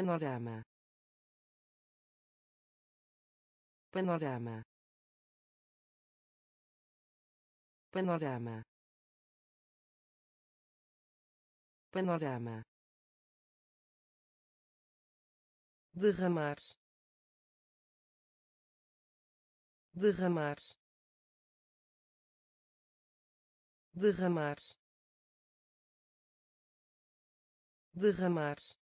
panorama. Panorama. Panorama. Panorama. Derramar. Derramar. Derramar. Derramar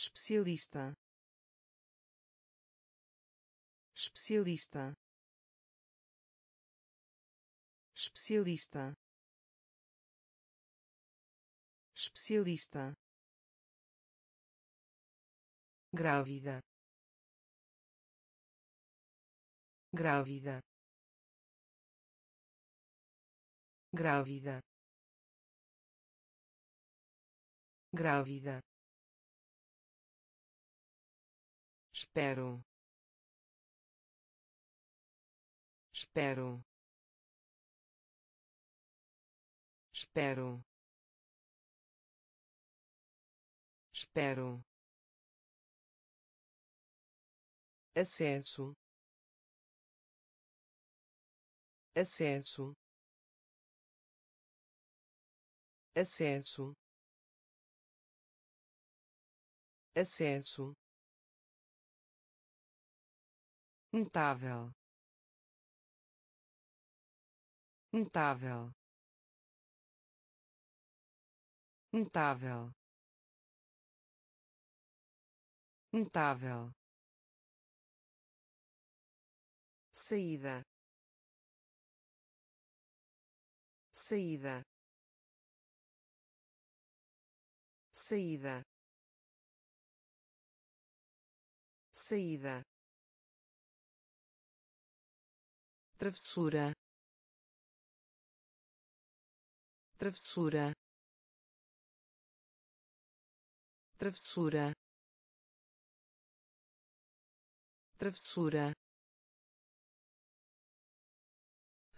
especialista. Especialista. Especialista. Especialista. Grávida. Grávida. Grávida. Grávida espero. Espero. Espero. Espero. Acesso. Acesso. Acesso. Acesso notável notável notável notável saída. Saída. Saída. Saída travessura. Travessura. Travessura. Travessura.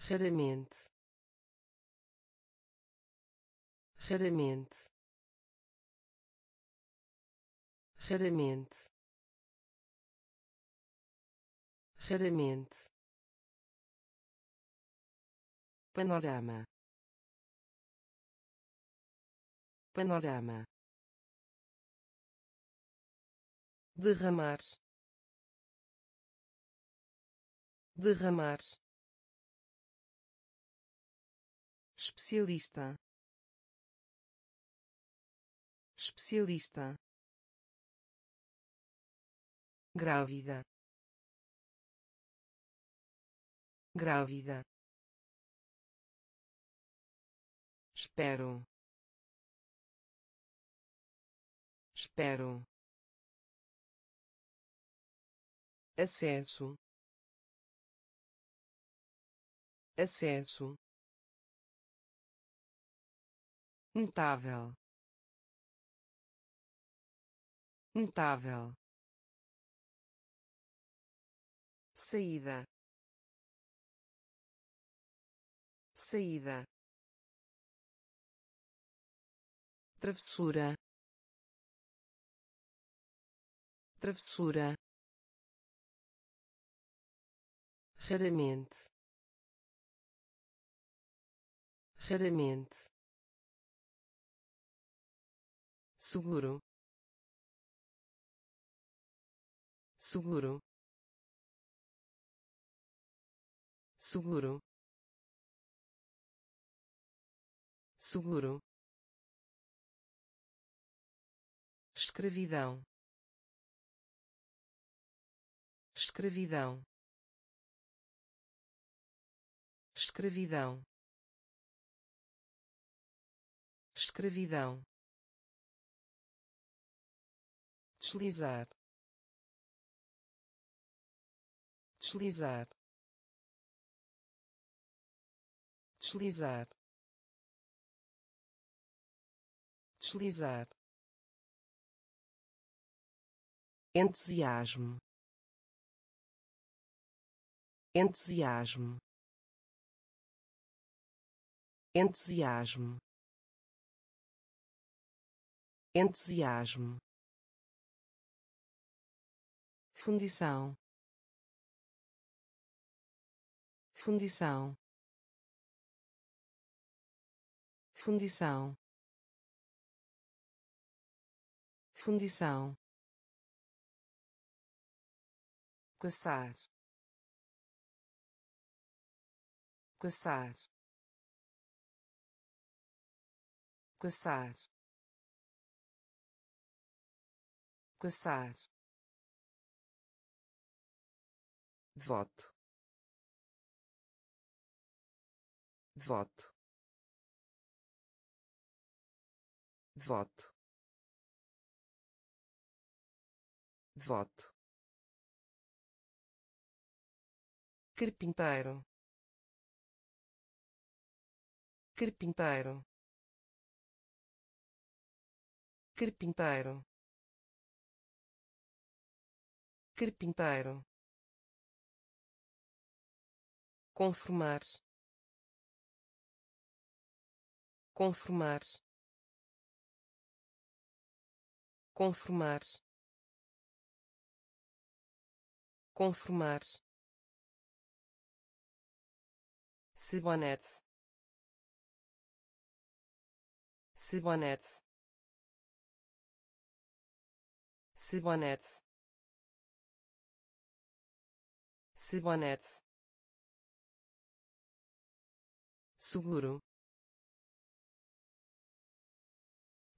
Raramente. Raramente. Raramente. Raramente panorama. Panorama. Derramar. Derramar. Especialista. Especialista. Grávida. Grávida espero. Espero. Acesso. Acesso. Notável. Notável. Saída. Saída travessura. Travessura. Raramente. Raramente. Seguro. Seguro. Seguro. Seguro escravidão. Escravidão. Escravidão. Escravidão. Deslizar. Deslizar. Deslizar. Deslizar entusiasmo. Entusiasmo. Entusiasmo. Entusiasmo. Fundição. Fundição. Fundição. Fundição caçar caçar caçar caçar voto. Voto. Voto. Voto carpinteiro. Carpinteiro. Carpinteiro. Carpinteiro. Conformar. Conformar. Conformar. Conformar Cibonete Cibonete Cibonete Cibonete seguro.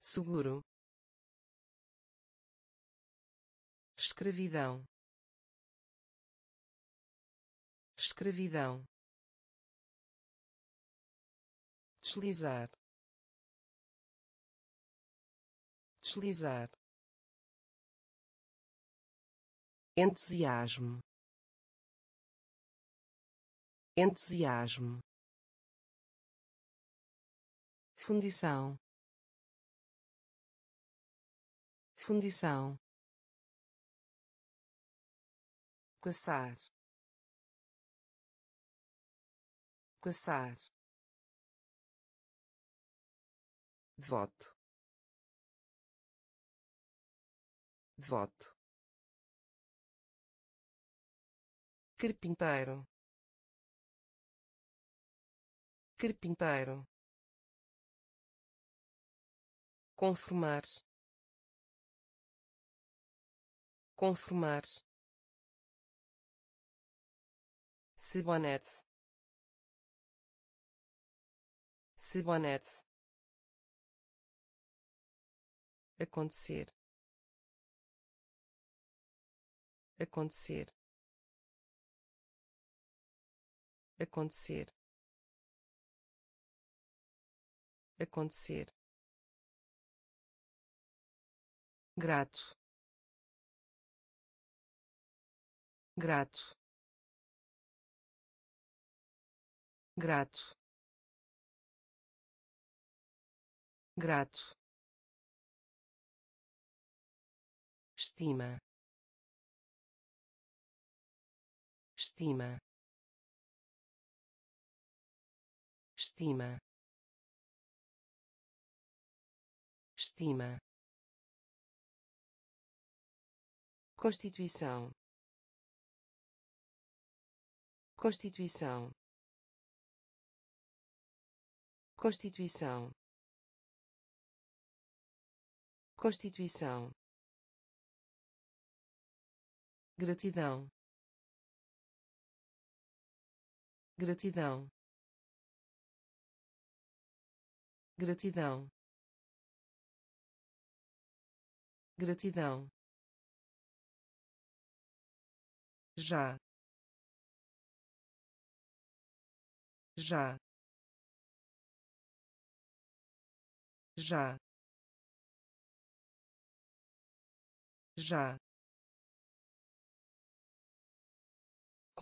Seguro. Escravidão. Escravidão deslizar. Deslizar. Entusiasmo. Entusiasmo. Fundição. Fundição. Caçar caçar voto. Voto. Carpinteiro. Carpinteiro. Conformar. Conformar. Cibonete Cibonete acontecer. Acontecer. Acontecer. Acontecer. Grato. Grato. Grato. Grato estima estima estima estima Constituição. Constituição. Constituição. Constituição. Gratidão. Gratidão. Gratidão. Gratidão. já já já já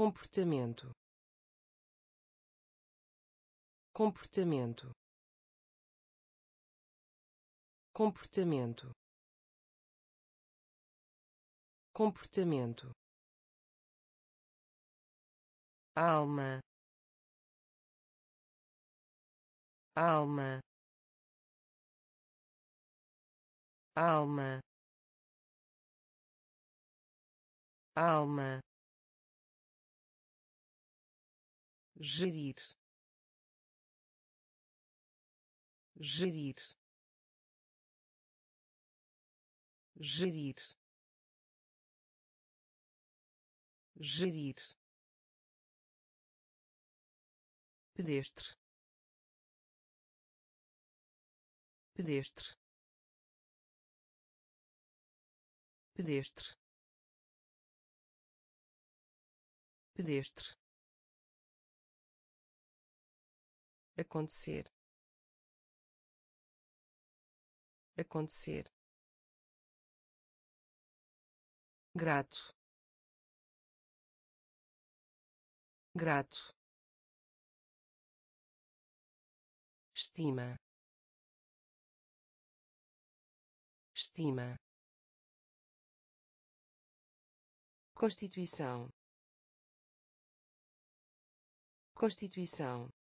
comportamento. Comportamento. Comportamento. Comportamento. Alma. Alma. Alma. Alma gerir. Gerir. Gerir. Gerir. Pedestre. Pedestre. Pedestre. Pedestre acontecer. Acontecer. Grato. Grato. Estima. Estima. Constituição. Constituição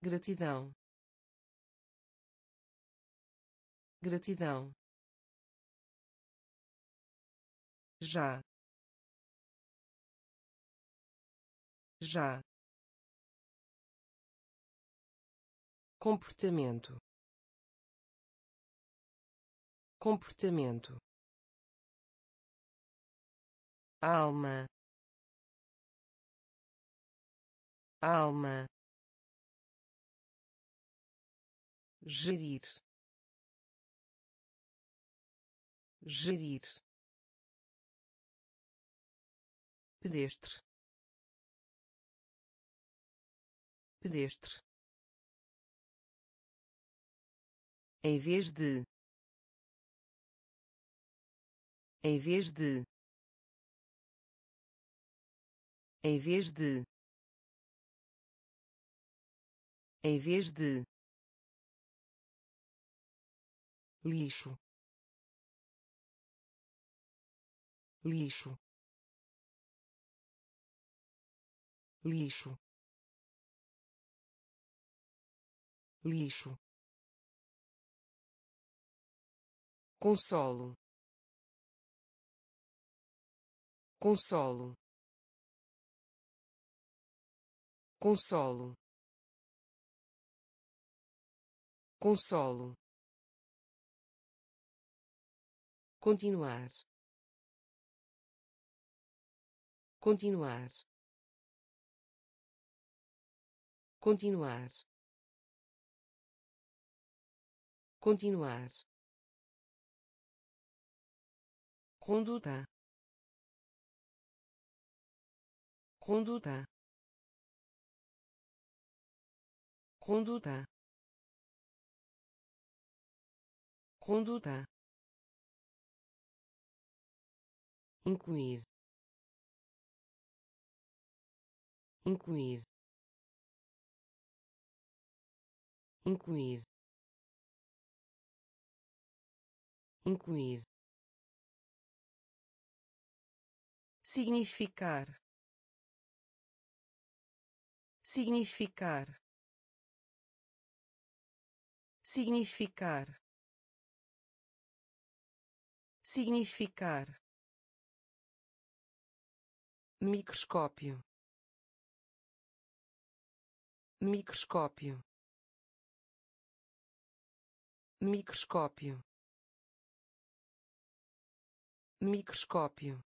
Gratidão. Gratidão. Já. Já. Comportamento. Comportamento. Alma. Alma gerir. Gerir. Pedestre. Pedestre. Em vez de. Em vez de. Em vez de. Em vez de lixo. Lixo. Lixo. Lixo. Consolo. Consolo. Consolo. Consolo continuar. Continuar. Continuar. Continuar. Conduta. Conduta. Conduta. Conduta incluir. Incluir. Incluir. Incluir. Significar. Significar. Significar. Significar microscópio. Microscópio. Microscópio. Microscópio.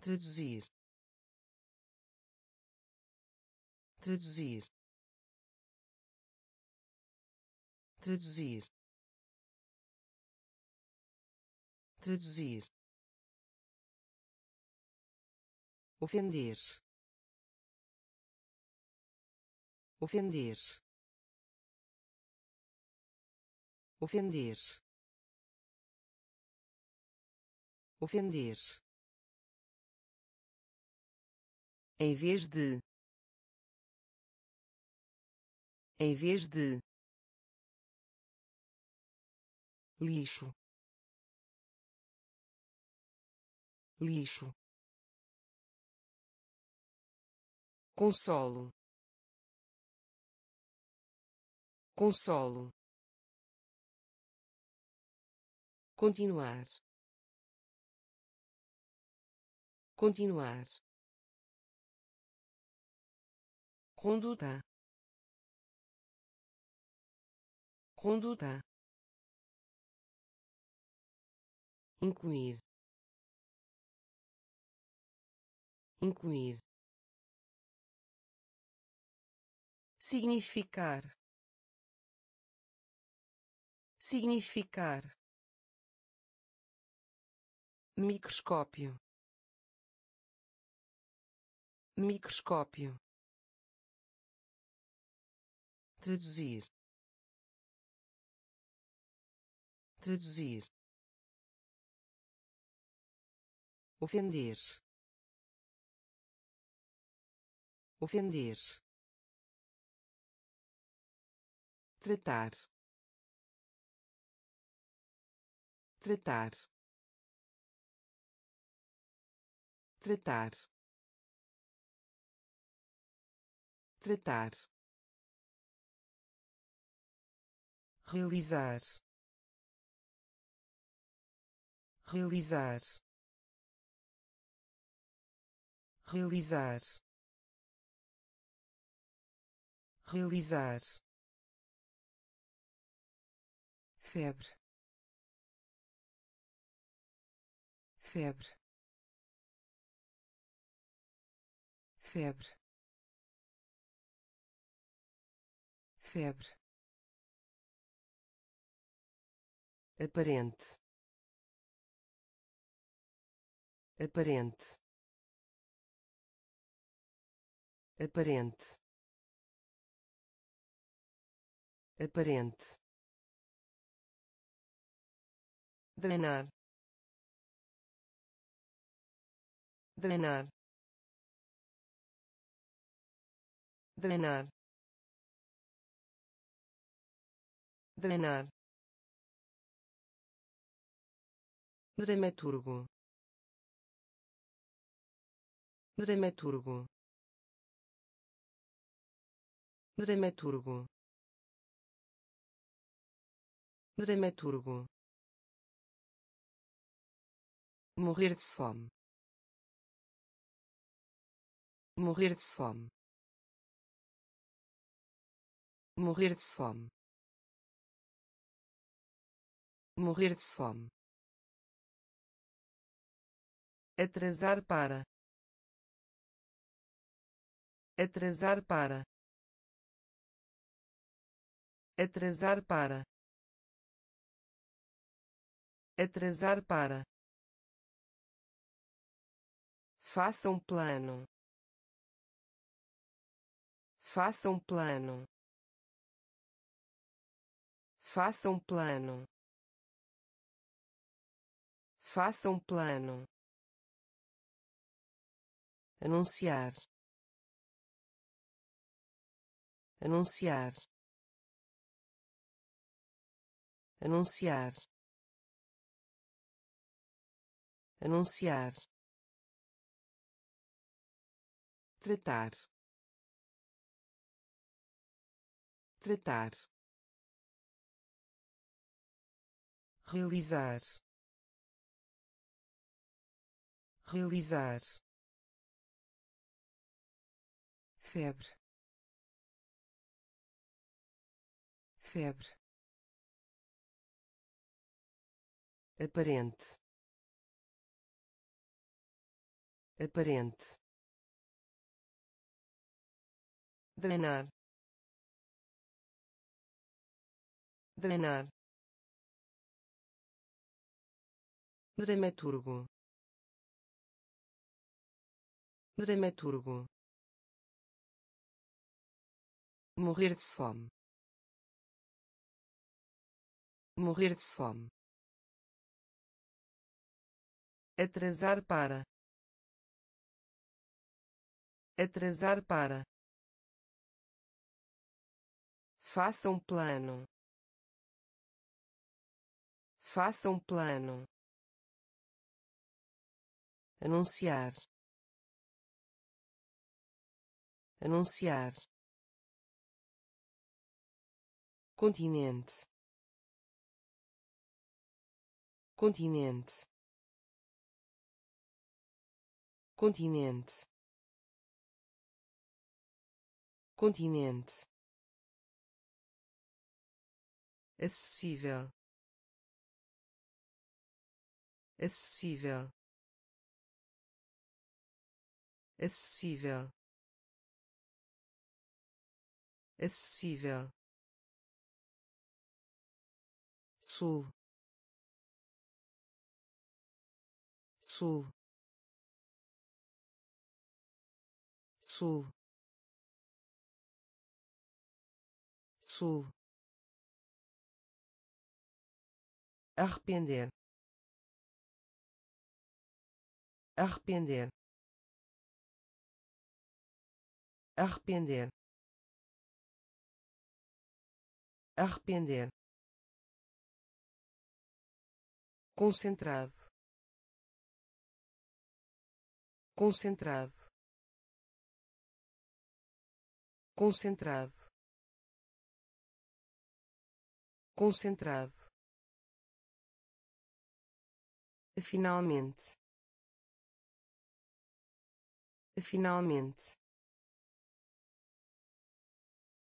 Traduzir. Traduzir. Traduzir. Traduzir ofender. Ofender. Ofender. Ofender. Em vez de. Em vez de. Lixo. Lixo consolo. Consolo. Continuar. Continuar. Conduta. Conduta. Incluir. Incluir significar. Significar. Microscópio. Microscópio. Traduzir. Traduzir. Ofender. Ofender tratar. Tratar. Tratar. Tratar. Realizar. Realizar. Realizar. Realizar febre. Febre. Febre. Febre. Aparente. Aparente. Aparente. Aparente drenar drenar drenar drenar. Dramaturgo. Dramaturgo. Dramaturgo. Dramaturgo morrer de fome. Morrer de fome. Morrer de fome. Morrer de fome. Atrasar para. Atrasar para. Atrasar para. Atrasar para faça um plano. Faça um plano. Faça um plano. Faça um plano. Anunciar. Anunciar. Anunciar. Anunciar tratar. Tratar. Realizar. Realizar. Febre. Febre. Aparente. Aparente drenar drenar dramaturgo dramaturgo morrer de fome morrer de fome atrasar para atrasar para faça um plano. Faça um plano. Anunciar. Anunciar. Continente. Continente. Continente. Continente acessível. Acessível. Acessível. Acessível. Sul. Sul. Sul. Sul arrepender. Arrepender. Arrepender. Arrepender. Concentrado. Concentrado. Concentrado. Concentrado finalmente. Finalmente.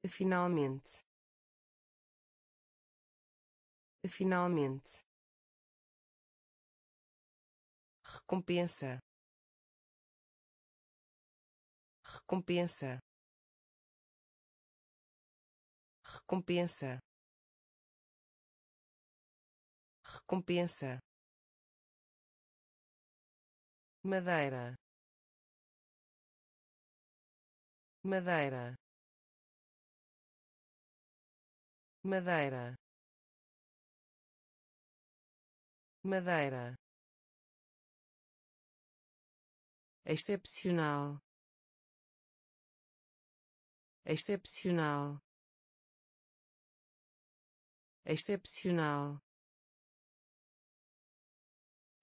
Finalmente. Finalmente. Recompensa. Recompensa. Recompensa. Recompensa madeira. Madeira. Madeira. Madeira. Excepcional. Excepcional. Excepcional.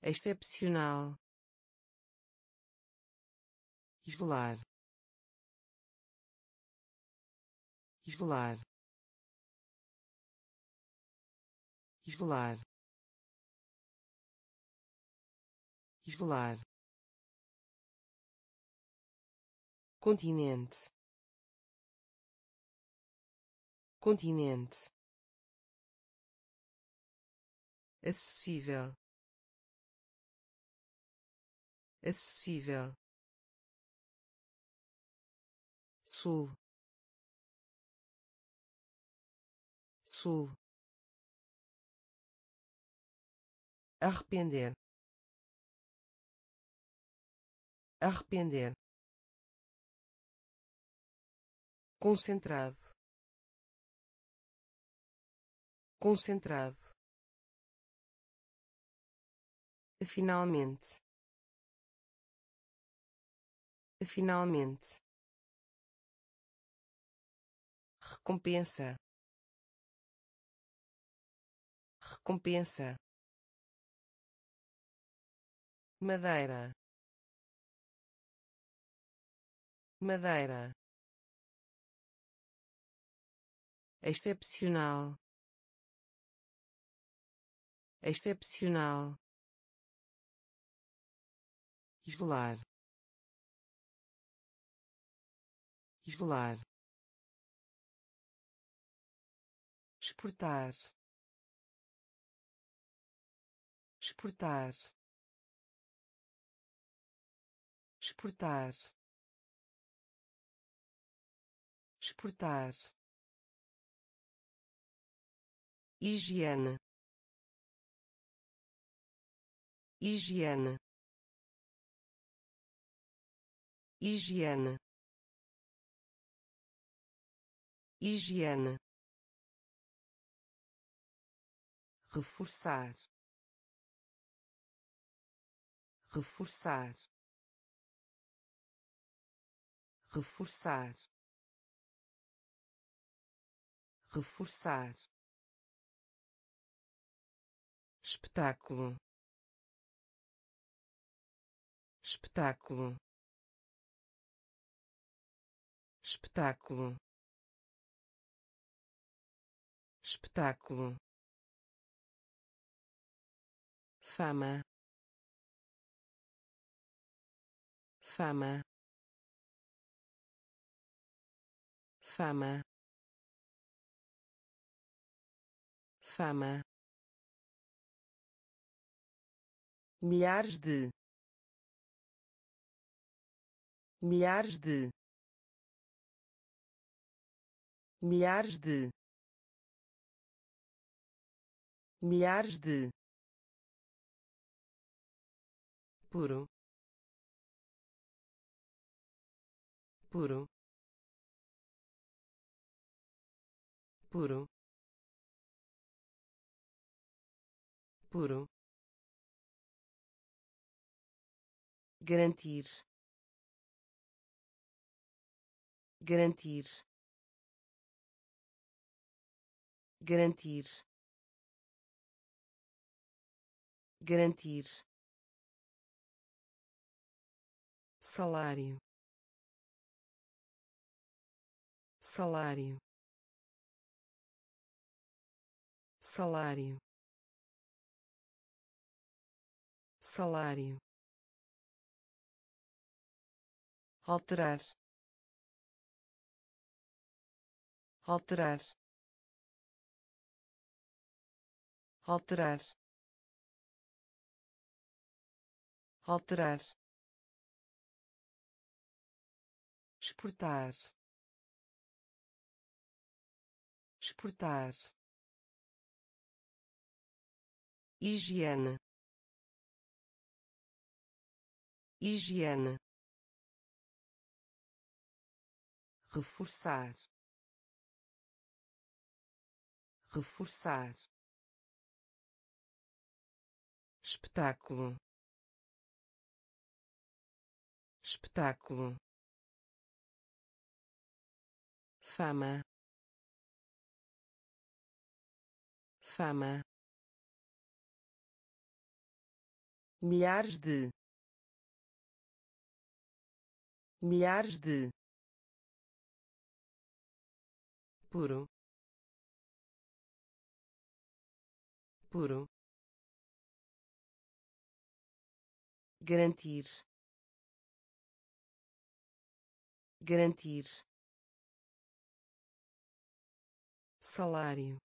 Excepcional isolar. Isolar. Isolar. Isolar. Continente. Continente. Acessível. Acessível sul. Sul. Arrepender. Arrepender. Concentrado. Concentrado. Finalmente. Finalmente recompensa. Recompensa. Madeira. Madeira. Excepcional. Excepcional. Isolar. Isolar exportar. Exportar. Exportar. Exportar. Higiene. Higiene. Higiene. Higiene reforçar reforçar reforçar reforçar. Espetáculo. Espetáculo. Espetáculo. Espetáculo fama. Fama. Fama. Fama. Milhares de. Milhares de. Milhares de. Milhares de puro. Puro. Puro. Puro. Garantir. Garantir. Garantir. Garantir salário. Salário. Salário. Salário. Alterar. Alterar. Alterar. Alterar exportar. Exportar. Higiene. Higiene. Reforçar. Reforçar. Espetáculo. Espetáculo fama. Fama. Milhares de. Milhares de. Puro. Puro. Garantir. Garantir salário.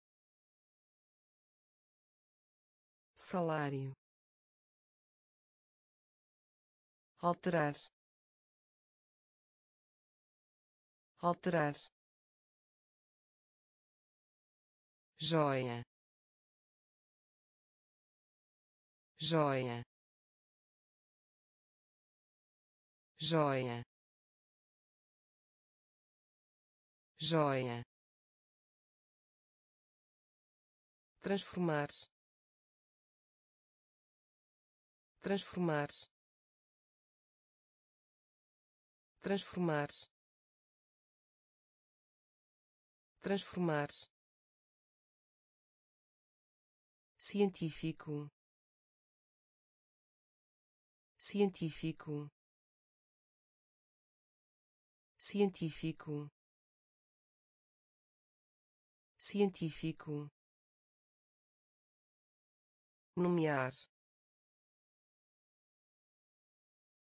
Salário. Alterar. Alterar. Joia. Joia. Joia. Joia transformar transformar transformar transformar. Científico. Científico. Científico. Científico nomear.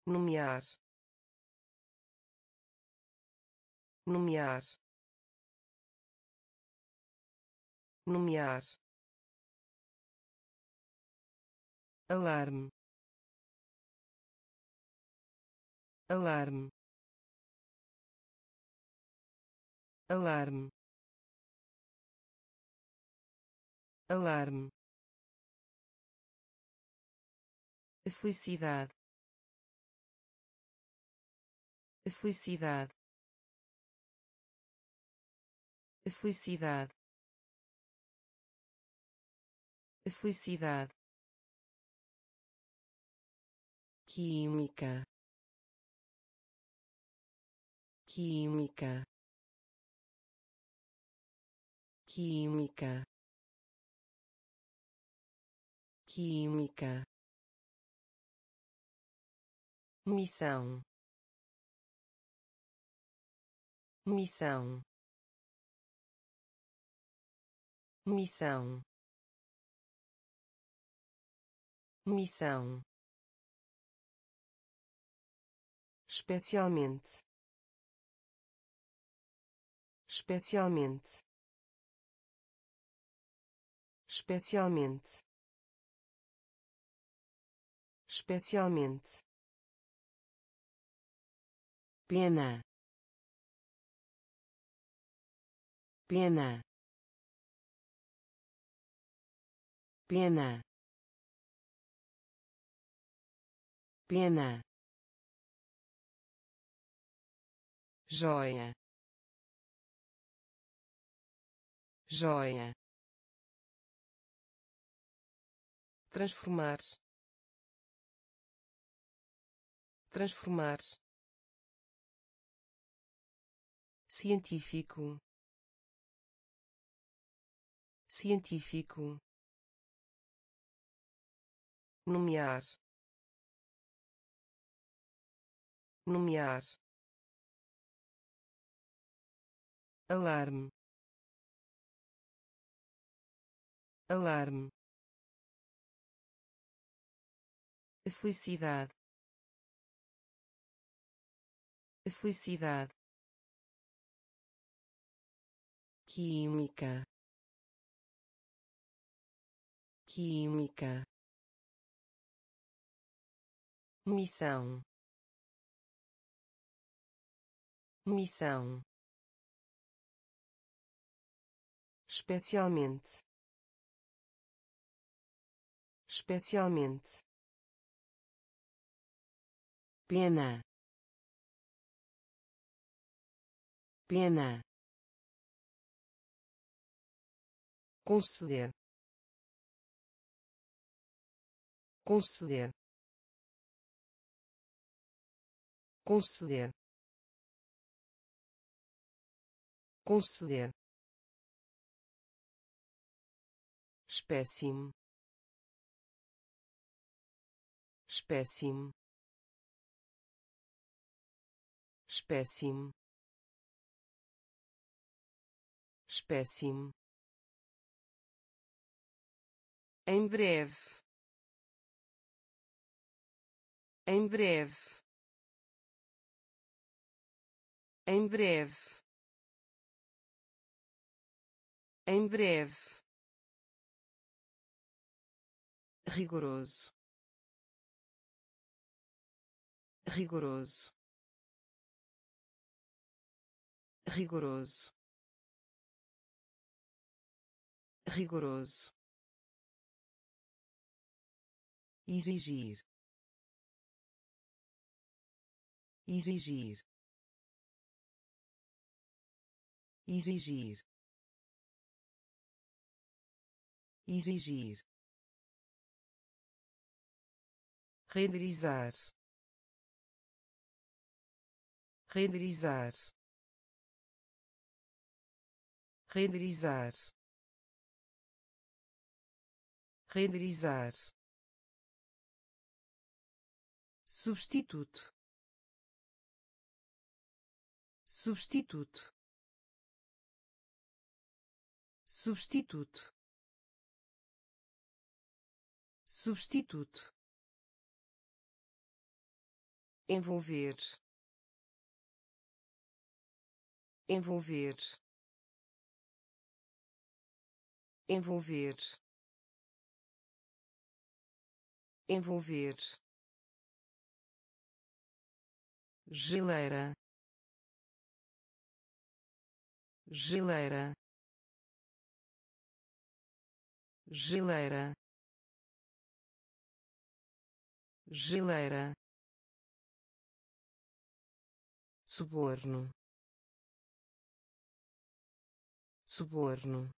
Nomear. Nomear. Nomear. Alarme. Alarme. Alarme. Alarme felicidade. Felicidade. Felicidade. Felicidade. Química. Química. Química. Química missão. Missão. Missão. Missão. Especialmente. Especialmente. Especialmente. Especialmente pena. Pena. Pena. Pena. Joia. Joia. Transformar. Transformar científico. Científico. Nomear. Nomear. Alarme. Alarme. Felicidade. Felicidade química. Química. Missão. Missão. Especialmente. Especialmente. Pena. Pena conceder conceder conceder conceder. Espécime espécime espécime. Espécime em breve. Em breve. Em breve. Em breve. Rigoroso. Rigoroso. Rigoroso. Rigoroso exigir. Exigir. Exigir. Exigir. Renderizar. Renderizar. Renderizar. Renderizar substituto. Substituto. Substituto. Substituto. Envolver. Envolver. Envolver. Envolver geleira. Geleira. Geleira. Geleira. Suborno. Suborno.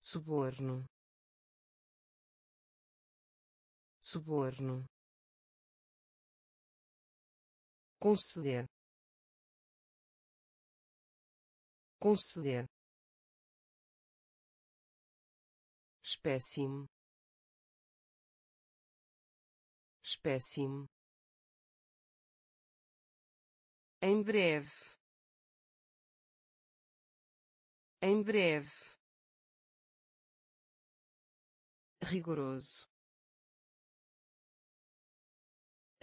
Suborno. Suborno conceder conceder espécime espécime em breve em breve rigoroso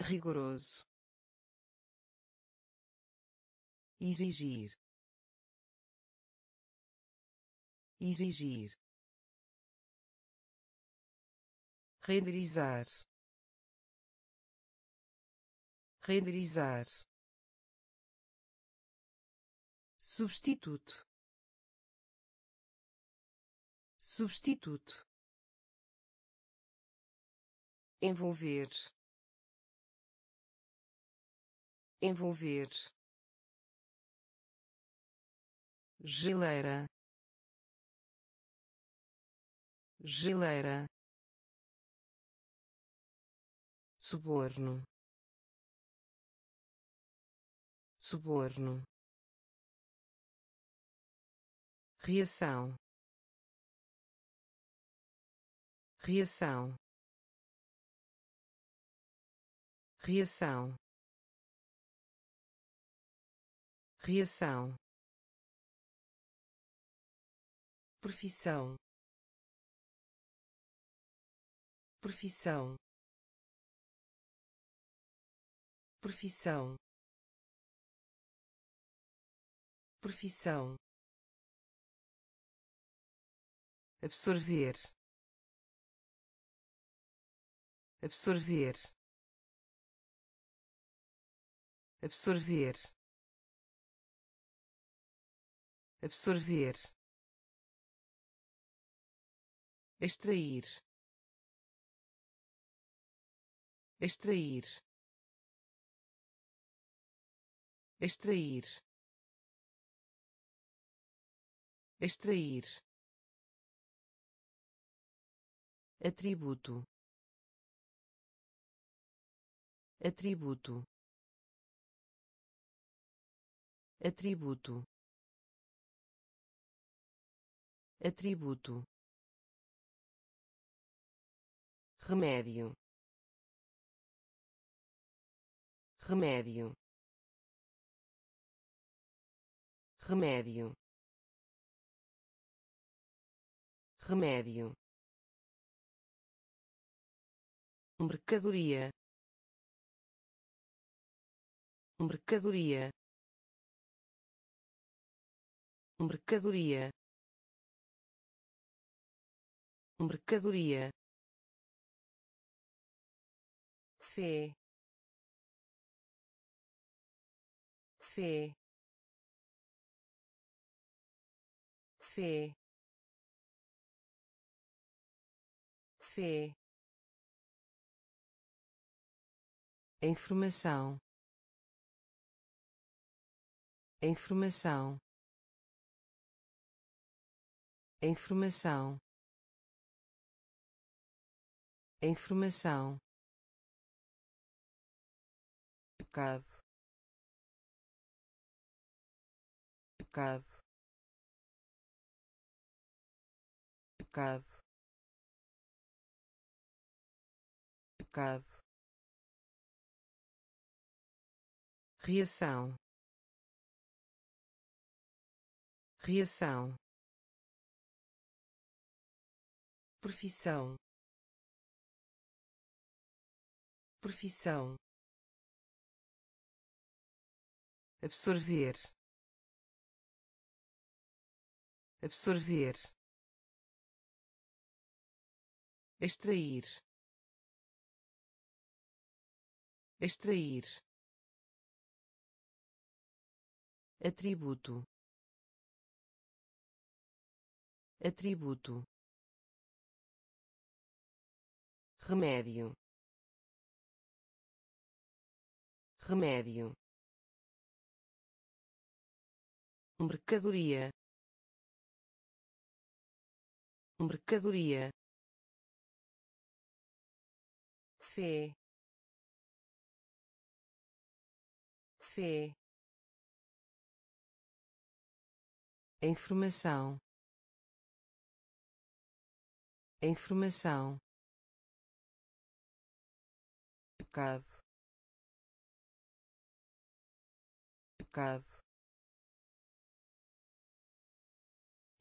rigoroso exigir. Exigir. Renderizar. Renderizar. Substituto. Substituto. Envolver. Envolver geleira. Geleira. Suborno. Suborno. Reação. Reação. Reação. Reação profissão. Profissão. Profissão. Profissão. Absorver. Absorver. Absorver. Absorver extrair extrair extrair extrair. Atributo atributo atributo. Atributo remédio. Remédio. Remédio. Remédio. Mercadoria. Mercadoria. Mercadoria. Mercadoria fé fé fé fé informação. Informação. Informação. Informação pecado. Pecado. Pecado. Pecado. Reação. Reação. Profissão. Profissão absorver. Absorver. Extrair. Extrair. Atributo. Atributo. Remédio. Remédio mercadoria. Mercadoria. Fé. Fé. Informação. Informação. Pecado. Pecado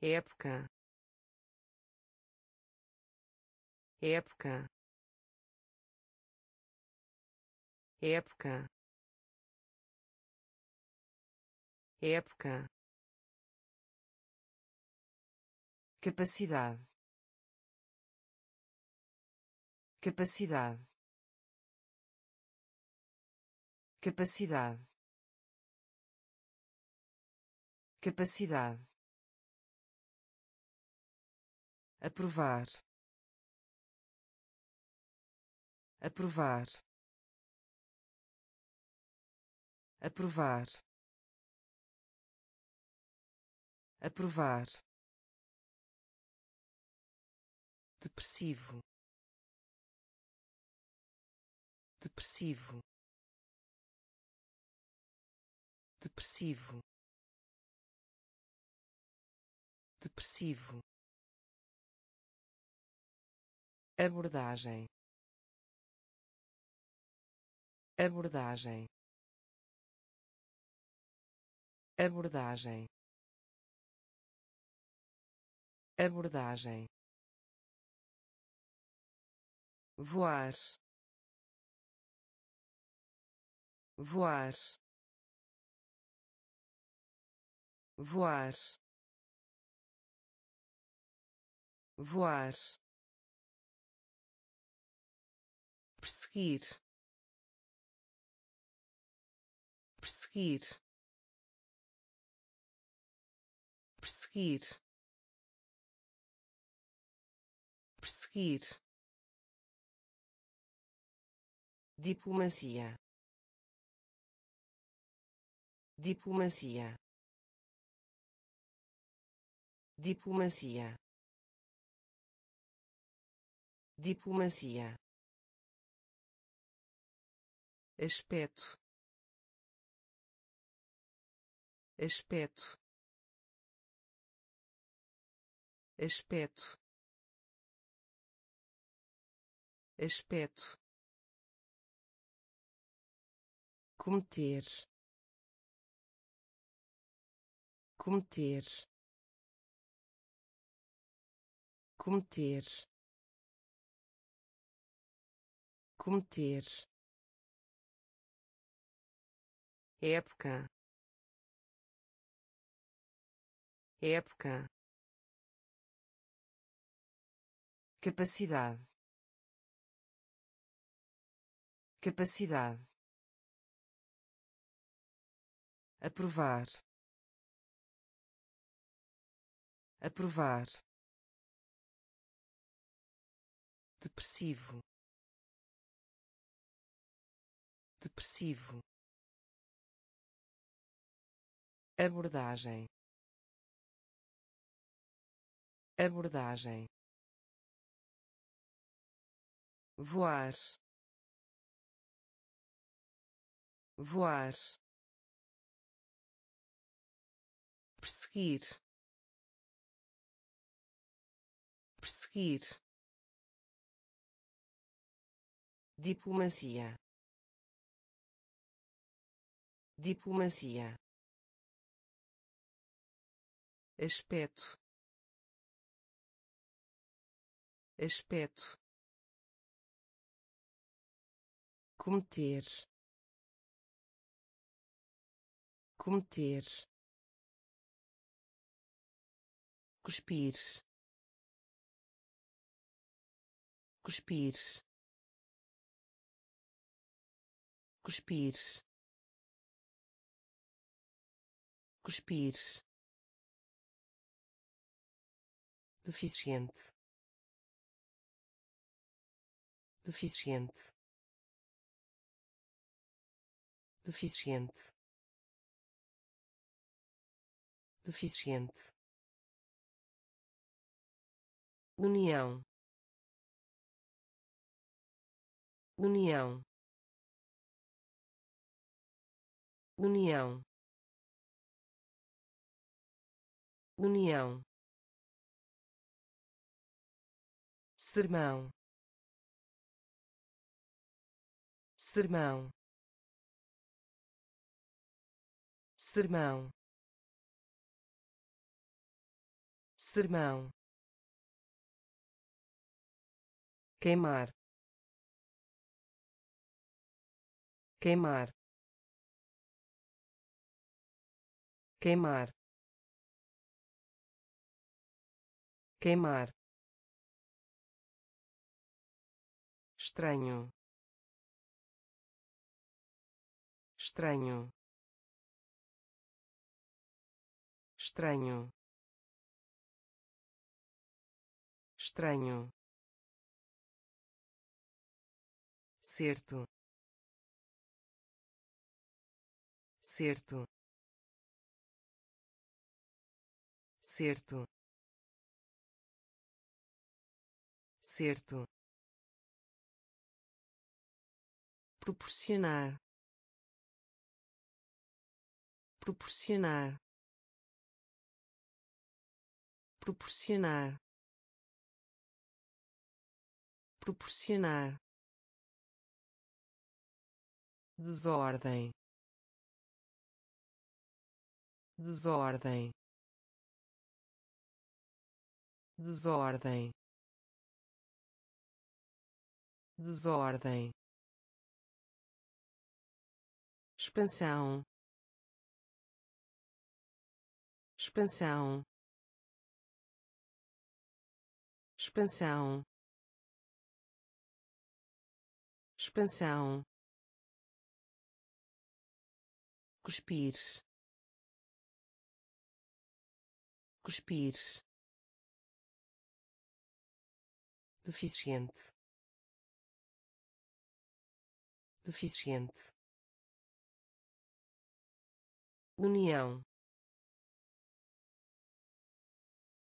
época. Época. Época. Época. Capacidade. Capacidade. Capacidade. Capacidade aprovar. Aprovar. Aprovar. Aprovar. Depressivo. Depressivo. Depressivo. Depressivo abordagem. Abordagem. Abordagem. Abordagem. Voar. Voar. Voar. Voar perseguir. Perseguir. Perseguir. Perseguir. Diplomacia. Diplomacia. Diplomacia. Diplomacia aspecto. Aspecto. Aspecto. Aspecto. Cometer. Cometer. Cometer. Cometer época. Época. Capacidade. Capacidade. Aprovar. Aprovar. Depressivo. Depressivo abordagem. Abordagem. Voar. Voar. Perseguir. Perseguir. Diplomacia. Diplomacia aspecto. Aspecto. Cometer. Cometer. Cuspir. Cuspir. Cuspir. Cuspir deficiente. Deficiente. Deficiente. Deficiente. União. União. União. União sermão. Sermão. Sermão. Sermão. Queimar. Queimar. Queimar. Queimar estranho. Estranho. Estranho. Estranho. Certo. Certo. Certo. Certo proporcionar. Proporcionar. Proporcionar. Proporcionar. Desordem. Desordem. Desordem. Desordem expansão expansão expansão expansão cuspir. Cuspir. Deficiente. Deficiente união.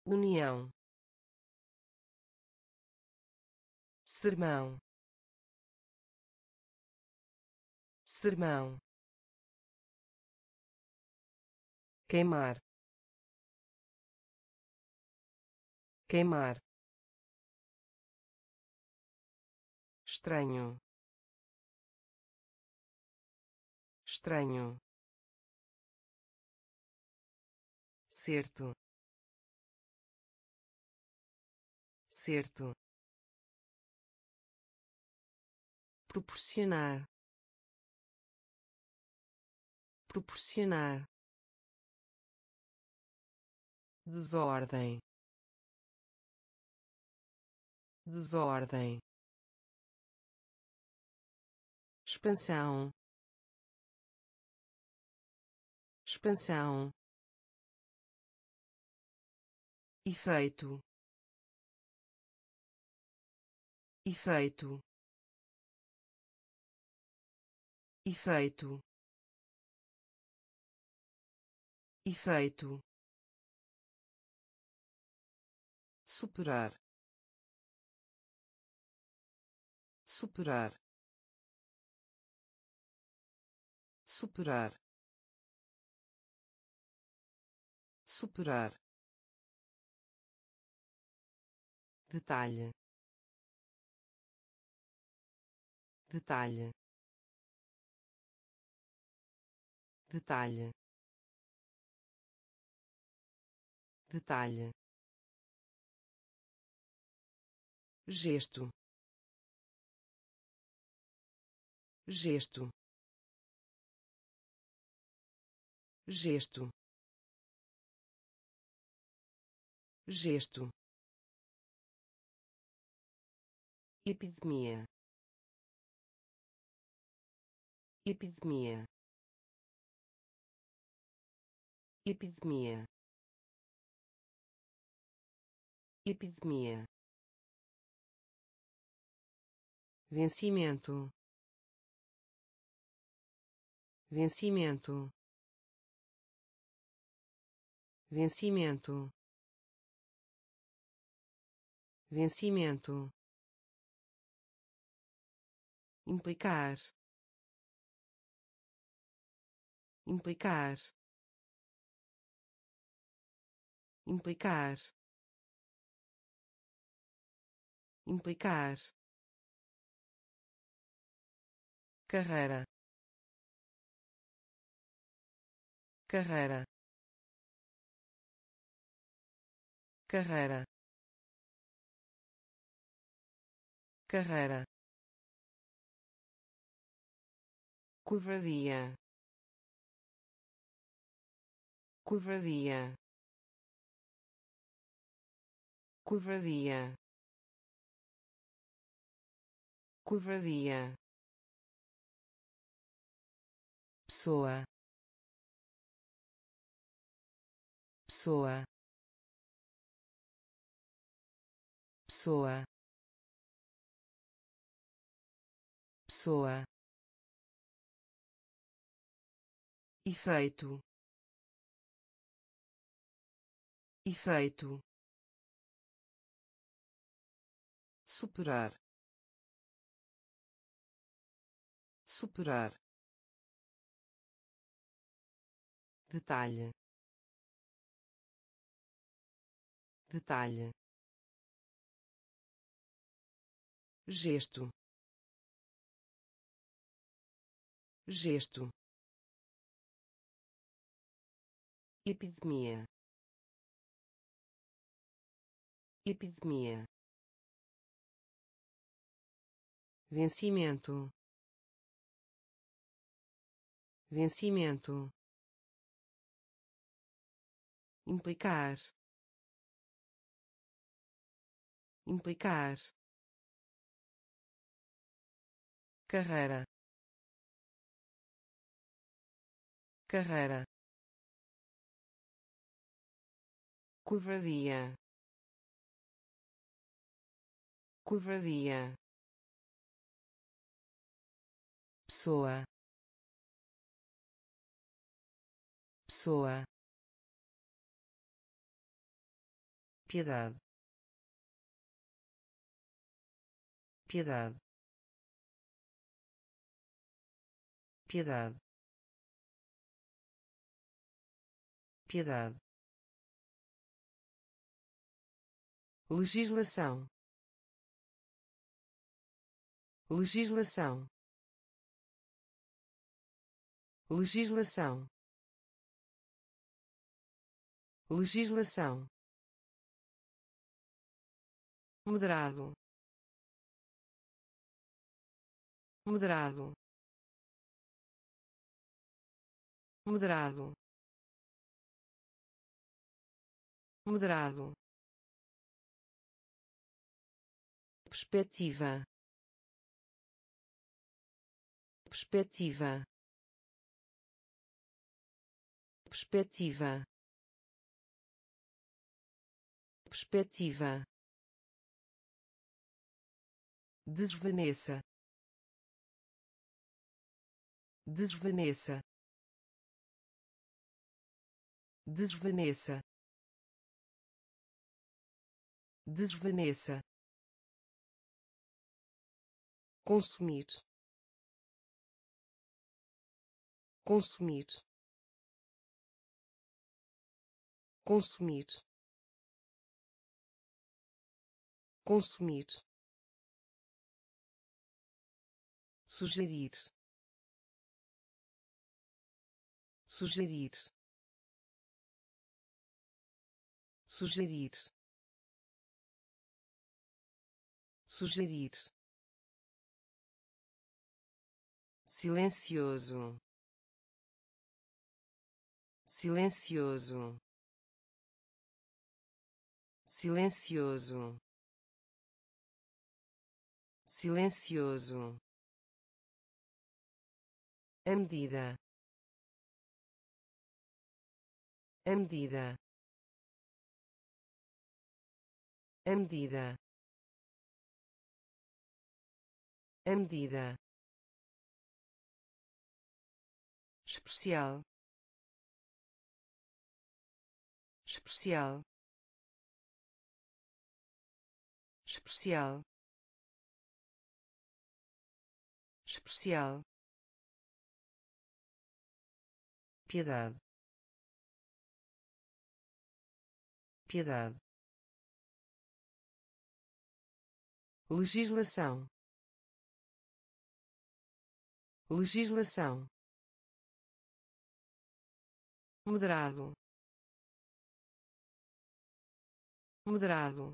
União. Sermão. Sermão. Queimar. Queimar. Estranho. Estranho certo. Certo. Proporcionar. Proporcionar. Desordem. Desordem. Expansão. Expansão efeito. Efeito. Efeito. Efeito. Superar. Superar. Superar. Superar detalhe. Detalhe. Detalhe. Detalhe. Gesto. Gesto. Gesto. Gesto epidemia. Epidemia. Epidemia. Epidemia. Vencimento. Vencimento. Vencimento. Vencimento implicar. Implicar. Implicar. Implicar. Carreira. Carreira. Carreira. Carreira covardia. Covardia. Covardia. Covardia. Pessoa. Pessoa. Pessoa. Pessoa efeito. Efeito. Superar. Superar. Detalhe. Detalhe. Gesto. Gesto epidemia. Epidemia. Vencimento. Vencimento. Implicar. Implicar. Carreira. Carreira covardia. Covardia. Pessoa. Pessoa. Piedade. Piedade. Piedade. Piedade legislação. Legislação. Legislação. Legislação. Moderado. Moderado. Moderado. Moderado perspectiva. Perspectiva. Perspectiva. Perspectiva. Desvaneça. Desvaneça. Desvaneça. Desvaneça consumir. Consumir. Consumir. Consumir. Sugerir. Sugerir. Sugerir. Sugerir silencioso. Silencioso. Silencioso. Silencioso. A medida. A medida. A medida. A medida especial. Especial. Especial. Especial. Piedade piedade legislação. Legislação moderado. Moderado.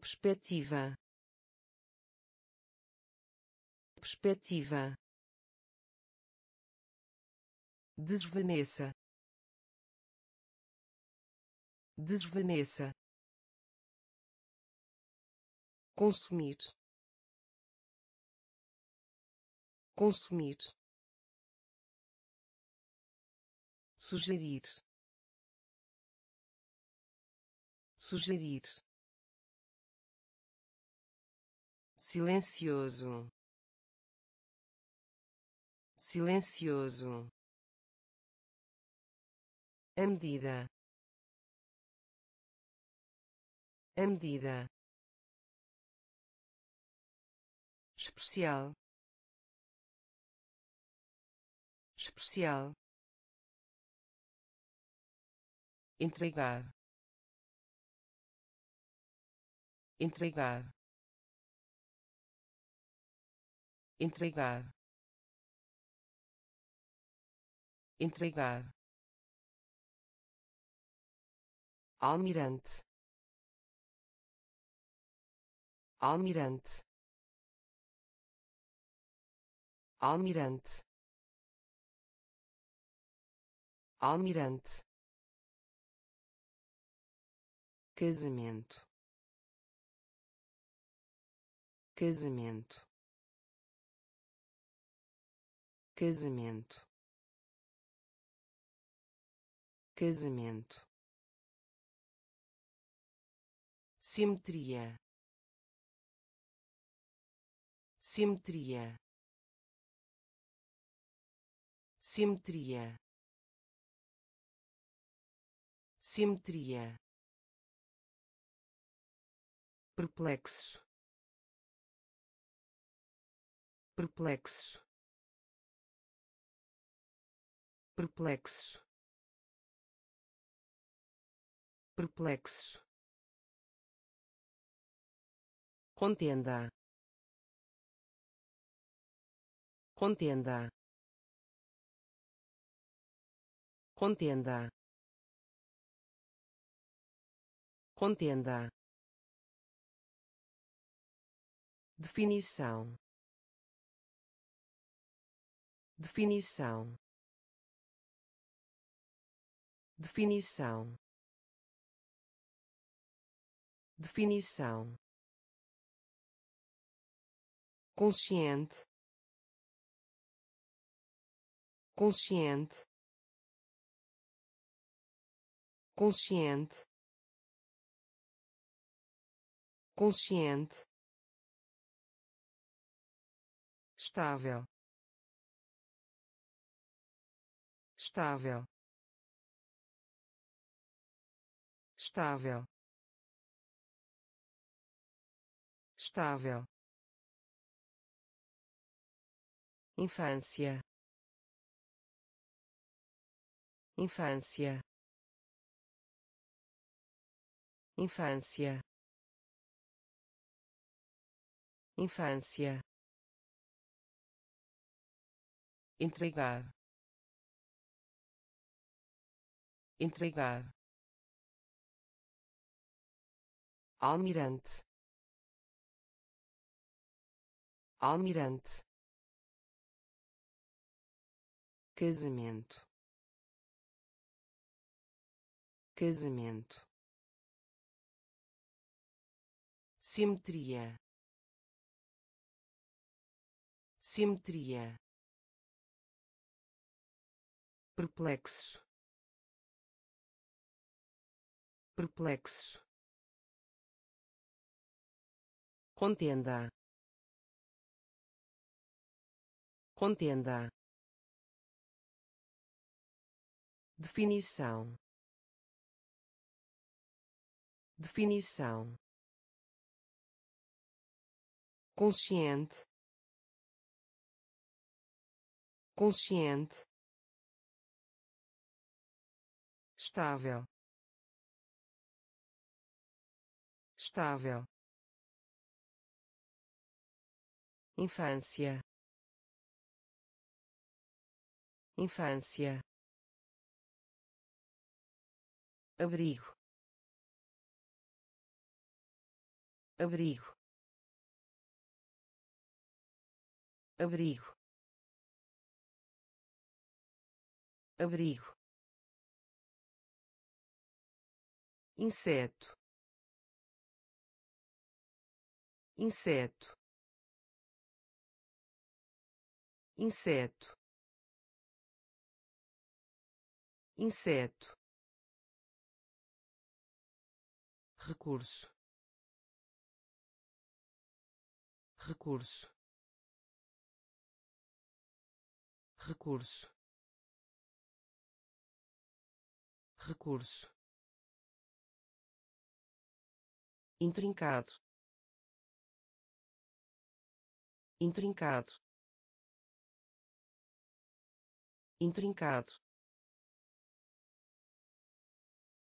Perspectiva. Perspectiva. Desvaneça. Desvaneça. Consumir. Consumir sugerir. Sugerir. Silencioso. Silencioso. A medida. A medida. Especial. Especial entregar. Entregar. Entregar. Entregar. Almirante. Almirante. Almirante. Almirante casamento. Casamento. Casamento. Casamento. Simetria. Simetria. Simetria. Simetria perplexo. Perplexo. Perplexo. Perplexo. Contenda. Contenda. Contenda. Contenda definição. Definição. Definição. Definição. Consciente. Consciente. Consciente. Consciente estável. Estável. Estável. Estável. Infância. Infância. Infância. Infância entregar. Entregar. Almirante. Almirante. Casamento. Casamento. Simetria. Simetria perplexo. Perplexo. Contenda. Contenda. Definição. Definição. Consciente. Consciente estável. Estável. Infância. Infância. Abrigo. Abrigo. Abrigo. Abrigo inseto. Inseto. Inseto. Inseto. Recurso. Recurso. Recurso. Recurso intrincado. Intrincado. Intrincado.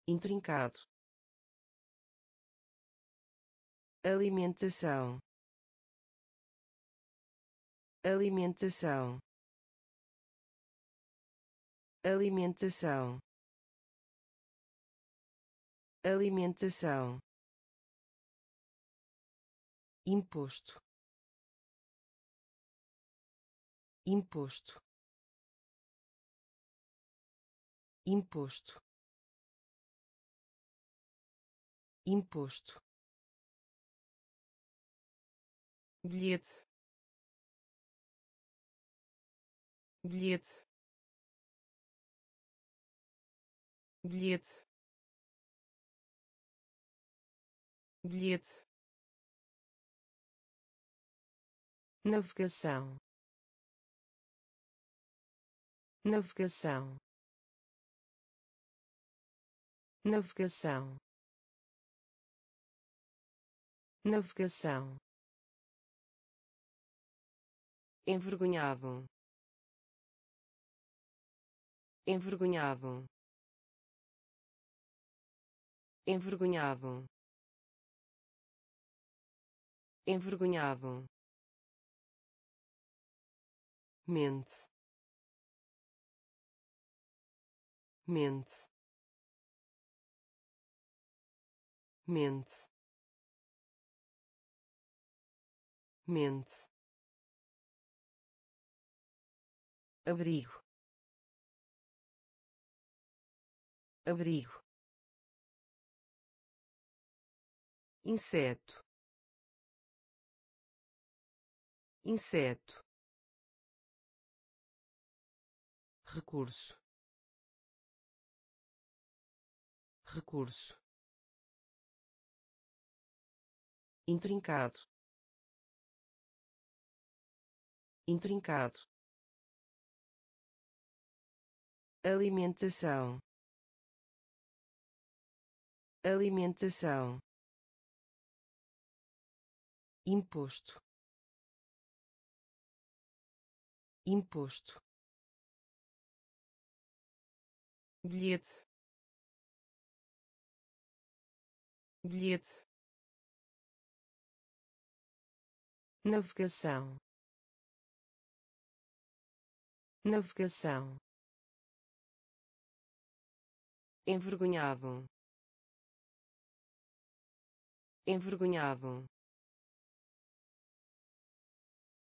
Intrincado. Alimentação. Alimentação. Alimentação. Alimentação imposto. Imposto. Imposto. Imposto. Bilhete. Bilhete. Bilhete. Bilhete navegação. Navegação. Navegação. Navegação. Envergonhado. Envergonhado. Envergonhado. Envergonhado mente. Mente. Mente. Mente. Abrigo. Abrigo. Inseto. Inseto recurso. Recurso. Intrincado. Intrincado. Alimentação. Alimentação. Imposto. Imposto bilhete. Bilhete. Navegação. Navegação. Envergonhado. Envergonhado.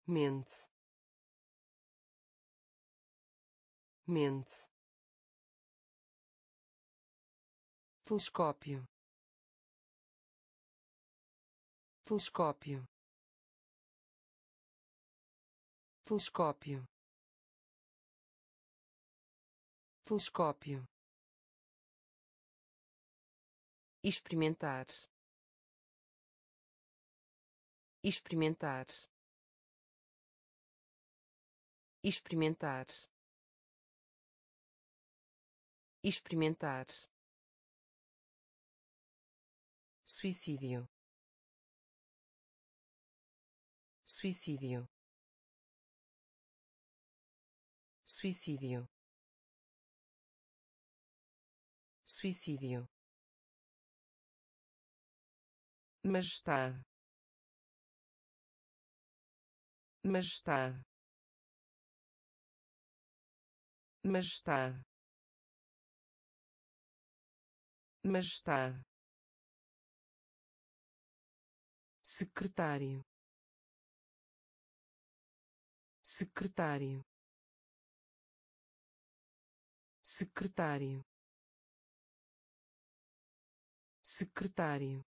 Mente. Mente telescópio. Telescópio. Telescópio. Telescópio. Experimentar. Experimentar. Experimentar. Experimentar suicídio. Suicídio. Suicídio. Suicídio. Majestade. Majestade. Majestade. Majestade secretário. Secretário. Secretário. Secretário.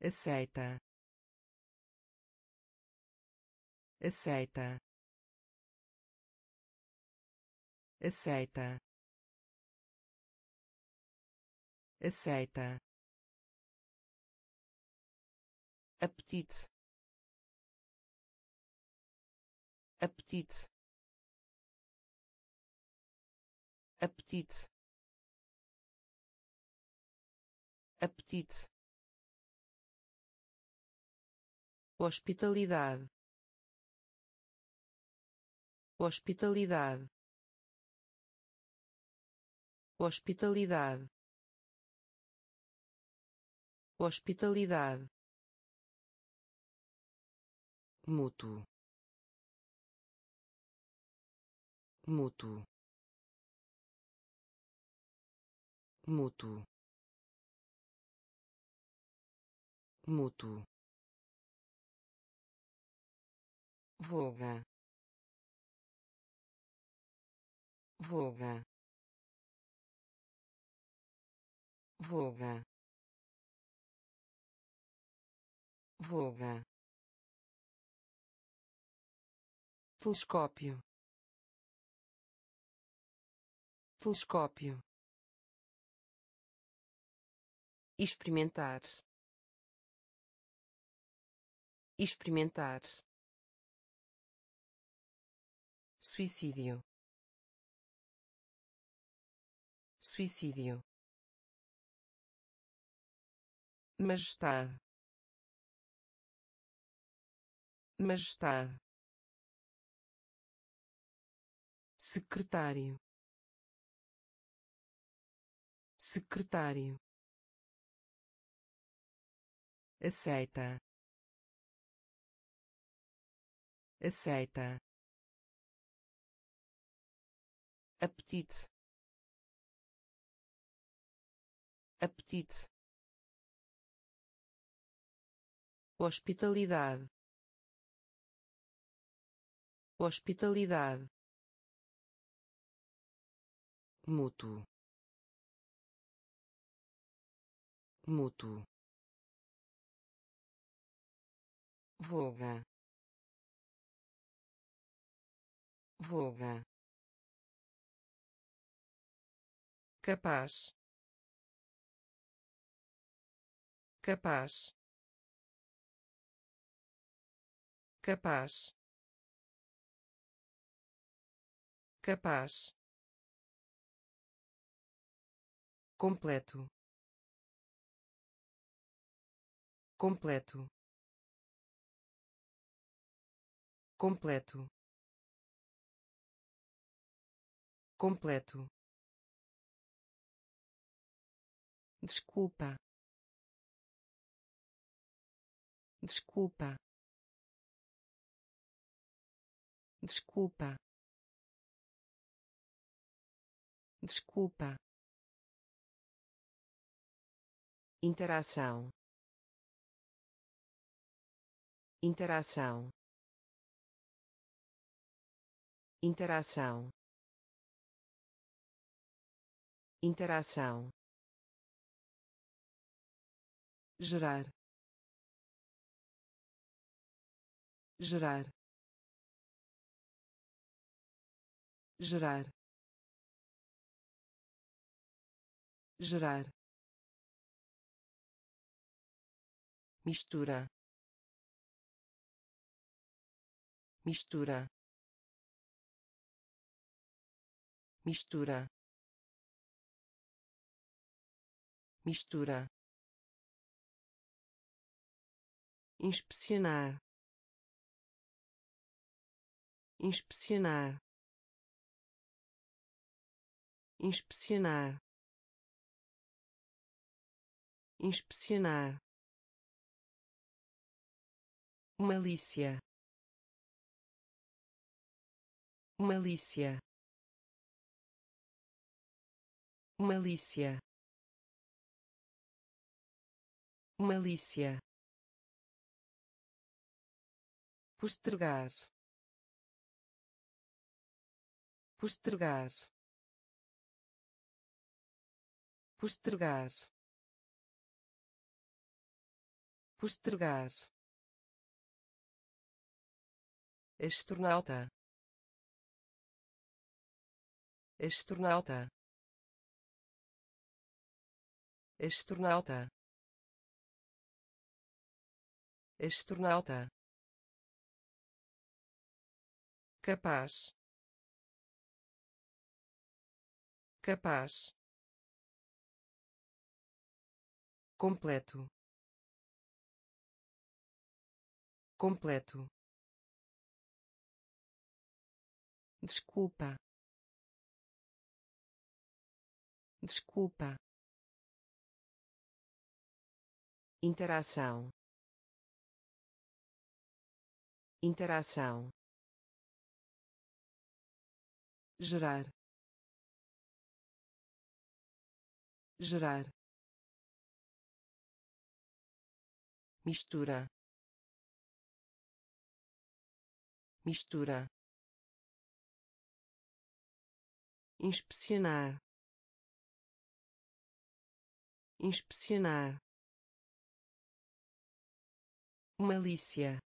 Aceita. Aceita. Aceita. Aceita apetite. Apetite. Apetite. Apetite. Hospitalidade. Hospitalidade. Hospitalidade. Hospitalidade mútuo. Mútuo. Mútuo. Mútuo. Voga. Voga. Voga. Voga telescópio. Telescópio. Experimentar. Experimentar. Suicídio. Suicídio. Majestade. Majestade secretário. Secretário. Aceita. Aceita. Apetite. Apetite. Hospitalidade. Hospitalidade mútuo. Mútuo. Voga. Voga. Capaz. Capaz. Capaz. Capaz completo. Completo. Completo. Completo. Desculpa. Desculpa. Desculpa. Desculpa interação. Interação. Interação. Interação. Gerar. Gerar. Gerar. Gerar mistura. Mistura. Mistura. Mistura. Inspecionar. Inspecionar. Inspecionar. Inspecionar malícia. Malícia. Malícia. Malícia. Postergar. Postergar. Postergar. Postergar astronauta. Astronauta. Astronauta. Astronauta. Capaz. Capaz. Completo. Completo desculpa. Desculpa. Interação. Interação. Gerar. Gerar. Mistura. Mistura inspecionar. Inspecionar. Malícia.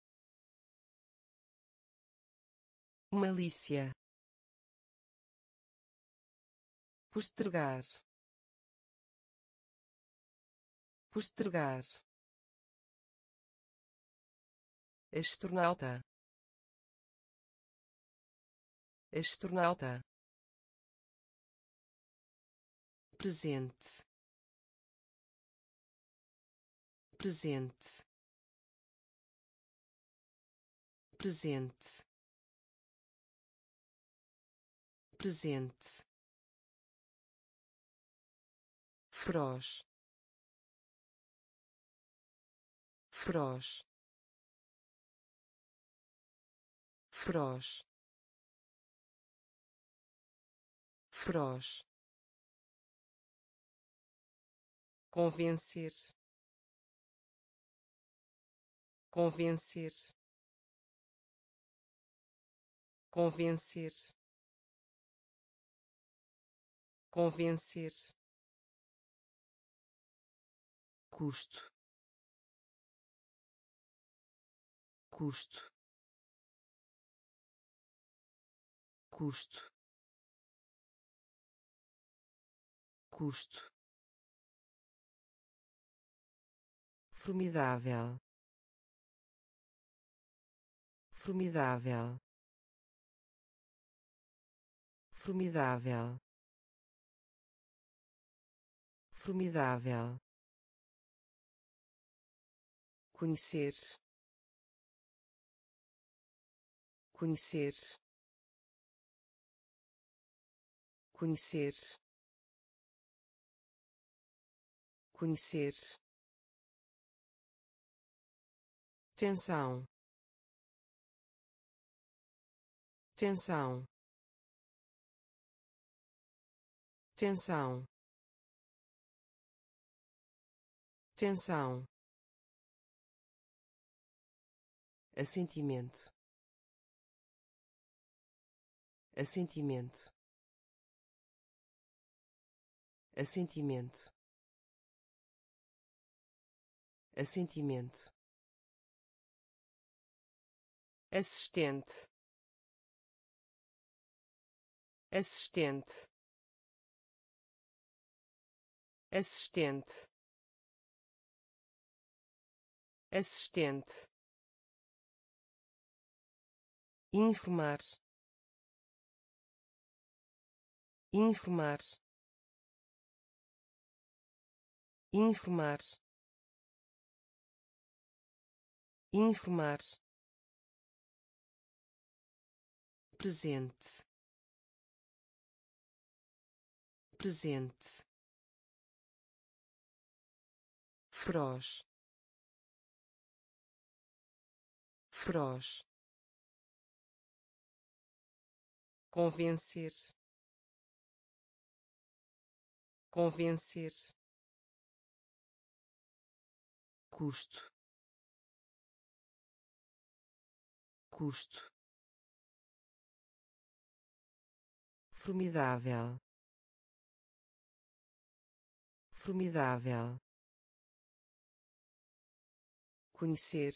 Malícia. Postergar. Postergar. Astronauta. Astronauta presente. Presente. Presente. Presente. Feroz. Feroz. Feroz. Feroz convencer. Convencer. Convencer. Convencer. Custo. Custo. Custo. Custo formidável. Formidável. Formidável. Formidável. Conhecer. Conhecer. Conhecer. Conhecer tensão. Tensão. Tensão. Tensão. Assentimento. Assentimento. Assentimento. Assentimento assistente. Assistente. Assistente. Assistente. Informar. Informar. Informar. Informar presente. Presente. Feroz. Feroz. Convencer. Convencer. Custo. Custo formidável. Formidável. Conhecer.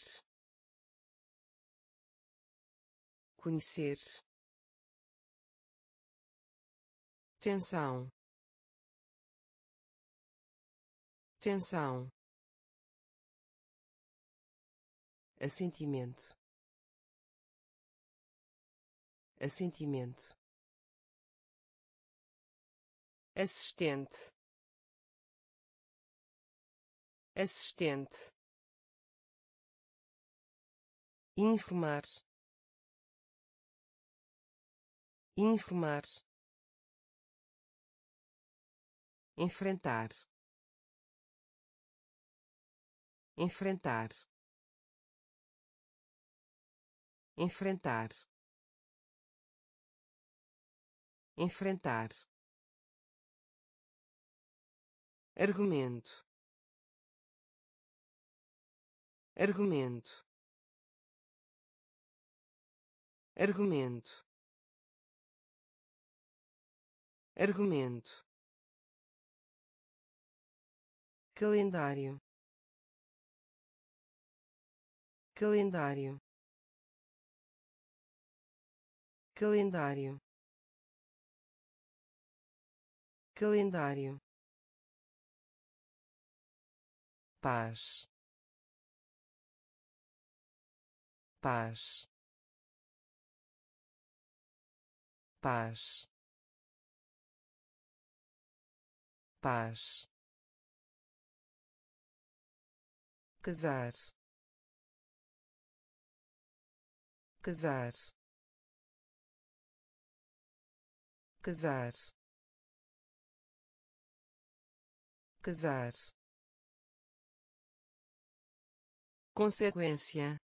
Conhecer. Tensão. Tensão. Assentimento. Assentimento assistente. Assistente. Informar. Informar. Enfrentar. Enfrentar. Enfrentar. Enfrentar argumento. Argumento. Argumento. Argumento. Calendário. Calendário. Calendário. Calendário paz. Paz. Paz. Paz. Casar. Casar. Casar. Casar consequência.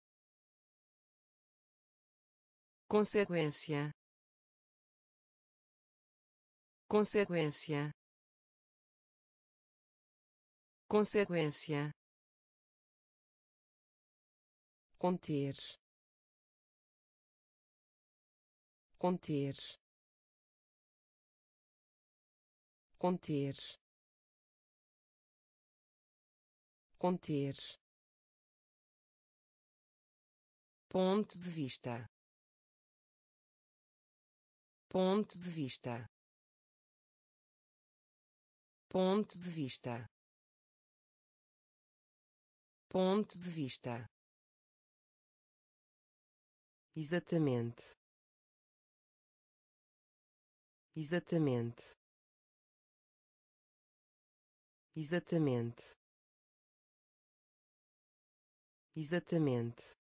Consequência. Consequência. Consequência. Conter. Conter. Conter. Conter ponto de vista. Ponto de vista. Ponto de vista. Ponto de vista. Exatamente. Exatamente. Exatamente. Exatamente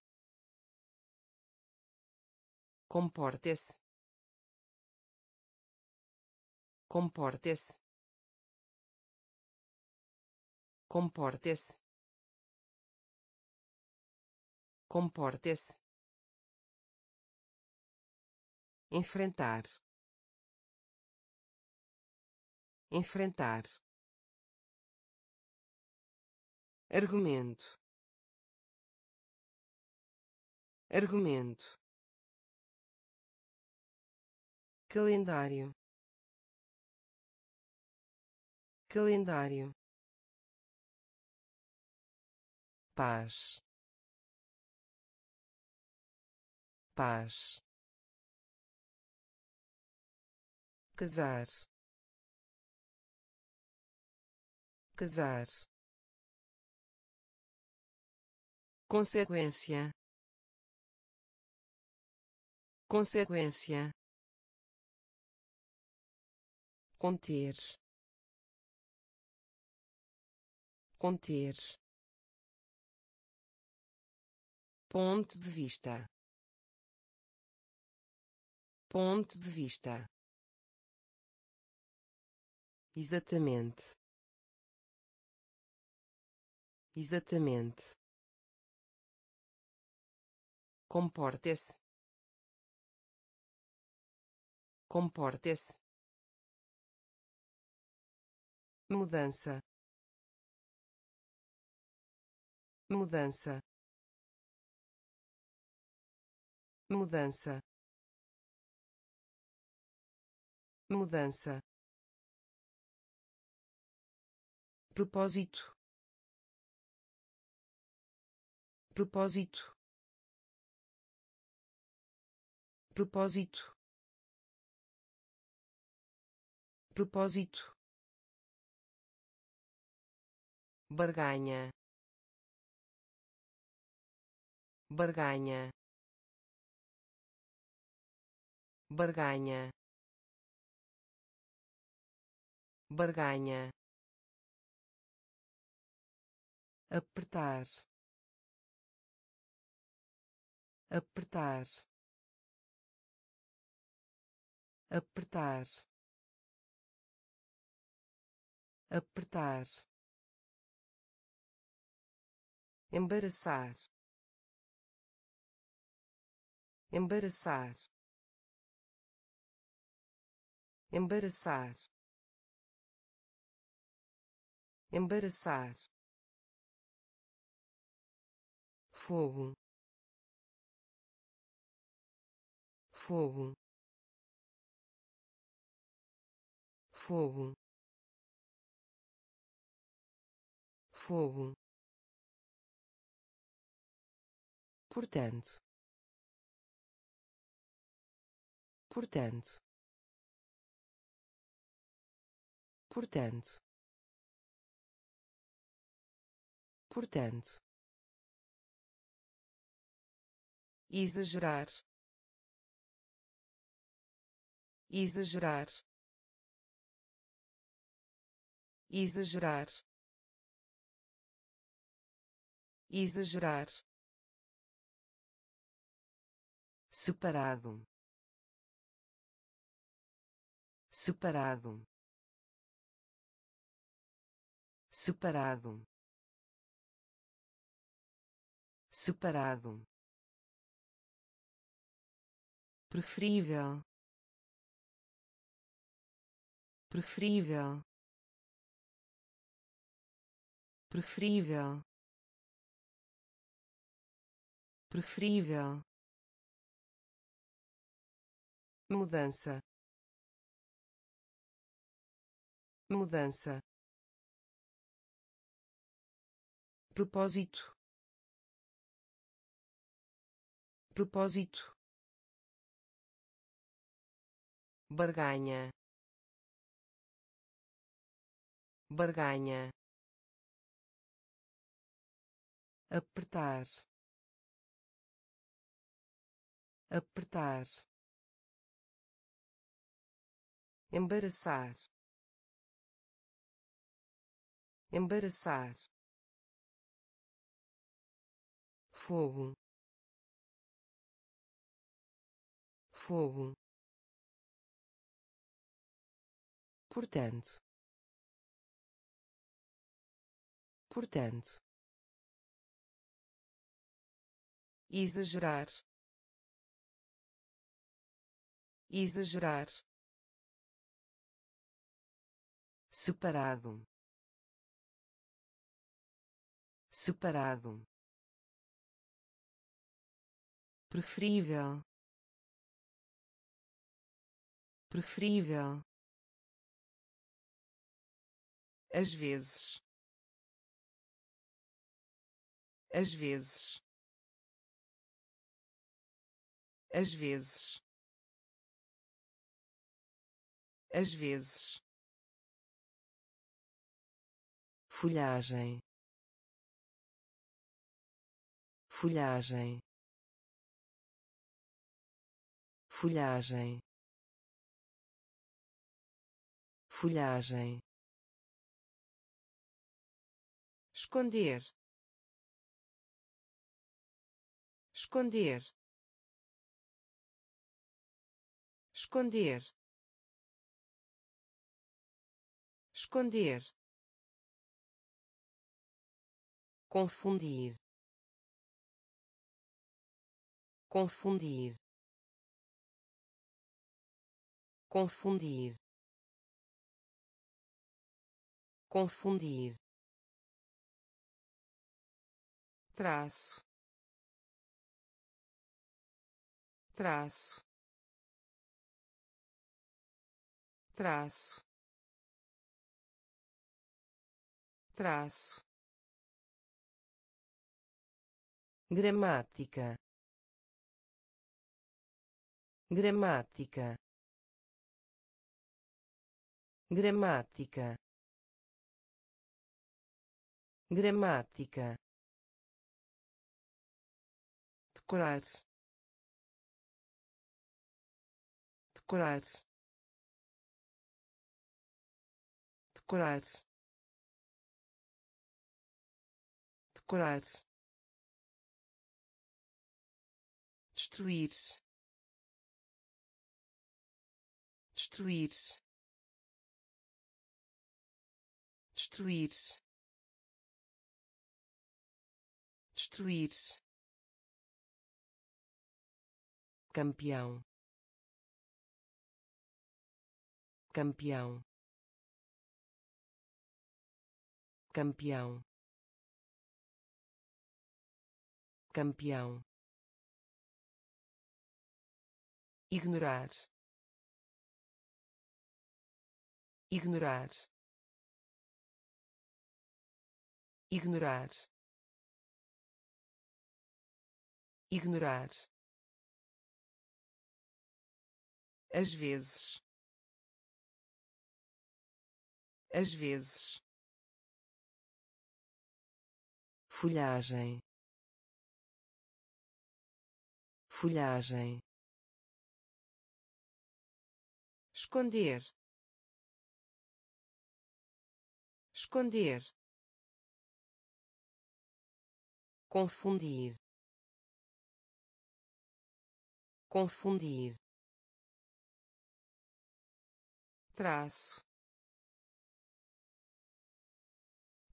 comporte-se. Comporte-se. Comporte-se. Comporte-se. Enfrentar. Enfrentar. Argumento. Argumento calendário. Calendário. Paz. Paz. Casar. Casar. Consequência. Consequência conter. Conter. Ponto de vista. Ponto de vista. Exatamente. Exatamente. Comporte-se. Comporte-se mudança. Mudança. Mudança. Mudança. Propósito. Propósito. Propósito. Propósito barganha. Barganha. Barganha. Barganha. Apertar. Apertar. Apertar. Apertar embaraçar. Embaraçar. Embaraçar. Embaraçar. Fogo. Fogo. Fogo. Fogo portanto. Portanto. Portanto. Portanto. Exagerar. Exagerar. Exagerar. Exagerar separado. Separado. Separado. Separado. Preferível. Preferível. Preferível. Preferível mudança. Mudança. Propósito. Propósito. Barganha. Barganha. Apertar. Apertar embaraçar. Embaraçar. Fogo. Fogo. Portanto. Portanto. Exagerar. Exagerar separado. Separado. Preferível. Preferível. Às vezes. Às vezes. Às vezes. Às vezes folhagem. Folhagem. Folhagem. Folhagem. Esconder. Esconder. Esconder. Esconder confundir. Confundir. Confundir. Confundir. Traço. Traço. Traço. Traço gramática gramática gramática gramática decorar decorar decorar decorar destruir. Destruir. Destruir. Destruir. Campeão. Campeão. Campeão. Campeão ignorar. Ignorar. Ignorar. Ignorar. Às vezes. Às vezes. Folhagem. Folhagem esconder. Esconder. Confundir. Confundir. Traço.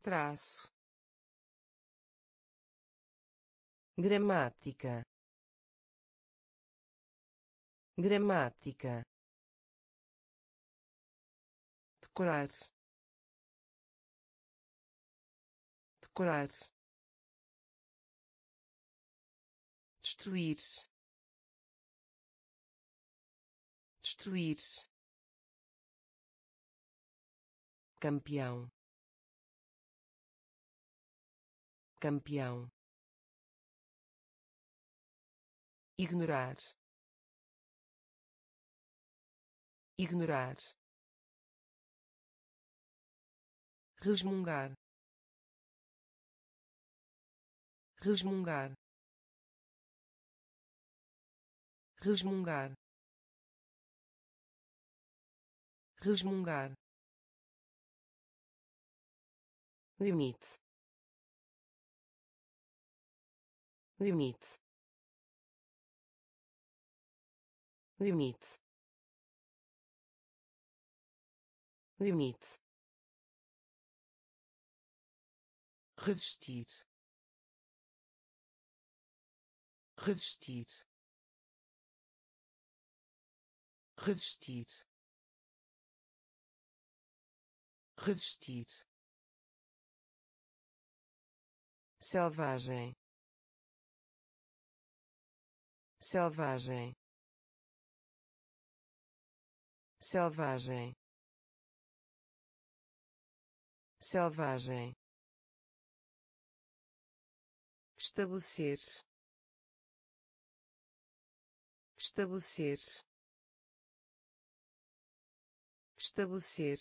Traço. Gramática. Gramática decorar decorar destruir. Destruir. Campeão. Campeão. Ignorar. Ignorar resmungar resmungar resmungar resmungar. Limite. Limite. Limite. Limite resistir. Resistir. Resistir. Resistir. Selvagem. Selvagem. Selvagem. Selvagem estabelecer. Estabelecer. Estabelecer.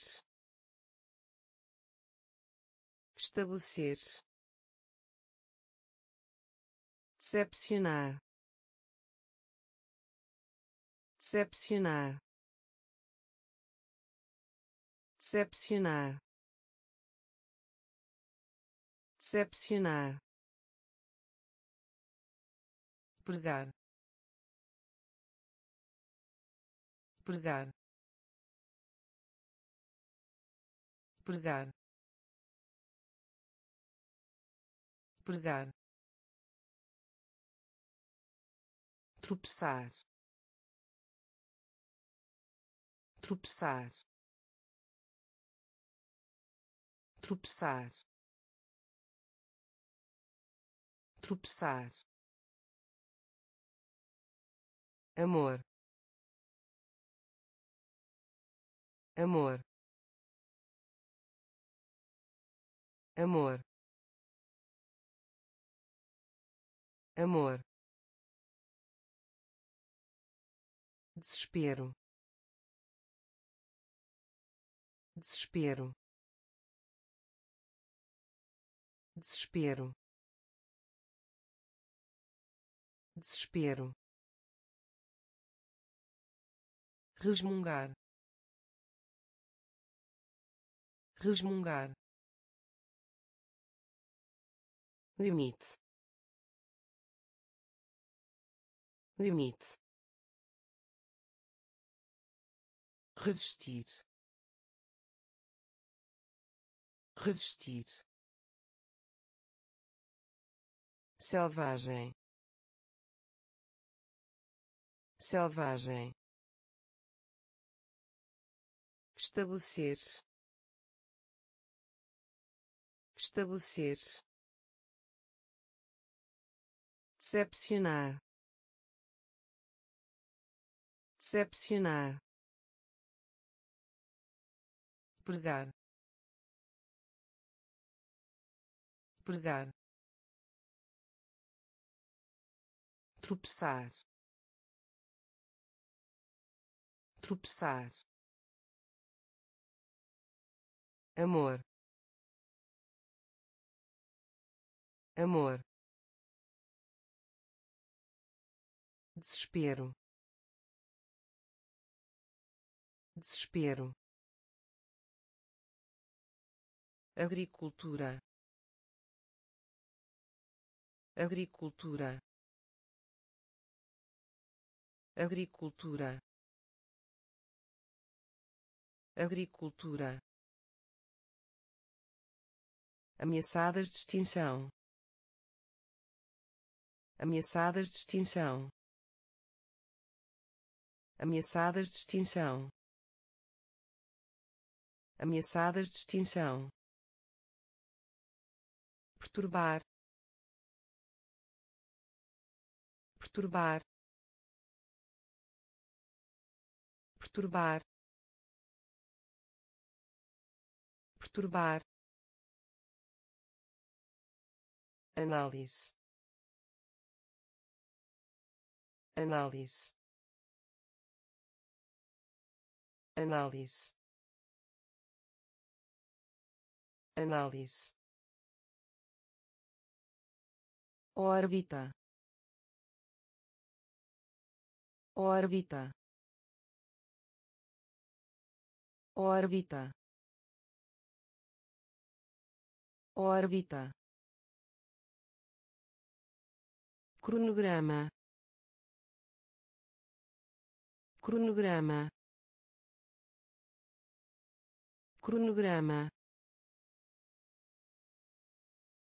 Estabelecer. Decepcionar. Decepcionar. Decepcionar. Decepcionar pregar. Pregar. Pregar. Pregar. Tropeçar. Tropeçar. Tropeçar. Tropeçar amor. Amor. Amor. Amor. Desespero. Desespero. Desespero. Desespero resmungar resmungar limite limite resistir resistir selvagem selvagem estabelecer. Estabelecer. Decepcionar. Decepcionar. Pregar. Pregar. Tropeçar. Tropeçar amor. Amor. Desespero. Desespero. Agricultura. Agricultura. Agricultura. Agricultura ameaçadas de extinção. Ameaçadas de extinção. Ameaçadas de extinção. Ameaçadas de extinção. Perturbar. Perturbar. Perturbar. Perturbar análise. Análise. Análise. Análise. Órbita. Órbita. Órbita. Órbita cronograma. Cronograma. Cronograma.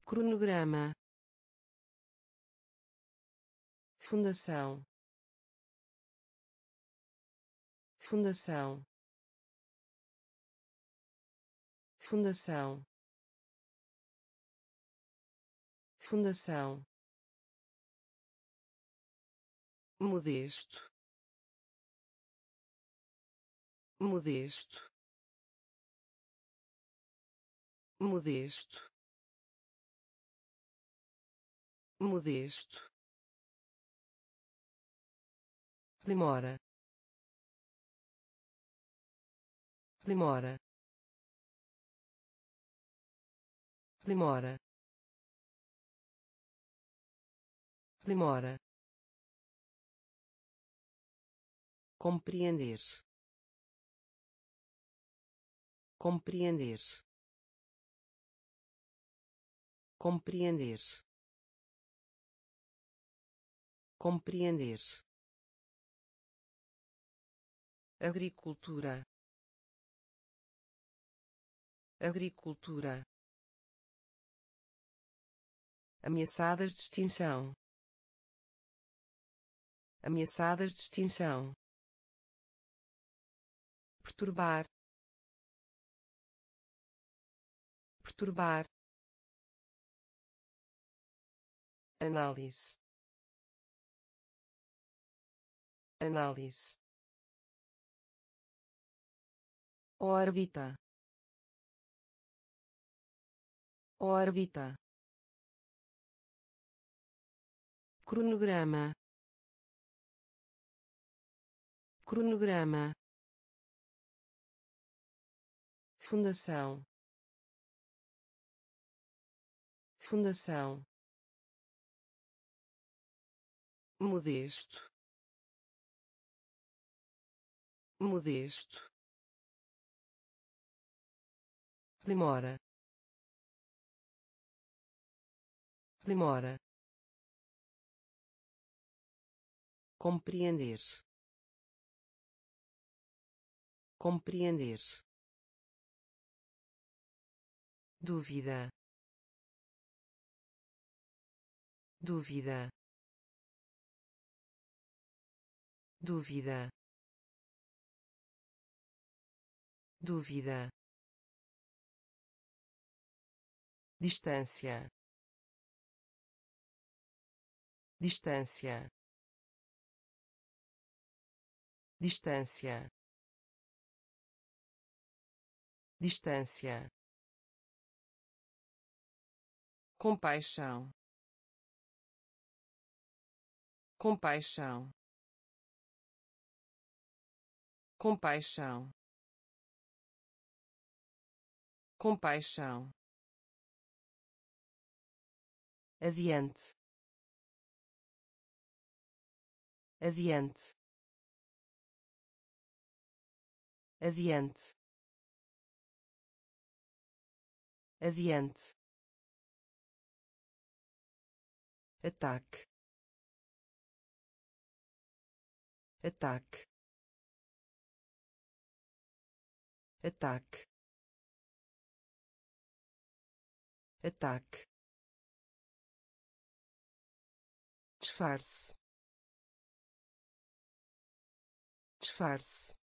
Cronograma. Fundação. Fundação. Fundação. Fundação modesto. Modesto. Modesto. Modesto. Demora. Demora. Demora. Demora compreender. Compreender. Compreender. Compreender. Agricultura. Agricultura. Ameaçadas de extinção. Ameaçadas de extinção perturbar perturbar análise análise órbita órbita cronograma cronograma fundação. Fundação. Modesto. Modesto. Demora. Demora. Compreender. Compreender dúvida. Dúvida. Dúvida. Dúvida. Distância. Distância. Distância. Distância compaixão. Compaixão. Compaixão. Compaixão. Adiante. Adiante. Adiante. Adiante ataque. Ataque. Ataque. Ataque. Disfarce. Disfarce.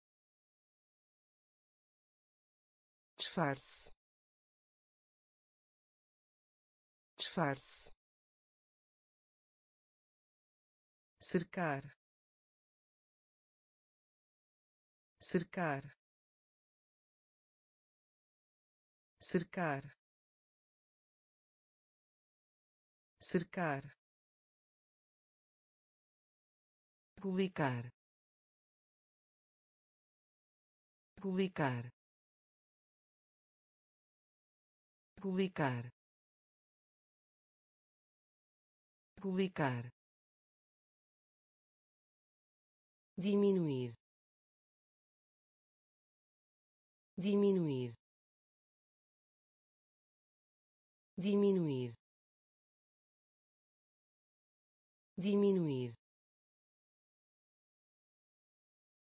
Disfarce. Disfarce cercar. Cercar. Cercar. Cercar. Publicar. Publicar. Publicar. Publicar diminuir diminuir diminuir diminuir.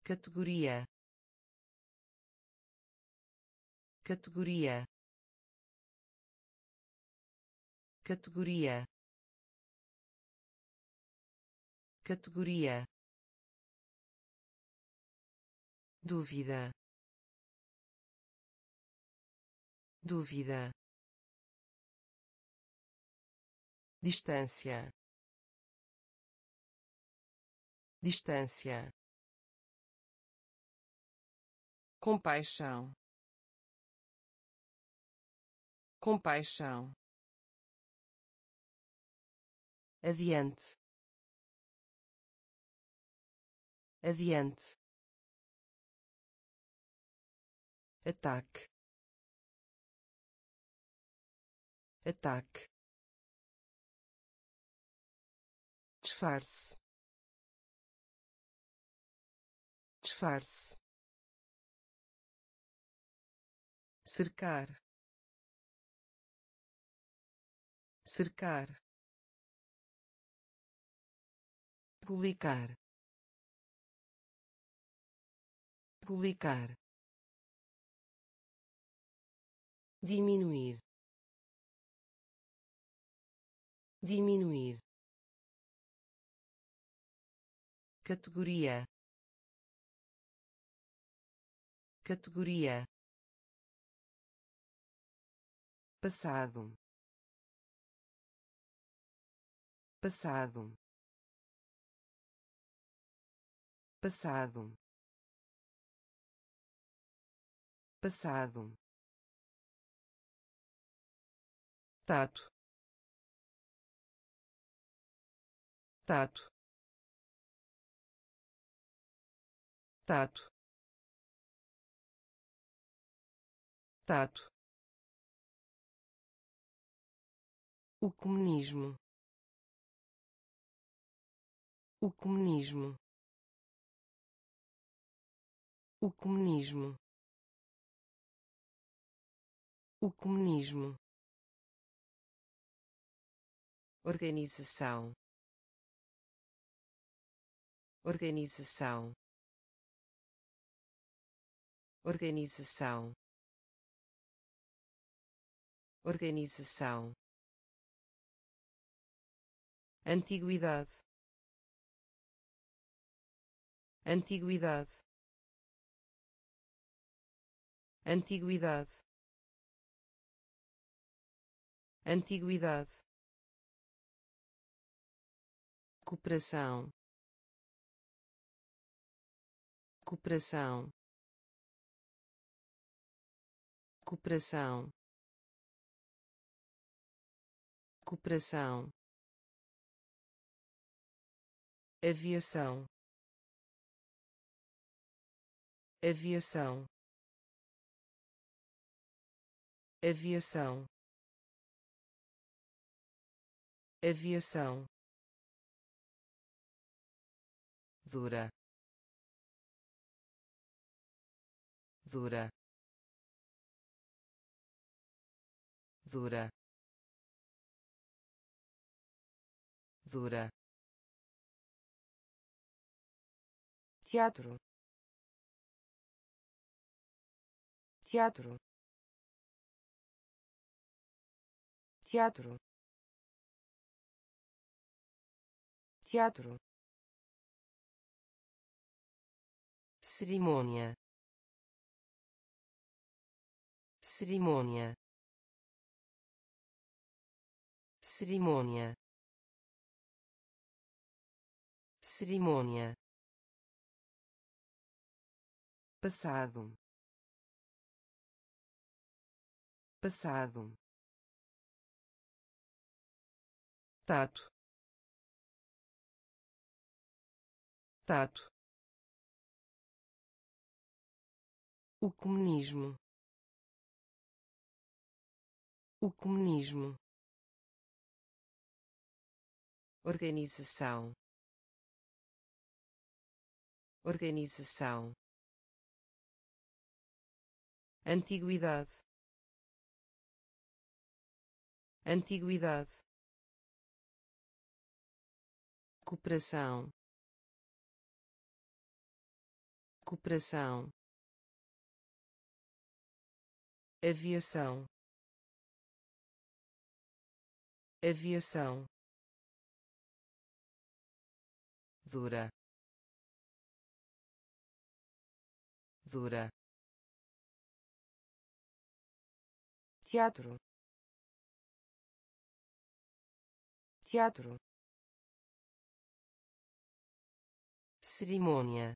Categoria. Categoria. Categoria. Categoria dúvida. Dúvida. Distância. Distância. Compaixão. Compaixão. Adiante adiante ataque. Ataque. Disfarce. Disfarce. Cercar. Cercar. Publicar. Publicar diminuir. Diminuir. Categoria. Categoria. Passado. Passado. Passado. Passado tato. Tato. Tato. Tato. O comunismo. O comunismo. O comunismo. O comunismo organização. Organização. Organização. Organização. Antiguidade. Antiguidade. Antiguidade. Antiguidade cooperação cooperação cooperação cooperação aviação. Aviação. Aviação. Aviação dura dura dura dura teatro. Teatro. Teatro. Teatro cerimônia. Cerimônia. Cerimônia. Cerimônia. Passado. Passado. Tato. Tato o comunismo. O comunismo. Organização. Organização. Antiguidade. Antiguidade. Cooperação. Cooperação aviação. Aviação. Dura. Dura. Teatro. Teatro. Cerimônia.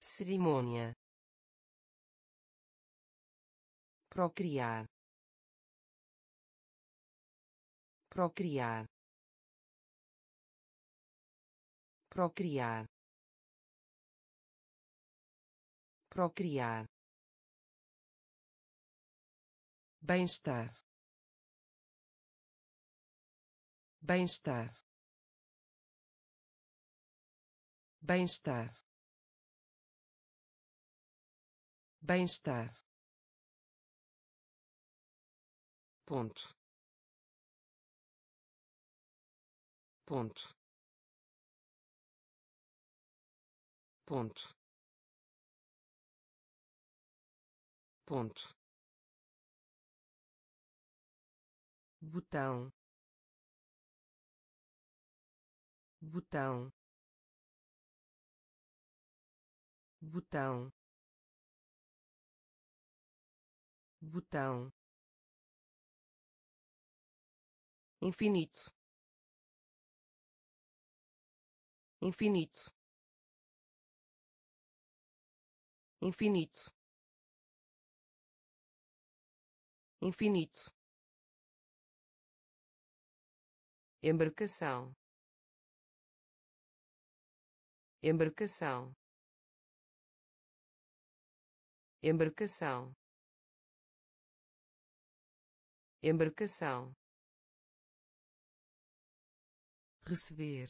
Cerimônia procriar. Procriar. Procriar. Procriar. Bem-estar. Bem-estar. Bem-estar. Bem-estar ponto. Ponto. Ponto. Ponto. Botão. Botão. Botão. Botão infinito. Infinito. Infinito. Infinito. Embarcação. Embarcação. Embarcação. Embarcação receber.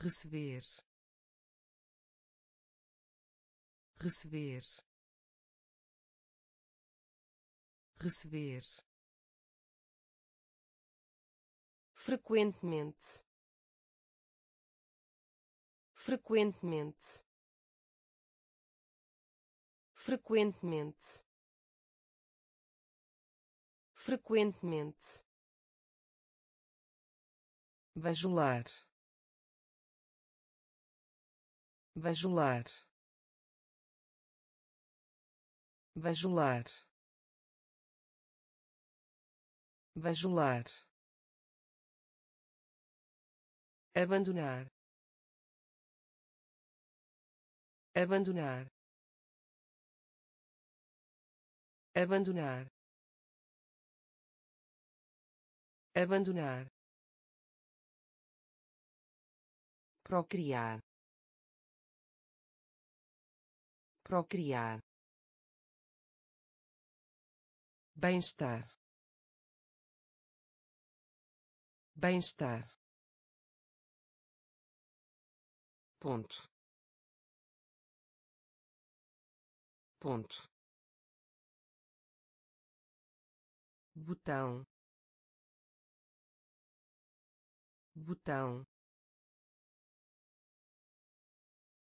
Receber. Receber. Receber. Frequentemente. Frequentemente. Frequentemente. Frequentemente bajular bajular bajular bajular abandonar. Abandonar. Abandonar. Abandonar procriar. Procriar. Bem-estar. Bem-estar. Ponto. Ponto. Botão. Botão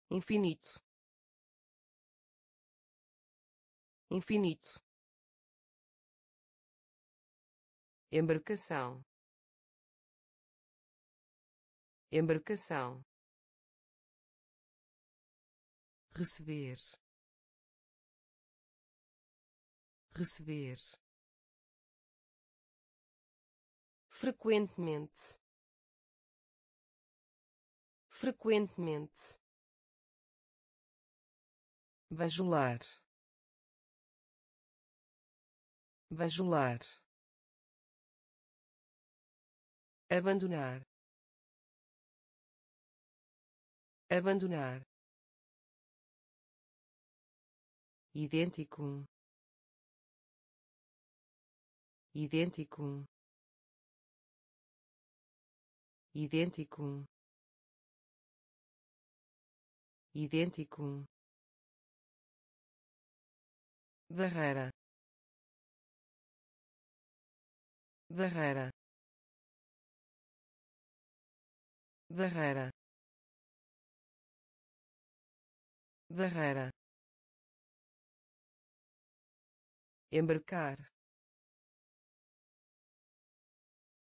infinito. Infinito. Embarcação. Embarcação. Receber. Receber. Frequentemente. Frequentemente bajular bajular abandonar. Abandonar. Idêntico. Idêntico. Idêntico. Idêntico barreira. Barreira. Barreira. Barreira. Embarcar.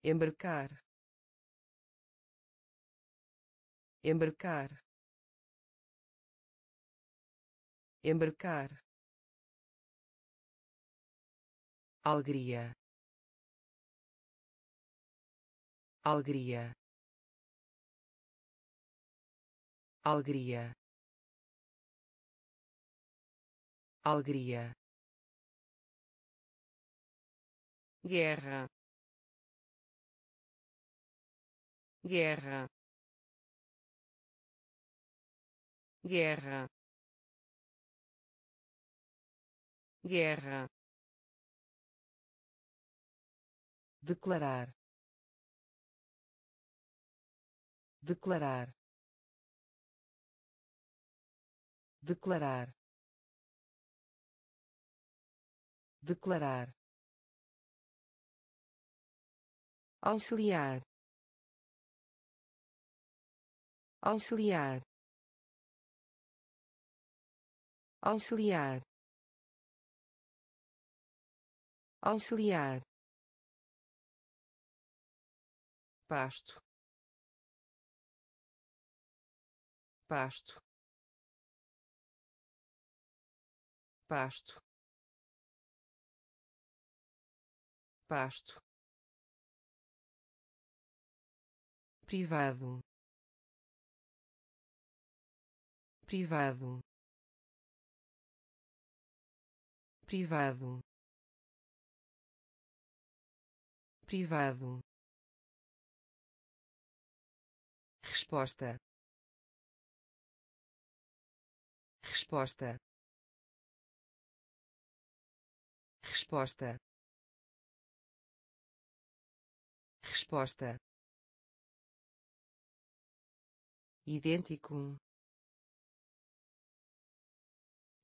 Embarcar. Embarcar. Embarcar alegria. Alegria. Alegria. Alegria. Guerra. Guerra. Guerra. Guerra declarar. Declarar. Declarar. Declarar. Auxiliar. Auxiliar. Auxiliar. Auxiliar pasto. Pasto. Pasto. Pasto. Privado. Privado. Privado. Privado resposta. Resposta. Resposta. Resposta. Idêntico.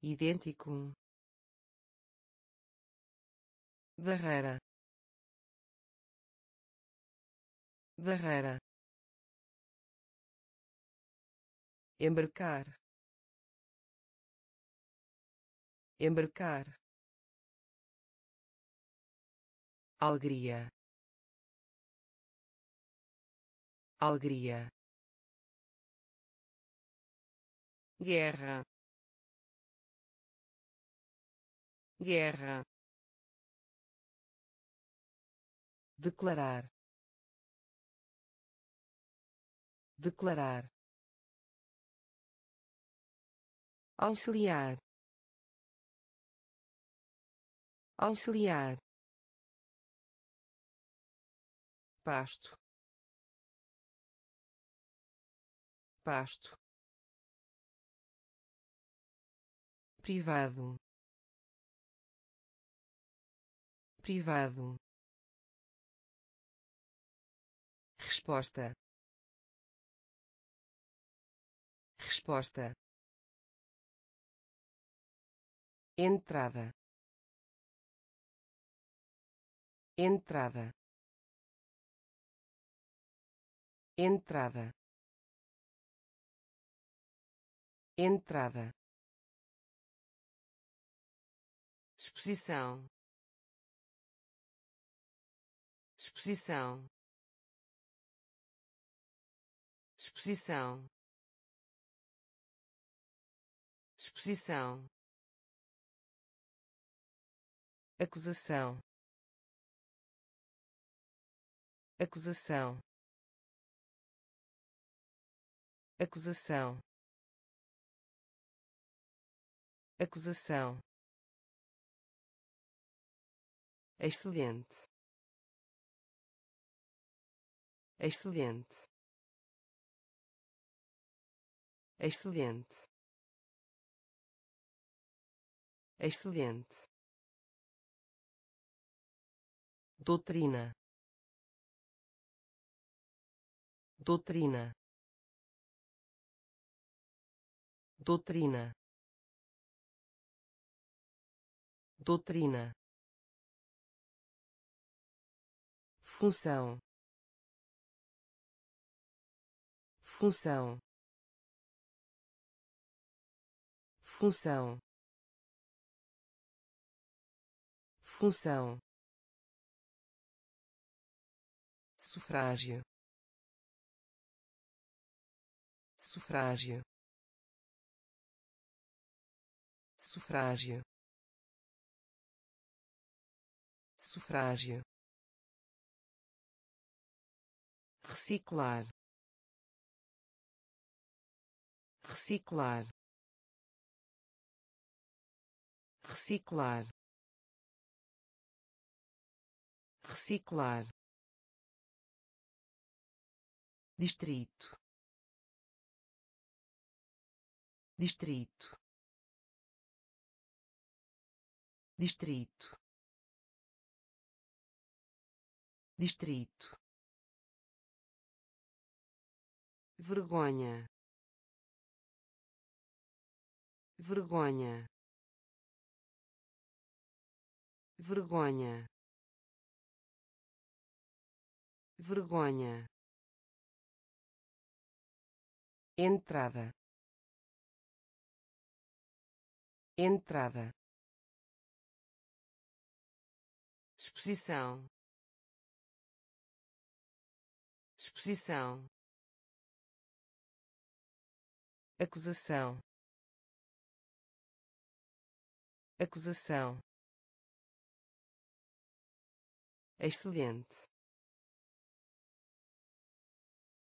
Idêntico. Barreira. Barreira embarcar. Embarcar. Alegria. Alegria. Guerra. Guerra. Declarar. Declarar auxiliar auxiliar pasto pasto privado privado resposta resposta entrada. Entrada. Entrada. Entrada. Exposição. Exposição. Exposição. Exposição acusação. Acusação. Acusação. Acusação. Excelente. Excelente. Excelente. Excelente doutrina. Doutrina. Doutrina. Doutrina. Função. Função. Função. Função sufrágio. Sufrágio. Sufrágio. Sufrágio. Reciclar. Reciclar. Reciclar. Reciclar distrito. Distrito. Distrito. Distrito. Vergonha. Vergonha. Vergonha. Vergonha entrada. Entrada. Exposição. Exposição. Acusação. Acusação. Excelente.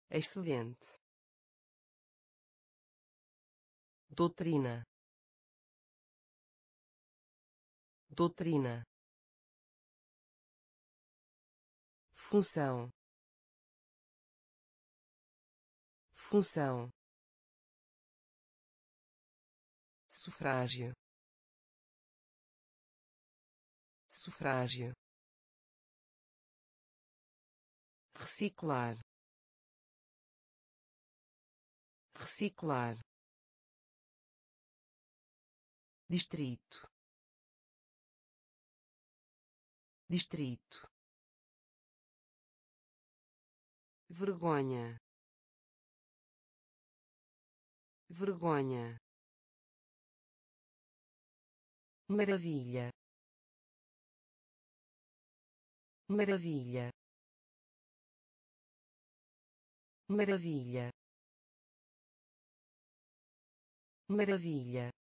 Excelente doutrina. Doutrina. Função. Função. Sufrágio. Sufrágio. Reciclar. Reciclar distrito. Distrito. Vergonha. Vergonha. Maravilha. Maravilha. Maravilha. Maravilha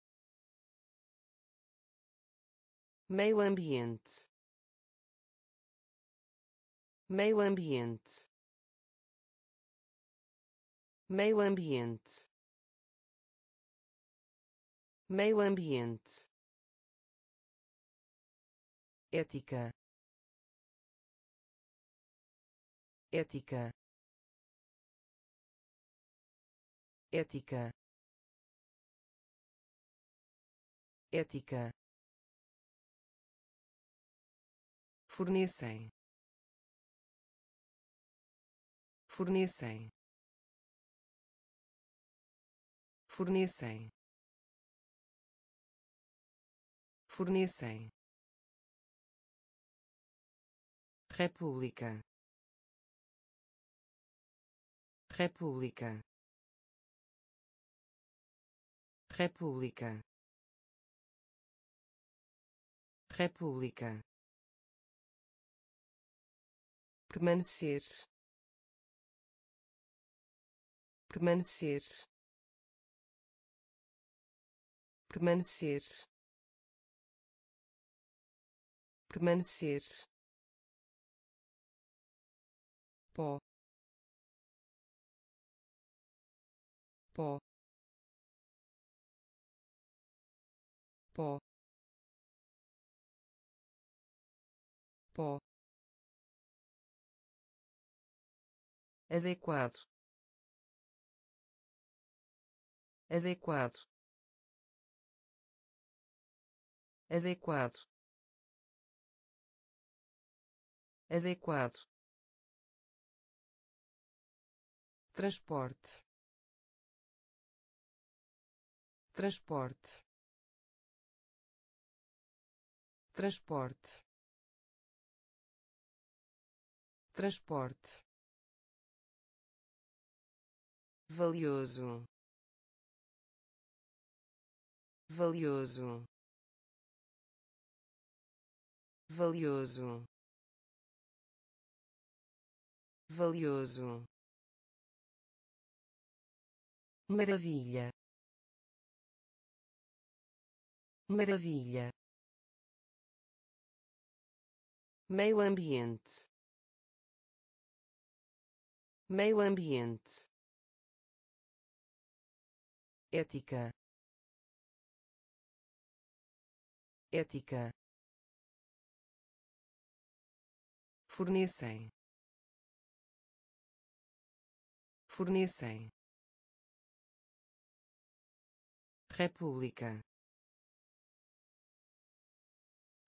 meio ambiente. Meio ambiente. Meio ambiente. Meio ambiente. Ética. Ética. Ética. Ética fornecem. Fornecem. Fornecem. Fornecem. República. República. República. República permanecer. Permanecer. Permanecer. Permanecer. Pó. Pó. Pó. Pó adequado. Adequado. Adequado. Adequado. Transporte. Transporte. Transporte. Transporte valioso. Valioso. Valioso. Valioso. Maravilha. Maravilha. Meio ambiente. Meio ambiente ética. Ética. Fornecem. Fornecem. República.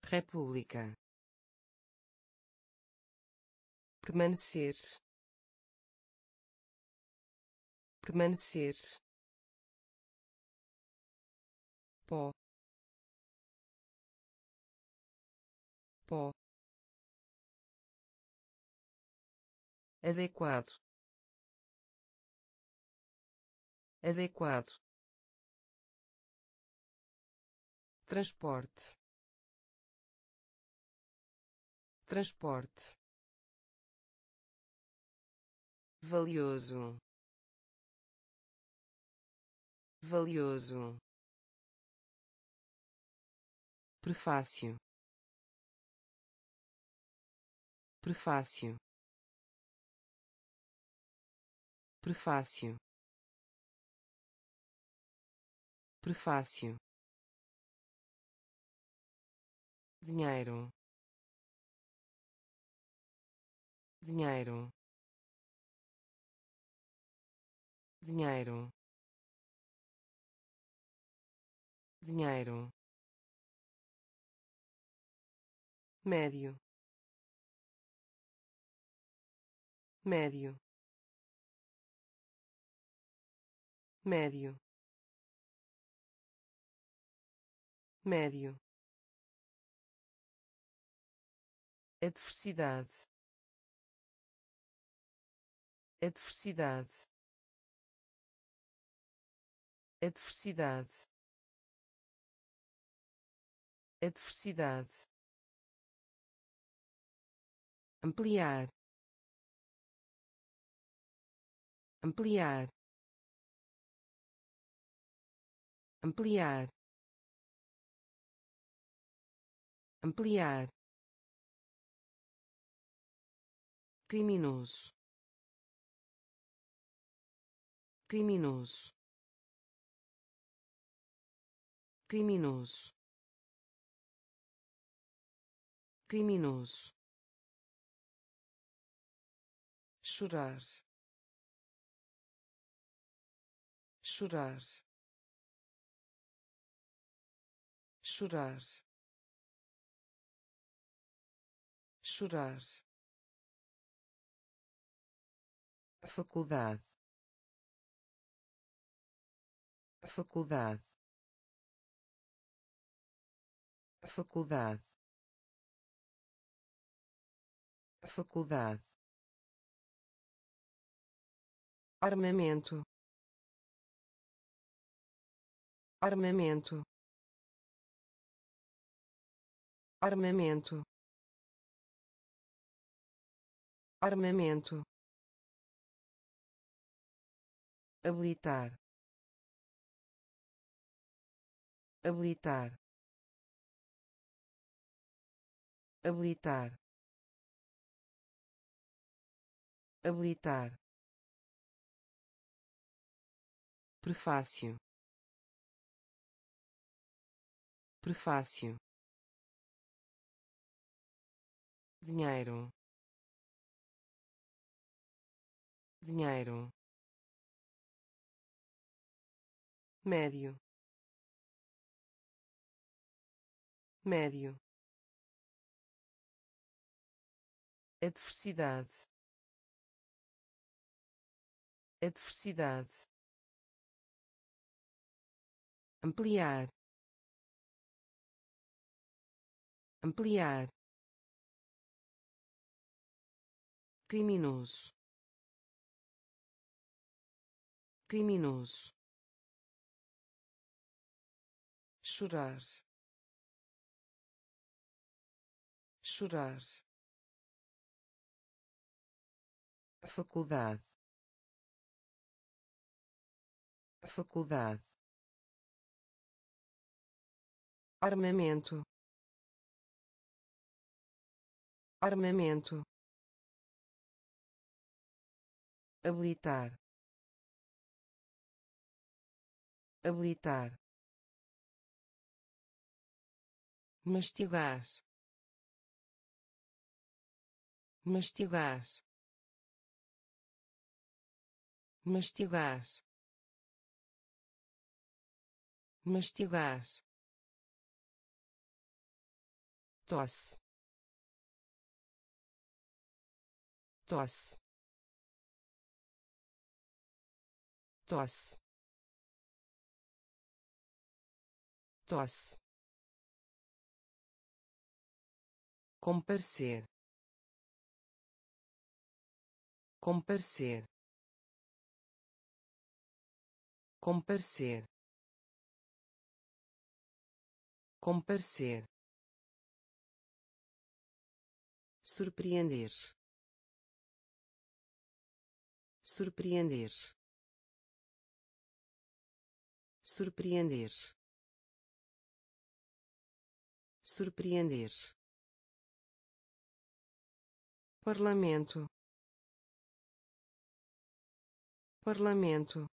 República. Permanecer. Permanecer pó. Pó. Adequado. Adequado. Transporte. Transporte. Valioso. Valioso prefácio. Prefácio. Prefácio. Prefácio. Dinheiro. Dinheiro. Dinheiro. Dinheiro médio. Médio. Médio. Médio. Adversidade. Adversidade. Adversidade. Adversidade ampliar ampliar ampliar ampliar. Criminoso criminoso criminoso criminoso chorar. Chorar. Chorar. Chorar. Faculdade. Faculdade. Faculdade. Faculdade armamento. Armamento. Armamento. Armamento. Habilitar. Habilitar. Habilitar. Habilitar prefácio. Prefácio. Dinheiro. Dinheiro. Médio. Médio. Adversidade. Adversidade ampliar ampliar criminoso criminoso chorar chorar faculdade faculdade armamento. Armamento. Habilitar. Habilitar. Mastigar. Mastigar. Mastigar. Mastigar tosse. Tosse. Tosse. Tosse. Comparecer. Comparecer. Comparecer. Comparecer surpreender. Surpreender. Surpreender. Surpreender. Parlamento. Parlamento.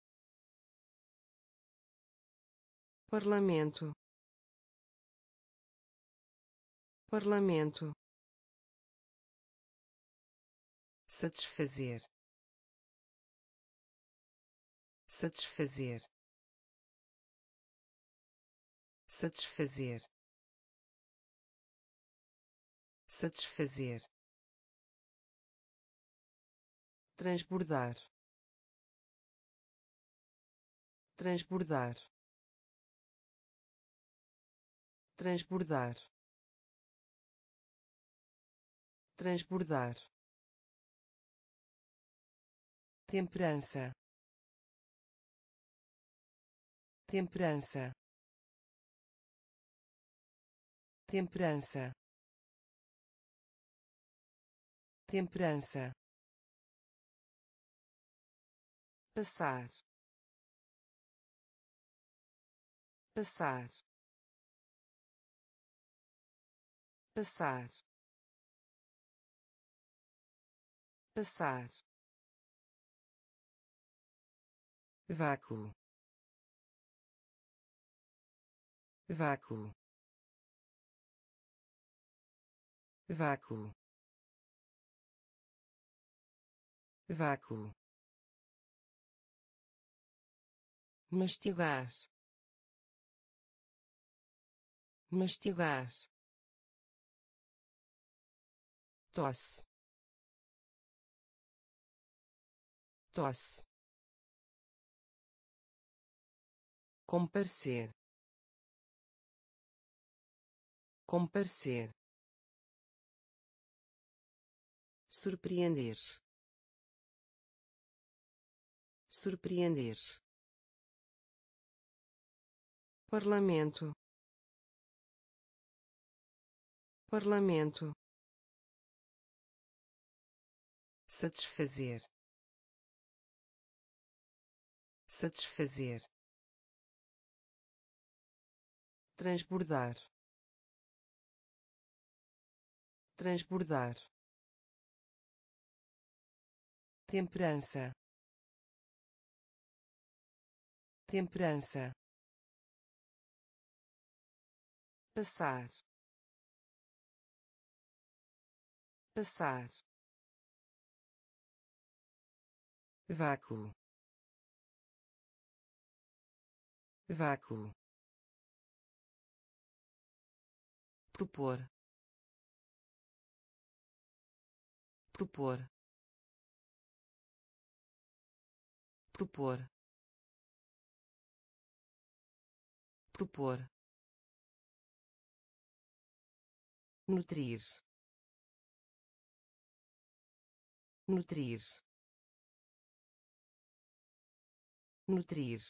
Parlamento. Parlamento satisfazer. Satisfazer. Satisfazer. Satisfazer. Transbordar. Transbordar. Transbordar. Transbordar temperança. Temperança. Temperança. Temperança. Passar. Passar. Passar. Passar vácuo. Vácuo. Vácuo. Vácuo. Mastigar. Mastigar. Tosse. Tosse comparecer. Comparecer. Surpreender. Surpreender. Parlamento. Parlamento. Satisfazer. Satisfazer transbordar. Transbordar. Temperança. Temperança. Passar. Passar. Vácuo. Vácuo propor. Propor. Propor. Propor. Nutrir. Nutrir. Nutrir.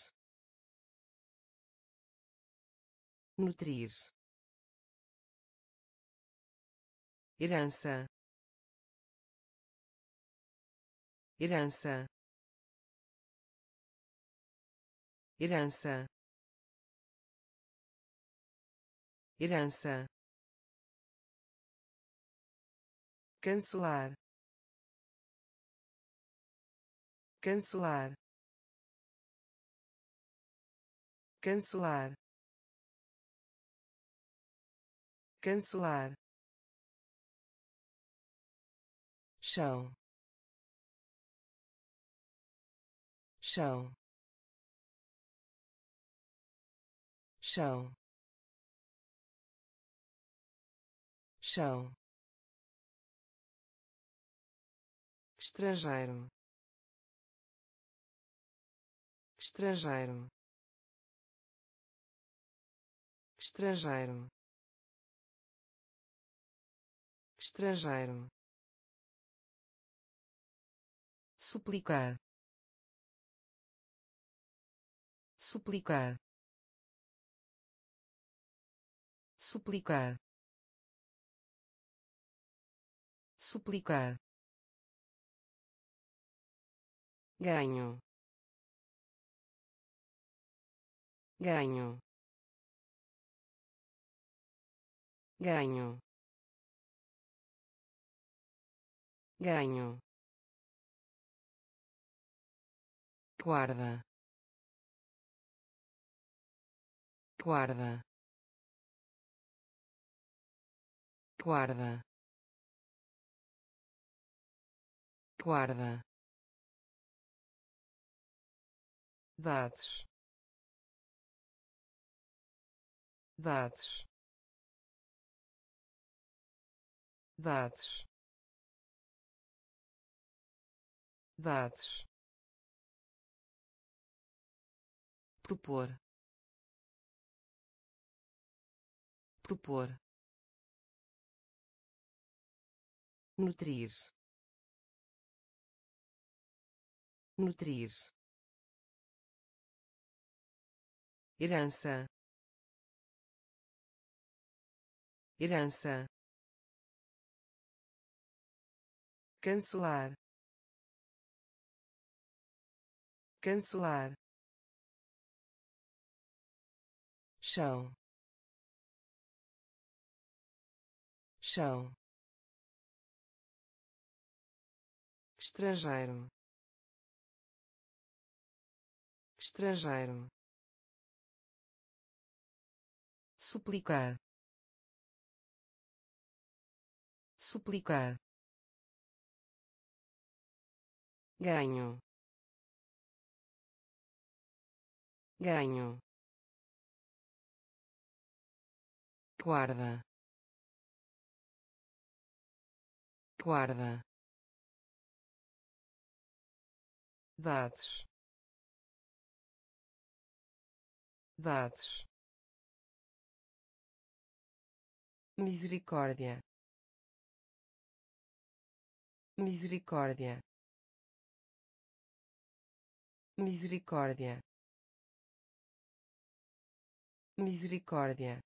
Nutrir herança. Herança. Herança. Herança. Cancelar. Cancelar. Cancelar. Cancelar chão. Chão. Chão. Chão. Estrangeiro. Estrangeiro. Estrangeiro. Estrangeiro suplicar. Suplicar. Suplicar. Suplicar. Ganho. Ganho. Ganho. Ganho guarda. Guarda. Guarda. Guarda. Dados. Dados. Dados. Dados propor. Propor. Nutrir. Nutrir. Herança. Herança. Cancelar. Cancelar chão. Chão. Estrangeiro. Estrangeiro. Suplicar. Suplicar. Ganho. Ganho guarda. Guarda. Dados. Dados. Misericórdia. Misericórdia. Misericórdia. Misericórdia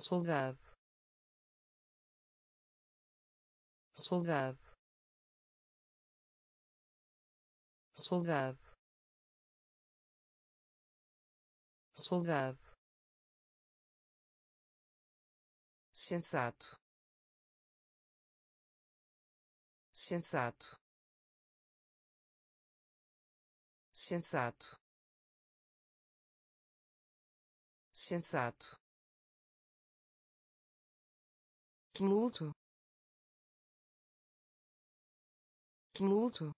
soldado. Soldado. Soldado. Soldado. Sensato. Sensato. Sensato. Sensato tumulto tumulto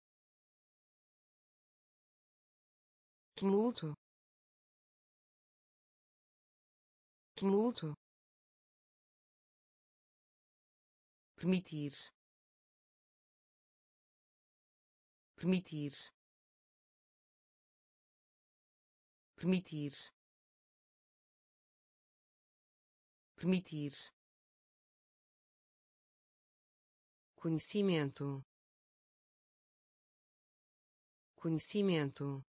tumulto tumulto. Permitir. Permitir. Permitir. Permitir conhecimento. Conhecimento.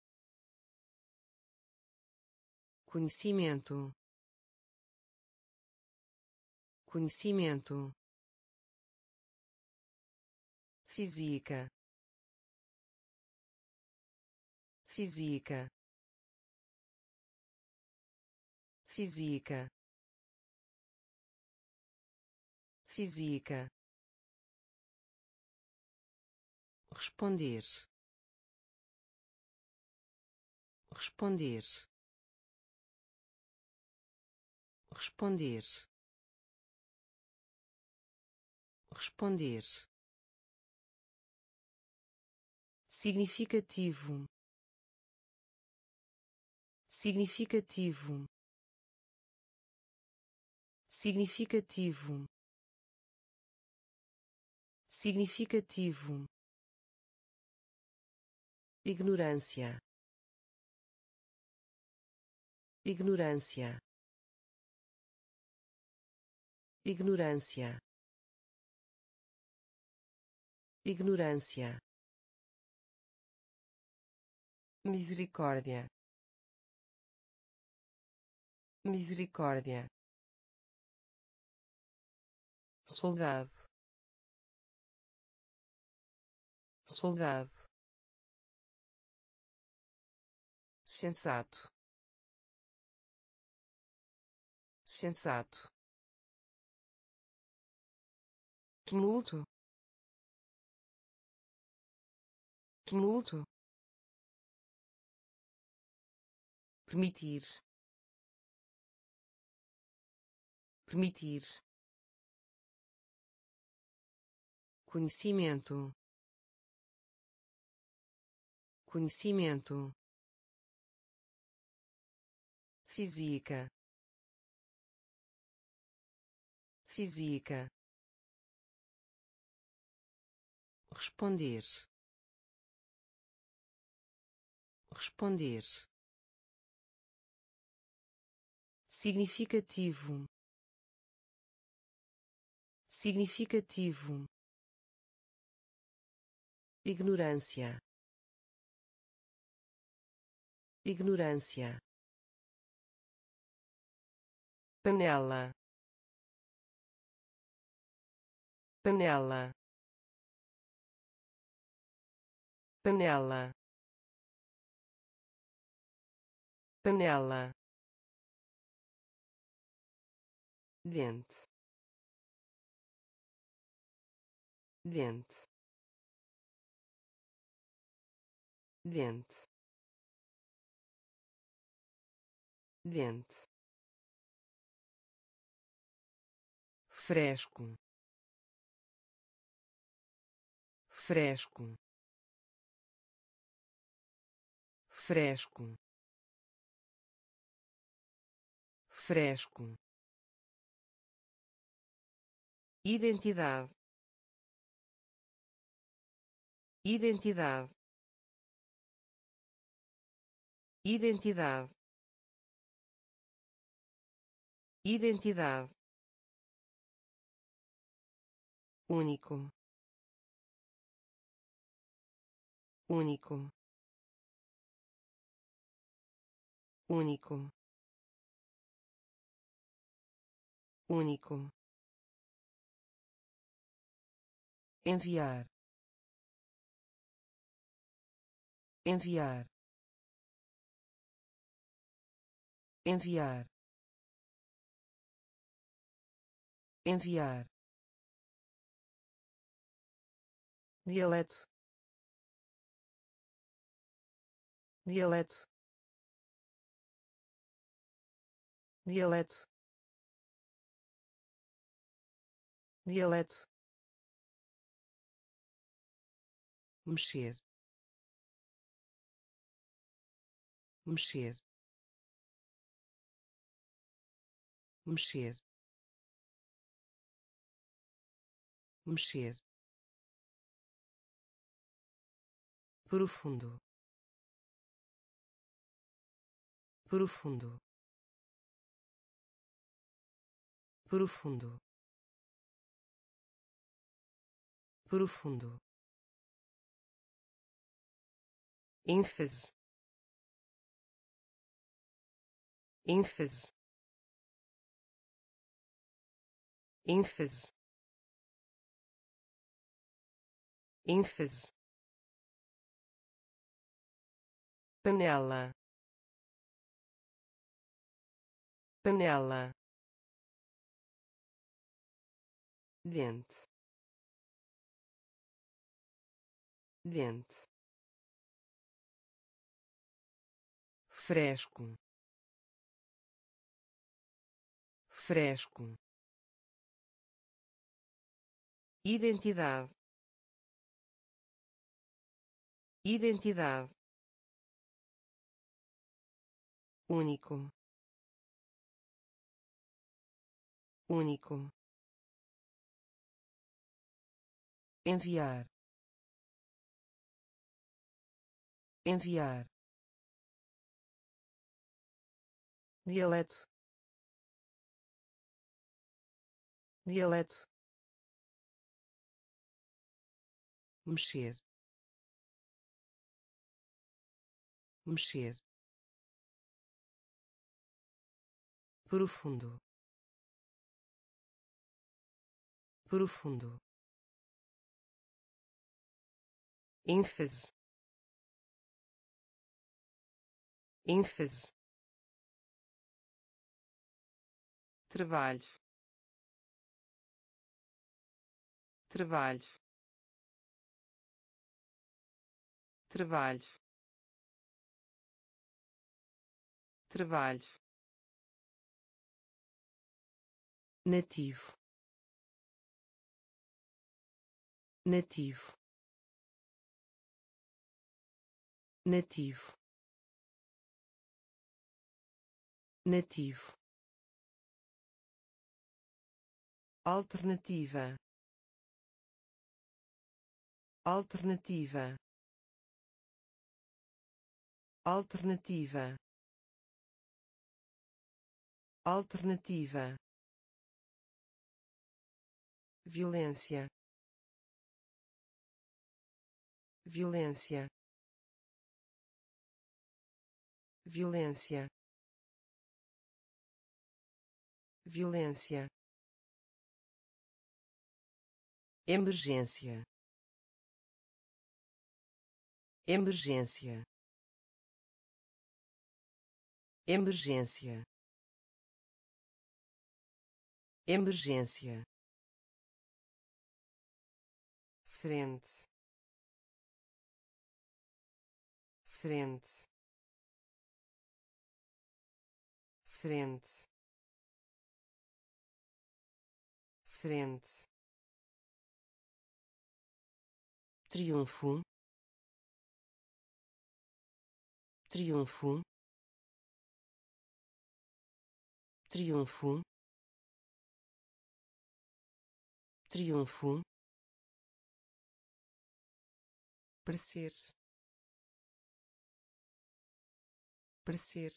Conhecimento. Conhecimento. Física. Física. Física. Física responder. Responder. Responder. Responder. Significativo. Significativo. Significativo. Significativo ignorância. Ignorância. Ignorância. Ignorância. Misericórdia. Misericórdia. Soldado. Soldado sensato. Sensato. Tumulto. Tumulto. Permitir. Permitir. Conhecimento. Conhecimento física. Física. Responder. Responder. Significativo. Significativo. Ignorância. Ignorância panela panela panela panela dente dente dente dente fresco. Fresco. Fresco. Fresco. Identidade. Identidade. Identidade. Identidade único. Único. Único. Único. Enviar. Enviar. Enviar. Enviar dialeto. Dialeto. Dialeto. Dialeto. Mexer. Mexer. Mexer. Mexer profundo. Profundo. Profundo. Profundo. Ênfase. Ênfase. Ênfase. Ênfase panela. Panela. Dente. Dente. Fresco. Fresco. Identidade. Identidade único. Único. Enviar. Enviar. Dialeto. Dialeto. Mexer. Mexer profundo. Profundo. Ênfase. Ênfase. Trabalho. Trabalho. Trabalho. Trabalho nativo. Nativo. Nativo. Nativo. Alternativa. Alternativa. Alternativa. Alternativa violência. Violência. Violência. Violência. Emergência. Emergência. Emergência. Emergência frente. Frente. Frente. Frente. Triunfo. Triunfo. Triunfo. Triunfo parecer. Parecer.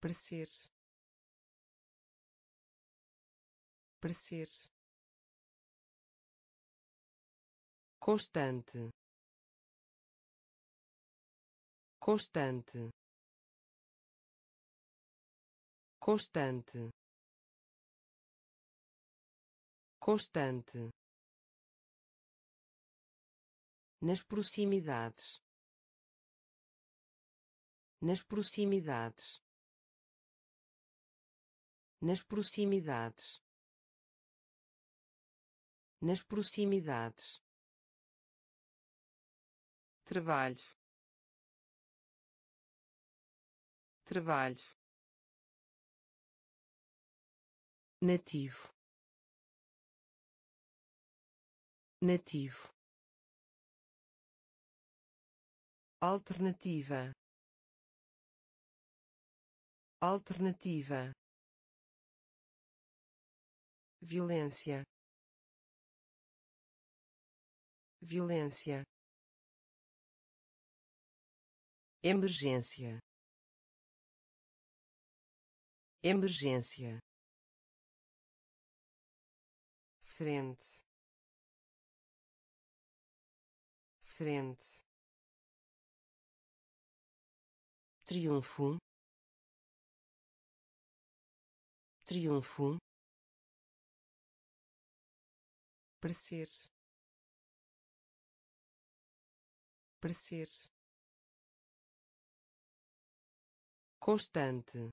Parecer. Parecer. Constante. Constante. Constante. Constante nas proximidades. Nas proximidades. Nas proximidades. Nas proximidades. Trabalho. Trabalho. Nativo. Nativo alternativa. Alternativa. Violência. Violência. Emergência. Emergência. Frente. Frente triunfo. Triunfo. Parecer. Parecer. Constante.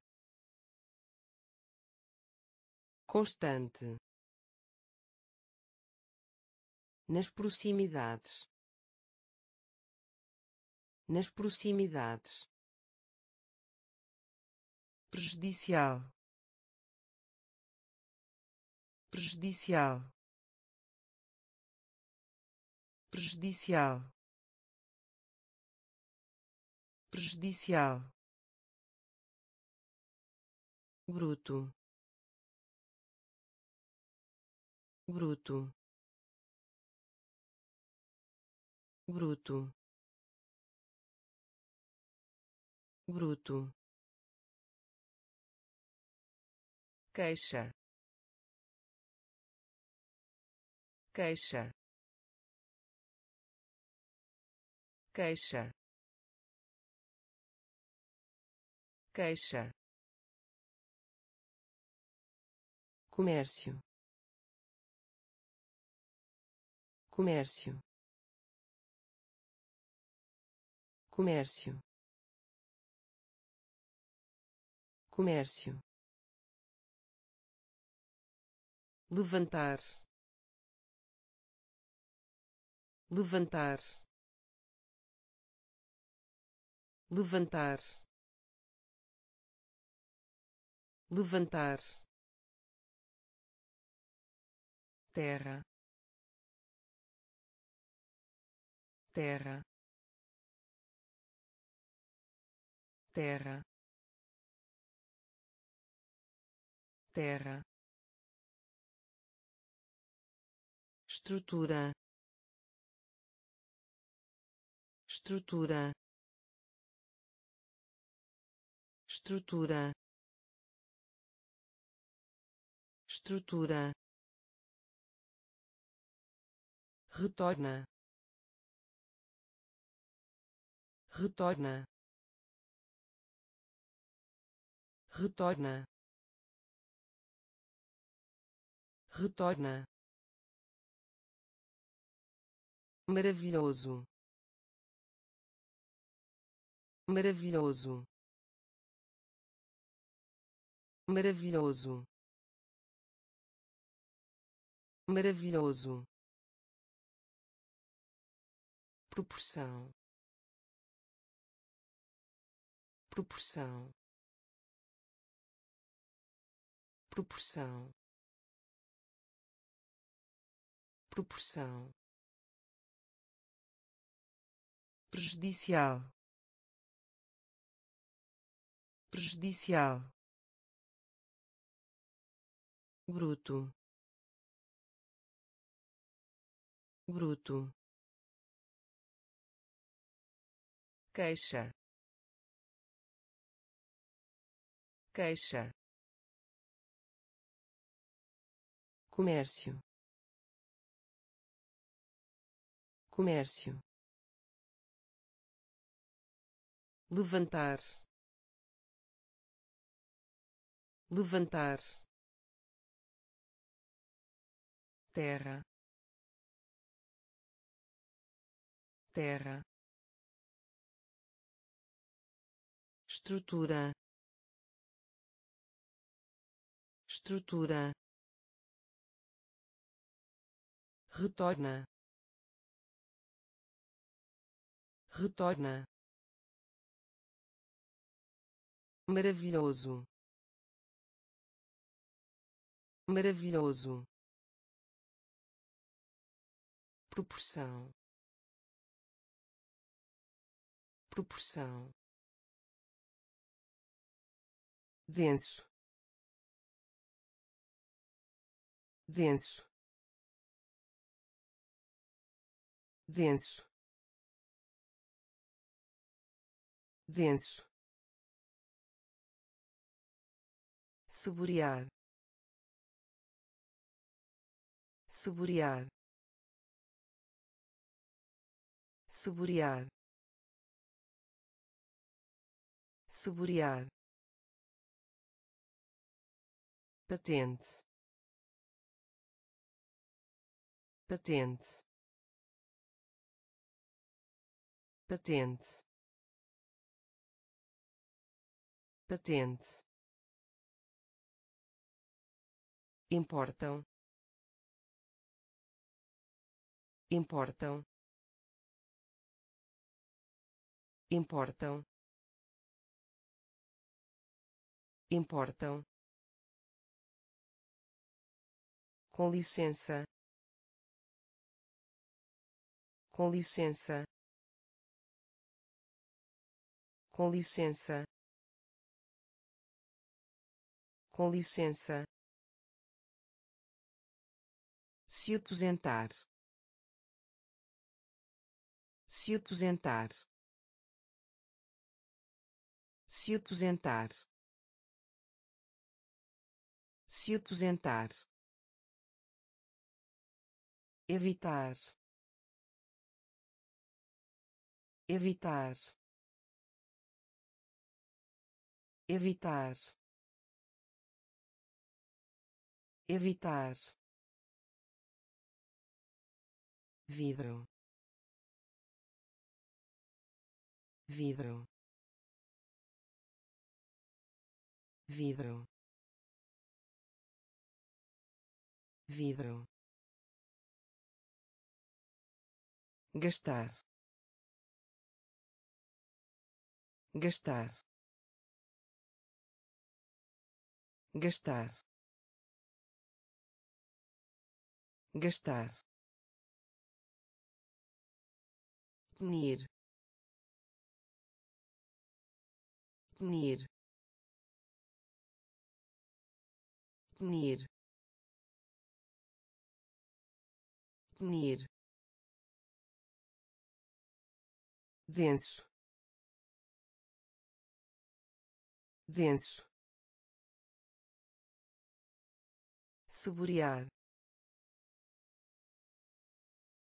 Constante. Nas proximidades. Nas proximidades prejudicial. Prejudicial. Prejudicial. Prejudicial. Bruto. Bruto. Bruto. Bruto queixa. Queixa. Queixa. Queixa. Comércio. Comércio. Comércio. Comércio levantar. Levantar. Levantar. Levantar. Terra. Terra. Terra. Terra estrutura. Estrutura. Estrutura. Estrutura. Retorna. Retorna. Retorna. Retorna maravilhoso. Maravilhoso. Maravilhoso. Maravilhoso. Proporção. Proporção. Proporção. Proporção prejudicial. Prejudicial. Bruto. Bruto. Queixa. Queixa. Comércio. Comércio levantar. Levantar. Terra. Terra. Estrutura. Estrutura. Retorna. Retorna maravilhoso. Maravilhoso. Proporção. Proporção. Denso. Denso. Denso. Denso saborear. Saborear. Saborear. Saborear. Patente. Patente. Patente. Patente importam. Importam. Importam. Importam. Com licença. Com licença. Com licença. Com licença se aposentar. Se aposentar. Se aposentar. Se aposentar. Evitar. Evitar. Evitar. Evitar vidro. Vidro. Vidro. Vidro. Gastar. Gastar. Gastar. Gastar punir punir punir punir denso. Denso. Saborear.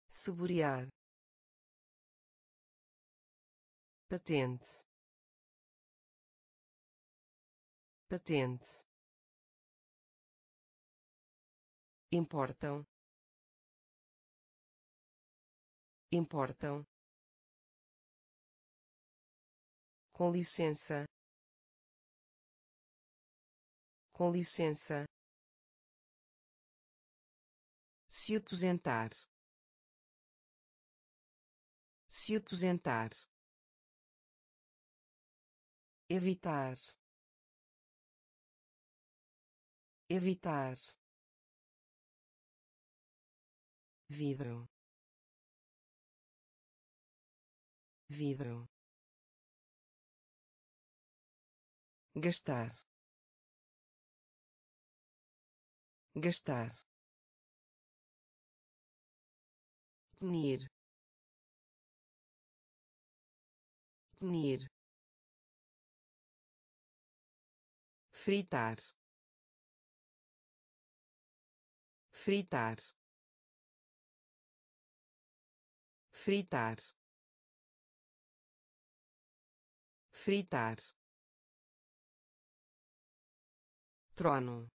Saborear patente. Patente. Importam. Importam. Com licença. Com licença. Se aposentar. Se aposentar evitar. Evitar. Vidro. Vidro. Gastar. Gastar. Punir punir fritar. Fritar. Fritar. Fritar. Trono.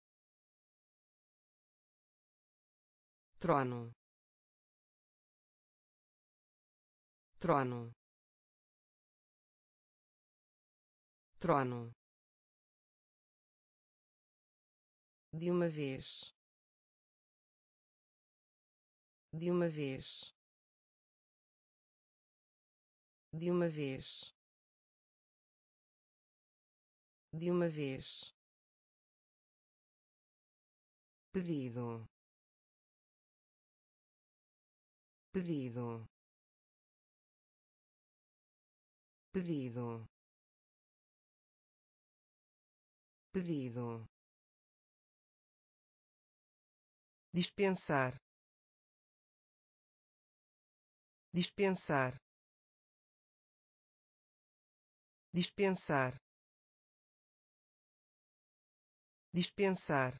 Trono. Trono. Trono de uma vez. De uma vez. De uma vez. De uma vez. Pedido. Pedido. Pedido. Pedido dispensar. Dispensar. Dispensar. Dispensar.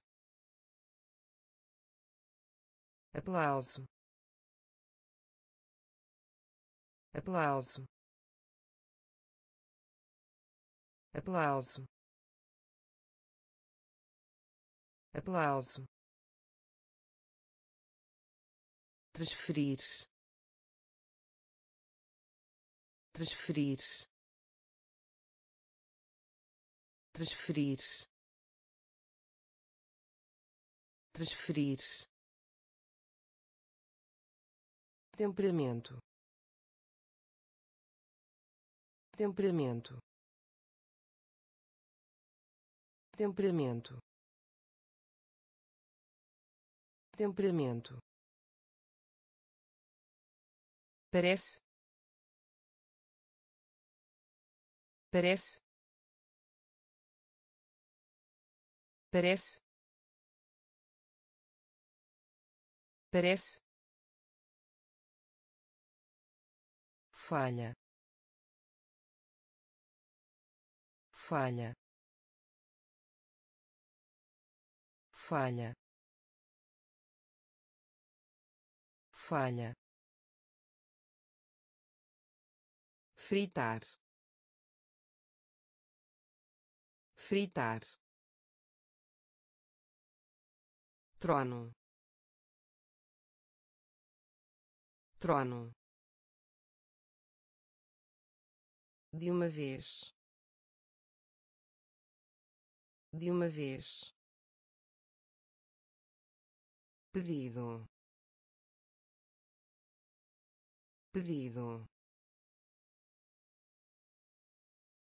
Aplauso. Aplauso. Aplauso. Aplauso transferir. Transferir. Transferir. Transferir. Temperamento. Temperamento. Temperamento. Temperamento parece? Parece? Parece? Parece? Falha. Falha. Falha. Falha fritar. Fritar. Trono. Trono. De uma vez. De uma vez. Pedido. Pedido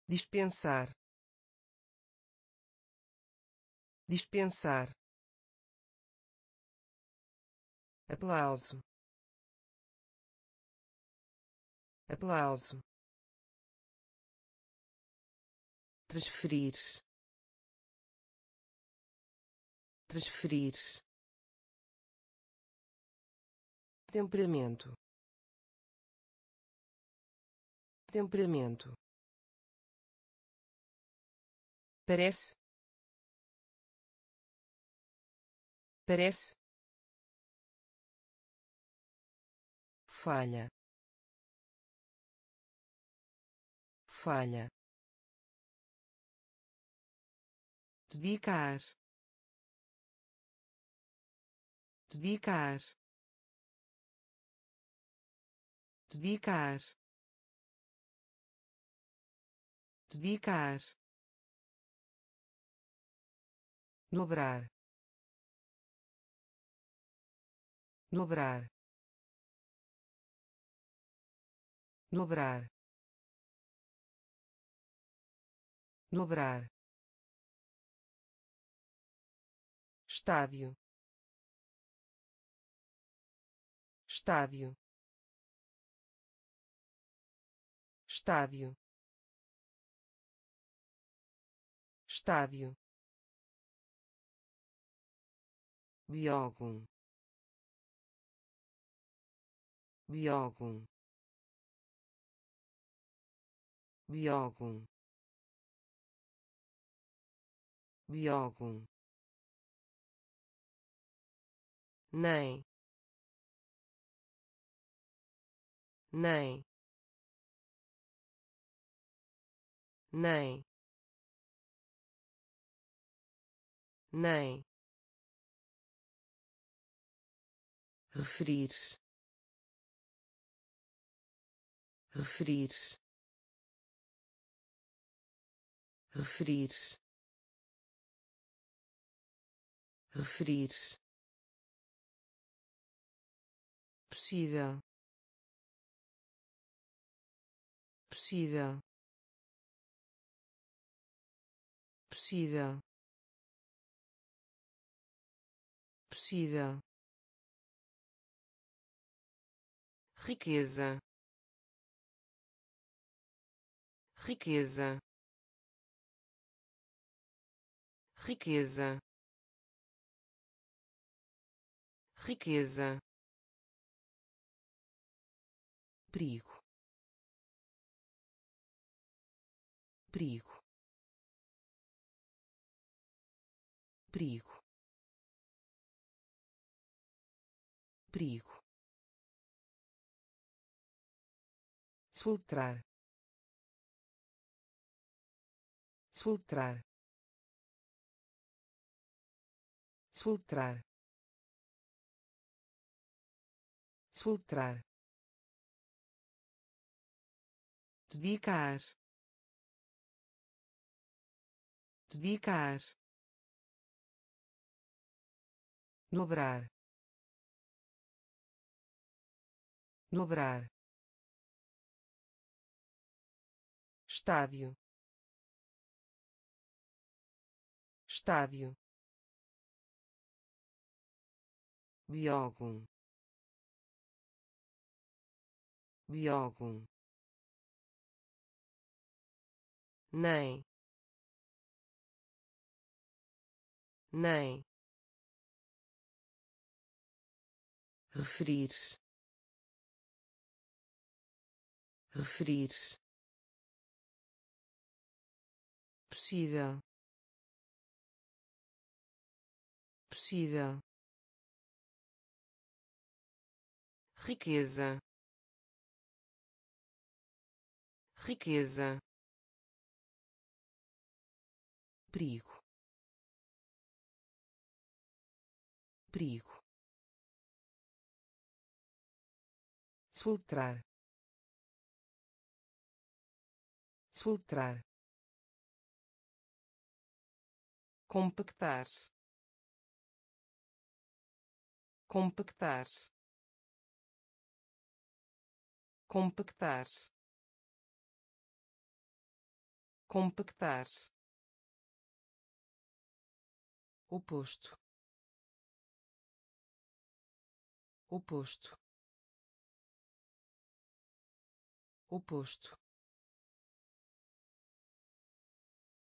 dispensar. Dispensar. Aplauso. Aplauso. Transferir. Transferir. Temperamento. Temperamento parece? Parece? Falha. Falha. Dedicar. Dedicar. Dedicar. Dedicar dobrar dobrar dobrar dobrar. Estádio. Estádio. Estádio. Estádio biógun biógun biógun biógun nem nem nem nem referir. Referir. Referir. Referir. Possível. Possível. Possível. Possível riqueza. Riqueza. Riqueza. Riqueza. Perigo. Perigo. Perigo. Perigo soltar soltar soltar soltar dedicar. Dedicar. Dobrar. Dobrar estádio. Estádio. Biógun biógun nem nem referir referir possível. Possível. Riqueza. Riqueza. Perigo. Perigo. Soltar soltar compactar. Compactar. Compactar. Compactar. Oposto. Oposto. Oposto.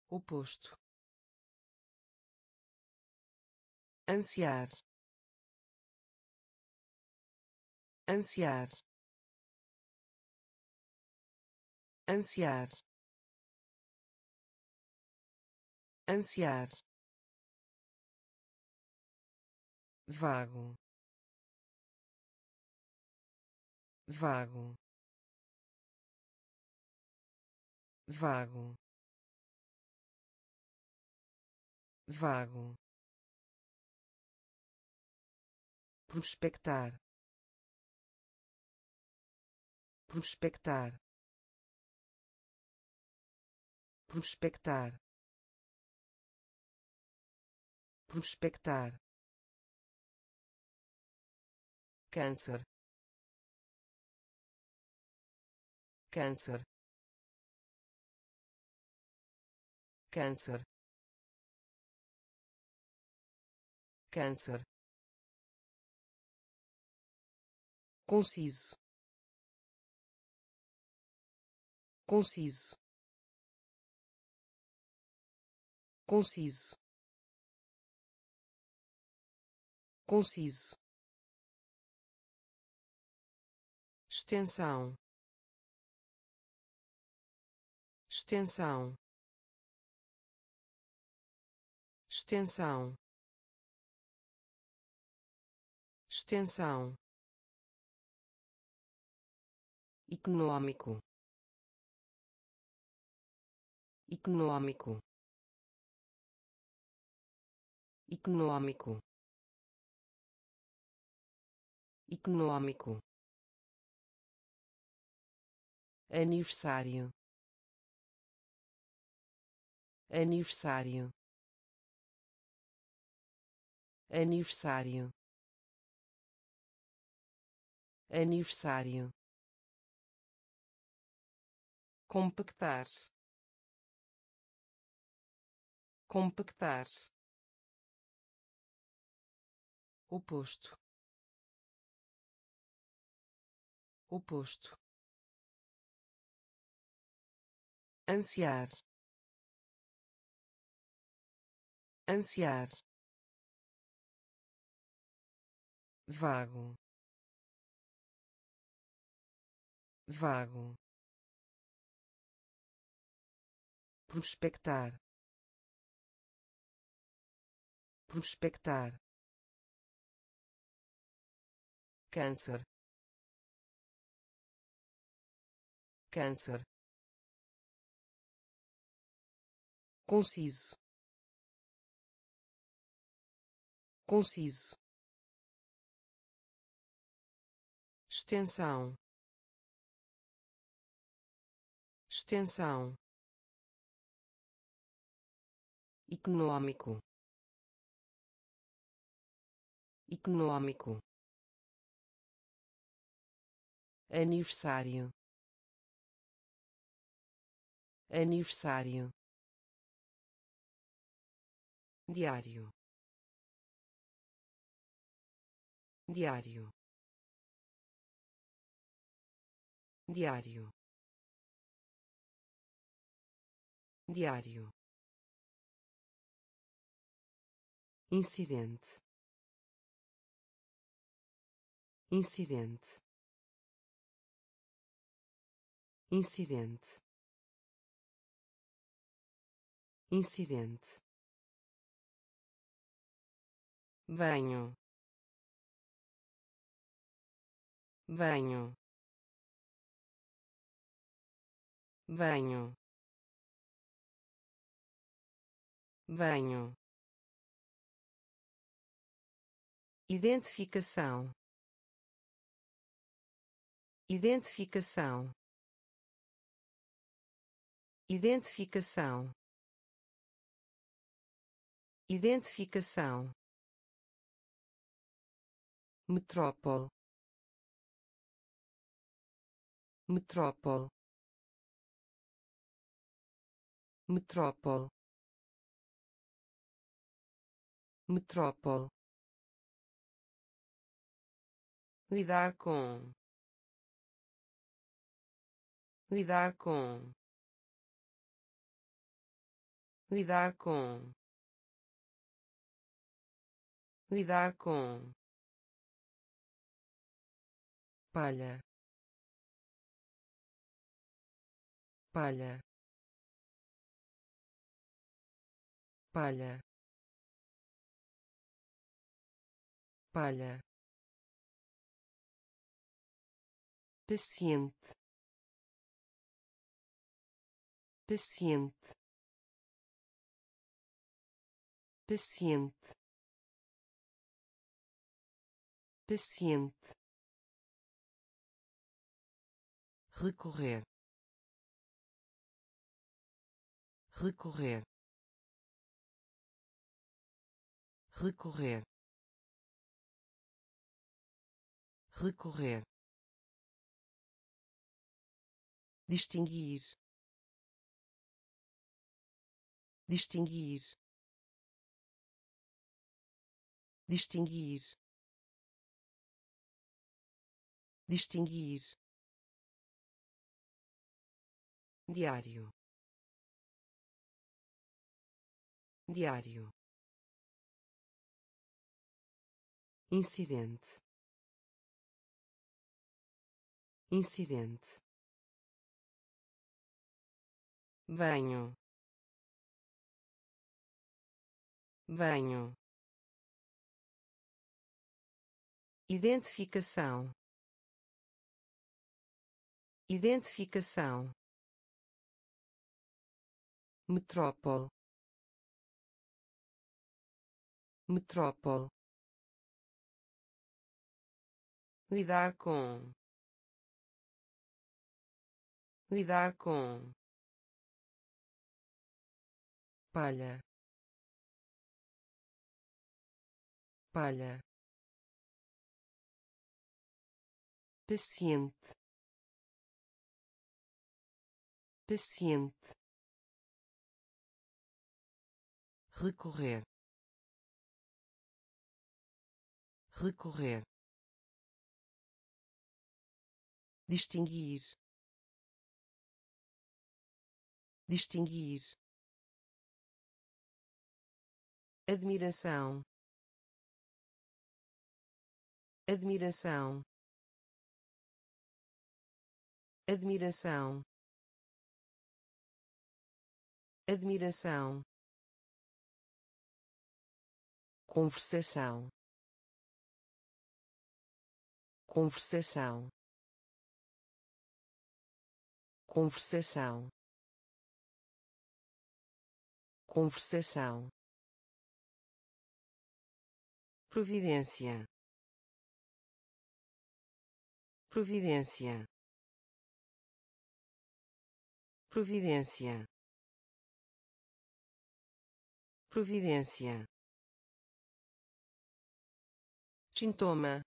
Oposto ansiar. Ansiar. Ansiar. Ansiar. Vago. Vago. Vago. Vago prospectar. Prospectar. Prospectar. Prospectar. Câncer. Câncer. Câncer. Câncer conciso. Conciso. Conciso. Conciso. Extensão. Extensão. Extensão. Extensão econômico econômico econômico econômico aniversário. Aniversário. Aniversário. Aniversário compactar. Compactar. Oposto. Oposto. Ansiar. Ansiar. Vago. Vago prospectar. Prospectar. Câncer. Câncer. Conciso. Conciso. Extensão. Extensão econômico econômico aniversário. Aniversário. Diário. Diário. Diário. Diário incidente. Incidente. Incidente. Incidente. Banho. Banho. Banho. Banho identificação. Identificação. Identificação. Identificação. Metrópole. Metrópole. Metrópole. Metrópole lidar com lidar com lidar com lidar com palha palha palha palha paciente. Paciente. Paciente. Paciente. Recorrer. Recorrer. Recorrer. Recorrer distinguir. Distinguir. Distinguir. Distinguir. Diário. Diário. Incidente. Incidente banho banho identificação. Identificação. Metrópole. Metrópole. Lidar com. Lidar com palha. Palha. Paciente. Paciente. Recorrer. Recorrer. Distinguir. Distinguir admiração admiração admiração admiração conversação conversação conversação conversação providência. Providência. Providência. Providência. Sintoma.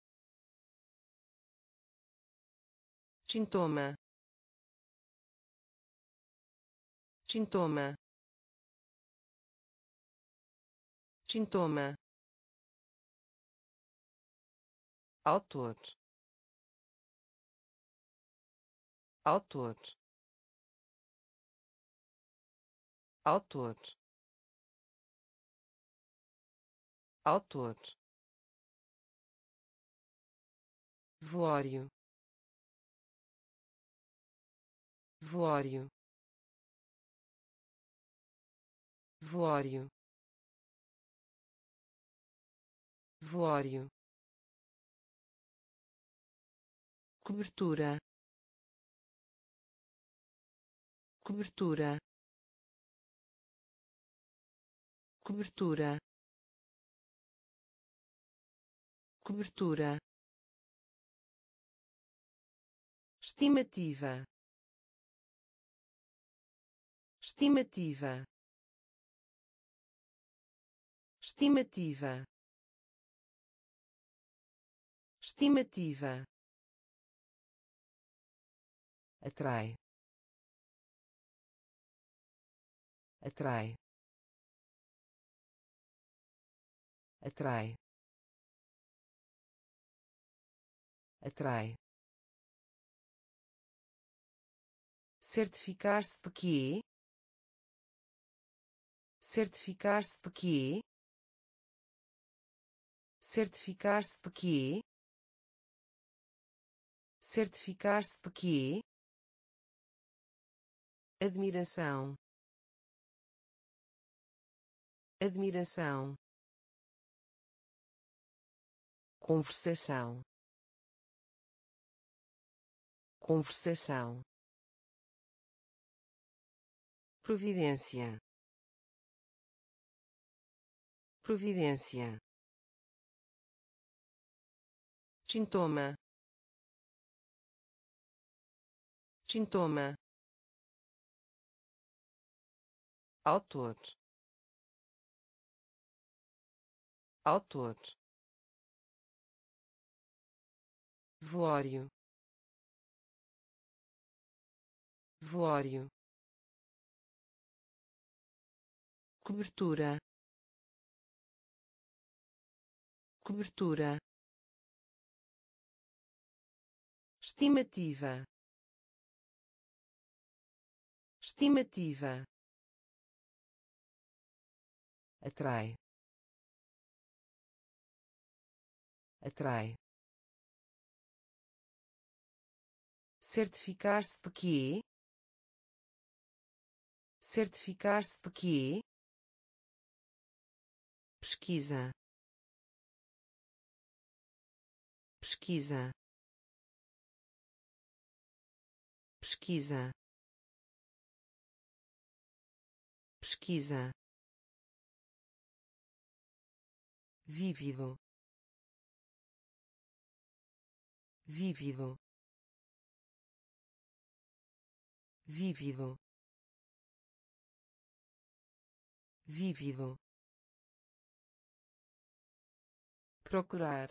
Sintoma. Sintoma. Sintoma autor. Autor. Autor. Autor. Velório. Velório. Velório. Velório cobertura. Cobertura. Cobertura. Cobertura. Estimativa. Estimativa. Estimativa. Estimativa atrai. Atrai. Atrai. Atrai. Certificar-se de que certificar-se de que certificar-se de que certificar-se de que admiração admiração conversação conversação providência providência sintoma sintoma autor. Autor. Velório. Velório. Cobertura. Cobertura. Estimativa. Estimativa atrai. Atrai. Certificar-se de que certificar-se de que pesquisa. Pesquisa. Pesquisa. Pesquisa vívido. Vívido. Vívido. Vívido. Procurar.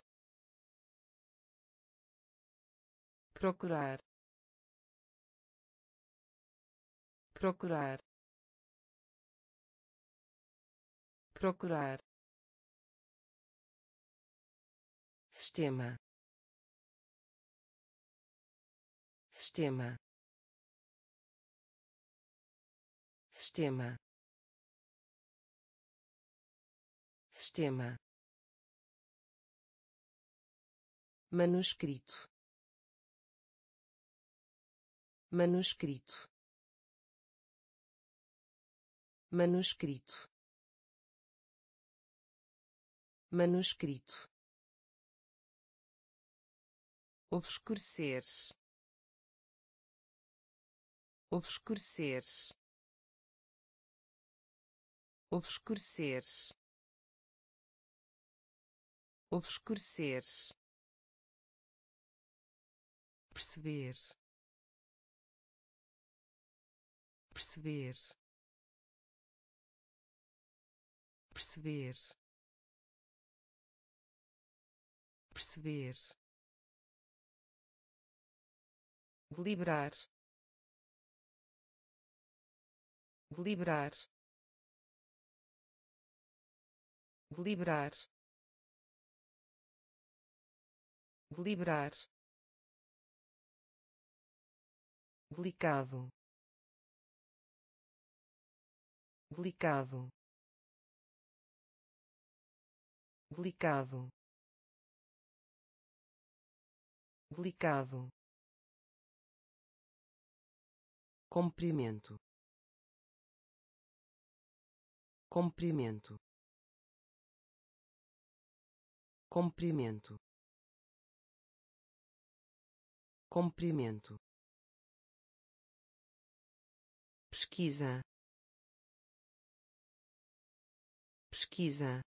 Procurar. Procurar. Procurar sistema. Sistema. Sistema. Sistema. Manuscrito. Manuscrito. Manuscrito. Manuscrito obscurecer. Obscurecer. Obscurecer. Obscurecer. Perceber. Perceber. Perceber. Perceber deliberar deliberar deliberar deliberar delicado. Delicado. Delicado. Delicado comprimento. Comprimento. Comprimento. Comprimento. Pesquisa. Pesquisa.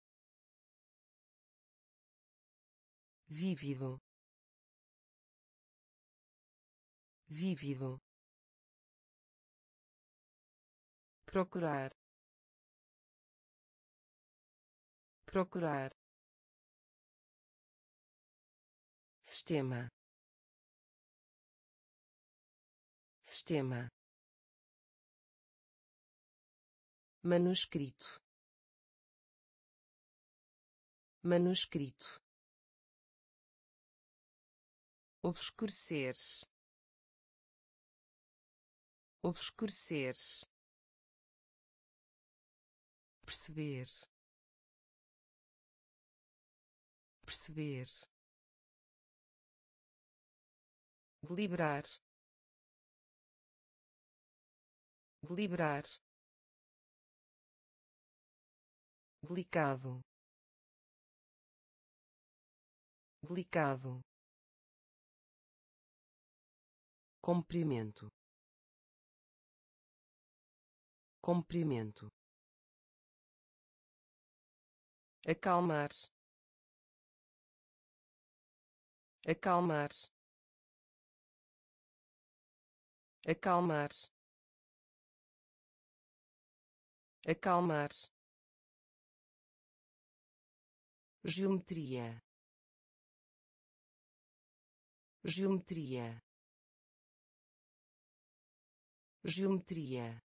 Vívido. Vívido procurar procurar sistema sistema manuscrito manuscrito obscurecer obscurecer perceber. Perceber. Deliberar deliberar delicado. Delicado. Comprimento. Comprimento acalmar. Acalmar. Acalmar. Acalmar. Geometria. Geometria. Geometria.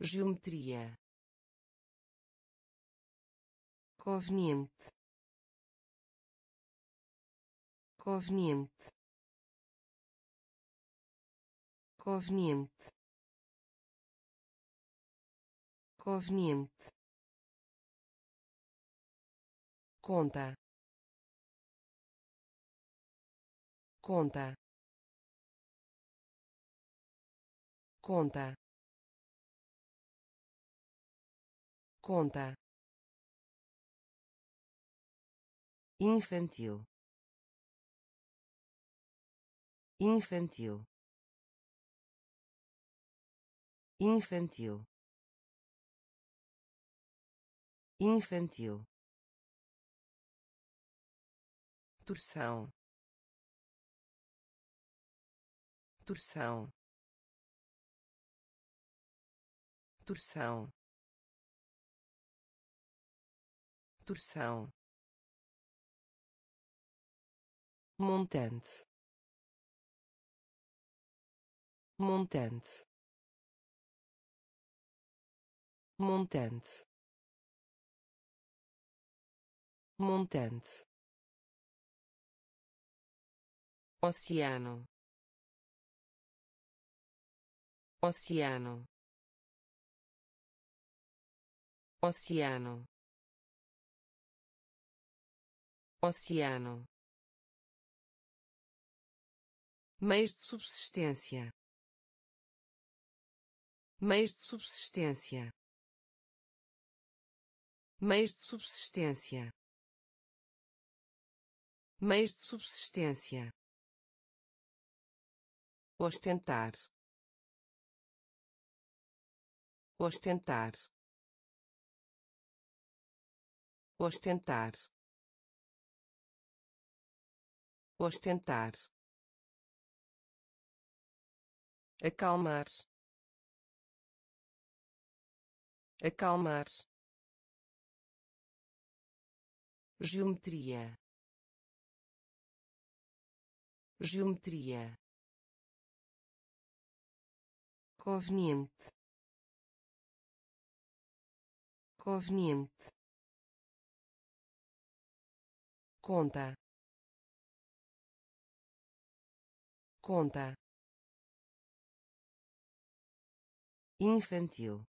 Geometria conveniente. Conveniente. Conveniente. Conveniente. Conta. Conta. Conta. Conta infantil. Infantil. Infantil. Infantil. Torção. Torção. Torção. Torção montante montante montante montante oceano. Oceano. Oceano. Oceano meios de subsistência. Meios de subsistência. Meios de subsistência. Meios de subsistência. Ostentar. Ostentar. Ostentar. Ostentar acalmar. Acalmar. Geometria. Geometria. Conveniente. Conveniente. Conta. Conta infantil.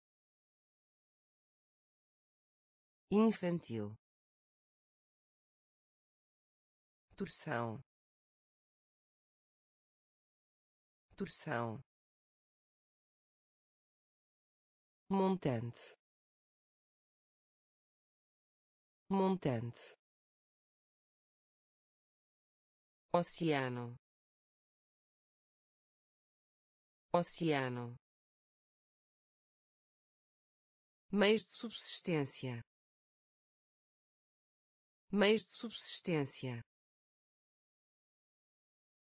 Infantil. Torção. Torção. Montante. Montante. Oceano. Oceano meios de subsistência. Meios de subsistência.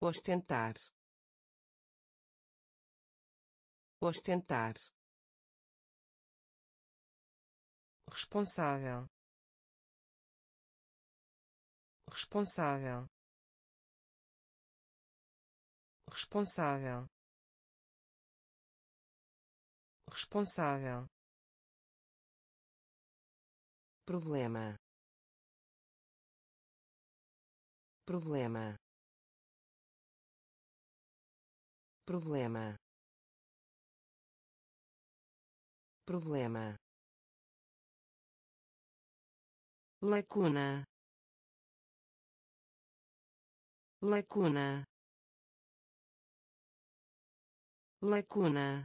Ostentar. Ostentar. Responsável. Responsável. Responsável. Responsável problema. Problema. Problema. Problema. Lacuna. Lacuna. Lacuna.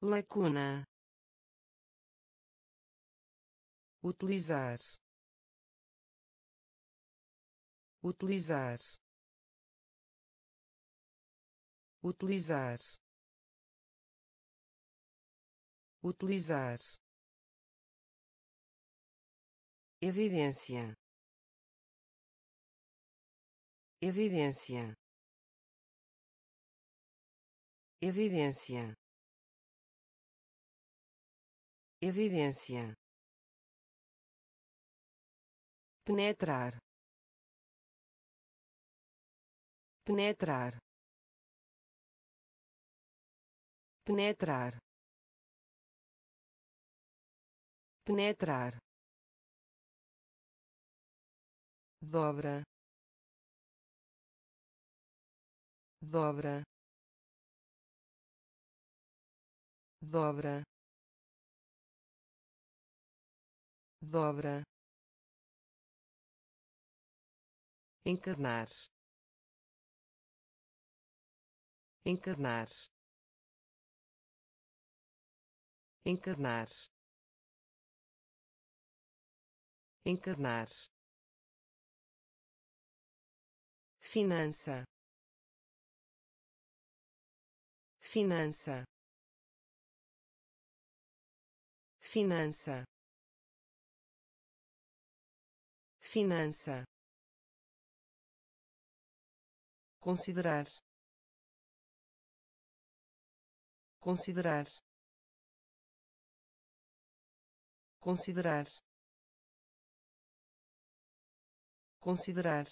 Lacuna utilizar. Utilizar. Utilizar. Utilizar. Evidência. Evidência. Evidência. Evidência penetrar. Penetrar. Penetrar. Penetrar. Dobra. Dobra. Dobra. Dobra encarnar. Encarnar. Encarnar. Encarnar. Finança. Finança. Finança. Finança considerar. Considerar. Considerar. Considerar.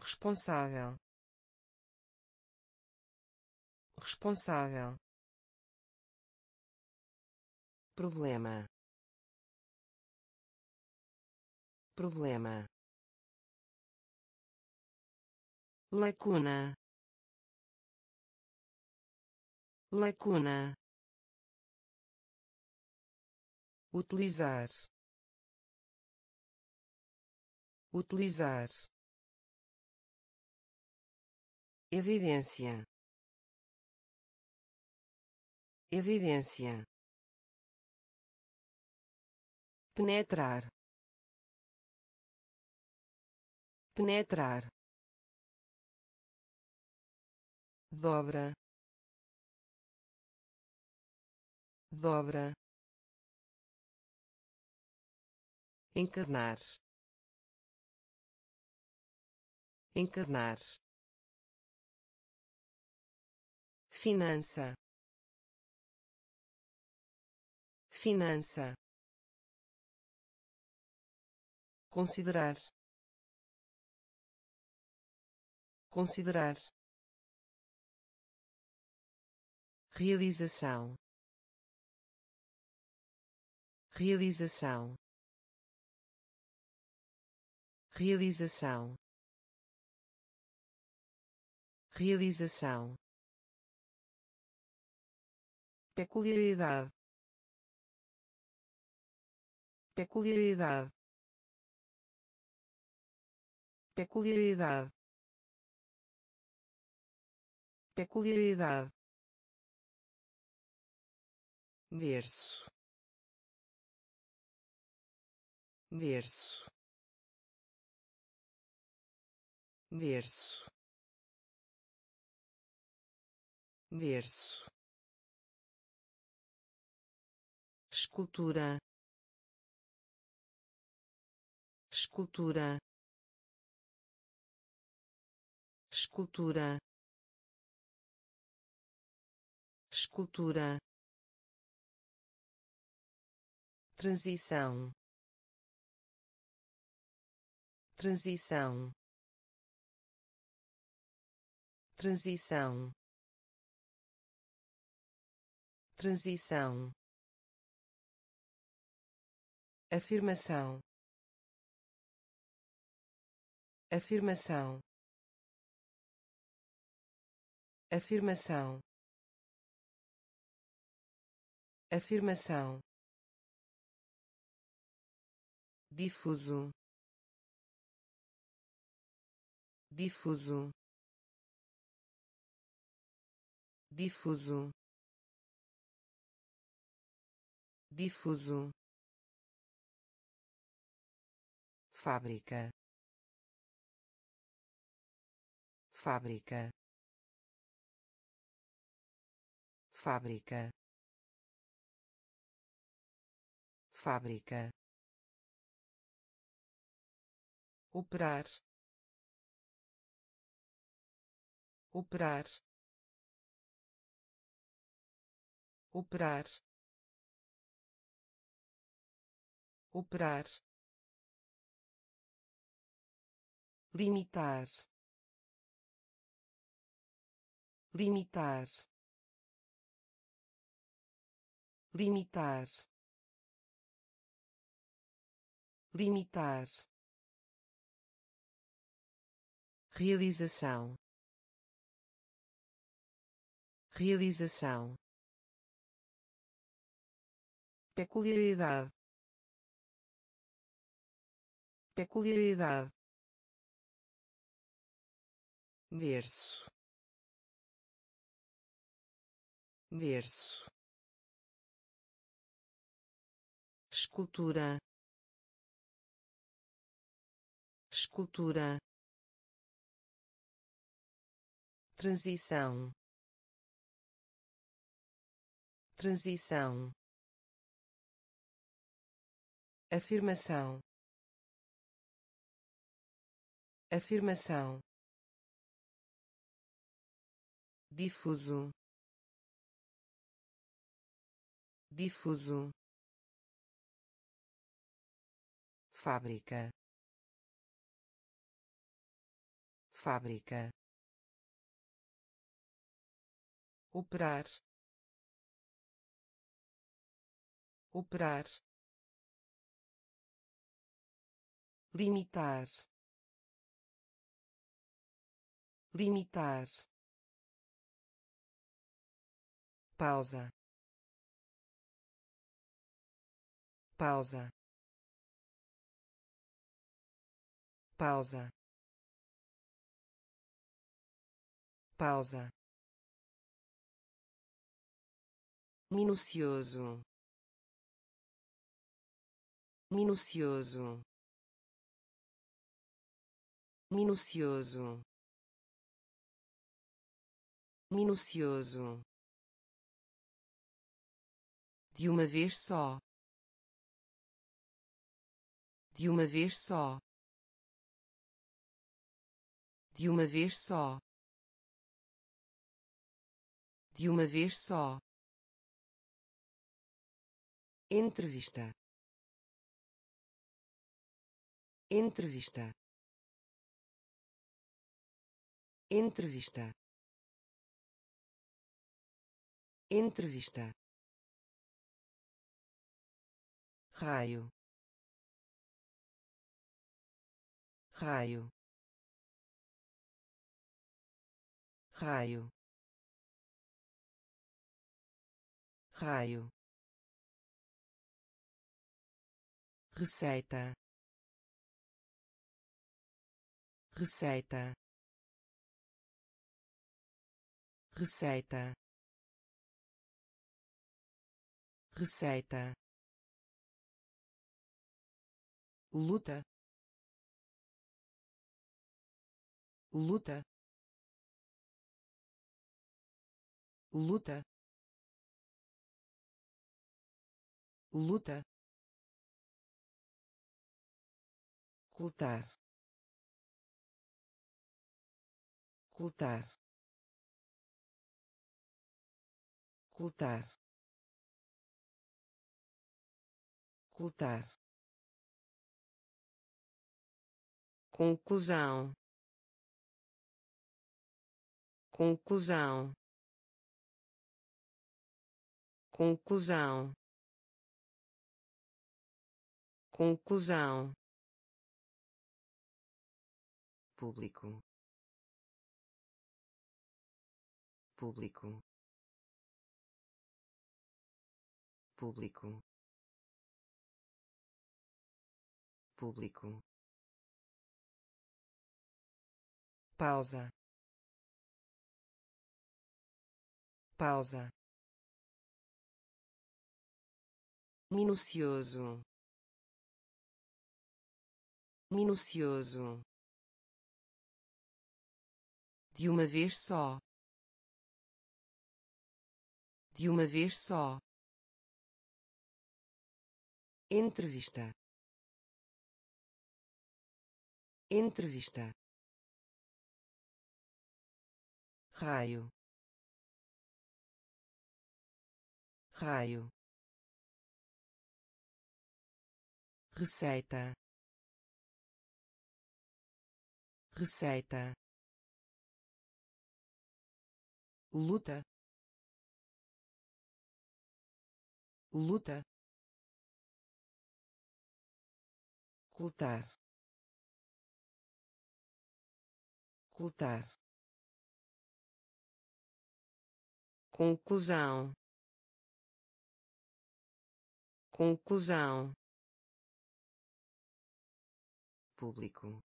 Responsável. Responsável. Problema. Problema lacuna. Lacuna. Utilizar. Utilizar. Evidência. Evidência. Penetrar. Penetrar dobra dobra encarnar encarnar finança finança considerar considerar realização. Realização. Realização. Realização. Peculiaridade. Peculiaridade. Peculiaridade. Peculiaridade berço berço berço berço escultura. Escultura. Escultura. Escultura transição. Transição. Transição. Transição. Afirmação. Afirmação. Afirmação. Afirmação difuso. Difuso. Difuso. Difuso. Fábrica. Fábrica. Fábrica. Fábrica operar. Operar. Operar. Operar. Limitar. Limitar. Limitar. Limitar realização. Realização. Peculiaridade. Peculiaridade. Berço berço escultura. Escultura transição. Transição. Afirmação. Afirmação. Difuso. Difuso. Fábrica. Fábrica operar. Operar. Limitar. Limitar. Pausa. Pausa. Pausa. Pausa minucioso. Minucioso. Minucioso. Minucioso. De uma vez só. De uma vez só. De uma vez só. De uma vez só entrevista. Entrevista. Entrevista. Entrevista. Raio. Raio. Raio. Raio receita receita receita receita luta luta luta luta cultar cultar ocultar. Ocultar. Conclusão. Conclusão. Conclusão. Conclusão público. Público. Público. Público. Pausa. Pausa. Minucioso. Minucioso de uma vez só. De uma vez só. Entrevista. Entrevista. Raio. Raio. Receita. Receita luta luta ocultar ocultar conclusão conclusão público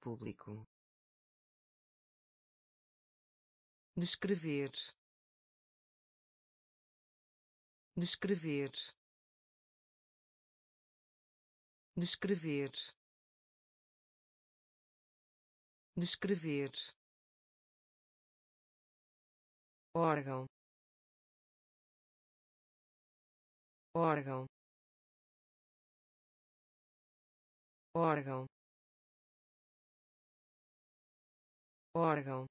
público descrever. Descrever. Descrever. Descrever. Órgão. Órgão. Órgão. Órgão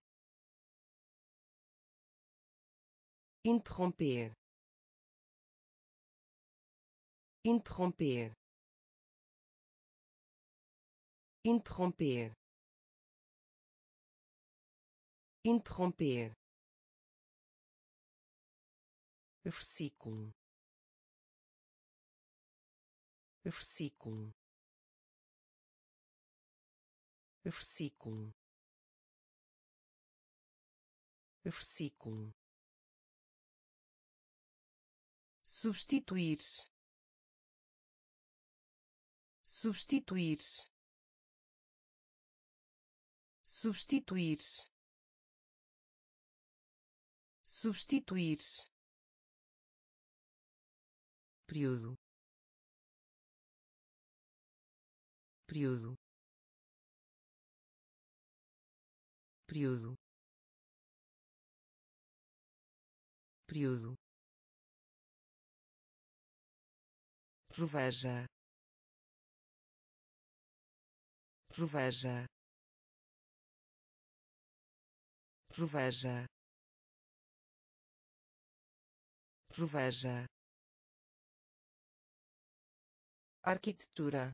interromper. Interromper. Interromper. Interromper. Versículo. Versículo. Versículo. Versículo substituir substituir substituir substituir. Período. Período. Período. Período reveja reveja reveja reveja arquitetura.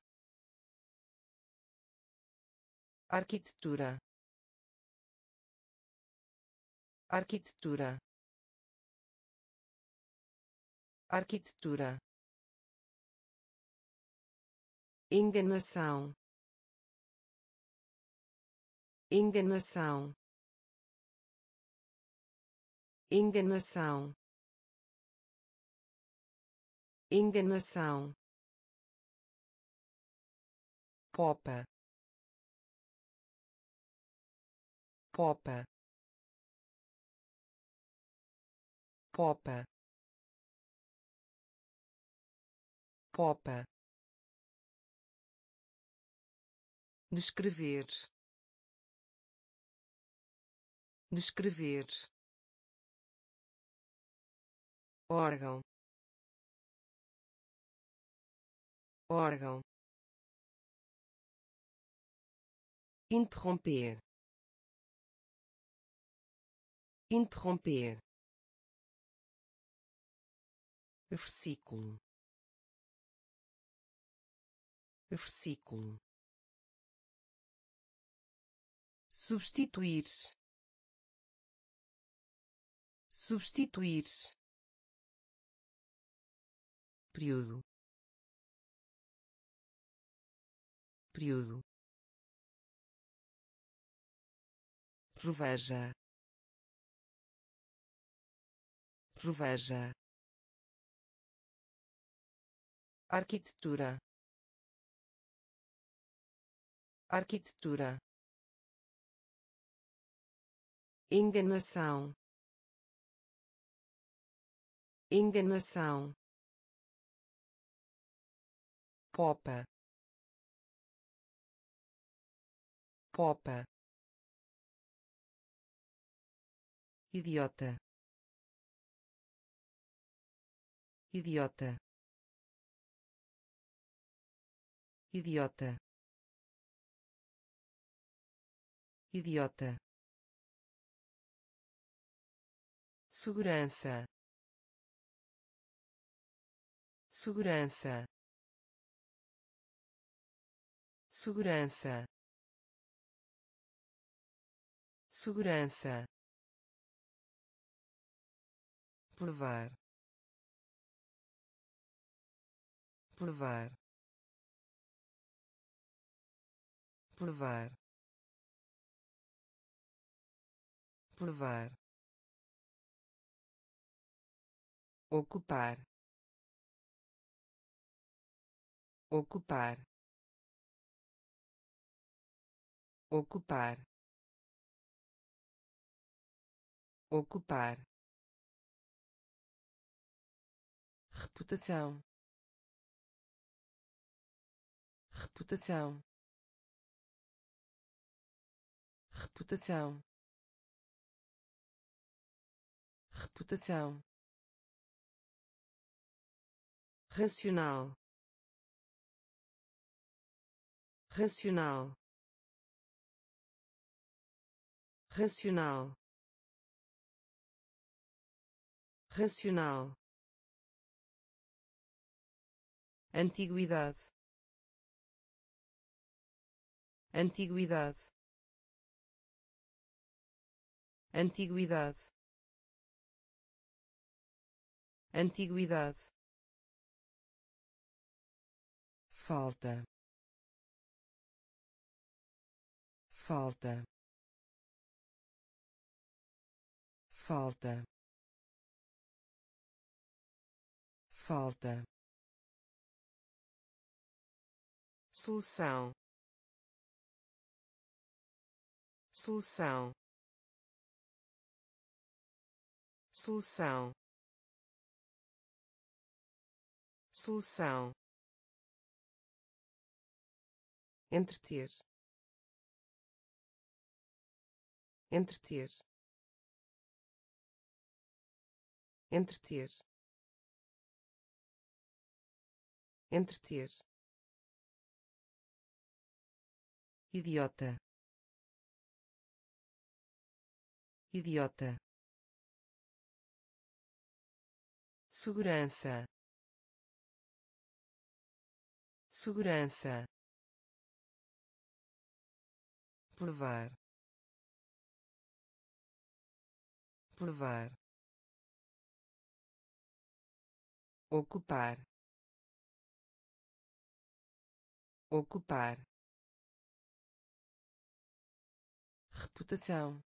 Arquitetura. Arquitetura. Arquitetura enganação. Enganação. Enganação. Enganação. Popa. Popa. Popa. Popa descrever. Descrever. Órgão. Órgão. Interromper. Interromper. Versículo. Versículo substituir. Substituir. Período. Período. Reveja reveja arquitetura. Arquitetura enganação. Enganação. Popa. Popa. Idiota. Idiota. Idiota. Idiota segurança. Segurança. Segurança. Segurança. Provar. Provar. Provar. Provar ocupar ocupar ocupar ocupar. Reputação reputação. Reputação reputação racional. Racional. Racional. Racional. Antiguidade. Antiguidade. Antiguidade. Antiguidade falta. Falta. Falta. Falta. Solução. Solução. Solução. Solução entreter. Entreter. Entreter. Entreter. Idiota. Idiota. Segurança. Segurança provar provar ocupar ocupar reputação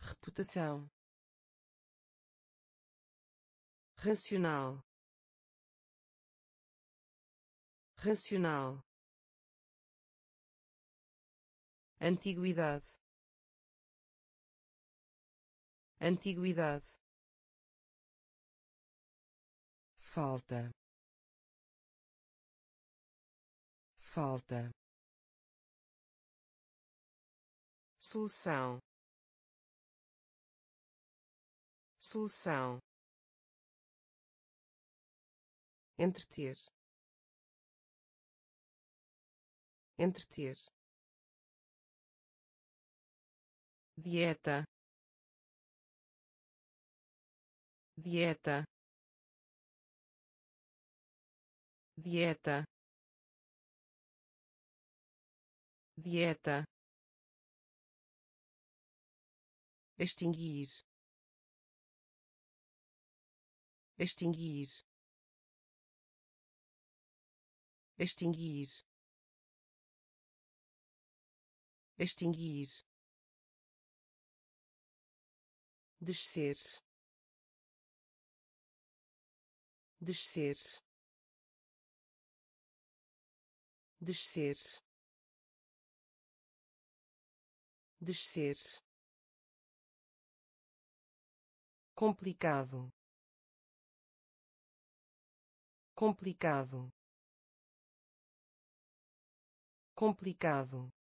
reputação racional racional antiguidade. Antiguidade. Falta. Falta. Solução. Solução. Entreter. Entreter dieta. Dieta. Dieta. Dieta. Extinguir. Extinguir. Extinguir. Extinguir descer. Descer. Descer. Descer. Complicado. Complicado. Complicado.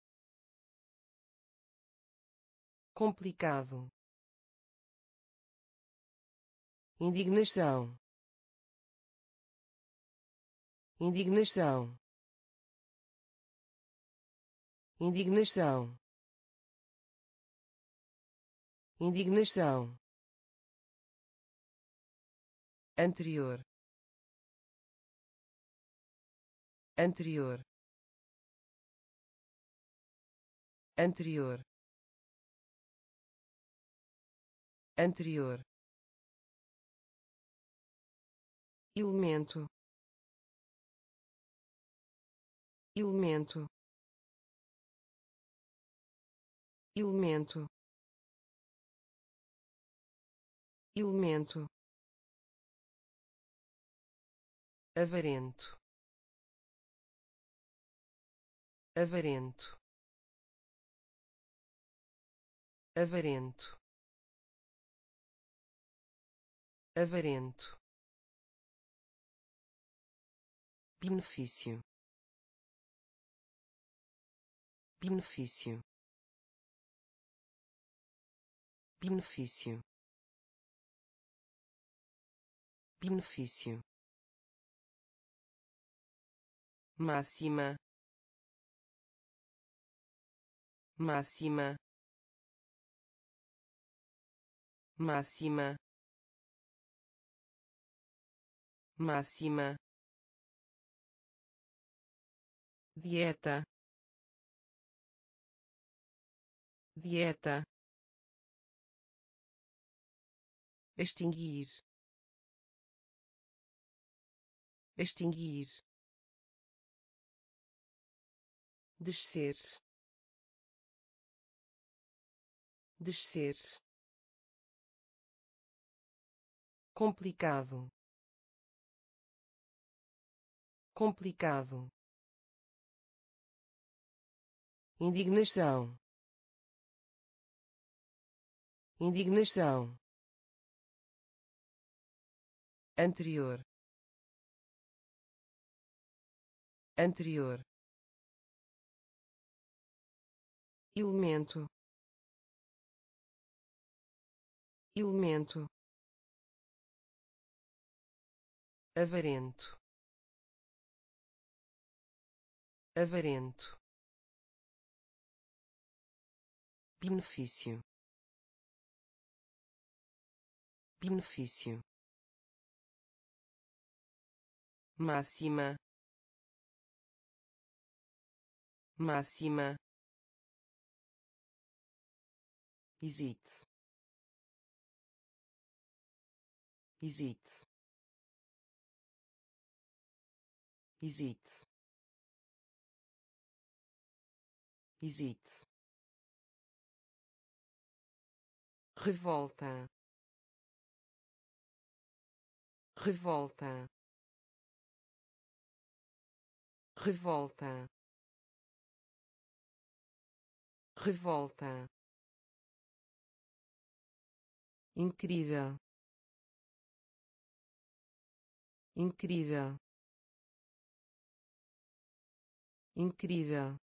Complicado indignação. Indignação. Indignação. Indignação. Anterior. Anterior. Anterior. Anterior elemento. Elemento. Elemento. Elemento. Avarento. Avarento. Avarento. Avarento benefício. Benefício. Benefício. Benefício. Máxima. Máxima. Máxima. Máxima dieta. Dieta. Extinguir. Extinguir. Descer. Descer. Complicado. Complicado indignação. Indignação. Anterior. Anterior. Elemento. Elemento. Avarento. Avarento benefício. Benefício. Máxima. Máxima. Hesite hesite hesite hesite revolta. Revolta. Revolta. Revolta. Incrível. Incrível. Incrível.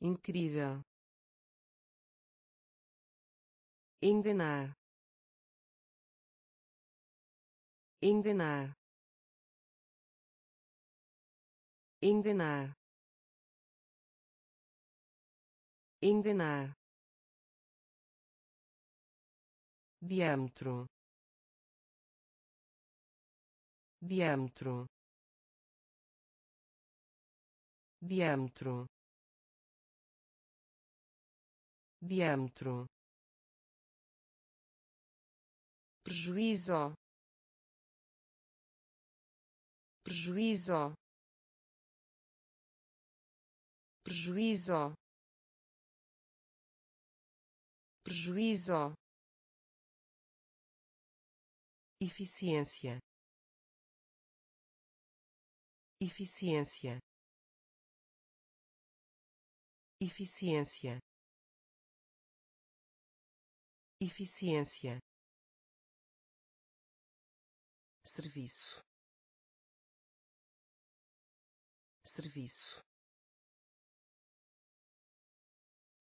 Incrível enganar. Enganar. Enganar. Enganar. Diâmetro. Diâmetro. Diâmetro. Diâmetro prejuízo. Prejuízo. Prejuízo. Prejuízo. Eficiência. Eficiência. Eficiência. Eficiência serviço. Serviço.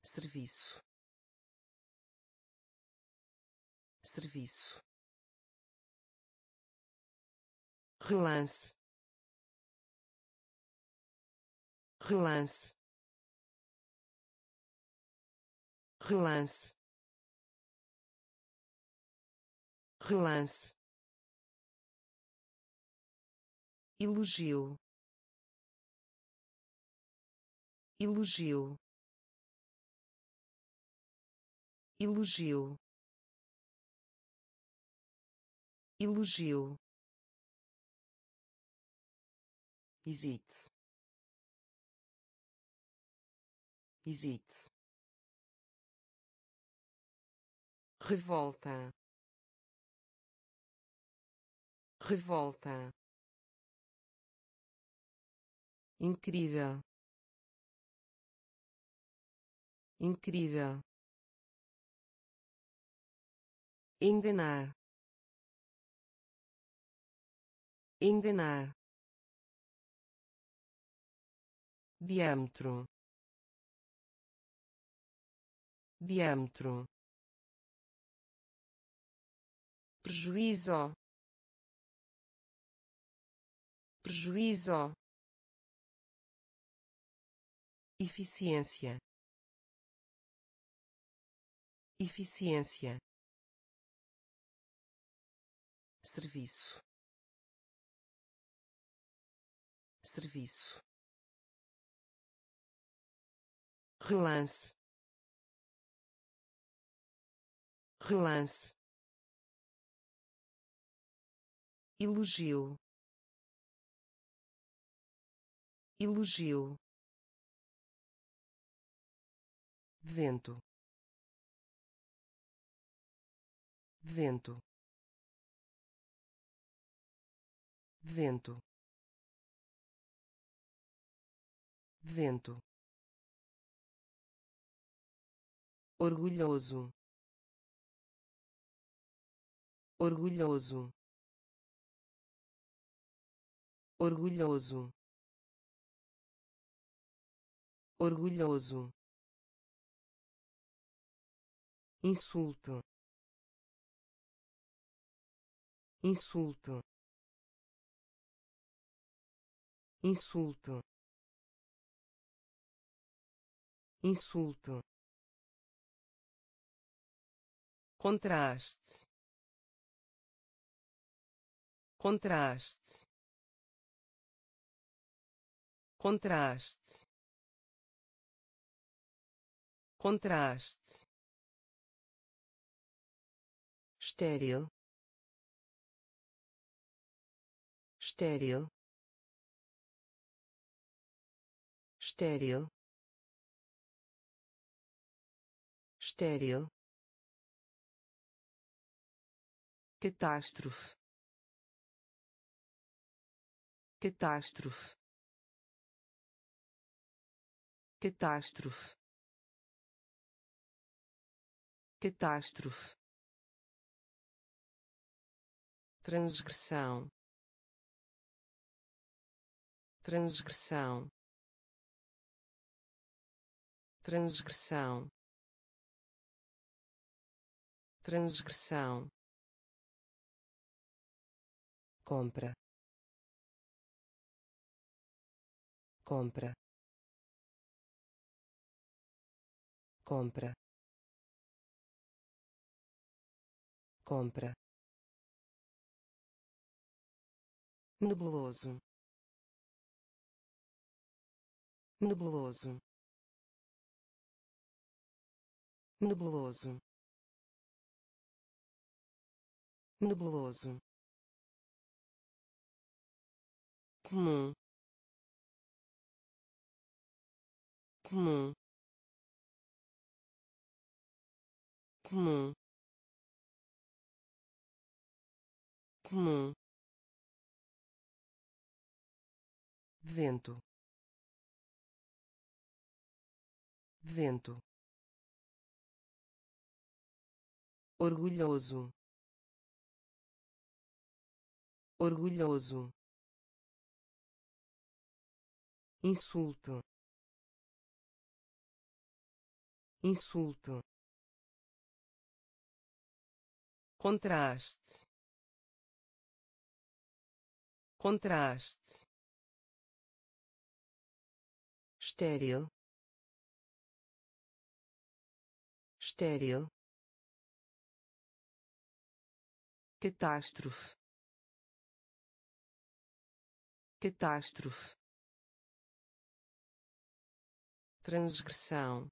Serviço. Serviço. Relance. Relance. Relance. Relance elogio. Elogio. Elogio. Elogio. Hesite hesite revolta. Revolta incrível. Incrível. Enganar. Enganar. Diâmetro. Diâmetro. Prejuízo. Prejuízo eficiência. Eficiência. Serviço. Serviço. Relance. Relance. Elogio. Elogio vento. Vento. Vento. Vento. Orgulhoso. Orgulhoso. Orgulhoso. Orgulhoso insulto. Insulto. Insulto. Insulto. Contraste. Contraste. Contraste. Contraste estéril. Estéril. Estéril. Estéril. Catástrofe. Catástrofe. Catástrofe. Catástrofe transgressão. Transgressão. Transgressão. Transgressão. Compra. Compra. Compra. Compra nebuloso. Nebuloso. Nebuloso. Nebuloso. Comum. Comum. Comum. Comum vento. Vento. Orgulhoso. Orgulhoso. Insulto. Insulto. Contraste. Contraste estéril. Estéril. Catástrofe. Catástrofe. Transgressão.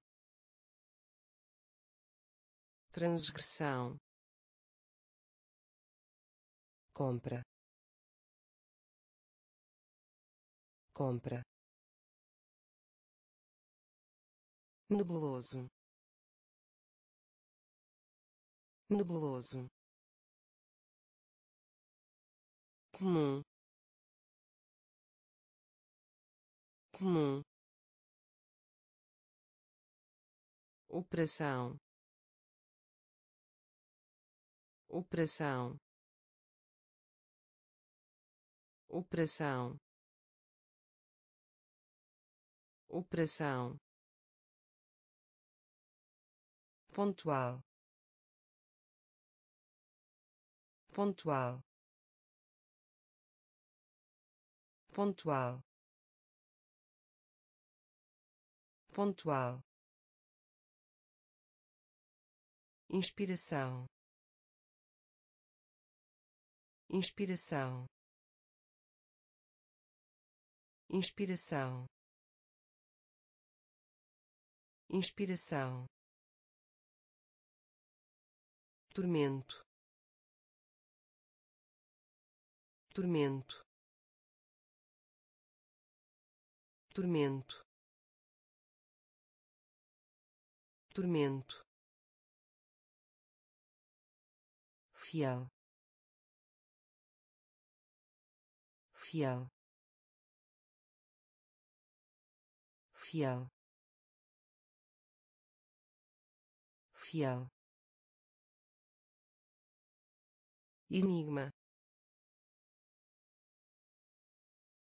Transgressão. Compra. Compra nebuloso. Nebuloso. Comum. Comum. Operação. Operação. Operação. Operação pontual. Pontual. Pontual. Pontual. Inspiração. Inspiração. Inspiração. Inspiração tormento. Tormento. Tormento. Tormento. Fiel. Fiel. Fiel. Fiel enigma.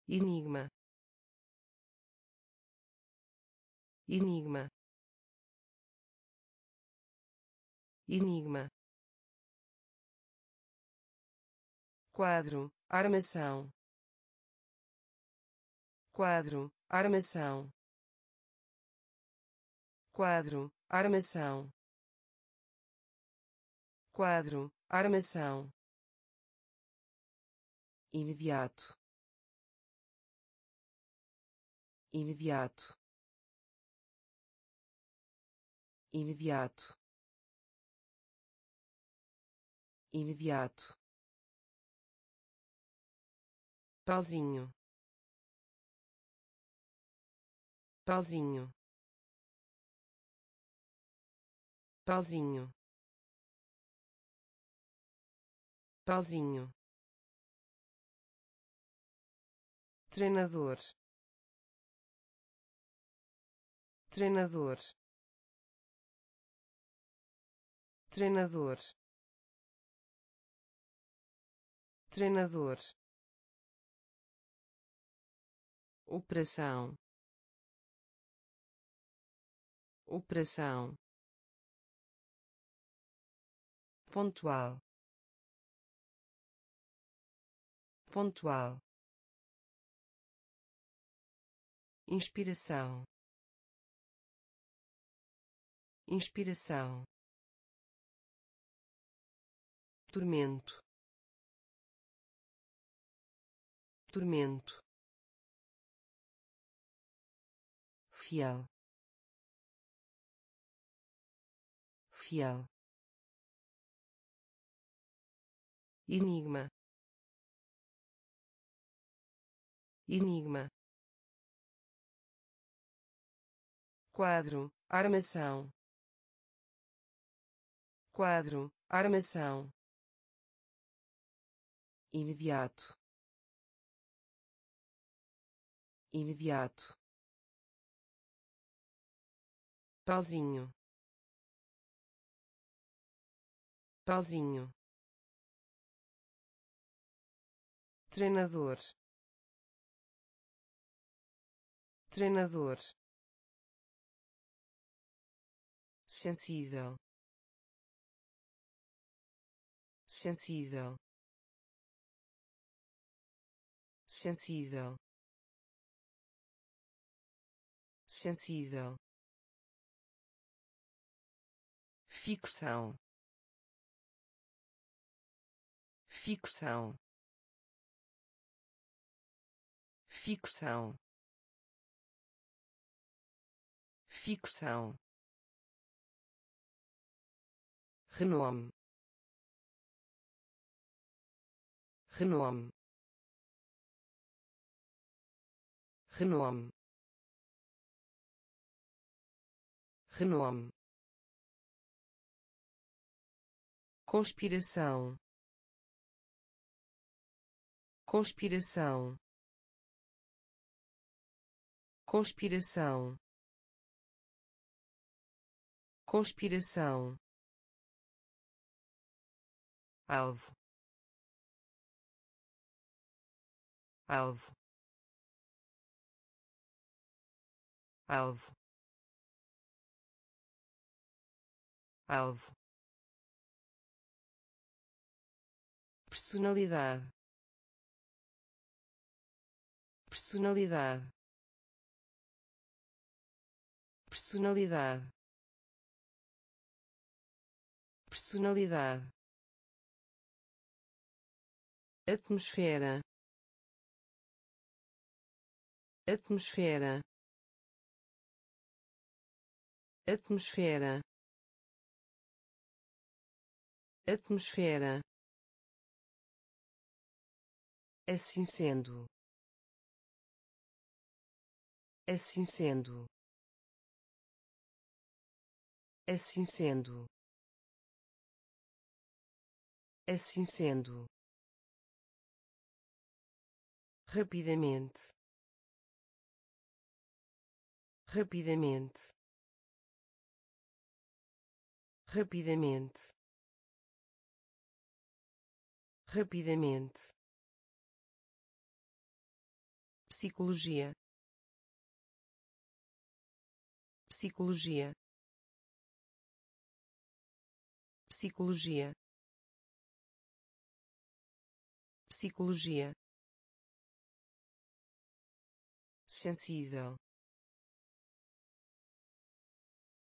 Enigma. Enigma. Enigma. Quadro armação. Quadro armação. Quadro armação. Quadro armação imediato. Imediato. Imediato. Imediato. Pauzinho pauzinho pauzinho pauzinho treinador. Treinador. Treinador. Treinador. Operação. Operação. Pontual. Pontual inspiração. Inspiração. Tormento. Tormento. Fiel. Fiel. Enigma. Enigma quadro armação. Quadro armação. Imediato. Imediato. Pauzinho pauzinho treinador. Treinador sensível. Sensível. Sensível. Sensível. Ficção. Ficção. Ficção. Ficção renome renome renome renome conspiração. Conspiração. Conspiração. Conspiração alvo. Alvo. Alvo. Alvo. Personalidade. Personalidade. Personalidade. Personalidade atmosfera. Atmosfera. Atmosfera. Atmosfera. Assim sendo. Assim sendo. Assim sendo. Assim sendo rapidamente. Rapidamente. Rapidamente. Rapidamente. Psicologia. Psicologia. Psicologia. Psicologia sensível.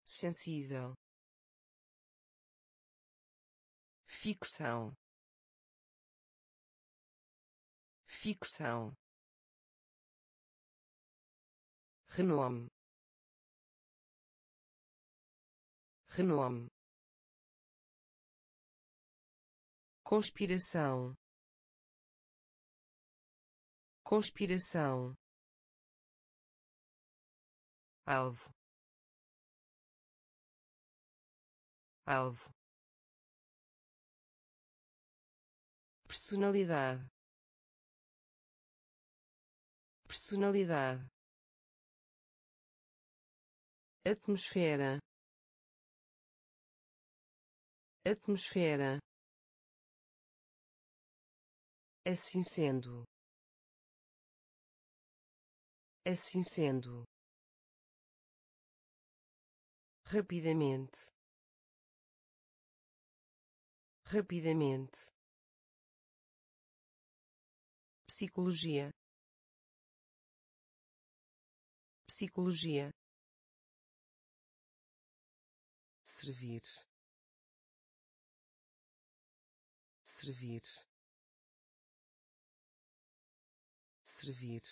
Sensível. Ficção. Ficção. Renome. Renome. Conspiração. Conspiração alvo. Alvo. Personalidade. Personalidade. Atmosfera. Atmosfera. Assim sendo. Assim sendo rapidamente. Rapidamente. Psicologia. Psicologia. Servir. Servir. Servir.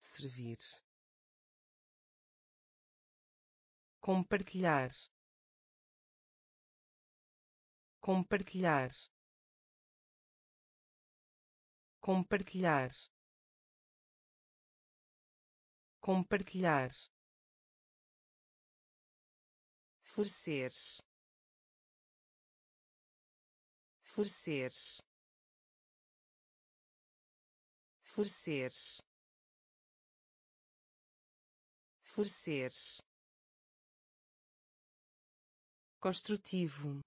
Servir compartilhar. Compartilhar. Compartilhar. Compartilhar. Florescer. Florescer. Florescer. Florescer construtivo.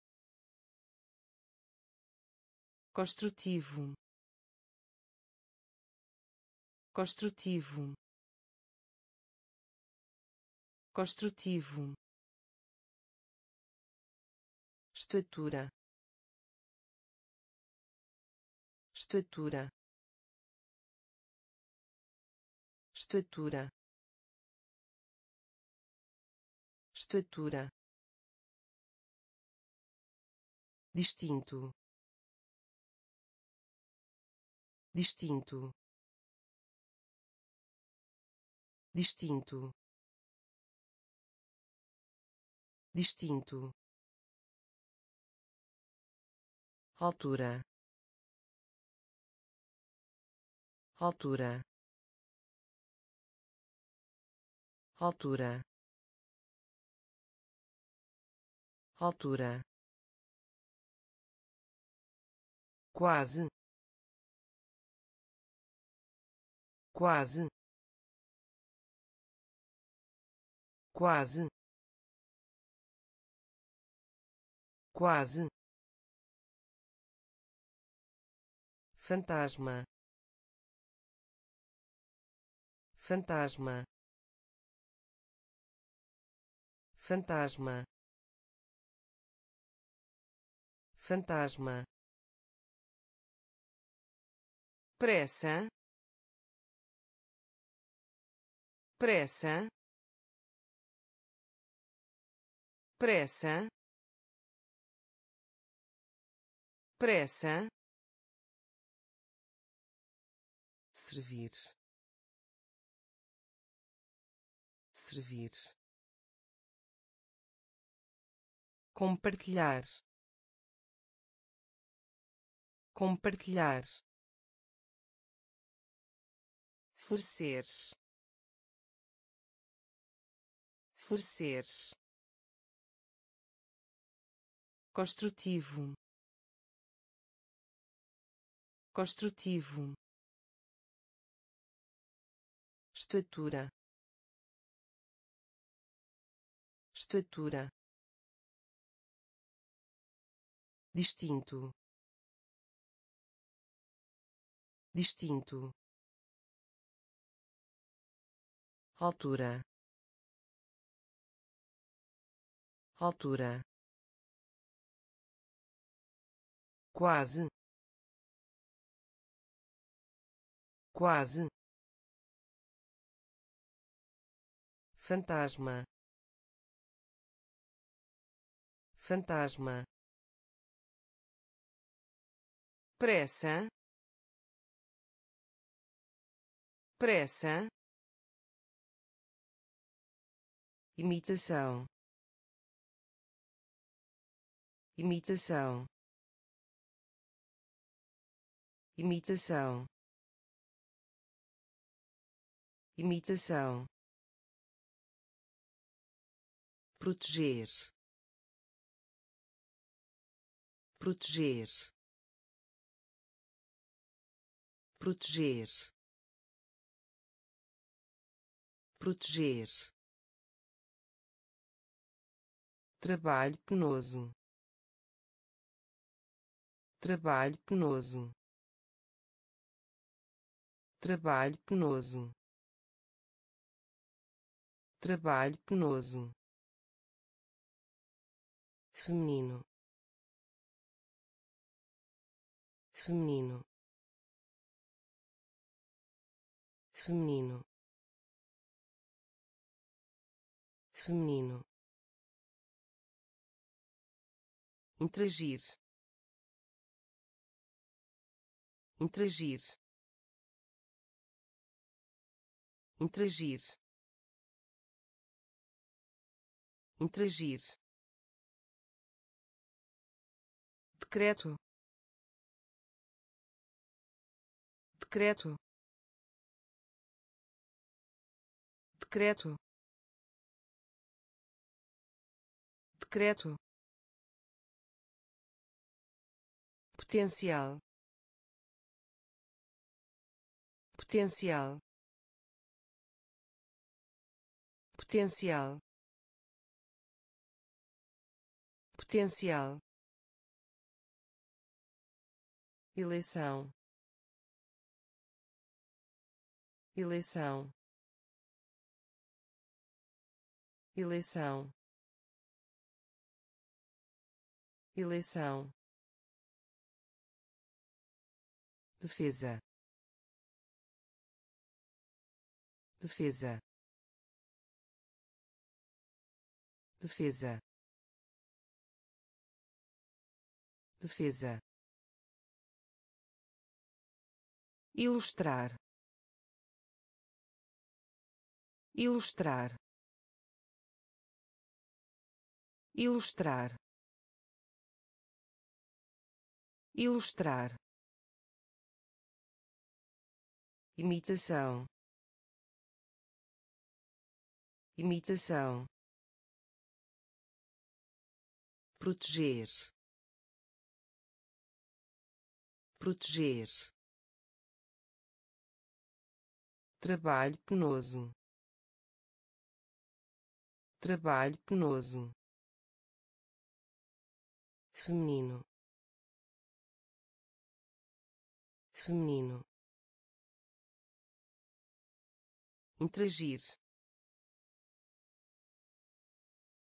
Construtivo. Construtivo. Construtivo. Estatura estatura estatura estatura distinto. Distinto. Distinto. Distinto. Altura. Altura. Altura. Altura quase. Quase. Quase. Quase. Fantasma. Fantasma. Fantasma. Fantasma pressa. Pressa. Pressa. Pressa. Servir. Servir. Compartilhar. Compartilhar florescer. Florescer. Construtivo. Construtivo. Estatura estatura distinto. Distinto altura. Altura. Quase. Quase. Fantasma. Fantasma. Pressa. Pressa imitação. Imitação. Imitação. Imitação. Proteger. Proteger. Proteger. Proteger trabalho penoso. Trabalho penoso. Trabalho penoso. Trabalho penoso. Feminino. Feminino. Feminino. Feminino interagir. Interagir. Interagir. Interagir. Decreto. Decreto. Decreto. Decreto potencial. Potencial. Potencial. Potencial. Eleição. Eleição. Eleição. Eleição defesa. Defesa. Defesa. Defesa. Ilustrar. Ilustrar. Ilustrar. Ilustrar imitação. Imitação. Proteger. Proteger. Trabalho penoso. Trabalho penoso. Feminino. Feminino interagir.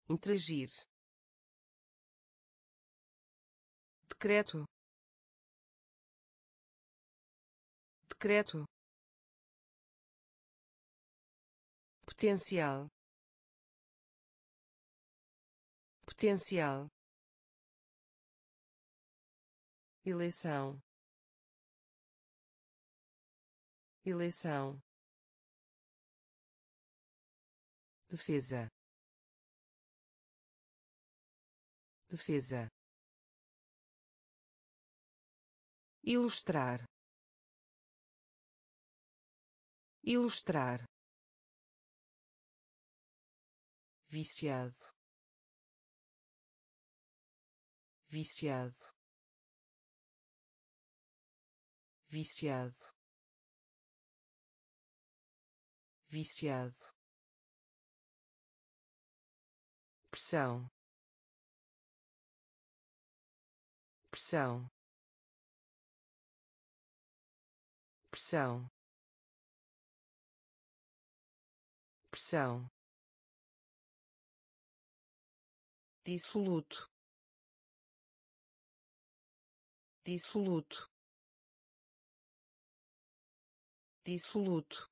Interagir. Decreto. Decreto. Potencial. Potencial. Eleição. Eleição defesa. Defesa. Ilustrar. Ilustrar. Viciado. Viciado. Viciado. Viciado pressão. Pressão. Pressão. Pressão. Dissoluto. Dissoluto. Dissoluto.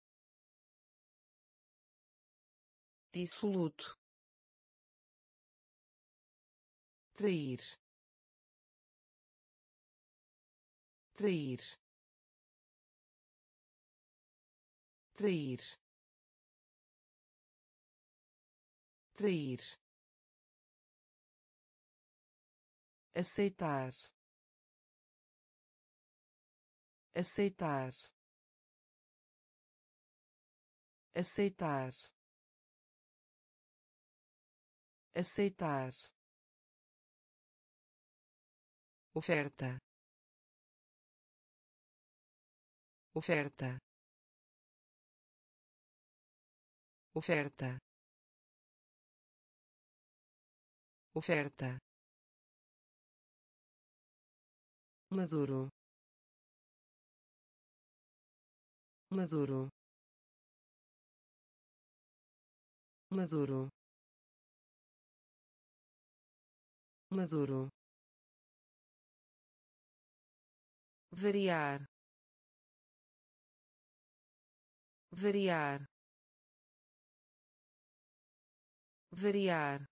Dissoluto trair trair trair trair. Aceitar aceitar aceitar. Aceitar oferta. Oferta. Oferta. Oferta. Maduro. Maduro. Maduro. Maduro variar variar variar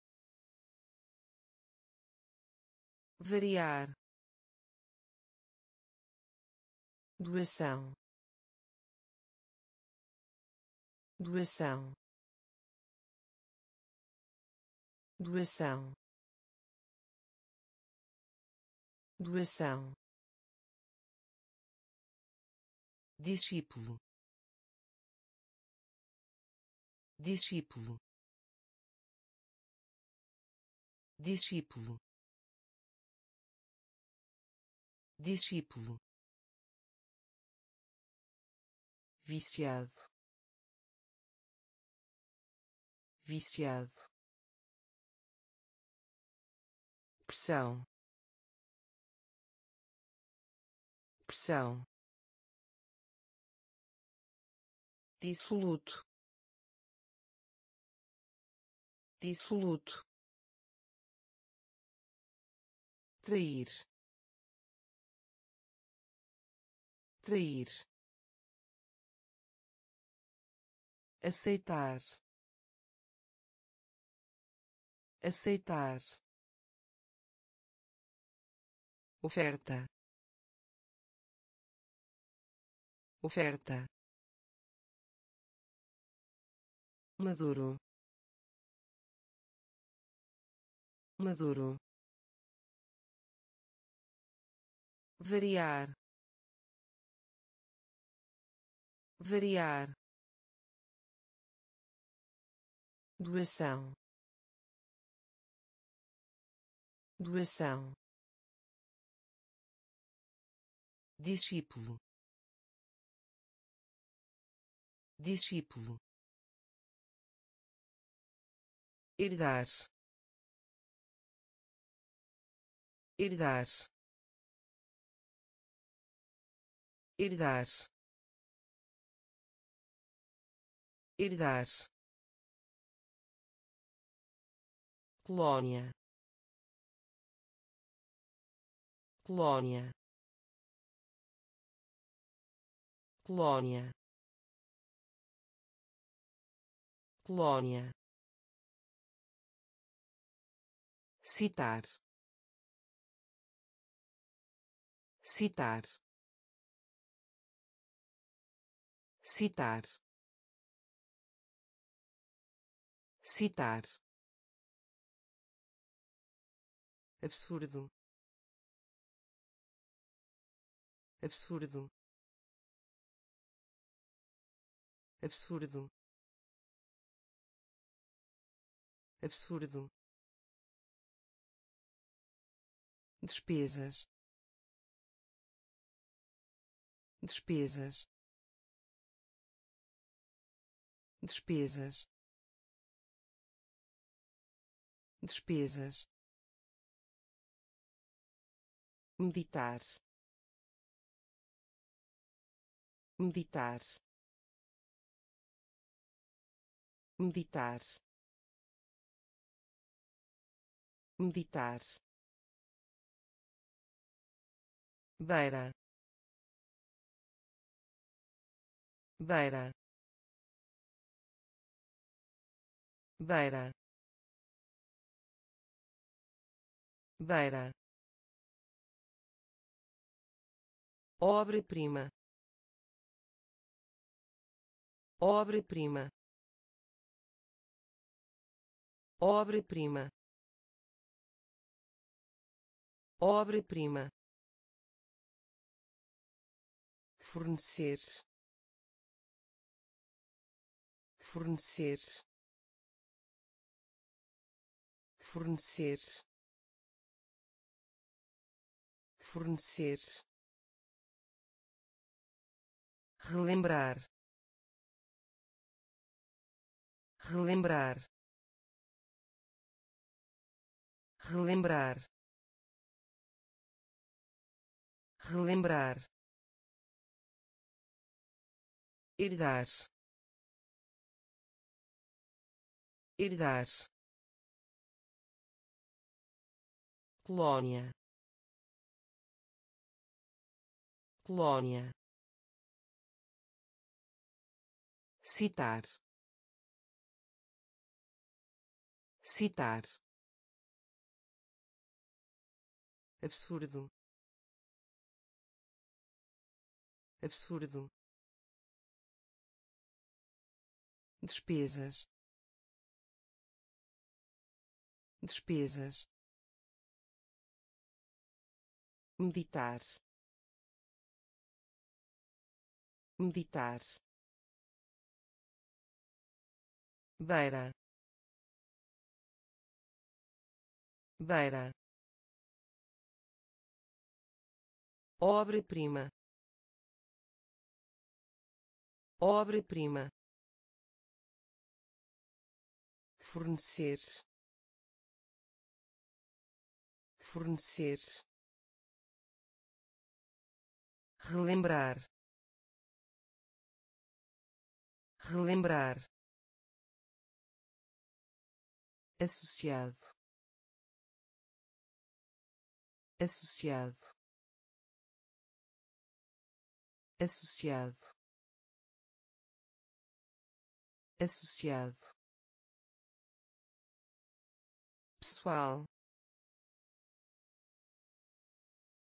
variar. Doação. Doação. Doação. Doação discípulo. Discípulo. Discípulo. Discípulo. Viciado. Viciado. Pressão. Pressão dissoluto. Dissoluto. Trair. Trair. Aceitar. Aceitar. Oferta. Oferta maduro. Maduro. Variar. Variar. Doação. Doação. Discípulo. Discípulo herdar herdar herdar herdar colônia colônia colônia colônia citar. Citar. Citar. Citar. Absurdo. Absurdo. Absurdo. Absurdo despesas. Despesas. Despesas. Despesas. Meditar. Meditar. Meditar. Meditar beira. Beira. Beira. Beira. Obra-prima. Obra-prima. Obra-prima. Obra-prima fornecer. Fornecer. Fornecer. Fornecer. Relembrar. Relembrar. Relembrar. Relembrar herdar herdar colônia colônia citar. Citar. Absurdo. Absurdo despesas. Despesas. Meditar. Meditar. Beira. Beira. Obra-prima. Obra-prima fornecer. Fornecer. Relembrar. Relembrar. Associado. Associado. Associado. Associado pessoal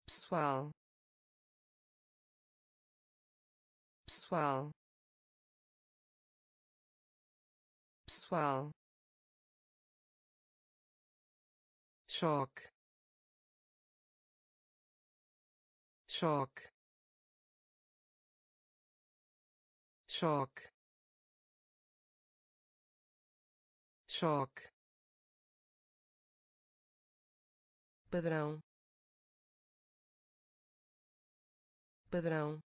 pessoal pessoal pessoal choque choque choque choque padrão padrão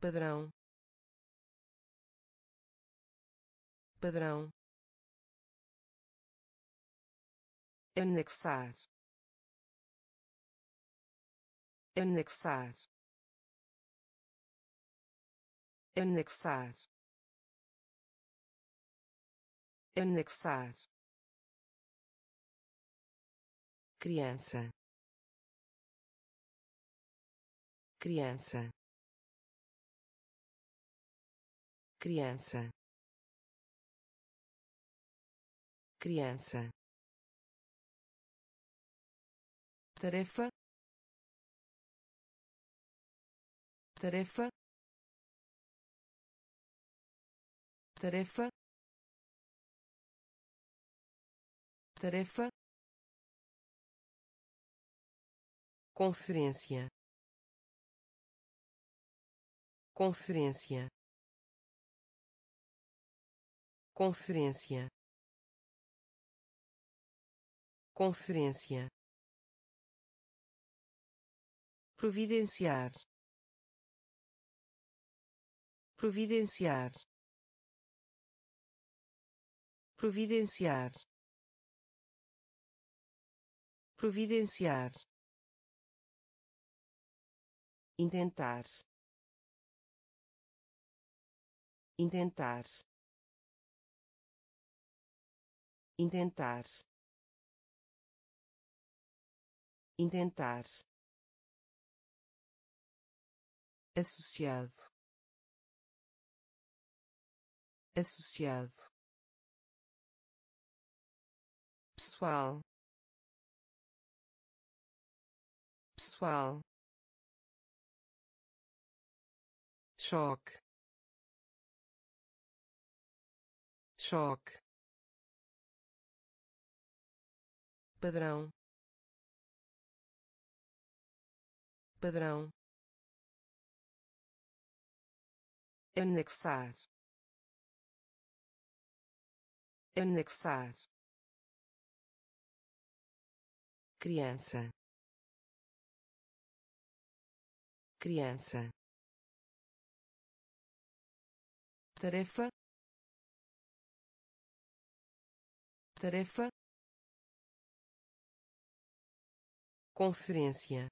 padrão padrão. Anexar anexar anexar. Anexar criança. Criança. Criança. Criança. Tarefa. Tarefa. Tarefa. Tarefa conferência. Conferência. Conferência. Conferência. Providenciar. Providenciar. Providenciar. Providenciar intentar. Intentar. Intentar. Intentar. Associado. Associado. Pessoal. Pessoal choque. Choque. Padrão. Padrão. Anexar. Anexar. Criança. Criança tarefa tarefa conferência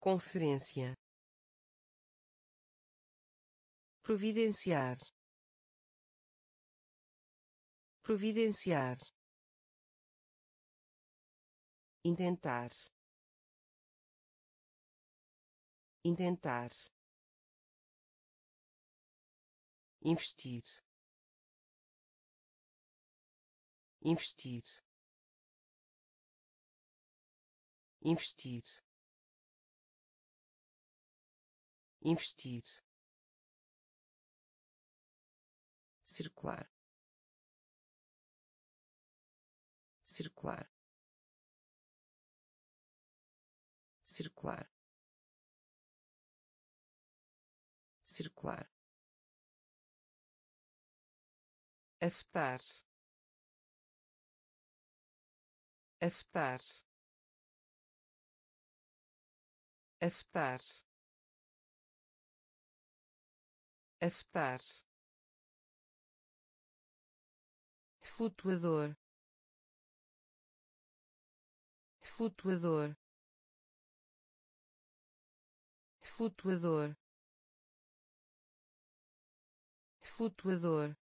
conferência providenciar providenciar intentar intentar investir. Investir. Investir. Investir. Circular. Circular. Circular. Circular afetar. Afetar. Afetar. Afetar. Flutuador. Flutuador. Flutuador. Flutuador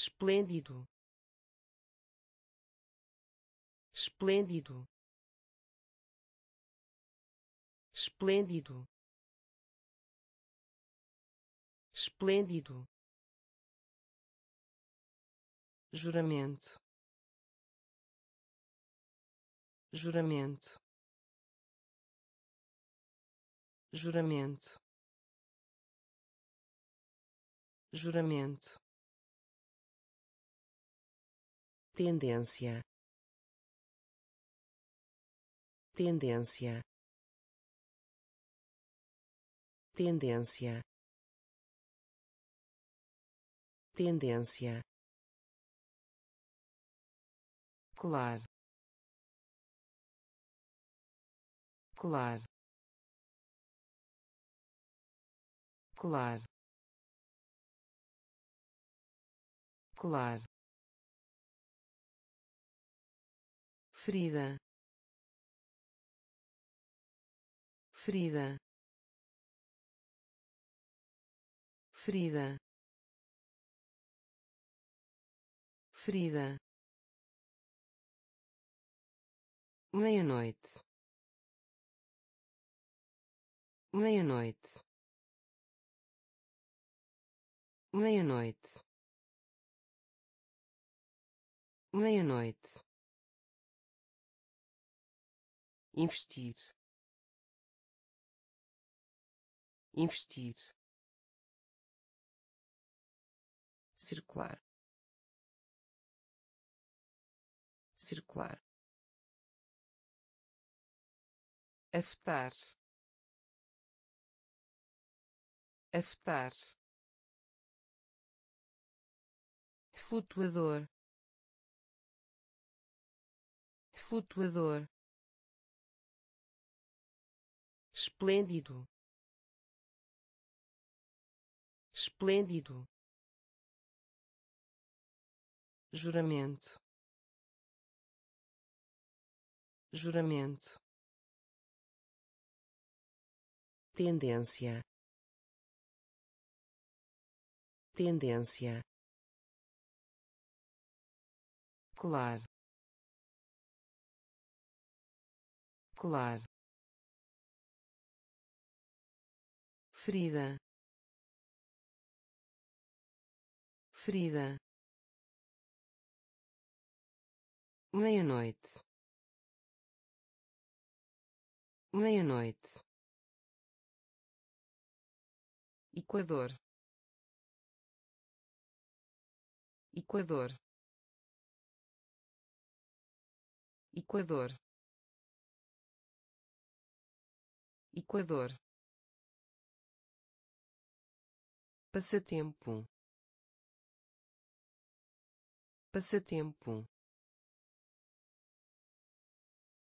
esplêndido. Esplêndido. Esplêndido. Esplêndido. Juramento. Juramento. Juramento. Juramento tendência. Tendência. Tendência. Tendência. Colar. Colar. Colar. Colar ferida ferida ferida ferida meia-noite. Meia-noite. Meia-noite. Meia-noite investir. Investir. Circular. Circular. Afetar. Afetar. Flutuador. Flutuador esplêndido. Esplêndido. Juramento. Juramento. Tendência. Tendência. Colar. Colar ferida ferida meia-noite. Meia-noite. Equador. Equador. Equador. Equador passatempo. Passatempo.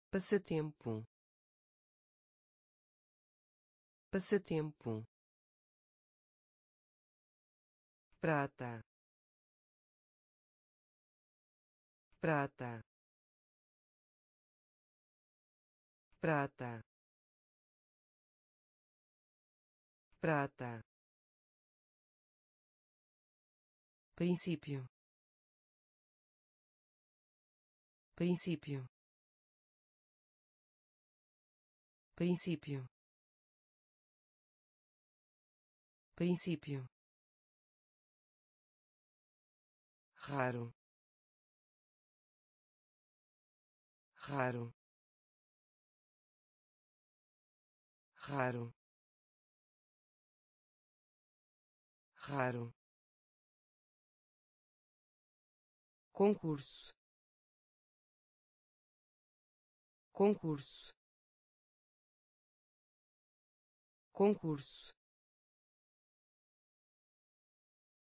Passatempo. Passatempo. Prata. Prata. Prata. Prata princípio. Princípio. Princípio. Princípio. Raro. Raro. Raro. Raro concurso. Concurso. Concurso.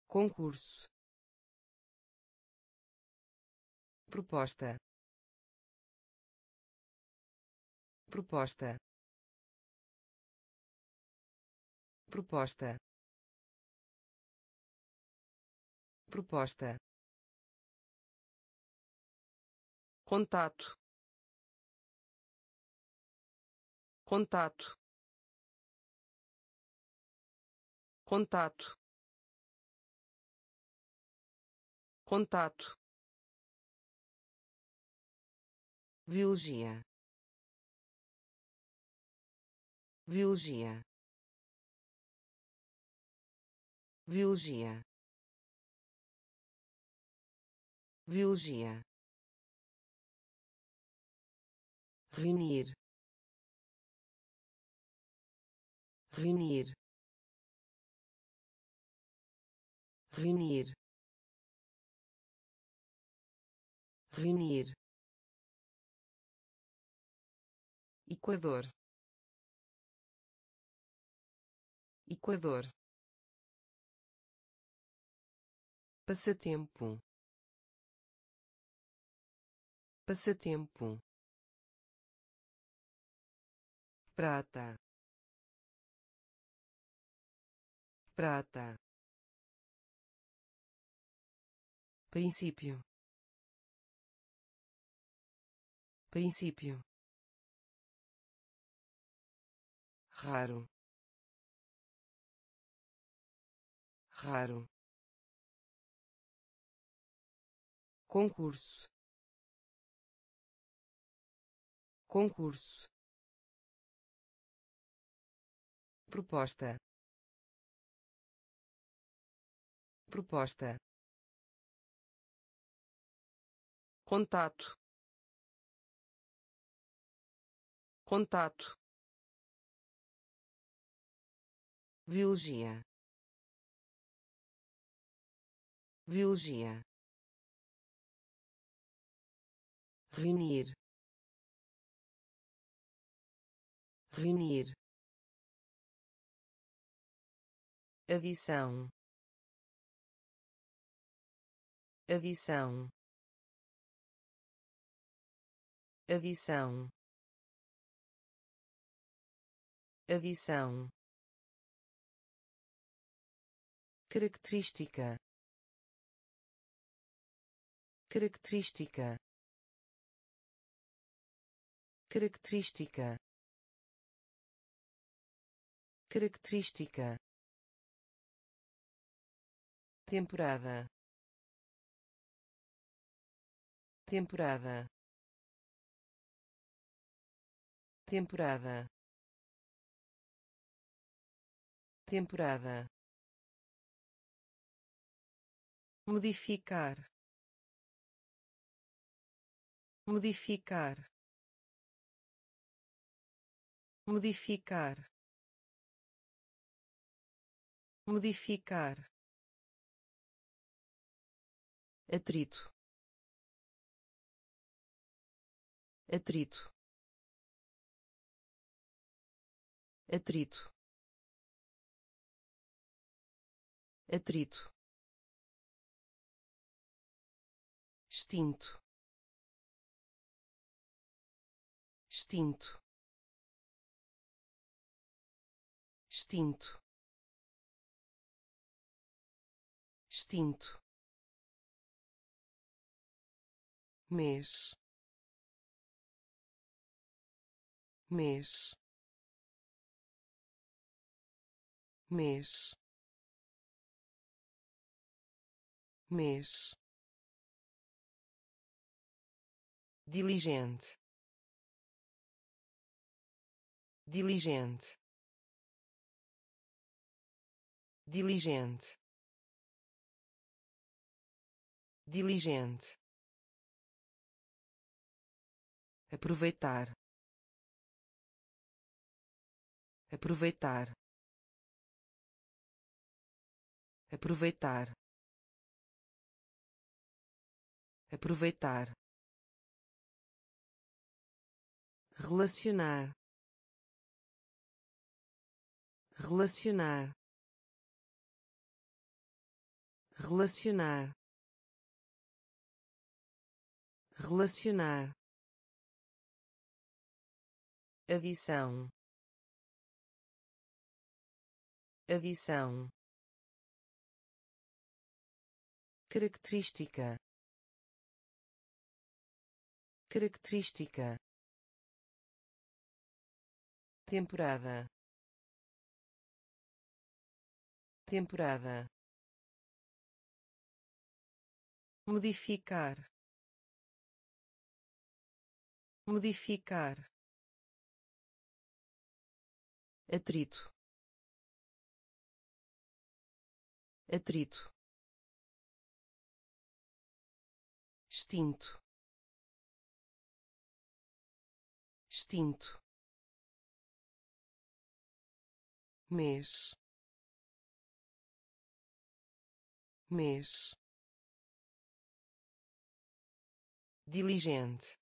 Concurso. Proposta. Proposta. Proposta. Proposta contato. Contato. Contato. Contato. Biologia. Biologia. Biologia. Biologia reunir reunir reunir reunir. Equador Equador. Passatempo passatempo prata. Prata. Princípio. Princípio. Raro. Raro. Concurso. Concurso proposta. Proposta. Contato. Contato. Biologia. Biologia. Reunir. Reunir adição. Adição. Adição. Adição. Característica. Característica. Característica. Característica temporada. Temporada. Temporada. Temporada. Modificar. Modificar. Modificar. Modificar atrito. Atrito. Atrito. Atrito. Extinto. Extinto. Extinto. Extinto mês. Mês. Mês. Mês. Diligente. Diligente. Diligente. Diligente aproveitar. Aproveitar. Aproveitar. Aproveitar. Relacionar. Relacionar. Relacionar. Relacionar adição. Adição. Característica. Característica. Temporada. Temporada. Modificar. Modificar atrito. Atrito. Extinto. Extinto. Mês. Mês. Diligente.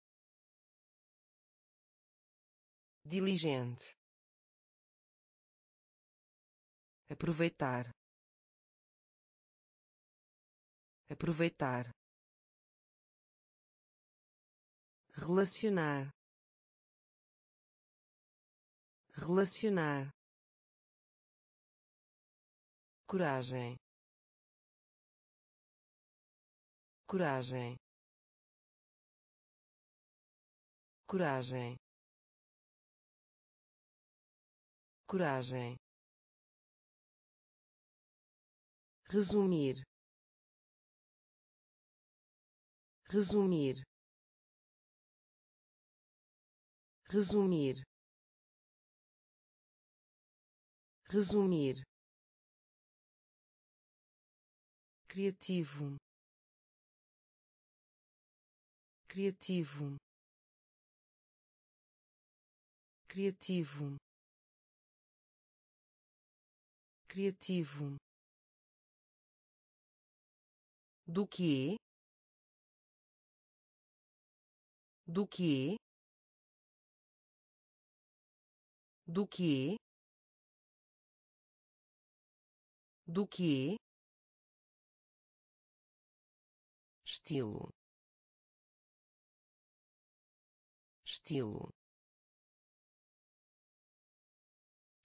Diligente aproveitar. Aproveitar. Relacionar. Relacionar. Coragem. Coragem. Coragem. Coragem resumir. Resumir. Resumir. Resumir. Criativo. Criativo. Criativo. Criativo do que? Do que? Do que? Do que? Estilo. Estilo.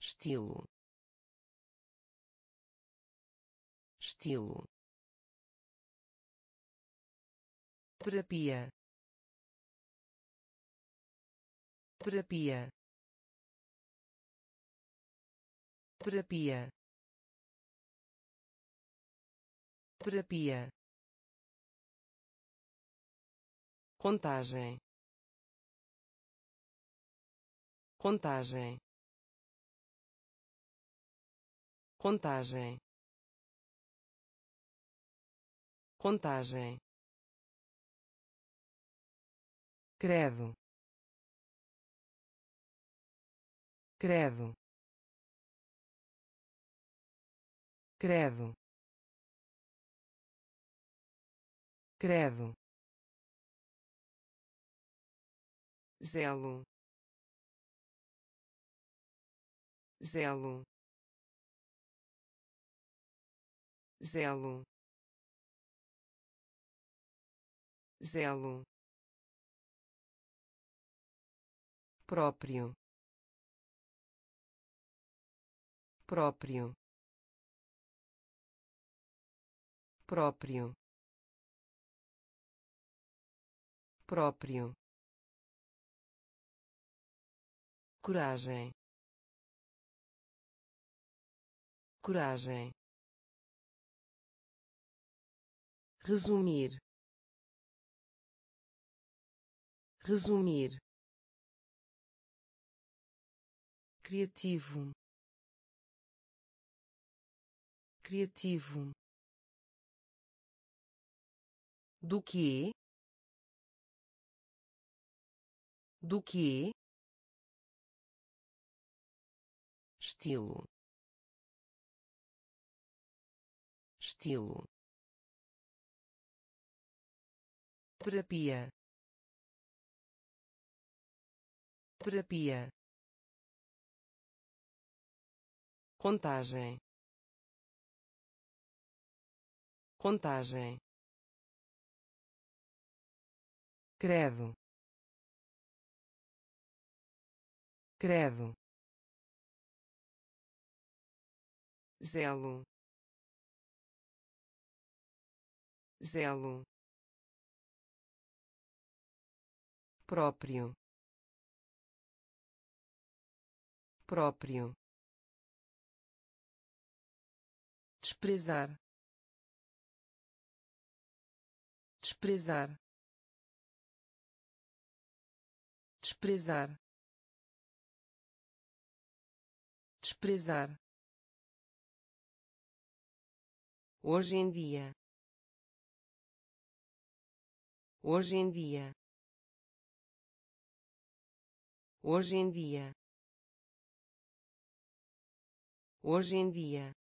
Estilo. Estilo terapia. Terapia. Terapia. Terapia. Contagem. Contagem. Contagem. Contagem credo. Credo. Credo. Credo. Zelo. Zelo. Zelo. Zelo próprio. Próprio. Próprio. Próprio. Coragem. Coragem. Resumir. Resumir criativo. Criativo. Do que? Do que? Estilo. Estilo. Terapia. Terapia contagem. Contagem. Credo. Credo. Zelo. Zelo. Próprio. Próprio desprezar. Desprezar. Desprezar. Desprezar. Hoje em dia. Hoje em dia. Hoje em dia. Hoje em dia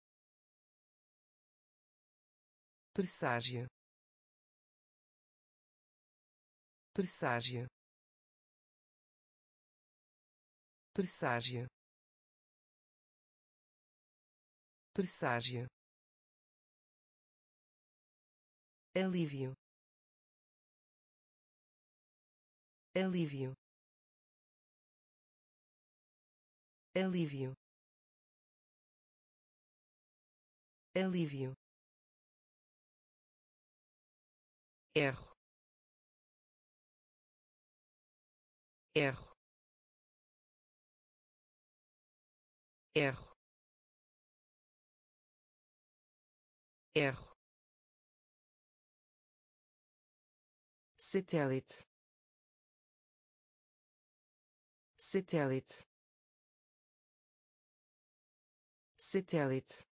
presságio. Presságio. Presságio. Presságio. Alívio. Alívio. Alívio. Alívio erro. Erro. Erro. Erro. Satélite. Satélite. Satélite.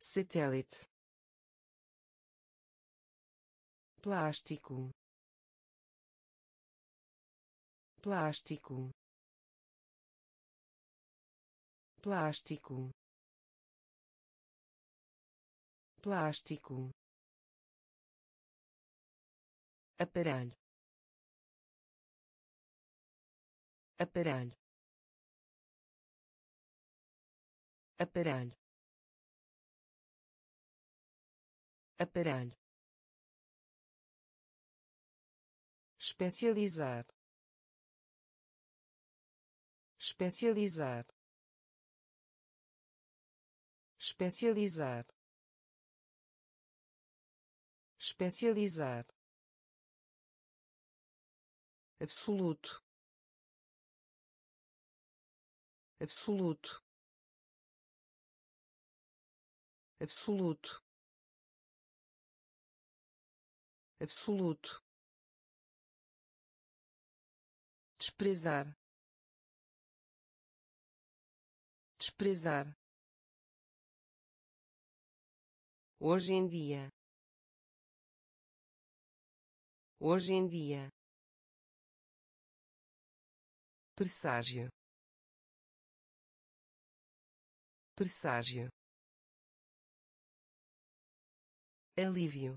Satélite plástico plástico plástico plástico. Aparelho aparelho aparelho. Aparelho especializar. Especializar. Especializar. Especializar. Absoluto. Absoluto. Absoluto. Absoluto desprezar. Desprezar. Hoje em dia. Hoje em dia. Presságio. Presságio. Alívio.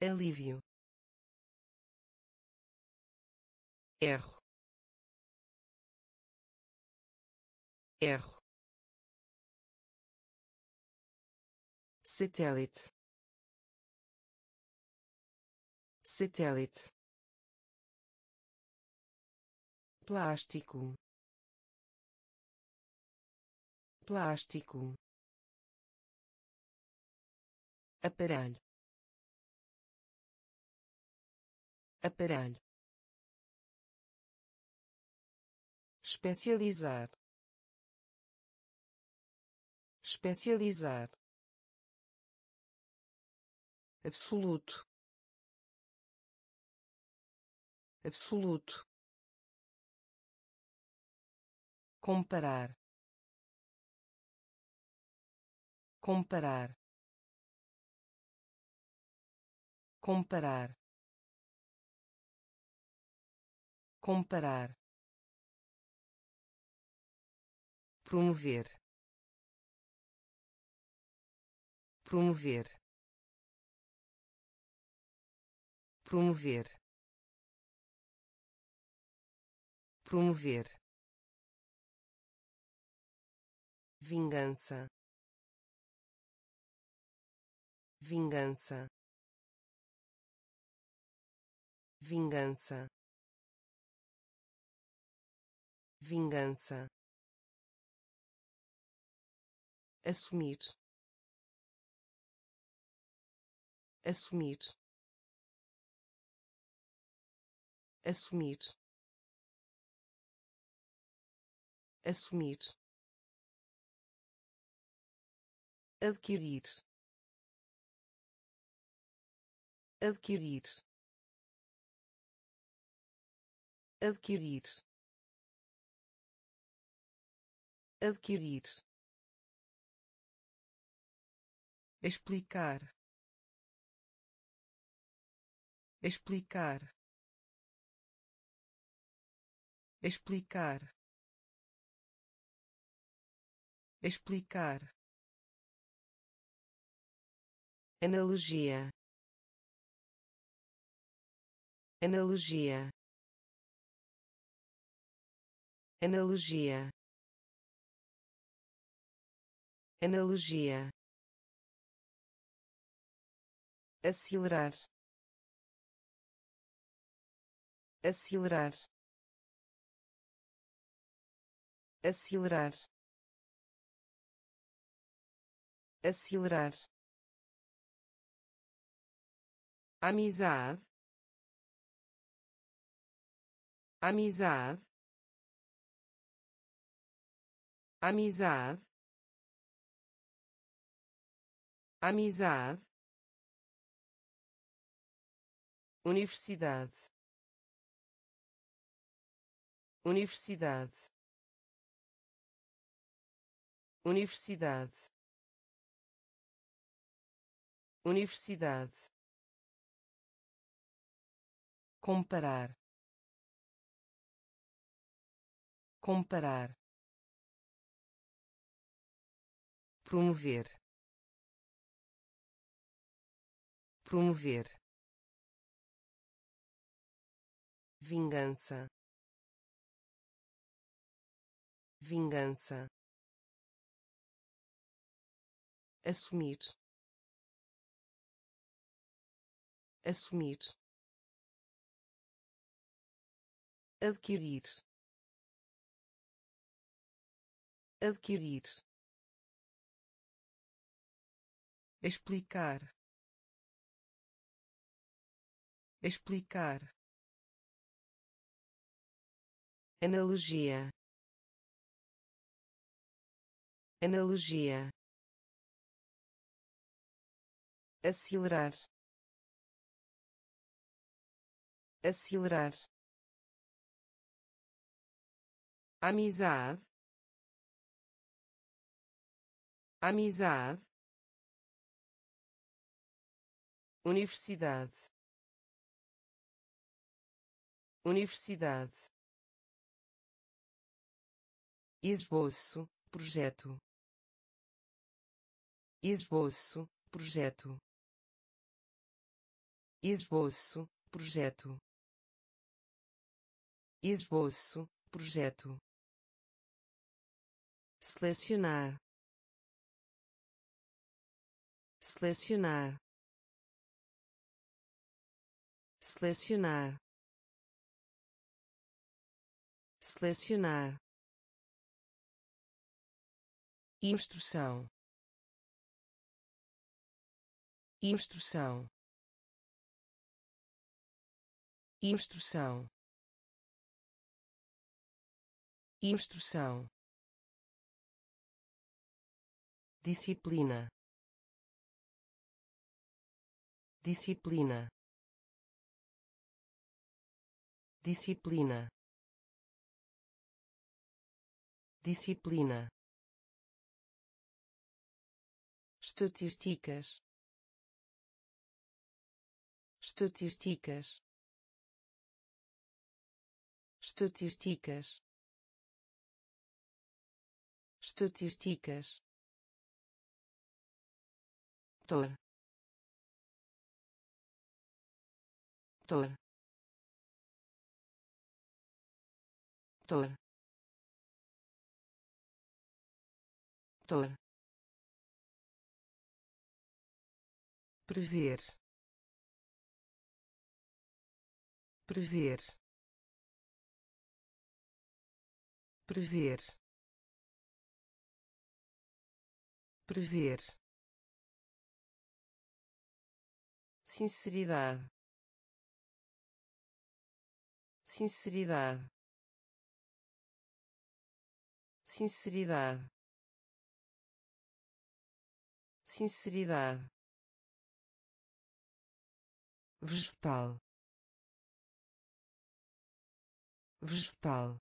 Alívio erro. Erro. Satélite. Satélite. Plástico. Plástico. Aparelho. Aparelho especializar. Especializar. Absoluto. Absoluto. Comparar. Comparar. Comparar. Comparar promover. Promover. Promover. Promover. Vingança. Vingança. Vingança. Vingança assumir. Assumir. Assumir. Assumir. Adquirir. Adquirir. Adquirir. Adquirir explicar. Explicar. Explicar. Explicar. Analogia. Analogia. Analogia. Analogia acelerar. Acelerar. Acelerar. Acelerar. Amizade. Amizade. Amizade. Amizade Universidade. Universidade. Universidade. Universidade. Comparar. Comparar. Promover. Promover vingança. Vingança. Assumir. Assumir. Adquirir. Adquirir. Explicar. Explicar analogia. Analogia. Acelerar. Acelerar. Amizade. Amizade. Universidade. Universidade esboço projeto. Esboço projeto. Esboço projeto. Esboço projeto. Selecionar. Selecionar. Selecionar. Selecionar instrução. Instrução. Instrução. Instrução. Disciplina. Disciplina. Disciplina. Disciplina estatísticas. Estatísticas. Estatísticas. Estatísticas. Tor. Tor. Tor. Tor prever. Prever. Prever. Prever. Sinceridade. Sinceridade. Sinceridade. Sinceridade vegetal. Vegetal.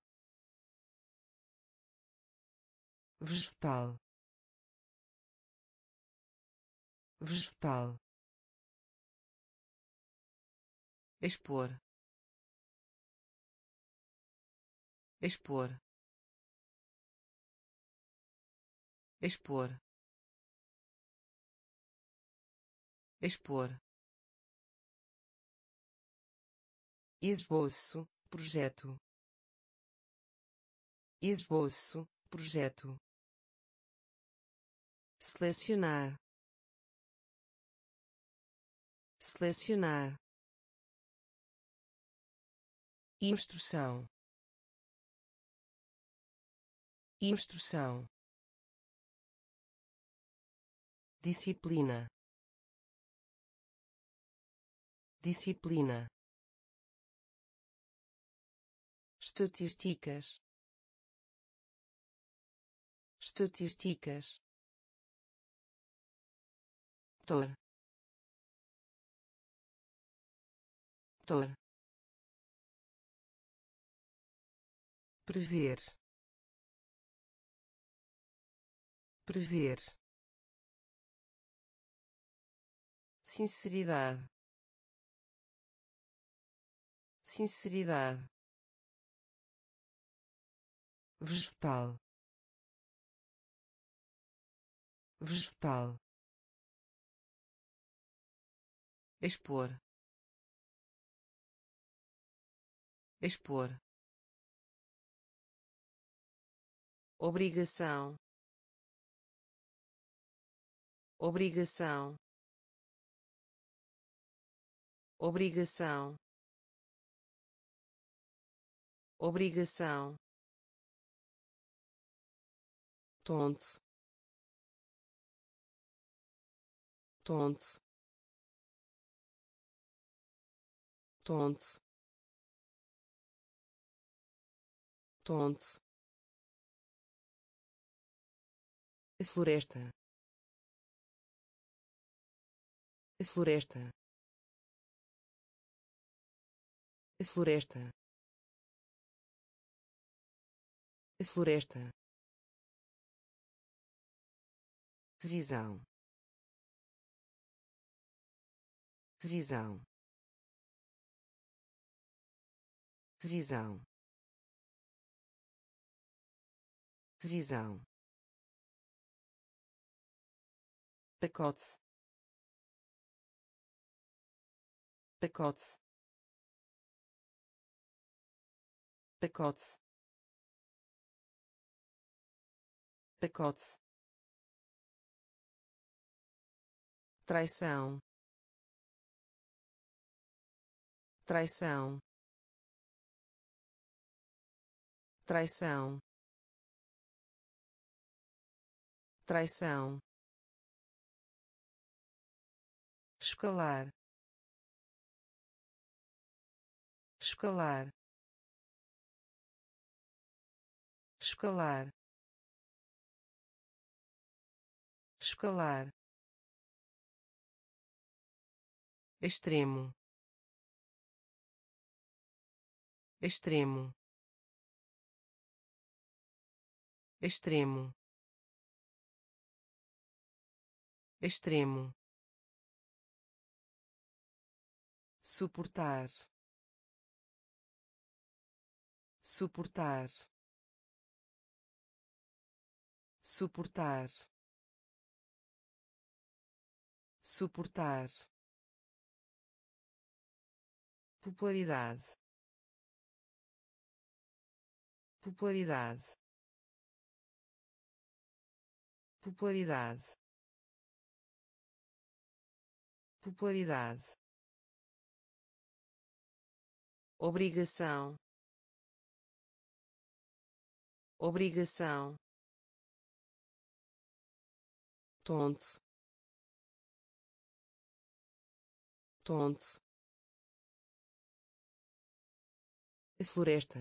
Vegetal. Vegetal. Expor. Expor. Expor. Expor esboço projeto. Esboço projeto. Selecionar. Selecionar. Instrução. Instrução. Disciplina. Disciplina estatísticas. Estatísticas. Tor. Tor. Prever. Prever. Sinceridade. Sinceridade vegetal. Vegetal. Expor. Expor. Obrigação. Obrigação. Obrigação. Obrigação tonto. Tonto. Tonto. Tonto. Floresta. Floresta. Floresta. Floresta visão. Visão. Visão. Visão. Pacote pacote pacote pacote traição. Traição. Traição. Traição. Escalar escalar escalar escalar extremo. Extremo. Extremo. Extremo. Suportar. Suportar. Suportar. Suportar popularidade. Popularidade. Popularidade. Popularidade. Obrigação. Obrigação. Tonto. Tonto floresta.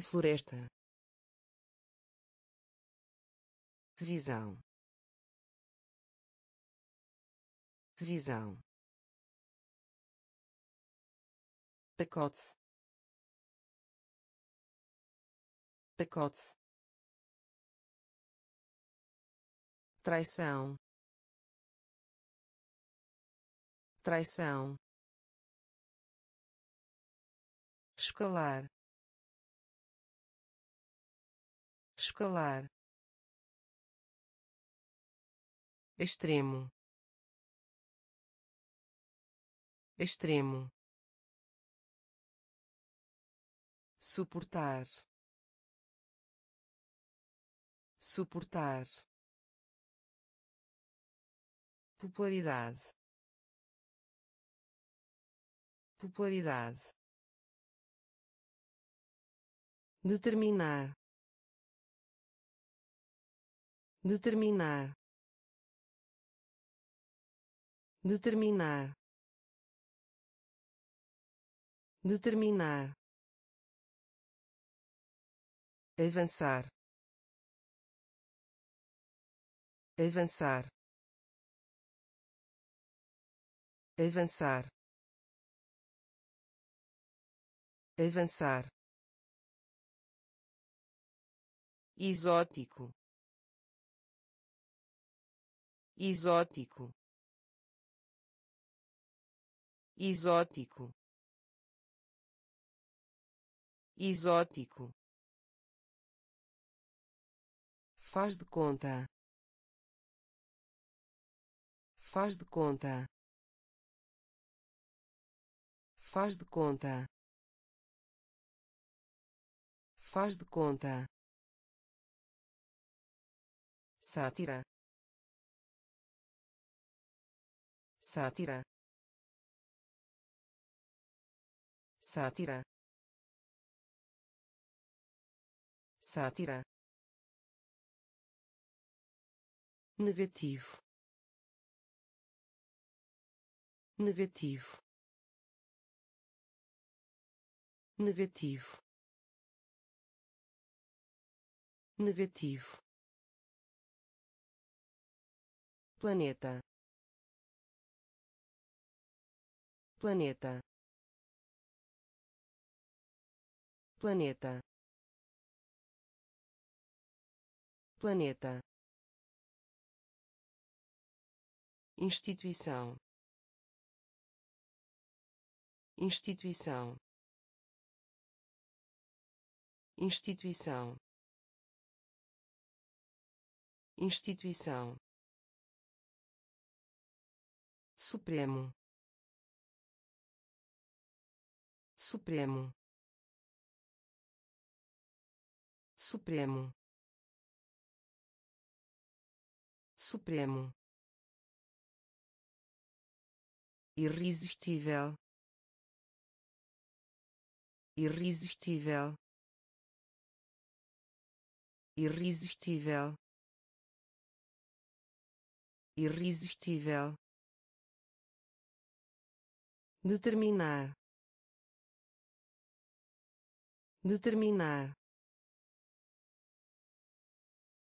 Floresta. Visão. Visão. Pacote. Pacote. Traição. Traição escalar escalar extremo. Extremo. Suportar. Suportar. Popularidade. Popularidade determinar. Determinar. Determinar. Determinar. Avançar. Avançar. Avançar. Avançar exótico. Exótico. Exótico. Exótico. Faz de conta. Faz de conta. Faz de conta. Faz de conta sátira. Sátira. Sátira. Sátira. Negativo. Negativo. Negativo. Negativo planeta. Planeta. Planeta. Planeta. Instituição. Instituição. Instituição. Instituição Supremo. Supremo. Supremo. Supremo. Irresistível. Irresistível. Irresistível. Irresistível determinar. Determinar.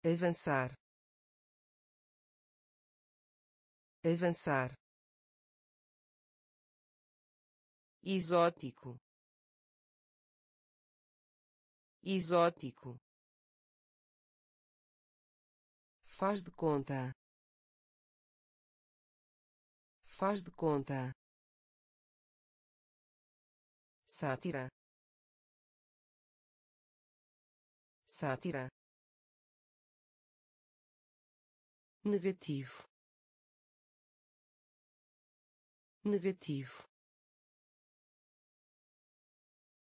Avançar. Avançar. Exótico. Exótico. Faz de conta. Faz de conta sátira. Sátira. Negativo. Negativo.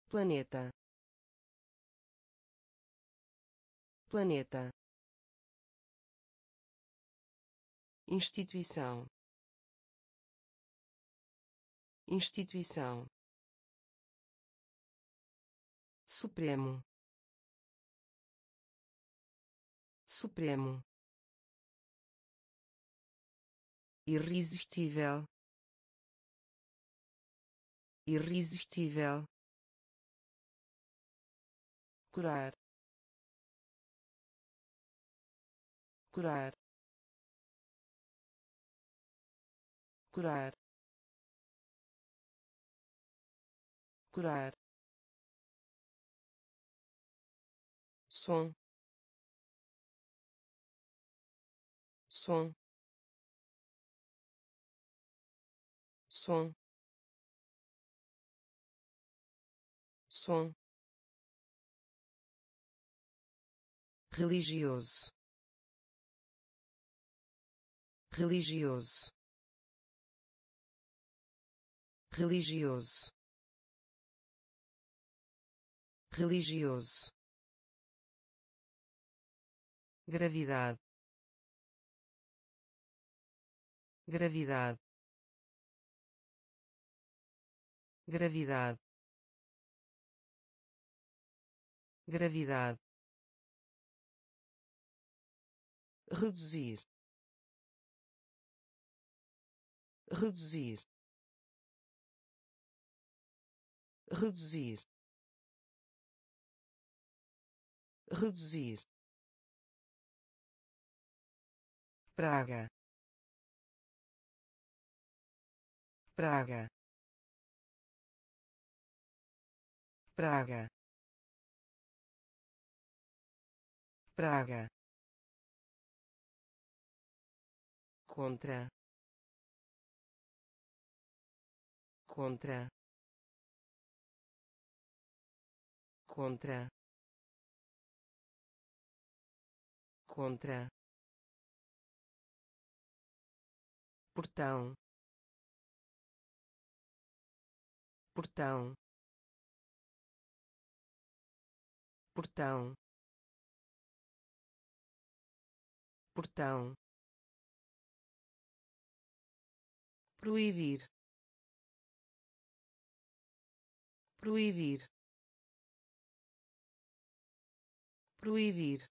Planeta. Planeta. Instituição. Instituição Supremo. Supremo. Irresistível. Irresistível. Curar. Curar. Curar. Curar som. Som. Som. Som. Religioso. Religioso. Religioso. Religioso gravidade. Gravidade. Gravidade. Gravidade. Reduzir. Reduzir. Reduzir. Reduzir praga. Praga. Praga. Praga. Contra. Contra. Contra. Contra portão. Portão. Portão. Portão. Proibir. Proibir. Proibir.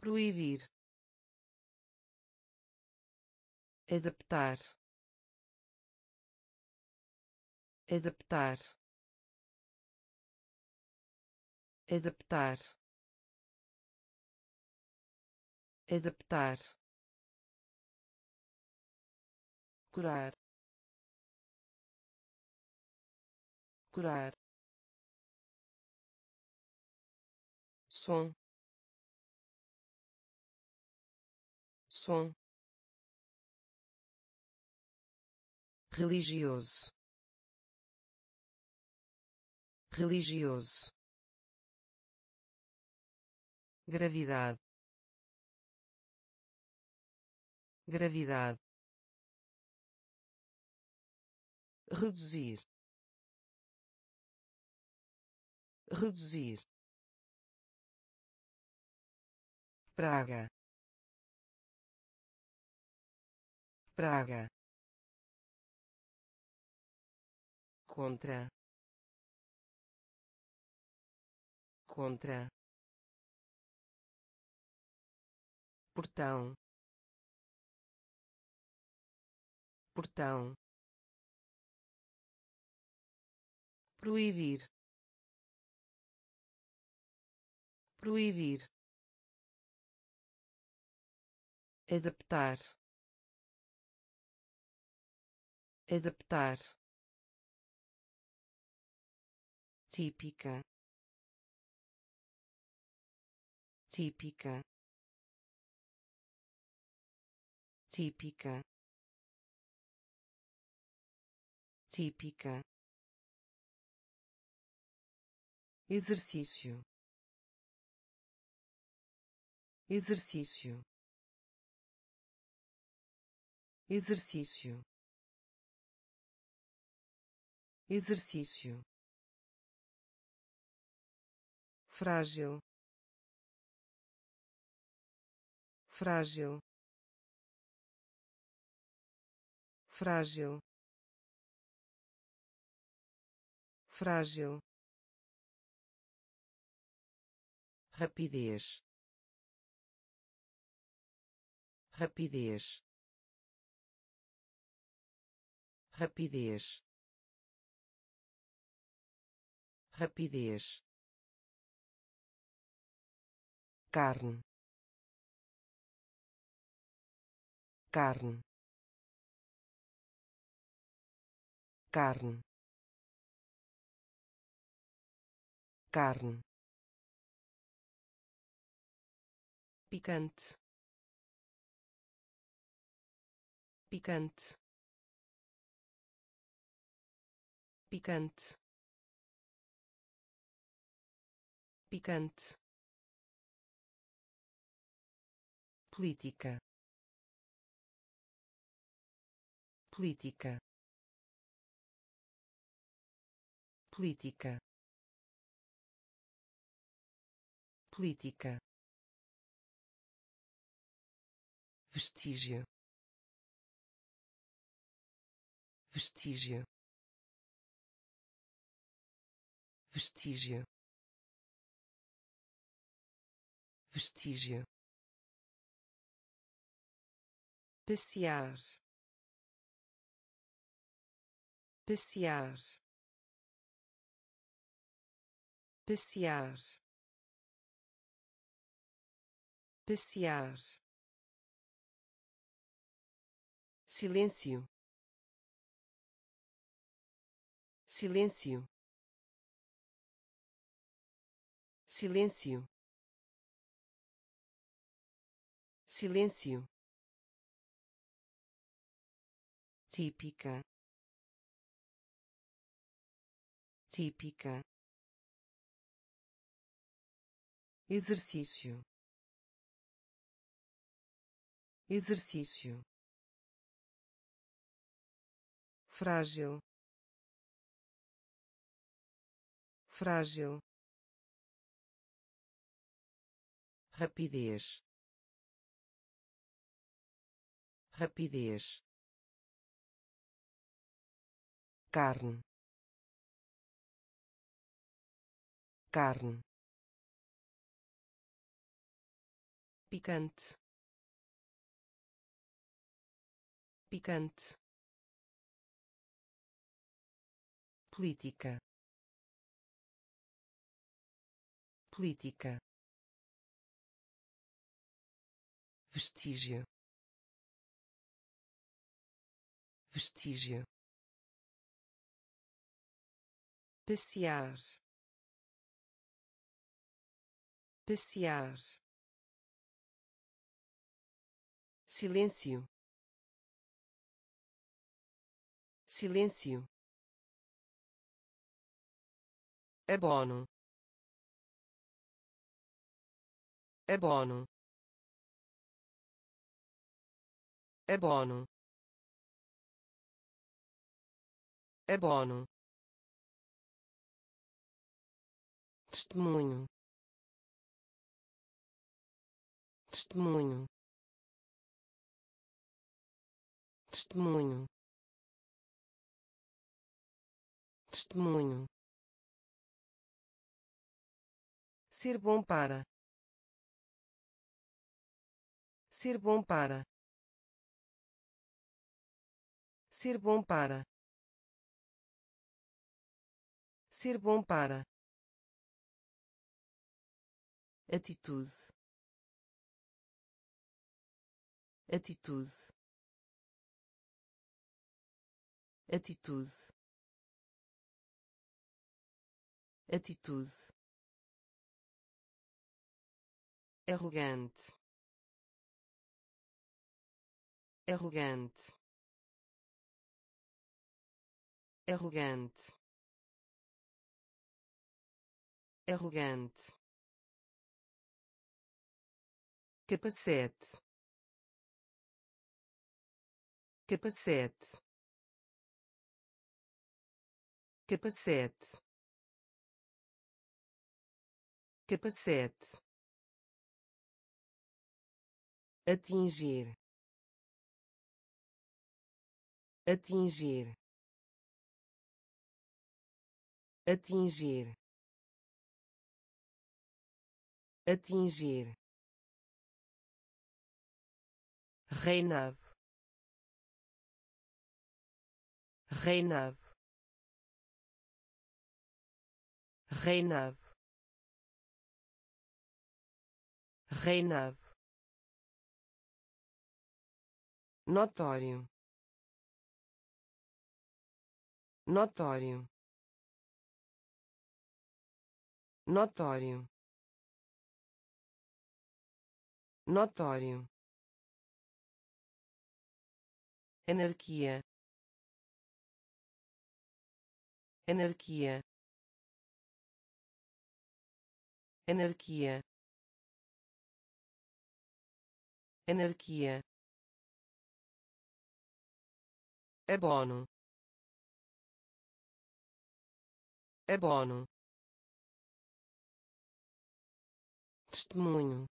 Proibir adaptar. Adaptar. Adaptar. Adaptar. Curar. Curar. Som. Som religioso. Religioso. Gravidade. Gravidade. Reduzir. Reduzir. Praga. Praga contra contra portão portão proibir proibir adaptar adaptar típica. Típica. Típica. Típica. Exercício. Exercício. Exercício. Exercício frágil frágil frágil frágil. Rapidez rapidez rapidez. Rapidez carne. Carne. Carne. Carne. Picante. Picante. Picante. Picante política. Política. Política. Política. Vestígio. Vestígio. Vestígio. Vestígio passear. Passear. Passear. Passear. Silêncio. Silêncio. Silêncio. Silêncio típica. Típica. Exercício. Exercício. Frágil. Frágil. Rapidez. Rapidez carne. Carne. Picante. Picante. Política. Política. Vestígio. Vestígio passear. Passear. Silêncio. Silêncio. Abono. Abono. Abono. Abono testemunho. Testemunho. Testemunho. Testemunho. Ser bom para. Ser bom para. Ser bom para. Ser bom para atitude. Atitude. Atitude. Atitude. Arrogante. Arrogante. Arrogante. Arrogante capacete. Capacete. Capacete. Capacete. Atingir. Atingir. Atingir. Atingir reinado. Reinado. Reinado. Reinado. Notório. Notório. Notório. Notório anarquia. Anarquia. Anarquia. Anarquia. Abono. Abono. Testemunho.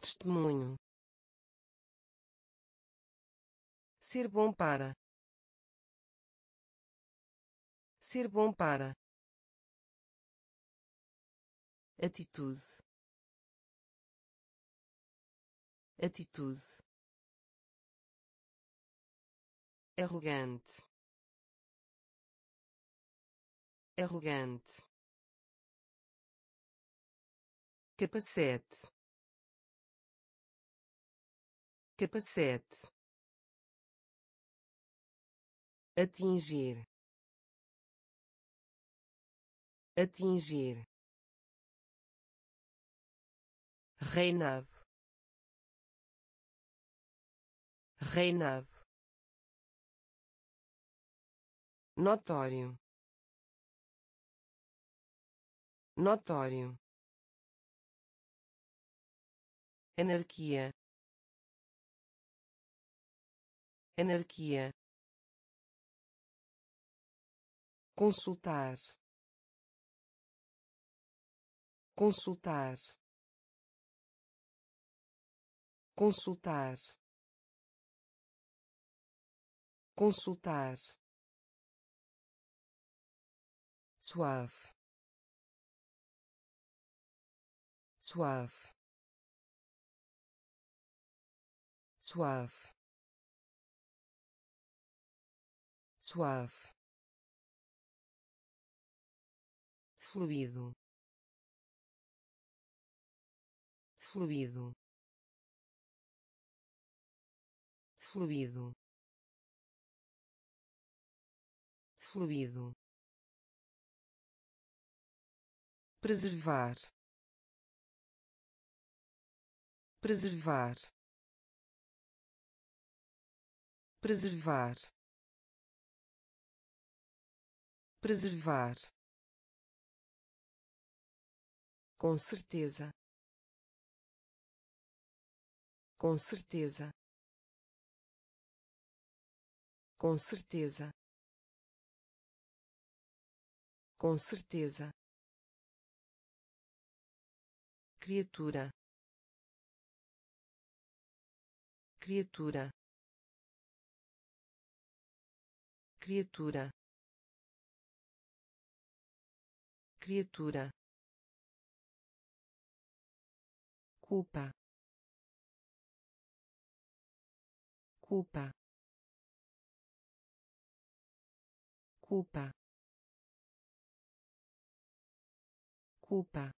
Testemunho ser bom para. Ser bom para. Atitude. Atitude. Arrogante. Arrogante. Capacete. Capacete atingir atingir reinado reinado notório notório anarquia anarquia consultar. Consultar. Consultar. Consultar. Suave. Suave. Suave. Suave fluido. Fluido. Fluido. Fluido. Preservar. Preservar. Preservar. Preservar com certeza. Com certeza. Com certeza. Com certeza. Criatura. Criatura. Criatura. Criatura culpa culpa culpa culpa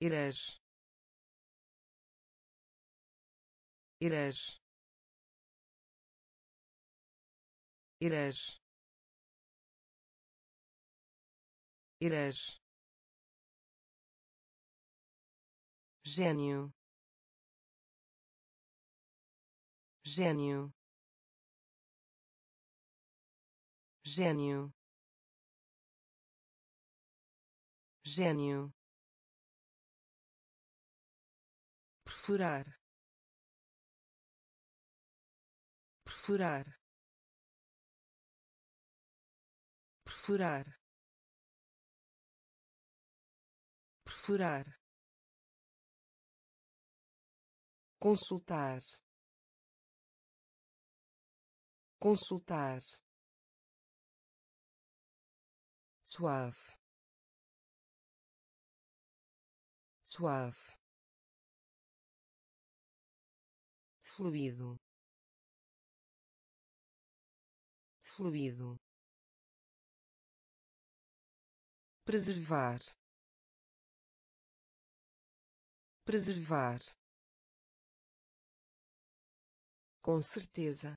irás irás herege herege gênio. Gênio. Gênio. Gênio. Perfurar. Perfurar. Perfurar. Perfurar consultar. Consultar. Suave. Suave. Fluido. Fluido. Preservar. Preservar com certeza.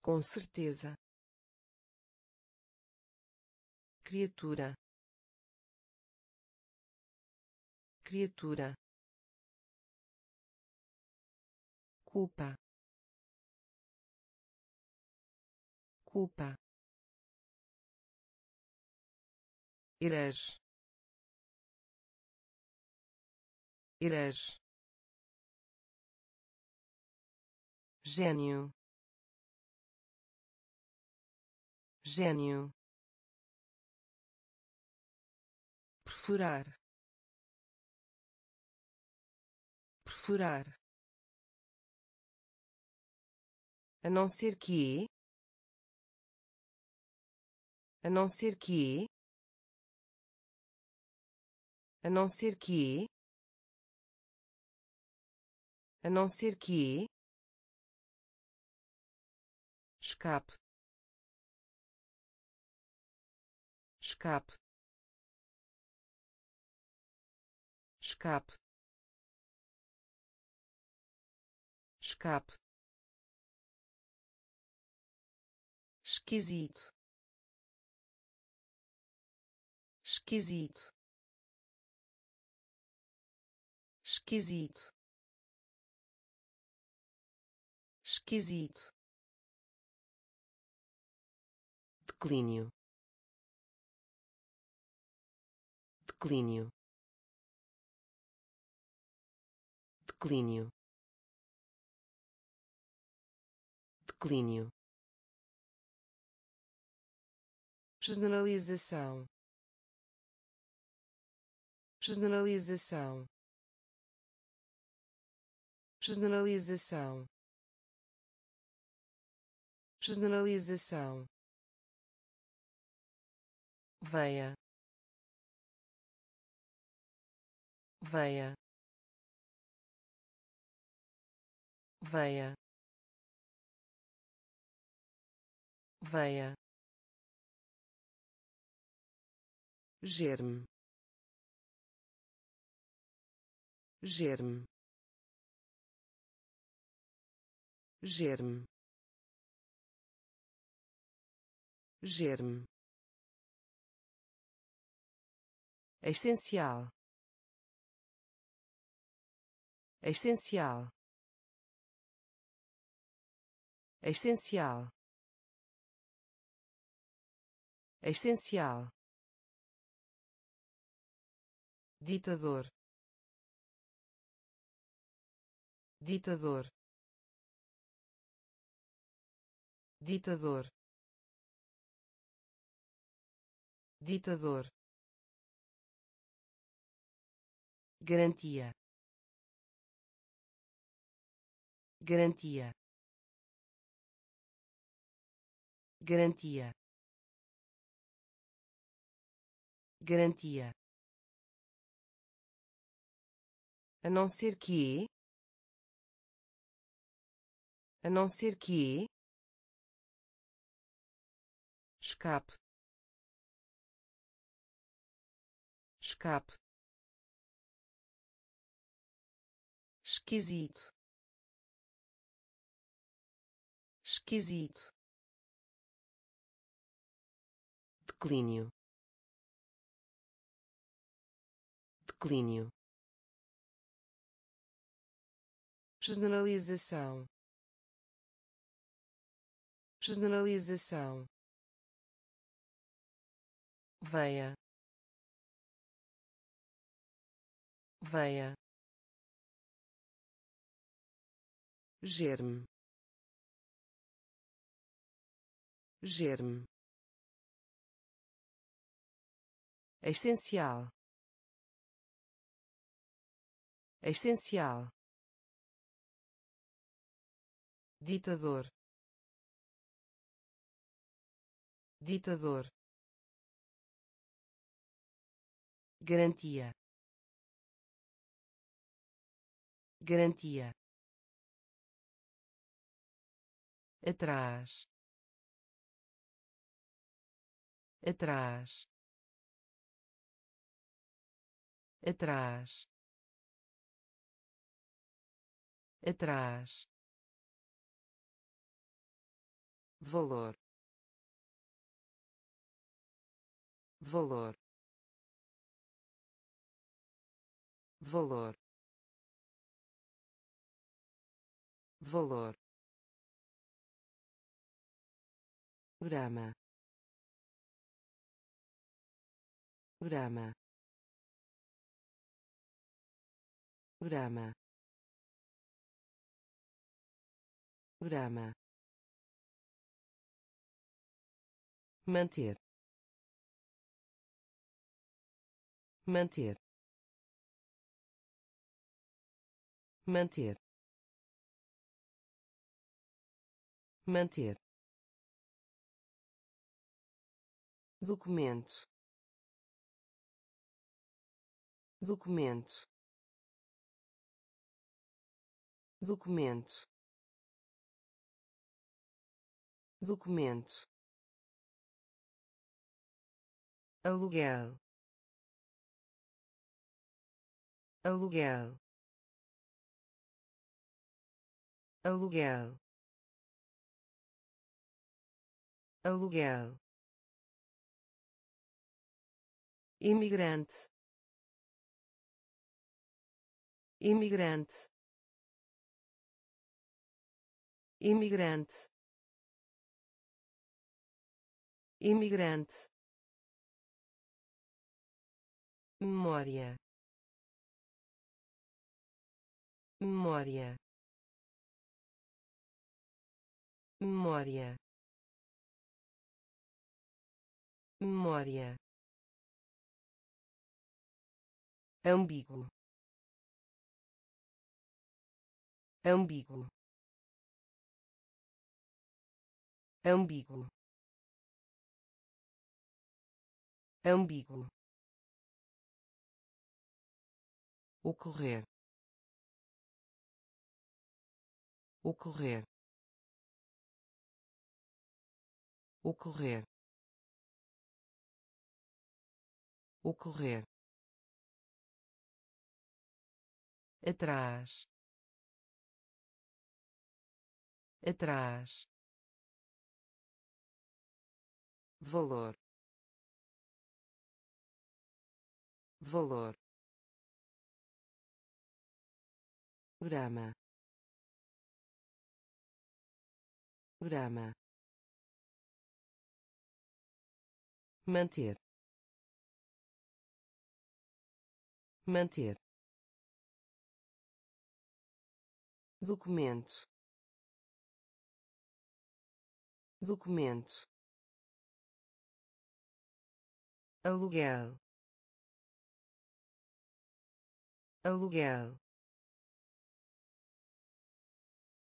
Com certeza. Criatura. Criatura. Culpa. Culpa. Herege herege gênio. Gênio. Perfurar. Perfurar. A não ser que a não ser que a não ser que a não ser que escape. Escape. Escape. Escape. Esquisito. Esquisito. Esquisito. Esquisito declínio. Declínio. Declínio. Declínio. Generalização. Generalização. Generalização. Generalização veia. Veia. Veia. Veia. Germe. Germe. Germe. Germe essencial. Essencial. Essencial. Essencial. Ditador. Ditador. Ditador. Ditador garantia. Garantia. Garantia. Garantia. A não ser que a não ser que escape. Escape esquisito. Esquisito. Declínio. Declínio. Generalização. Generalização. Veia. Veia germe germe essencial. Essencial. Ditador. Ditador. Garantia. Garantia atrás. Atrás. Atrás. Atrás. Valor. Valor. Valor. Valor grama. Grama. Grama. Grama. Manter. Manter. Manter. Manter documento. Documento. Documento. Documento. Aluguel. Aluguel. Aluguel. Aluguel imigrante. Imigrante. Imigrante. Imigrante. Memória. Memória. Memória. Memória ambíguo. Ambíguo. Ambíguo. Ambíguo. Ocorrer. Ocorrer. Ocorrer. Ocorrer atrás. Atrás. Valor. Valor. Grama. Grama. Manter. Manter documento. Documento. Aluguel. Aluguel.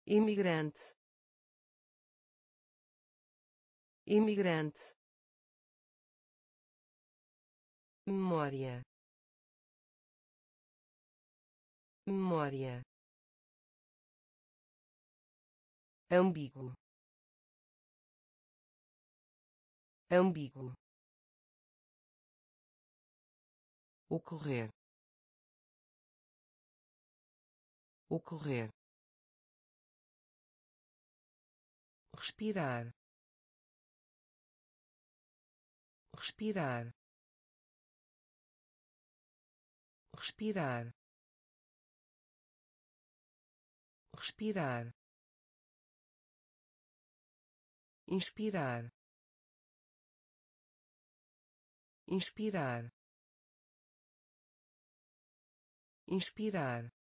Imigrante. Imigrante. Memória. Memória ambíguo. Ambíguo. Ocorrer. Ocorrer. Respirar. Respirar. Respirar. Respirar inspirar. Inspirar. Inspirar.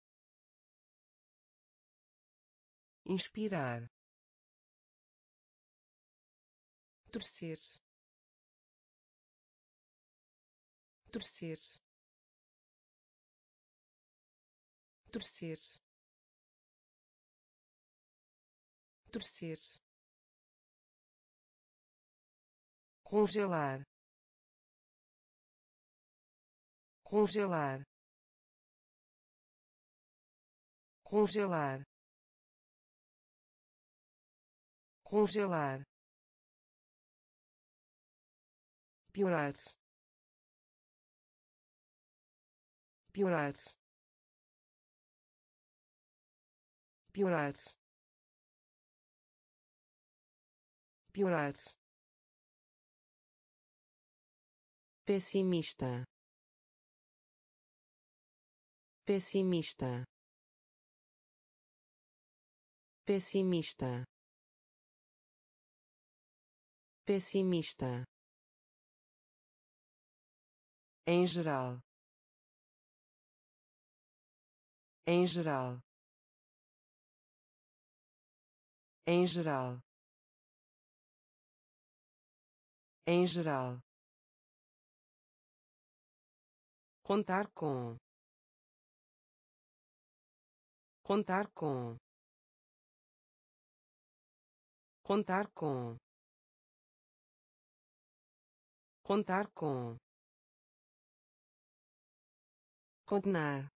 Inspirar. Torcer. Torcer. Torcer. Torcer congelar congelar congelar congelar piorar piorar piorar piorar pessimista. Pessimista. Pessimista. Pessimista. Em geral. Em geral. Em geral. Em geral contar com contar com contar com contar com condenar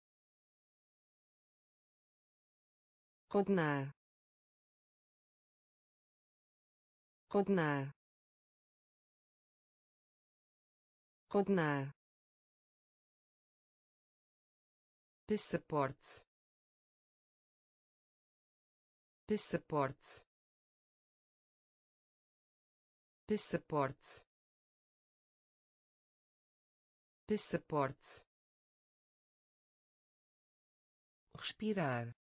condenar condenar condenar passaporte. Passaporte. Passaporte. Passaporte. Respirar.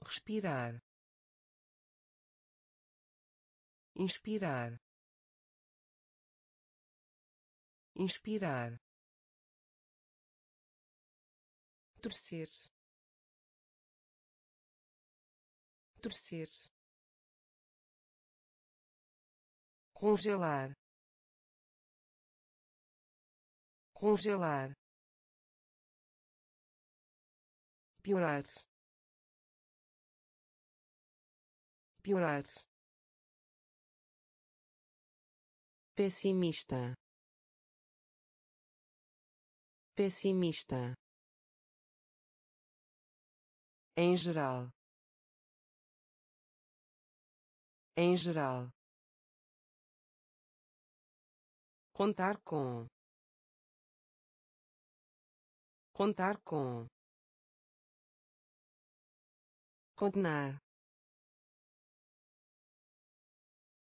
Respirar. Inspirar. Inspirar torcer. Torcer. Congelar. Congelar. Piorar. Piorar. Pessimista. Pessimista em geral. Em geral. Contar com. Contar com. Condenar.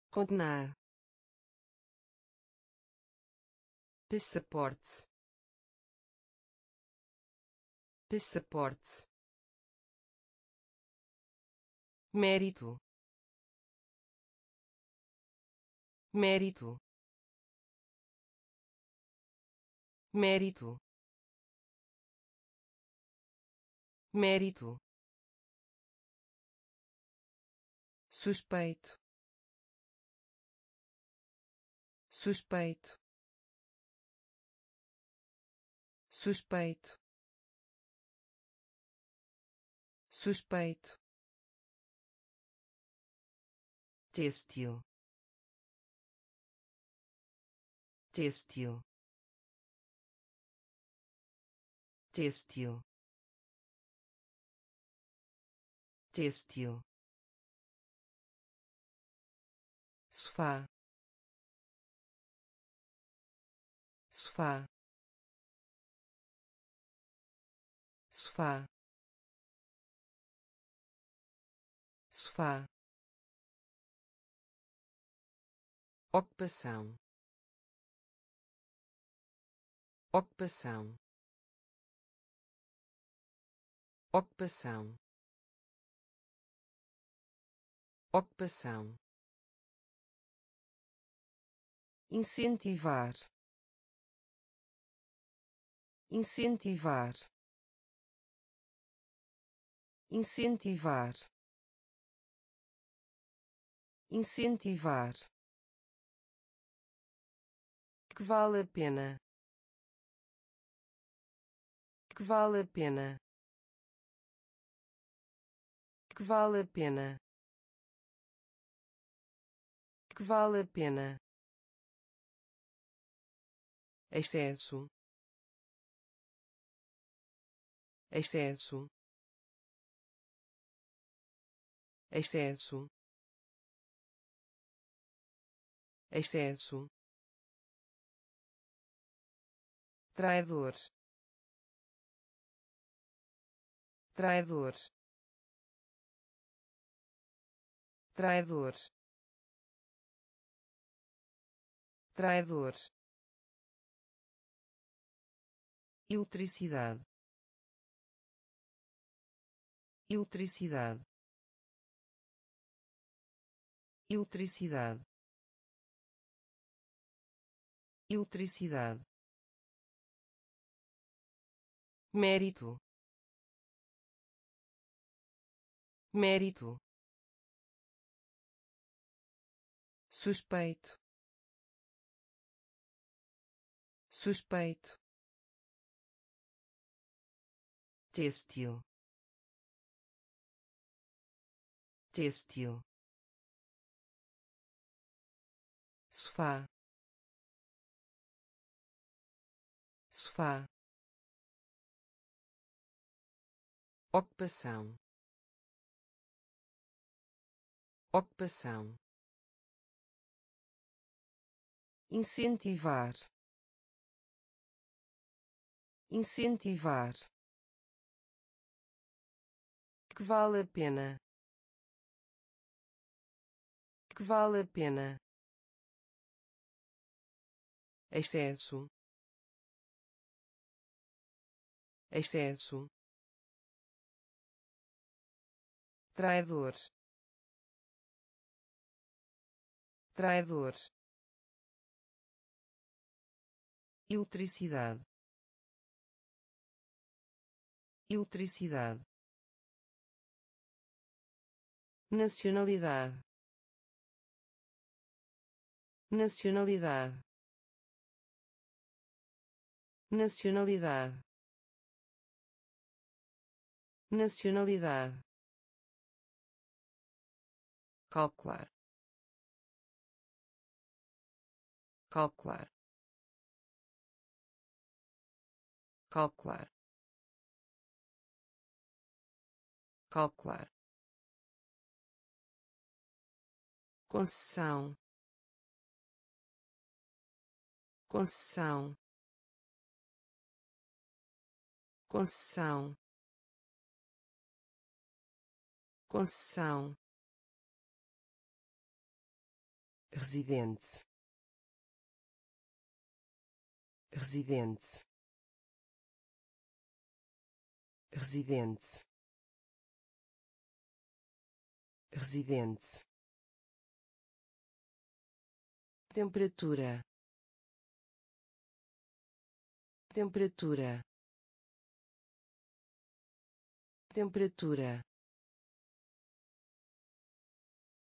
Condenar. Passaporte. Passaporte mérito. Mérito. Mérito. Mérito. Suspeito. Suspeito. Suspeito. Suspeito têxtil. Têxtil. Têxtil. Têxtil. Sofá. Sofá. Sofá. Sofá ocupação. Ocupação. Ocupação. Ocupação. Incentivar. Incentivar. Incentivar. Incentivar que vale a pena? Que vale a pena? Que vale a pena? Que vale a pena? Excesso. Excesso. Excesso. Excesso traidor. Traidor. Traidor. Traidor. Eletricidade eletricidade eletricidade eletricidade mérito. Mérito. Suspeito. Suspeito. Têxtil. Têxtil. Sofá. Sofá ocupação. Ocupação. Incentivar. Incentivar. Que vale a pena. Que vale a pena. Excesso. Excesso traidor. Traidor. Eletricidade eletricidade nacionalidade. Nacionalidade. Nacionalidade. Nacionalidade calcular. Calcular. Calcular. Calcular. Concessão. Concessão. Concessão. Concessão residente. Residente. Residente. Residente. Temperatura. Temperatura. Temperatura.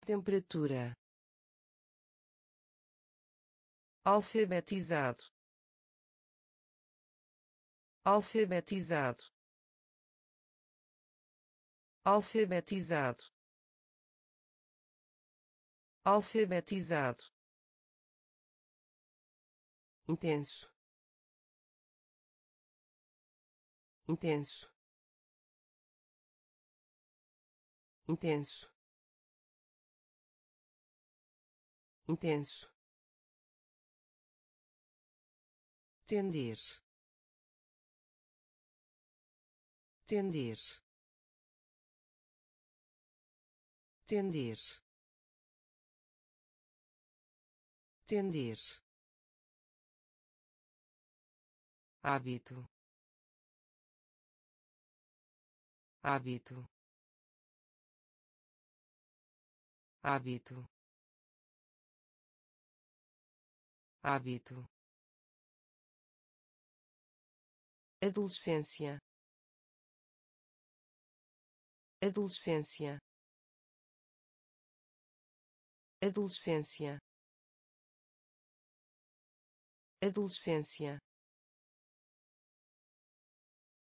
Temperatura alfabetizado. Alfabetizado. Alfabetizado. Alfabetizado. Intenso. Intenso. Intenso. Intenso tender. Tender. Tender. Tender. Hábito. Hábito. Hábito. Hábito adolescência. Adolescência. Adolescência. Adolescência.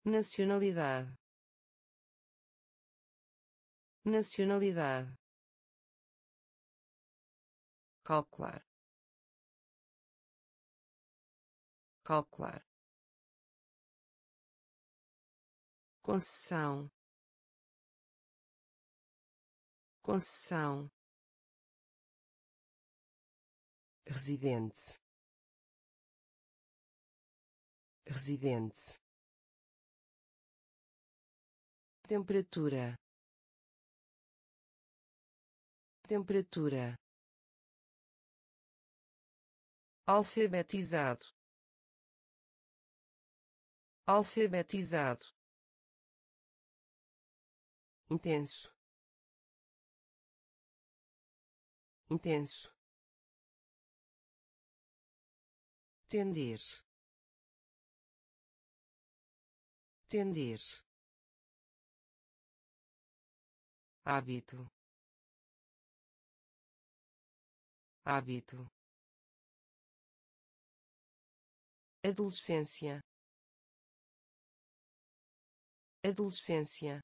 Nacionalidade. Nacionalidade. Calcular. Calcular concessão. Concessão. Residente residente temperatura. Temperatura. Alfabetizado. Alfabetizado intenso. Intenso. Tender. Tender. Hábito. Hábito. Adolescência. Adolescência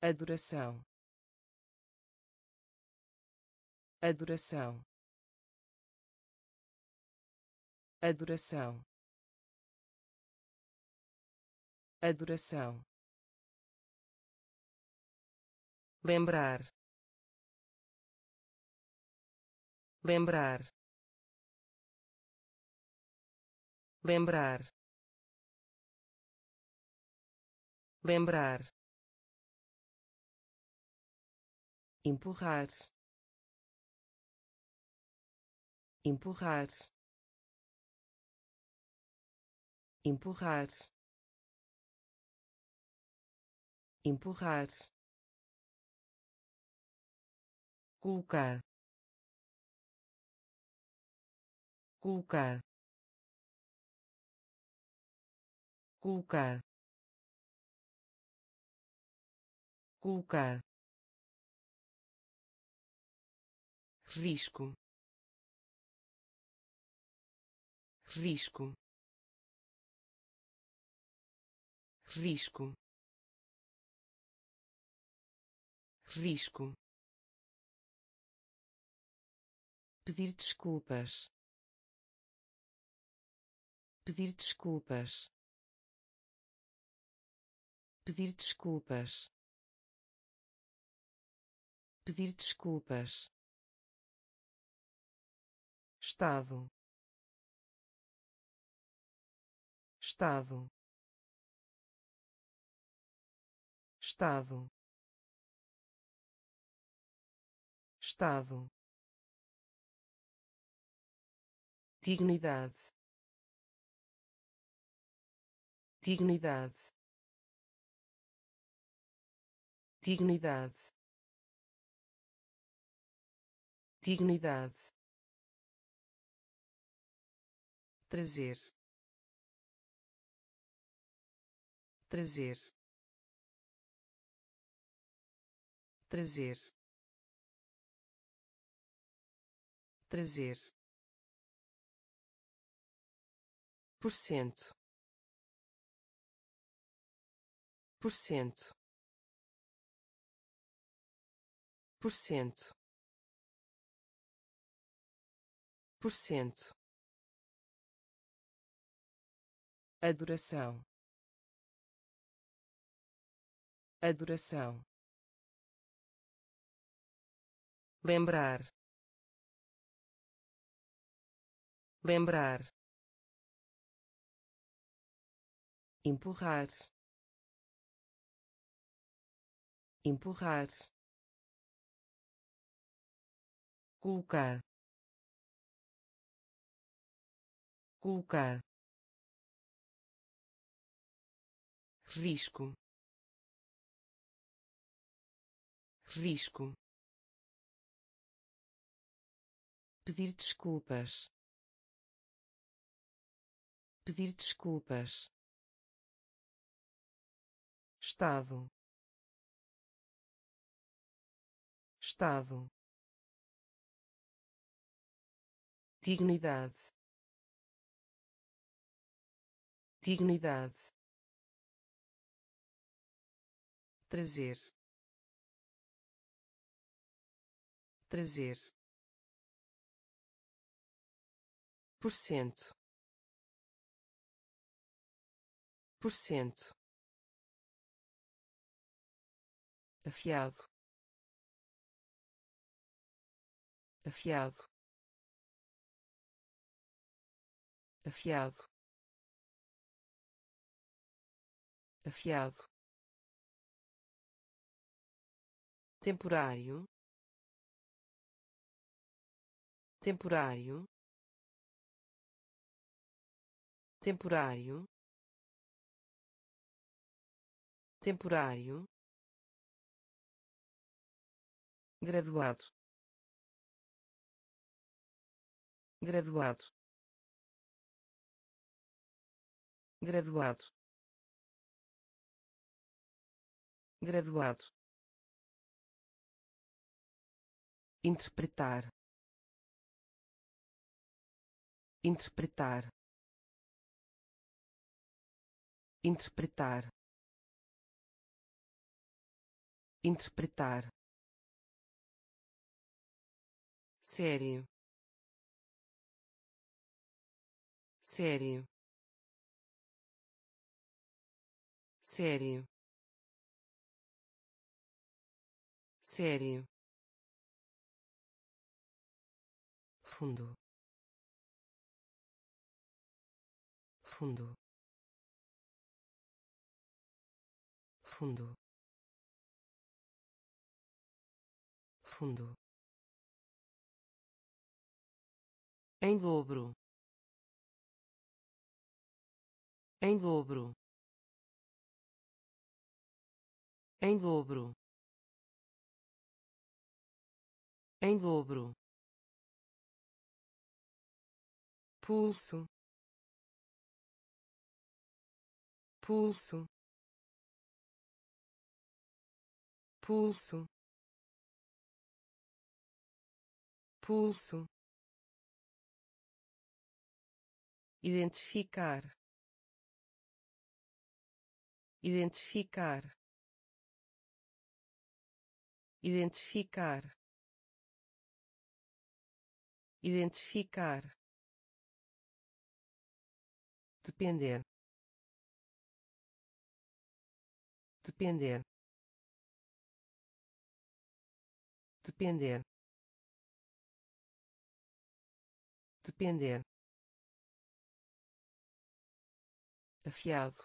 adoração. Adoração. Adoração. Adoração. Lembrar. Lembrar. Lembrar. Lembrar empurrar. Empurrar. Empurrar. Empurrar. Colocar. Colocar. Colocar. Colocar risco. Risco. Risco. Risco. Pedir desculpas. Pedir desculpas. Pedir desculpas. Pedir desculpas estado. Estado. Estado. Estado. Dignidade. Dignidade. Dignidade. Dignidade trazer. Trazer. Trazer. Trazer. Por cento. Por cento. Por cento. Por cento adoração. Adoração. Lembrar. Lembrar. Empurrar. Empurrar. Colocar. Colocar risco. Risco. Pedir desculpas. Pedir desculpas. Estado. Estado. Dignidade. Dignidade trazer. Trazer. Por cento. Por cento. Afiado. Afiado. Afiado. Afiado temporário. Temporário. Temporário. Temporário. Graduado. Graduado. Graduado. Graduado interpretar. Interpretar. Interpretar. Interpretar. Série. Série. Série. Série fundo. Fundo. Fundo. Fundo. Em dobro. Em dobro. Em dobro. Em dobro pulso. Pulso. Pulso. Pulso. Identificar. Identificar. Identificar. Identificar depender. Depender. Depender. Depender. Afiado.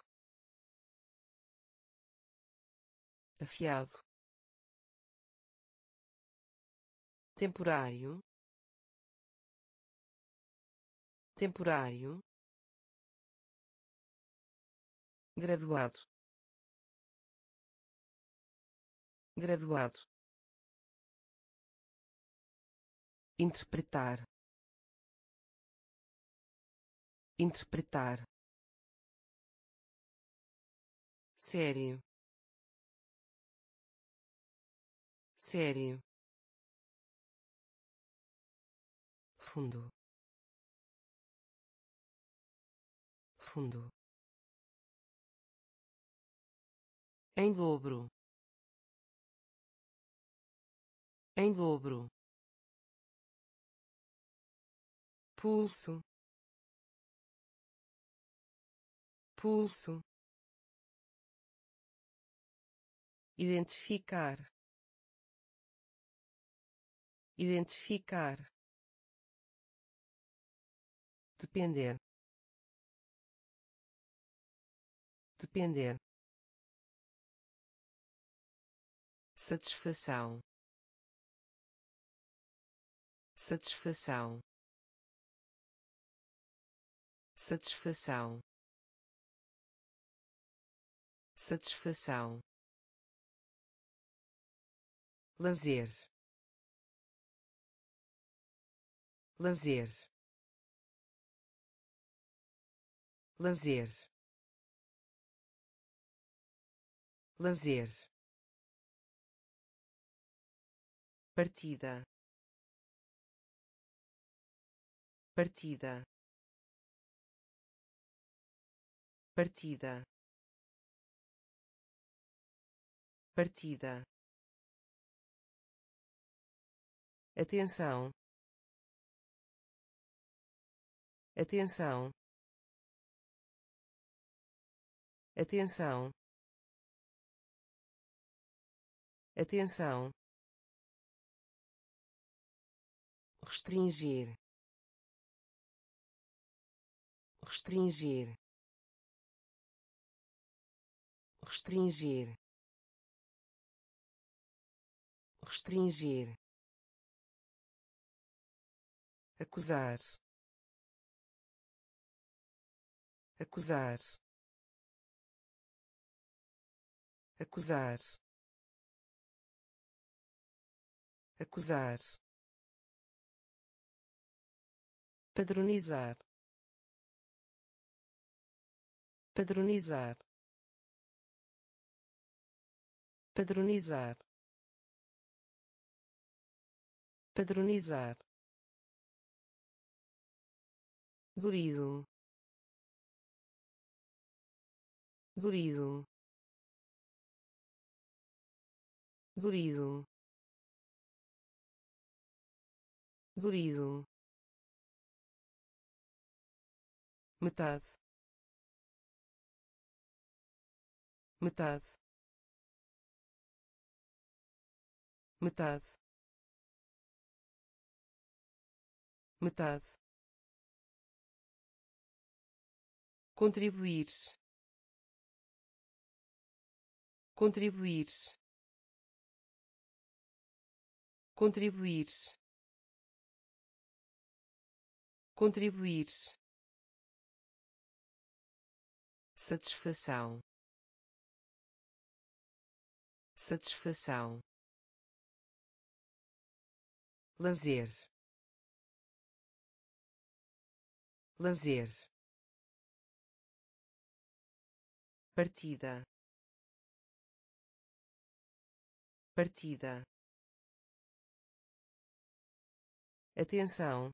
Afiado. Temporário. Temporário graduado. Graduado. Interpretar. Interpretar. Série. Série. Fundo. Fundo em dobro. Em dobro. Pulso. Pulso. Identificar. Identificar. Depender. Depender satisfação. Satisfação. Satisfação. Satisfação. Lazer. Lazer. Lazer. Lazer partida. Partida. Partida. Partida. Atenção. Atenção. Atenção. Atenção restringir restringir restringir restringir acusar acusar acusar acusar padronizar padronizar padronizar padronizar. Durido durido durido durido metade. Metade. Metade. Metade. Contribuir. Contribuir. Contribuir. Contribuir satisfação. Satisfação. Lazer. Lazer. Partida. Partida. Atenção.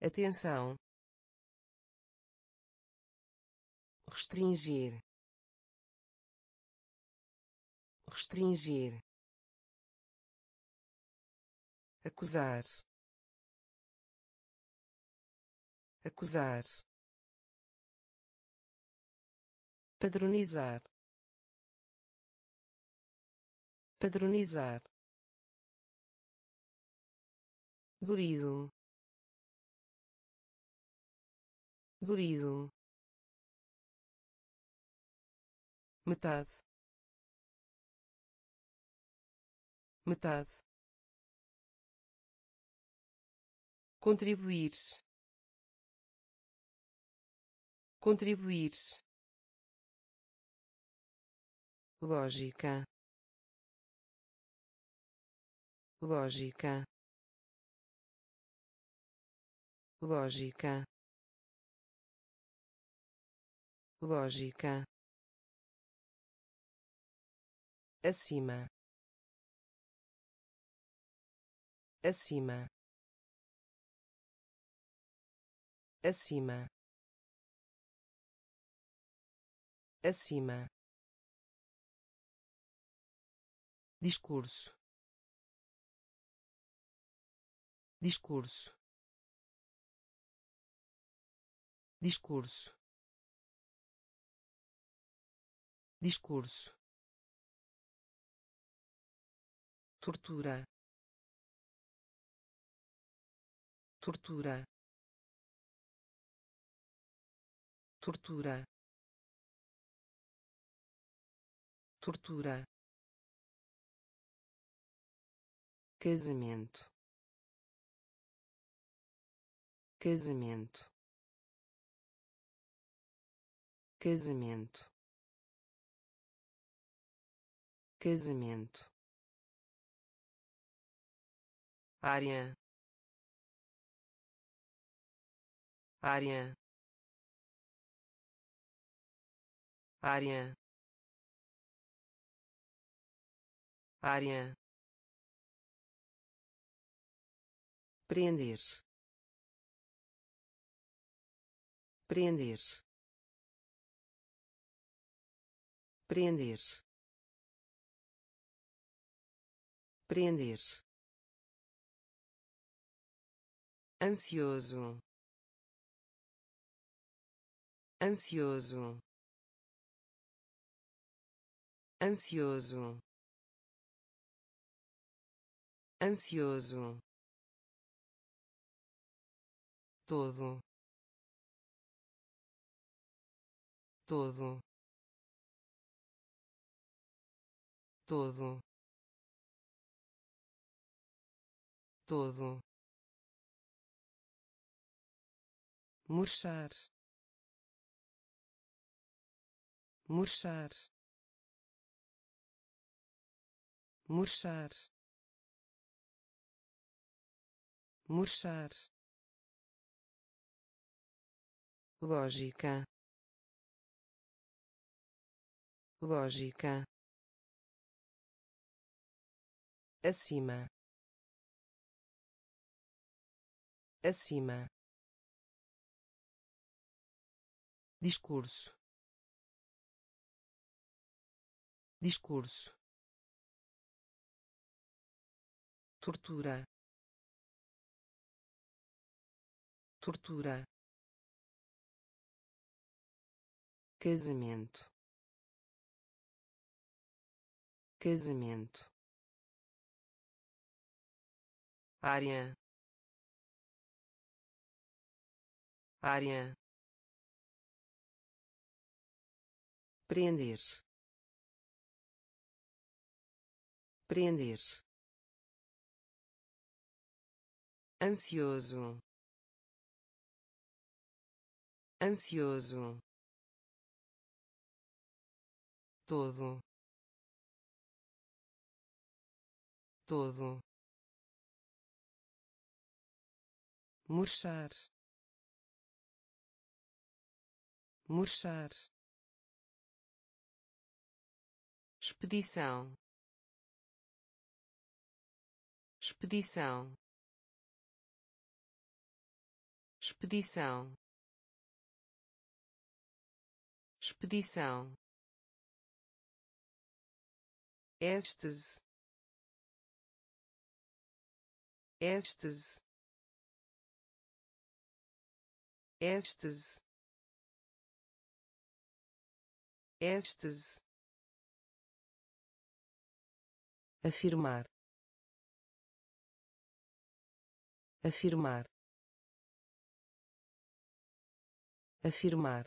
Atenção restringir restringir acusar acusar padronizar padronizar durido durido metade. Metade. Contribuir. Contribuir. Lógica. Lógica. Lógica. Lógica acima. Acima. Acima. Acima. Discurso. Discurso. Discurso. Discurso tortura. Tortura. Tortura. Tortura. Casamento. Casamento. Casamento. Casamento área. Área. Área. Área. Prender. Prender. Prender. Prender ansioso. Ansioso. Ansioso. Ansioso. Todo. Todo. Todo. Todo murchar murchar murchar murchar. Lógica. Lógica. Acima. Acima discurso. Discurso. Tortura. Tortura. Casamento. Casamento. Área. Área prender. Prender. Ansioso. Ansioso. Todo. Todo. Murchar. Murchar expedição. Expedição. Expedição. Expedição. Êxtase êxtase êxtase êxtase afirmar. Afirmar. Afirmar.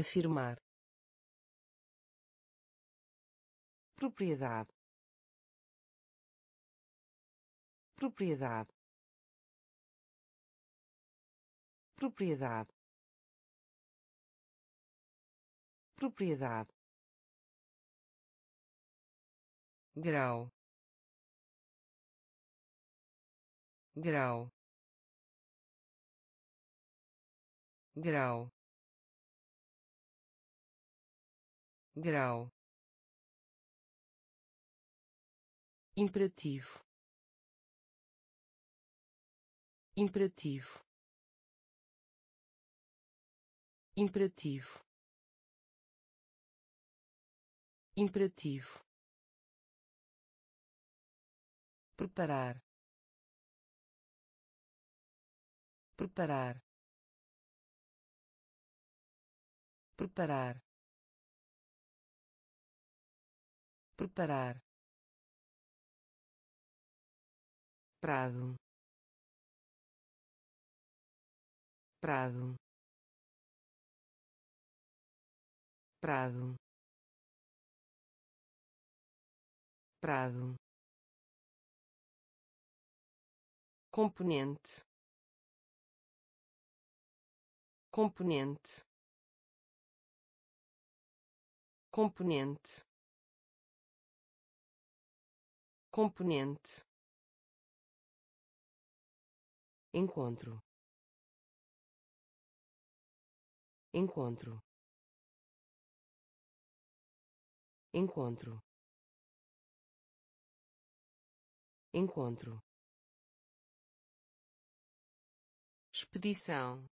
Afirmar. Propriedade. Propriedade. Propriedade. Propriedade grau. Grau. Grau. Grau. Imperativo. Imperativo. Imperativo. Imperativo preparar preparar preparar preparar prado prado Prado. Prado. Componente. Componente. Componente. Componente. Encontro. Encontro. Encontro. Encontro expedição.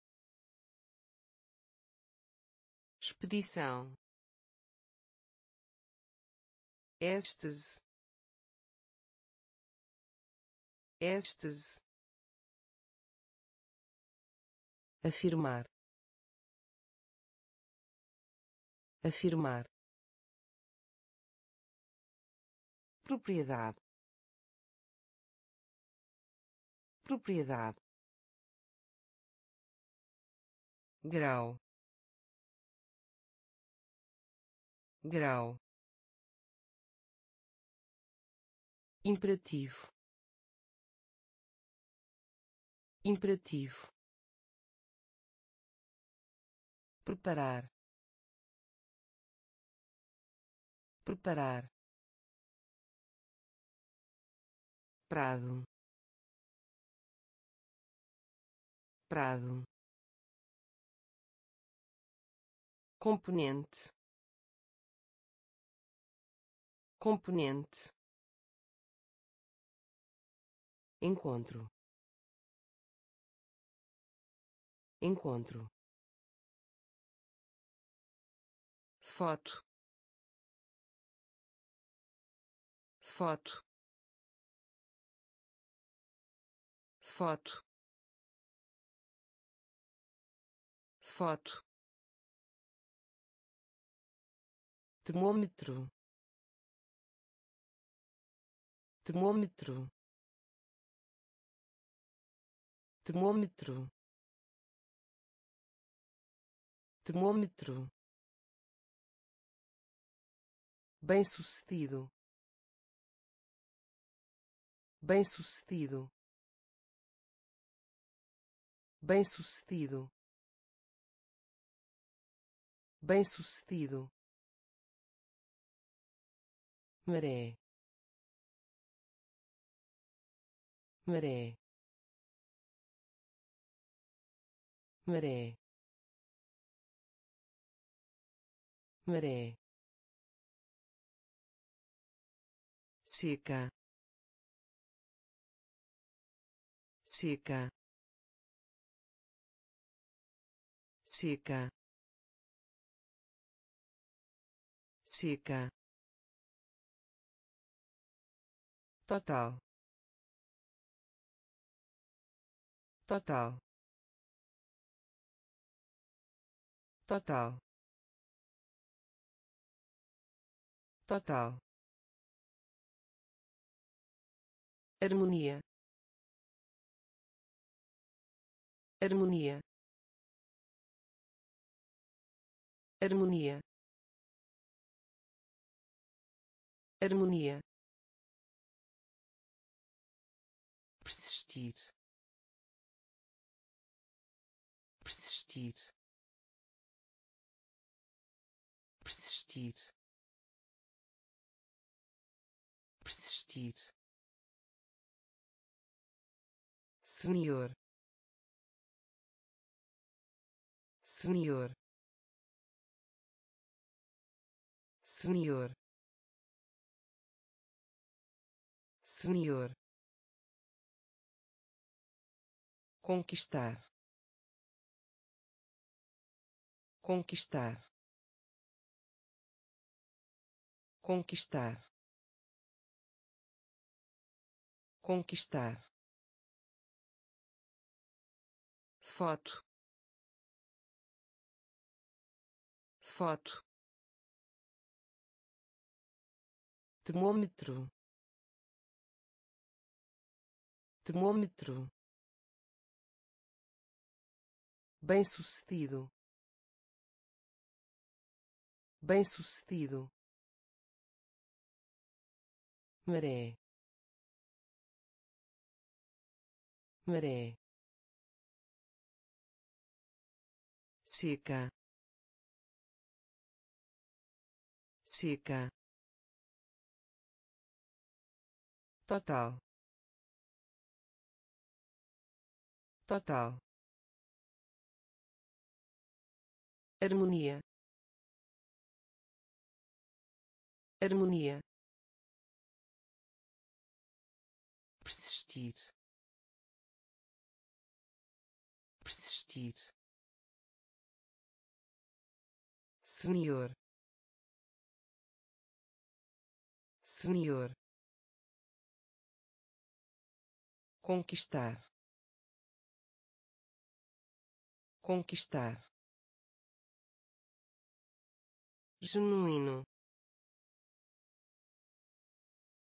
Expedição. Êxtase êxtase afirmar. Afirmar. Propriedade. Propriedade grau. Grau. Imperativo. Imperativo. Preparar. Preparar. Prado. Prado componente. Componente. Encontro. Encontro. Foto. Foto. Foto. Foto termômetro. Termômetro. Termômetro. Termômetro. Bem-sucedido. Bem-sucedido. Bem-sucedido. Bem-sucedido maré maré maré maré seca seca seca seca total. Total. Total. Total. Harmonia. Harmonia. Harmonia. Harmonia persistir. Persistir. Persistir. Persistir. Senhor senhor senhor senhor conquistar. Conquistar. Conquistar. Conquistar. Foto. Foto. Termômetro. Termômetro bem-sucedido. Bem-sucedido. Maré. Maré. Seca. Seca. Total. Total harmonia. Harmonia. Persistir. Persistir. Senhor senhor conquistar. Conquistar genuíno.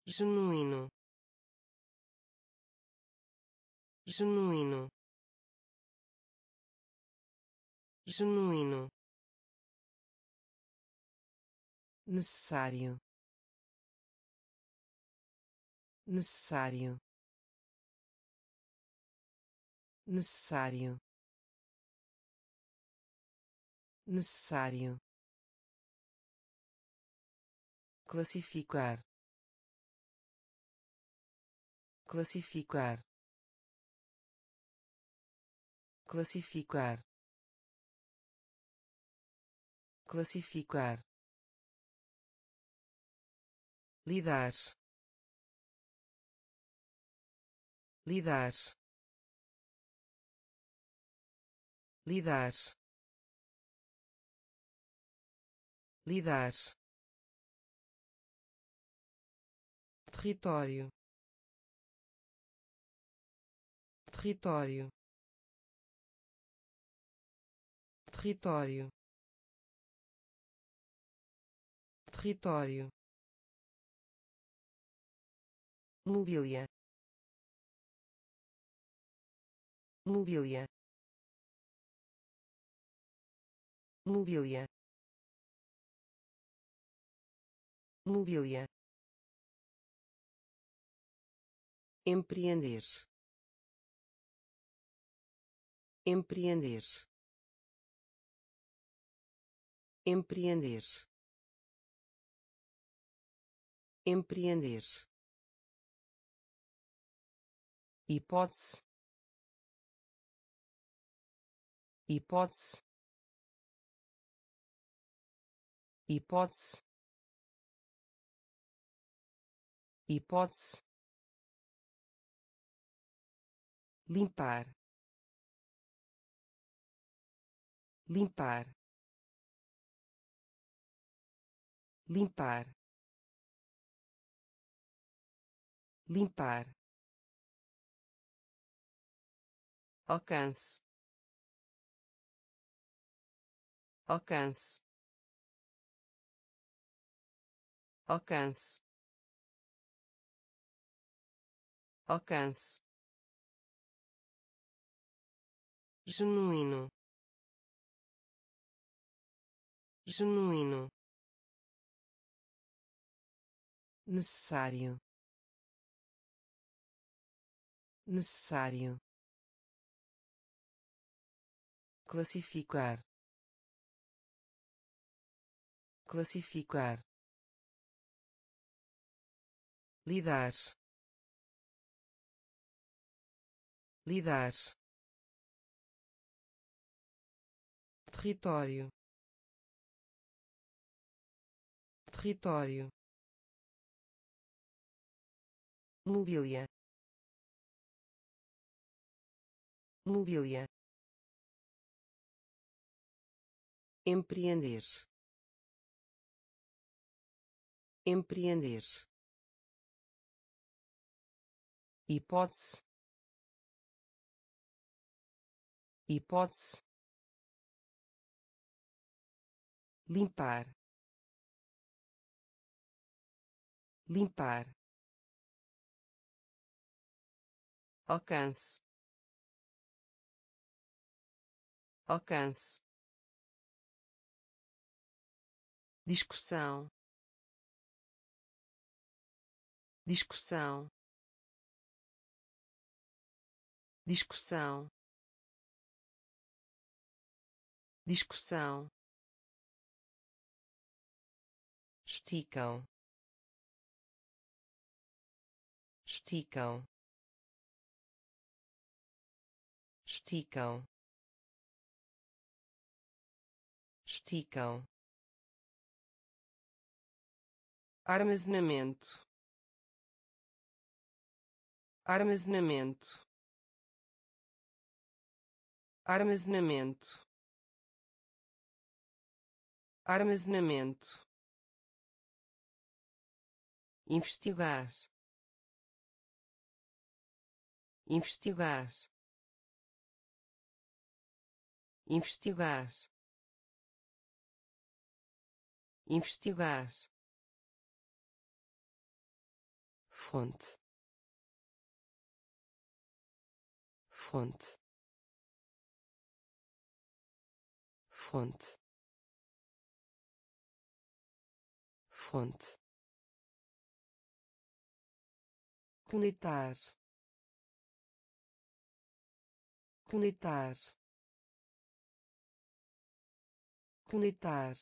Genuíno. Genuíno. Genuíno. Necessário. Necessário. Necessário. Necessário classificar. Classificar. Classificar. Classificar. Lidar. Lidar. Lidar. Lidar território. Território. Território. Território. Mobília. Mobília. Mobília. Mobília empreender. Empreender. Empreender. Empreender. Hipótese. Hipótese. Hipótese. Hipótese limpar. Limpar. Limpar. Limpar. Alcance. Alcance. Alcance. Alcance genuíno. Genuíno. Necessário. Necessário. Classificar. Classificar. Lidar. Lidar território. Território. Mobília. Mobília. Empreender. Empreender. Hipótese. Hipótese limpar. Limpar. Alcance. Alcance. Discussão. Discussão. Discussão. Discussão esticam. Esticam. Esticam. Esticam. Armazenamento. Armazenamento. Armazenamento. Armazenamento investigar. Investigar. Investigar. Investigar. Fonte. Fonte. Fonte. Fonte conectar conectar conectar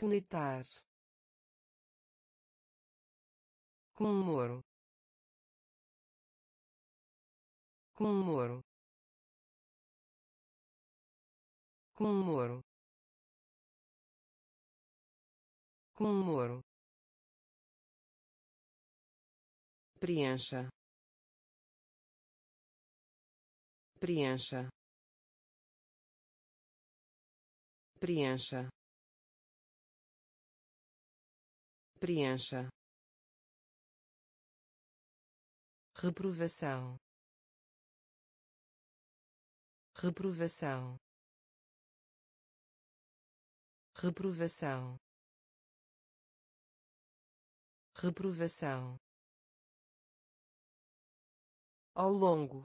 conectar comemoro comemoro comemoro comemoro preencha. Preencha. Preencha. Preencha. Reprovação. Reprovação. Reprovação. Reprovação ao longo.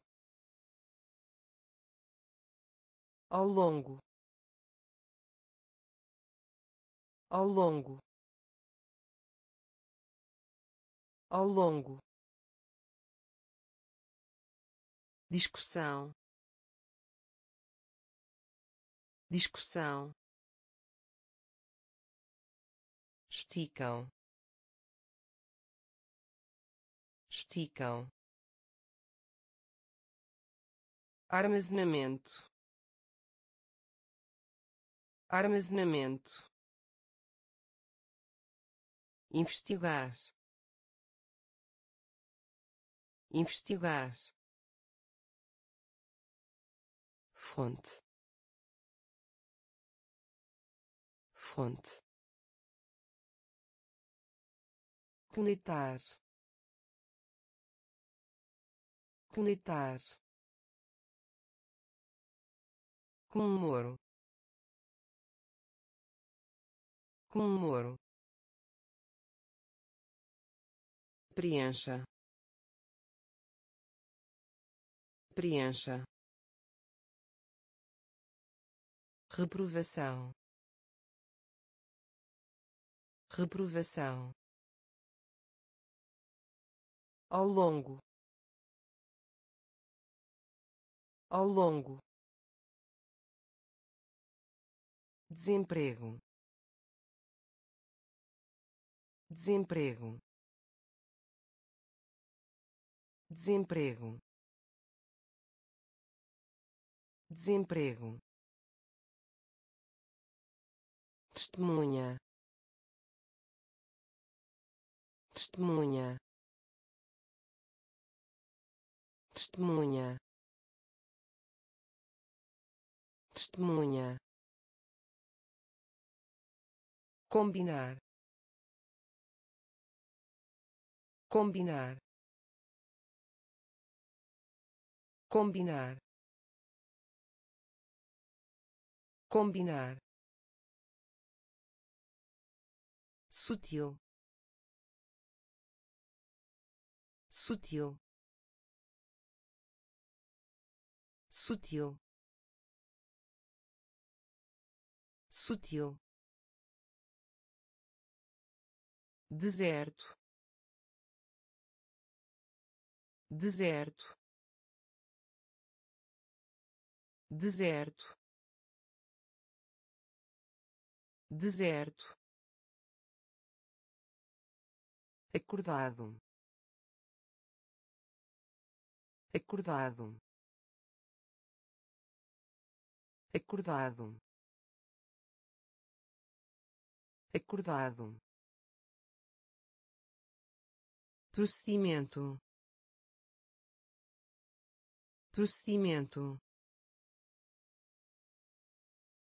Ao longo. Ao longo. Ao longo. Discussão. Discussão. Esticam. Esticam armazenamento. Armazenamento. Investigar. Investigar. Fonte. Fonte. Conectar conectar comemoro comemoro preencha. Preencha. Reprovação. Reprovação. Ao longo. Ao longo desemprego. Desemprego. Desemprego. Desemprego. Testemunha. Testemunha. Testemunha. Testemunha combinar. Combinar. Combinar. Combinar. Sutil. Sutil. Sutil. Sutil deserto. Deserto. Deserto. Deserto. Acordado. Acordado. Acordado. Acordado procedimento. Procedimento.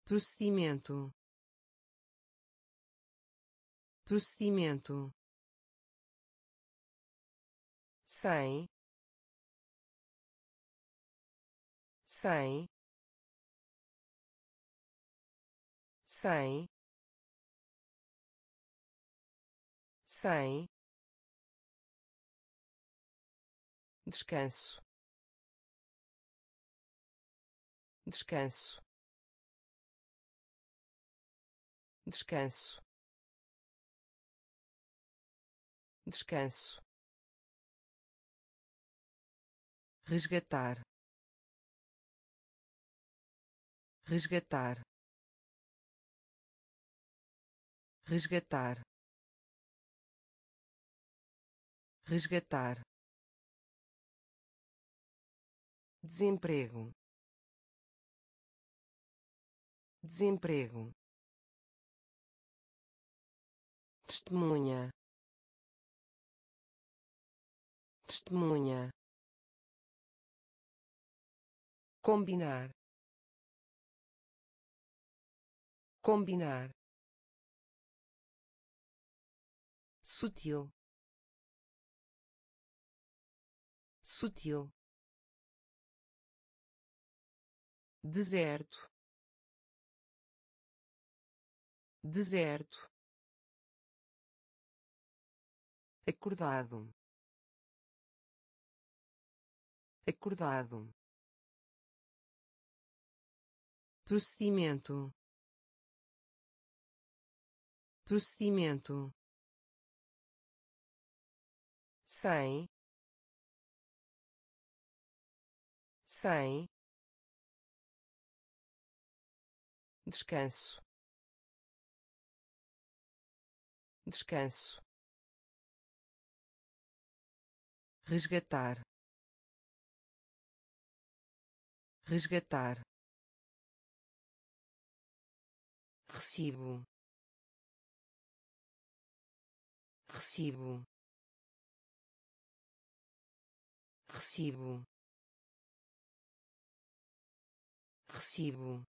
Procedimento. Procedimento. Cem cem cem cem descanso. Descanso. Descanso. Descanso. Resgatar. Resgatar. Resgatar. Resgatar desemprego. Desemprego. Testemunha. Testemunha. Combinar. Combinar. Sutil. Sutil deserto. Deserto. Acordado. Acordado. Procedimento. Procedimento. Cem cem descanso. Descanso. Resgatar. Resgatar. Recibo. Recibo. Recibo. Recibo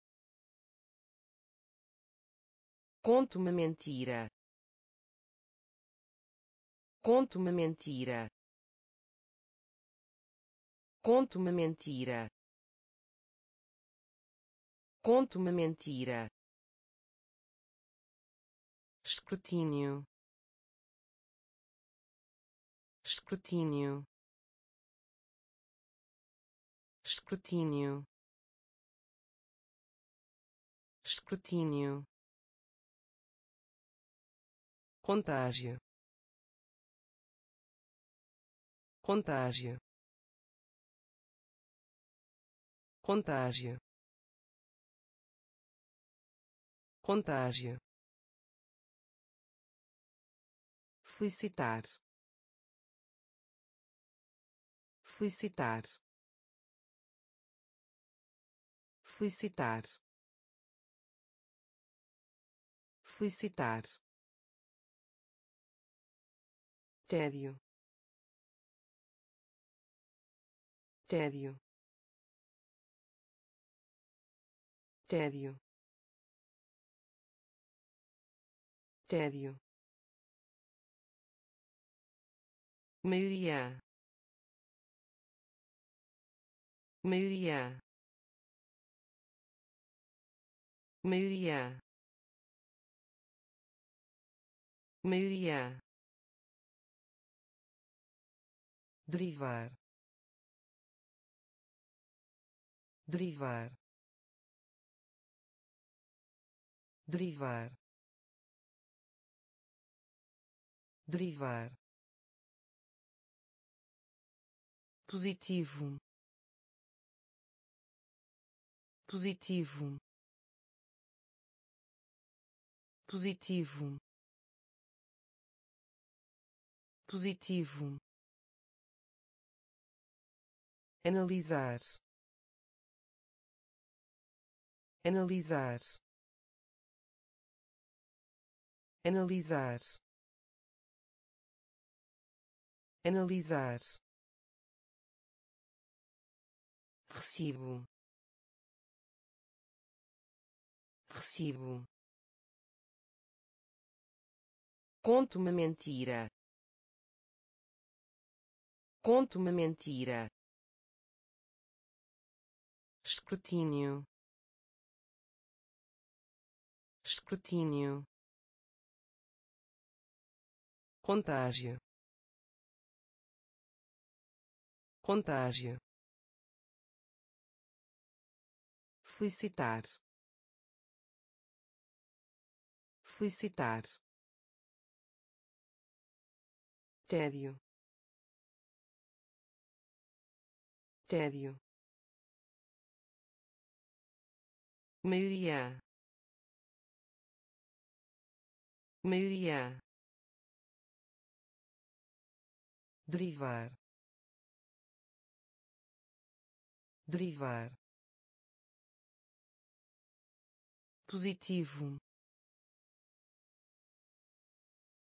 Conto uma mentira. Conto uma mentira. Conto uma mentira. Conto uma mentira. Escrutínio. Escrutínio. Escrutínio. Escrutínio contágio. Contágio. Contágio. Contágio. Felicitar. Felicitar. Felicitar. Felicitar tédio tédio tédio tédio maioria maioria maioria maioria derivar derivar derivar derivar. Positivo. Positivo. Positivo. Positivo analisar. Analisar. Analisar. Analisar. Recibo. Recibo. Conto uma mentira. Conto uma mentira escrutínio. Escrutínio. Contágio. Contágio. Felicitar. Felicitar. Tédio. Tédio maioria. Maioria. Derivar. Derivar. Positivo.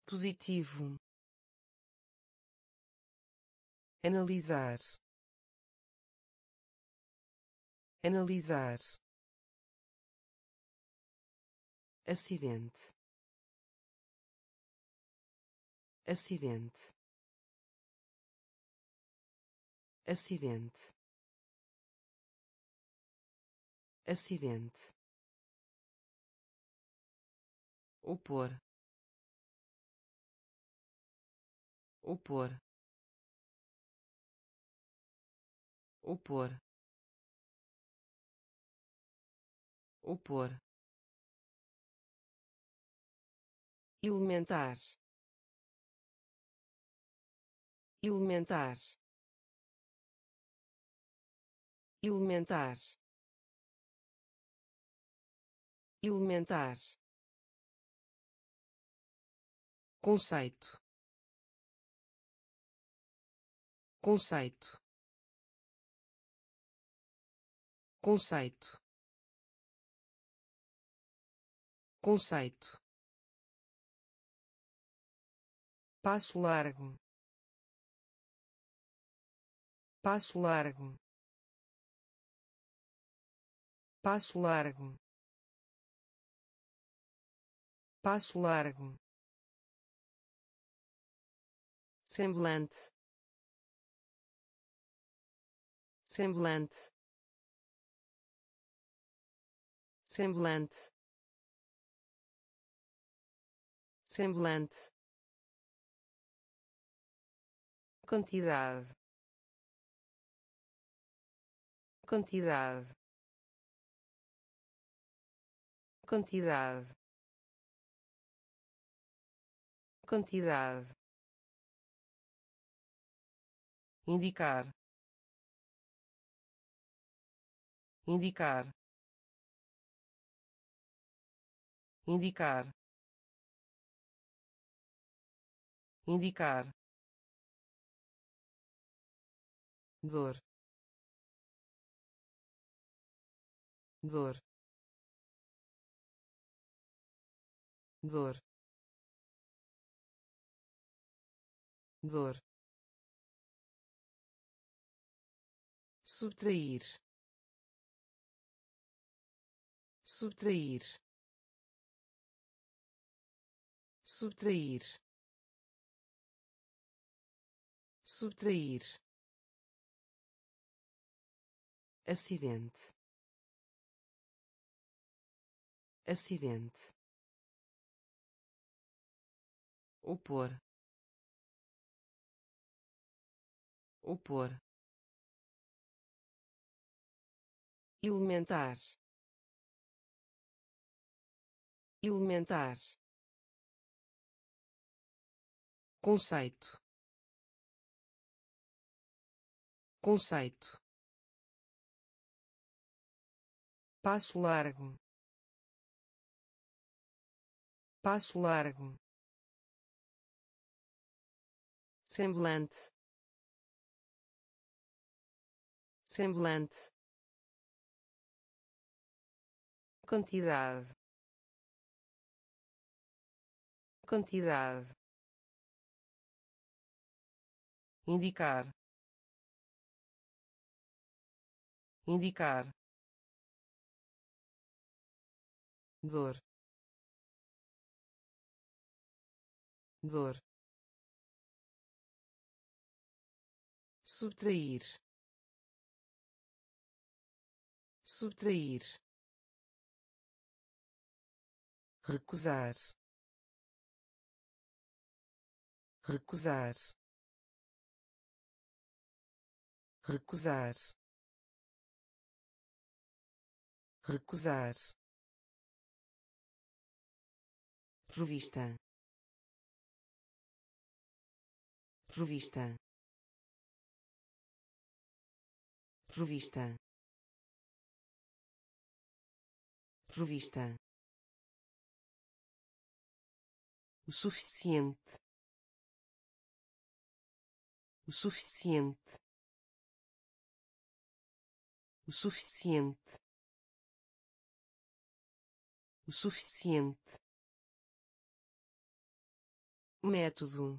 Positivo. Analisar. Analisar acidente. Acidente. Acidente. Acidente. Opor opor opor opor elementar. Elementar. Elementar. Elementar. Conceito. Conceito. Conceito. Conceito passo largo. Passo largo. Passo largo. Passo largo. Semblante. Semblante. Semblante. Semblante quantidade. Quantidade. Quantidade. Quantidade. Indicar. Indicar. Indicar. Indicar dor. Dor. Dor. Dor. Subtrair. Subtrair. Subtrair. Subtrair acidente. Acidente. Opor. Opor. Elementar. Elementar. Conceito. Conceito passo largo. Passo largo. Semblante. Semblante. Quantidade. Quantidade. Indicar. Indicar dor. Dor. Subtrair. Subtrair. Recusar. Recusar. Recusar. Recusar provista. Provista. Provista. Provista. O suficiente. O suficiente. O suficiente. O suficiente método.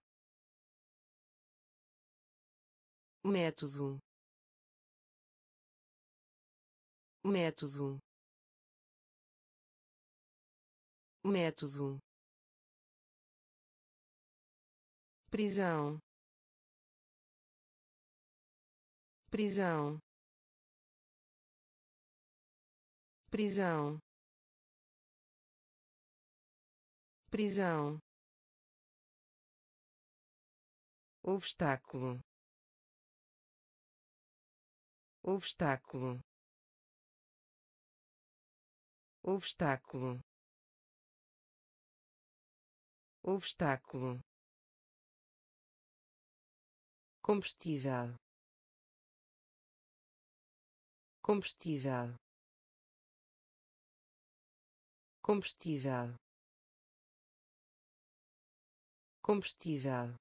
Método. Método. Método. Prisão. Prisão. Prisão. Prisão obstáculo. Obstáculo. Obstáculo. Obstáculo. Combustível. Combustível. Combustível. Combustível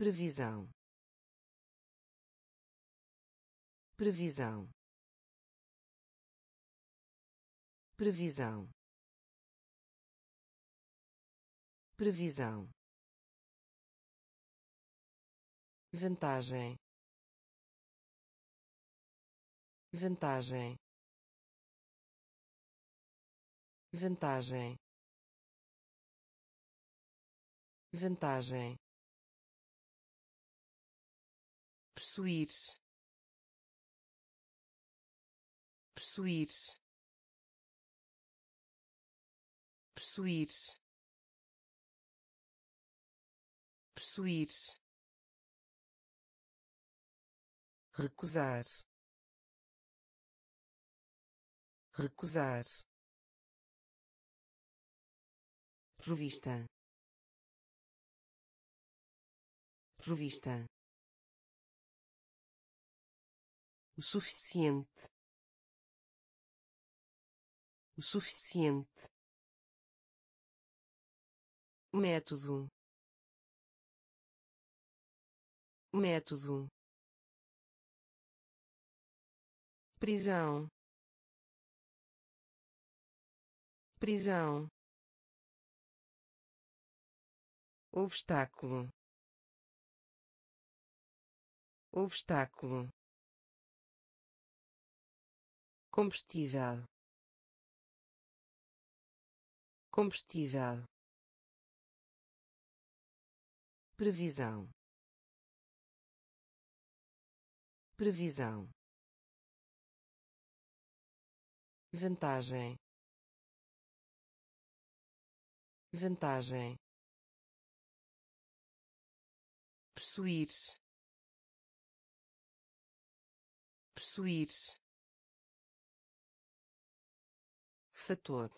previsão. Previsão. Previsão. Previsão. Vantagem. Vantagem. Vantagem. Vantagem possuir. Possuir. Possuir. Possuir. Recusar. Recusar. Provista provista o suficiente. O suficiente. Método. Método. Prisão. Prisão. Obstáculo. Obstáculo combustível. Combustível. Previsão. Previsão. Vantagem. Vantagem. Possuir. Possuir fator.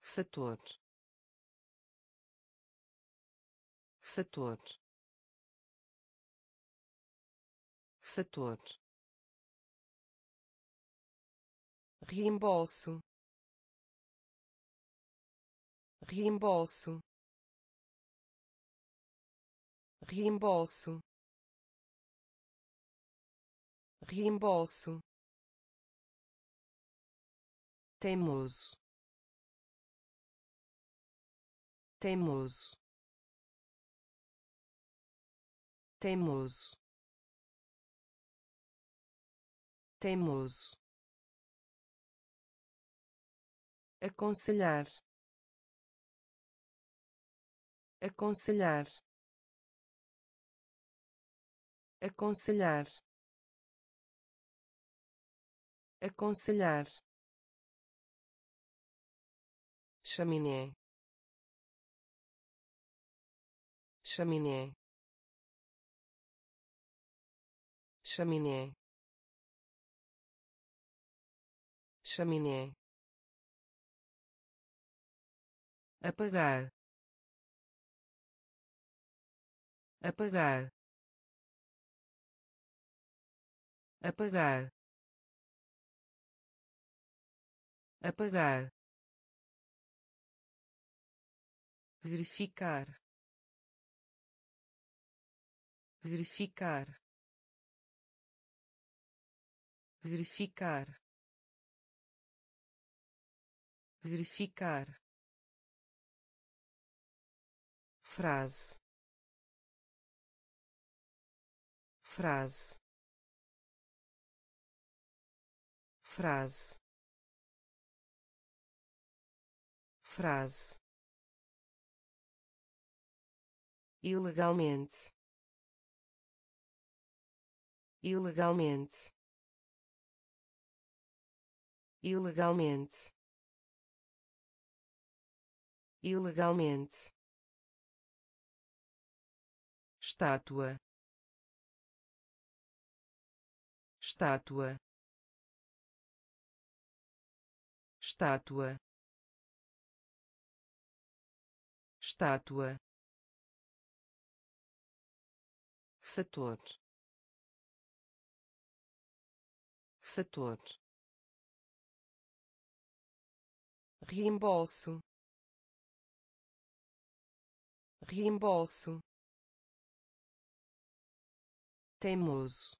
Fator. Fator. Fator. Reembolso. Reembolso. Reembolso. Reembolso teimoso. Teimoso. Teimoso. Teimoso. Aconselhar. Aconselhar. Aconselhar. Aconselhar chaminé chaminé chaminé chaminé apagar apagar apagar apagar verificar. Verificar. Verificar. Verificar. Frase. Frase. Frase. Frase ilegalmente. Ilegalmente. Ilegalmente. Ilegalmente. Estátua. Estátua. Estátua. Estátua fator. Fator. Reembolso. Reembolso. Teimoso.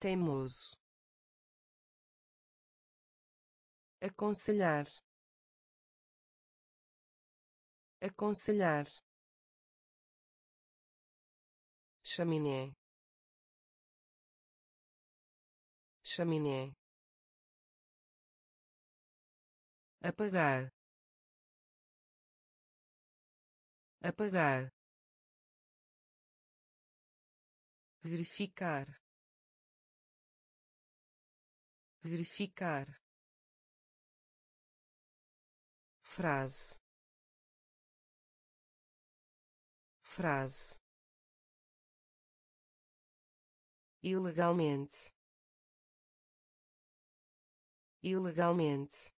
Teimoso. Aconselhar. Aconselhar chaminé. Chaminé. Apagar. Apagar. Verificar. Verificar. Frase. Frase ilegalmente. Ilegalmente.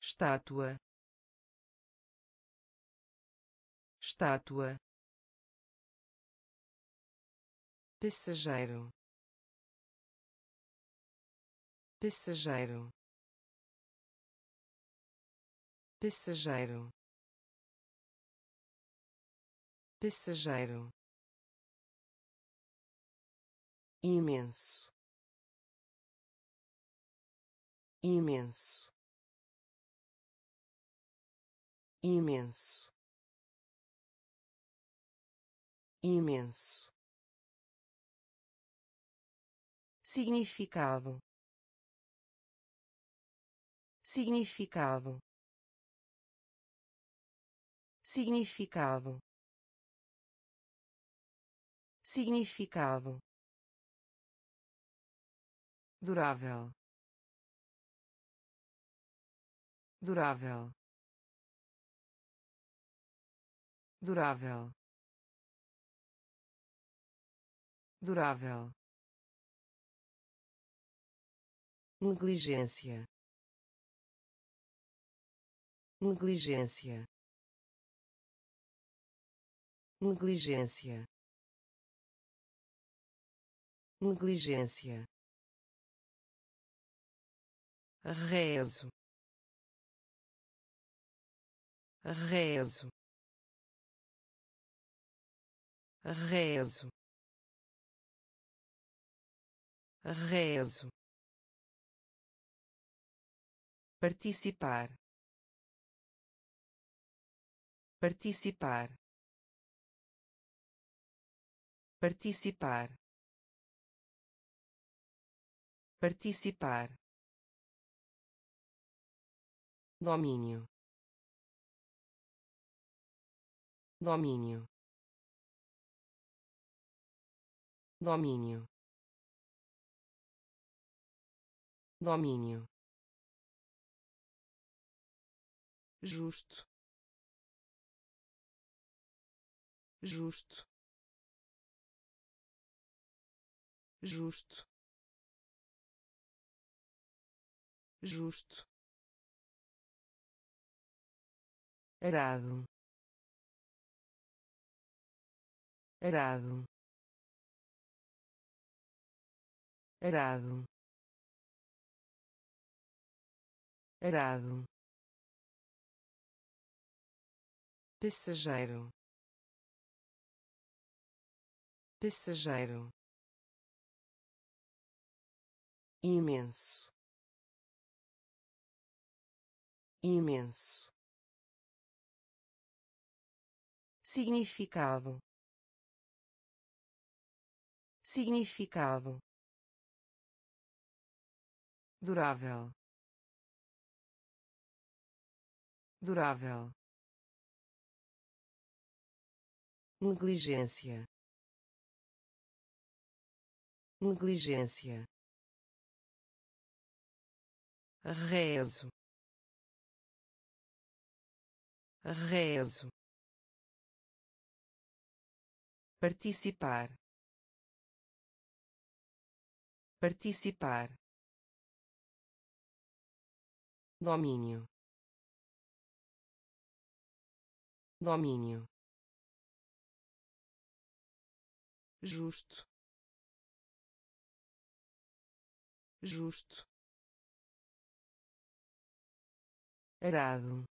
Estátua. Estátua. Passageiro. Passageiro. Passageiro. Passageiro imenso. Imenso. Imenso. Imenso. Significado. Significado. Significado. Significado durável. Durável. Durável. Durável. Negligência. Negligência. Negligência. Negligência rezo. Rezo. Rezo. Rezo. Participar. Participar. Participar. Participar domínio. Domínio. Domínio. Domínio. Justo. Justo. Justo. Justo arado. Arado. Arado. Arado. Passageiro. Passageiro. Imenso. Imenso significado. Significado. Durável. Durável. Negligência. Negligência. Rezo. Rezo participar. Participar. Domínio. Domínio. Justo. Justo. Arado.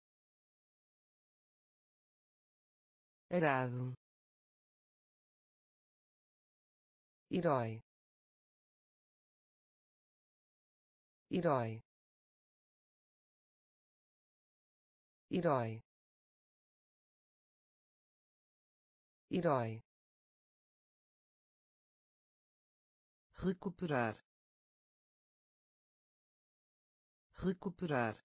Arado herói. Herói. Herói. Herói. Recuperar. Recuperar.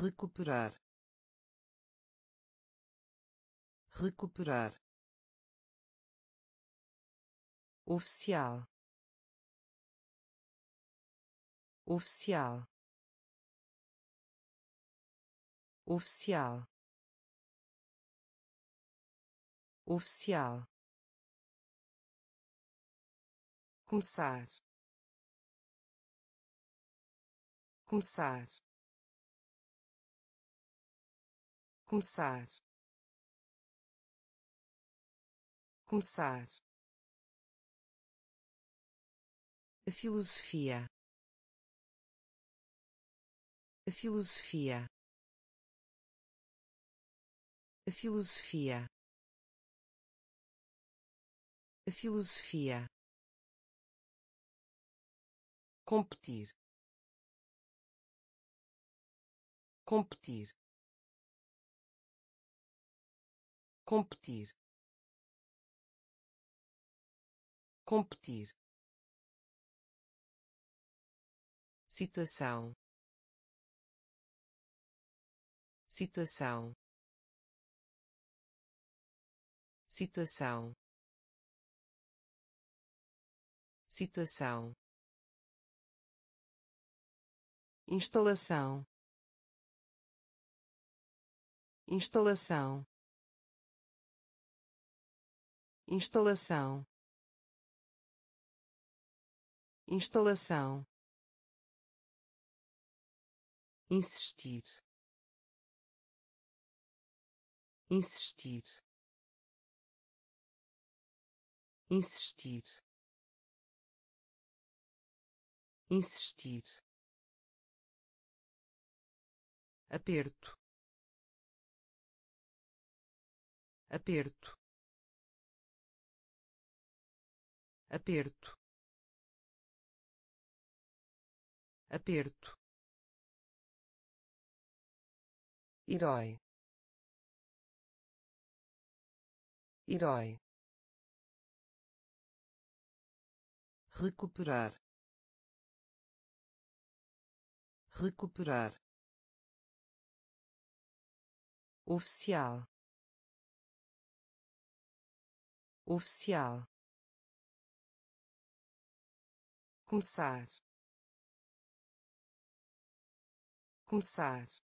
Recuperar. Recuperar oficial. Oficial. Oficial. Oficial. Começar. Começar. Começar. Começar a filosofia. A filosofia. A filosofia. A filosofia. Competir. Competir. Competir. Competir situação. Situação. Situação. Situação. Instalação. Instalação. Instalação. Instalação insistir. Insistir. Insistir. Insistir. Aperto. Aperto. Aperto. Aperto herói. Herói. Recuperar. Recuperar. Oficial. Oficial. Começar. Começar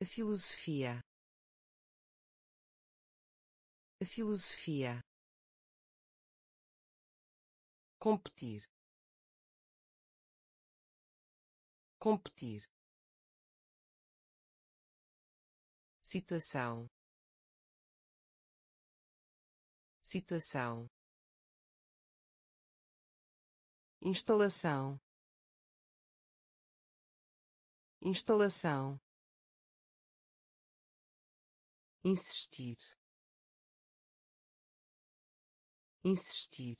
a filosofia. A filosofia. Competir. Competir. Situação. Situação. Instalação. Instalação insistir. Insistir.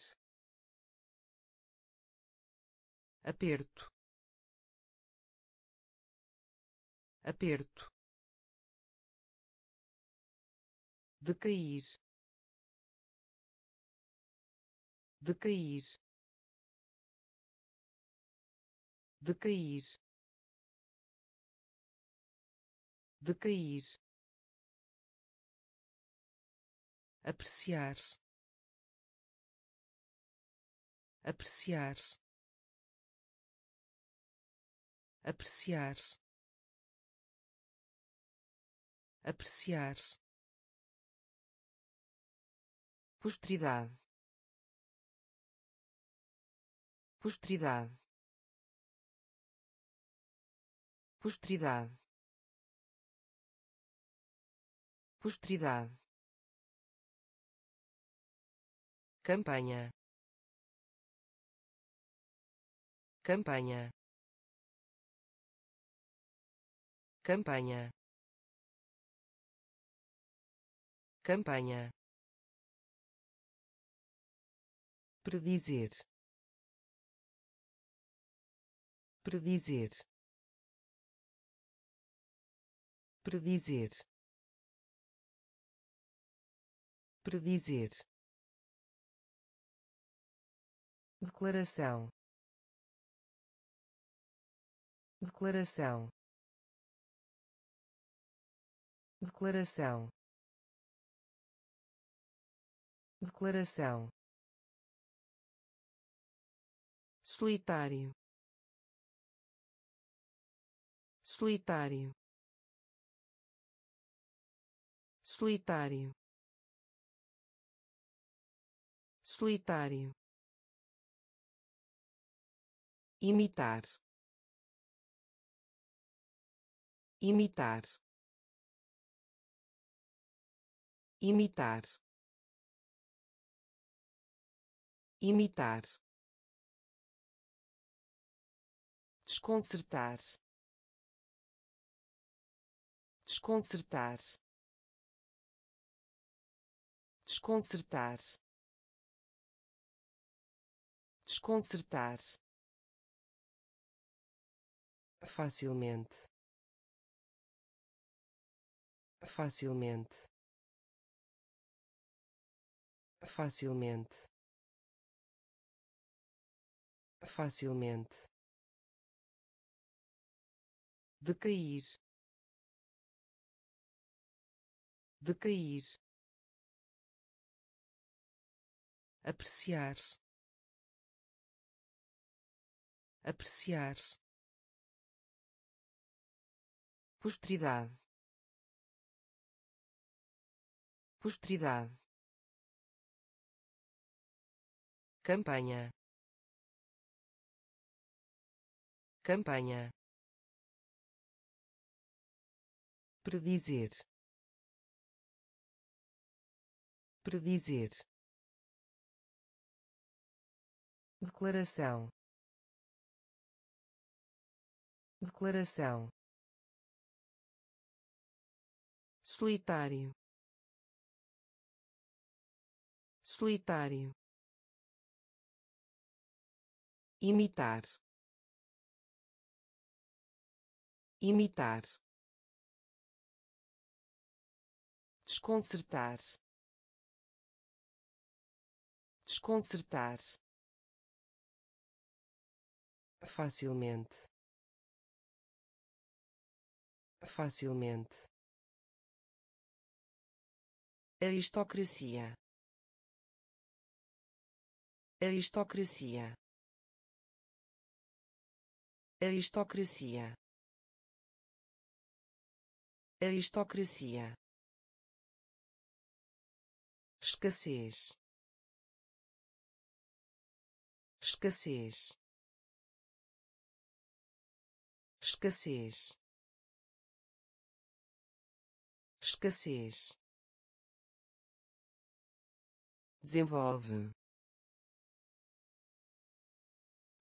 Aperto. Aperto. Decair. Decair. Decair. Decair apreciar. Apreciar. Apreciar. Apreciar. Posteridade. Posteridade. Posteridade. Posteridade campanha. Campanha. Campanha. Campanha. Predizer. Predizer. Predizer. Predizer declaração. Declaração. Declaração. Declaração. Solitário. Solitário. Solitário. Solitário imitar. Imitar. Imitar. Imitar. Desconcertar. Desconcertar. Desconcertar. Desconcertar facilmente. Facilmente. Facilmente. Facilmente. Decair. Decair. Apreciar. Apreciar posteridade. Posteridade. Campanha. Campanha. Predizer. Predizer. Declaração. Declaração solitário. Solitário. Imitar. Imitar. Desconcertar. Desconcertar. Facilmente. Facilmente aristocracia. Aristocracia. Aristocracia. Aristocracia. Escassez. Escassez. Escassez. Escassez desenvolve.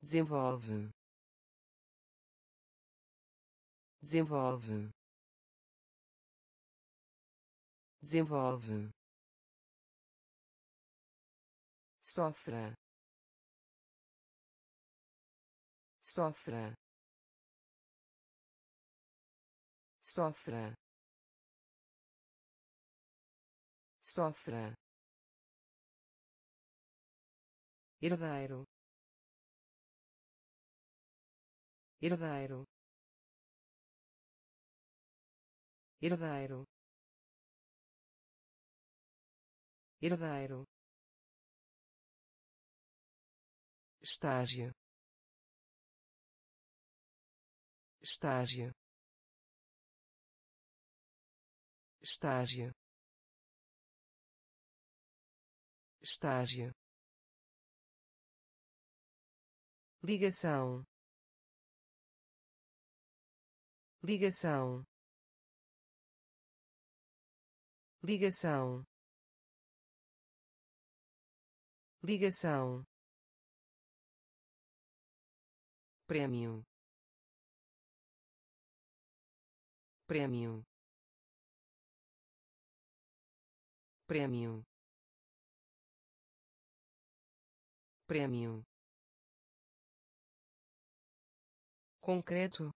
Desenvolve. Desenvolve. Desenvolve. Sofra. Sofra. Sofra. Sofra herdeiro herdeiro herdeiro herdeiro. Estágio. Estágio. Estágio. Estágio ligação. Ligação. Ligação. Ligação. Prêmio. Prêmio. Prêmio. Prêmio concreto.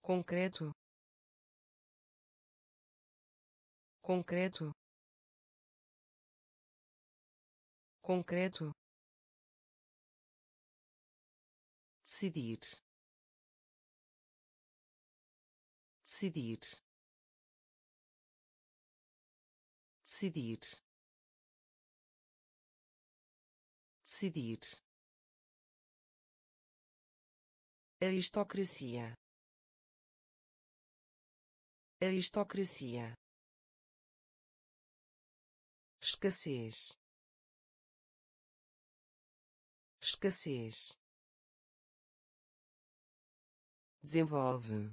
Concreto. Concreto. Concreto. Decidir. Decidir. Decidir. Decidir aristocracia. Aristocracia. Escassez. Escassez. Desenvolve.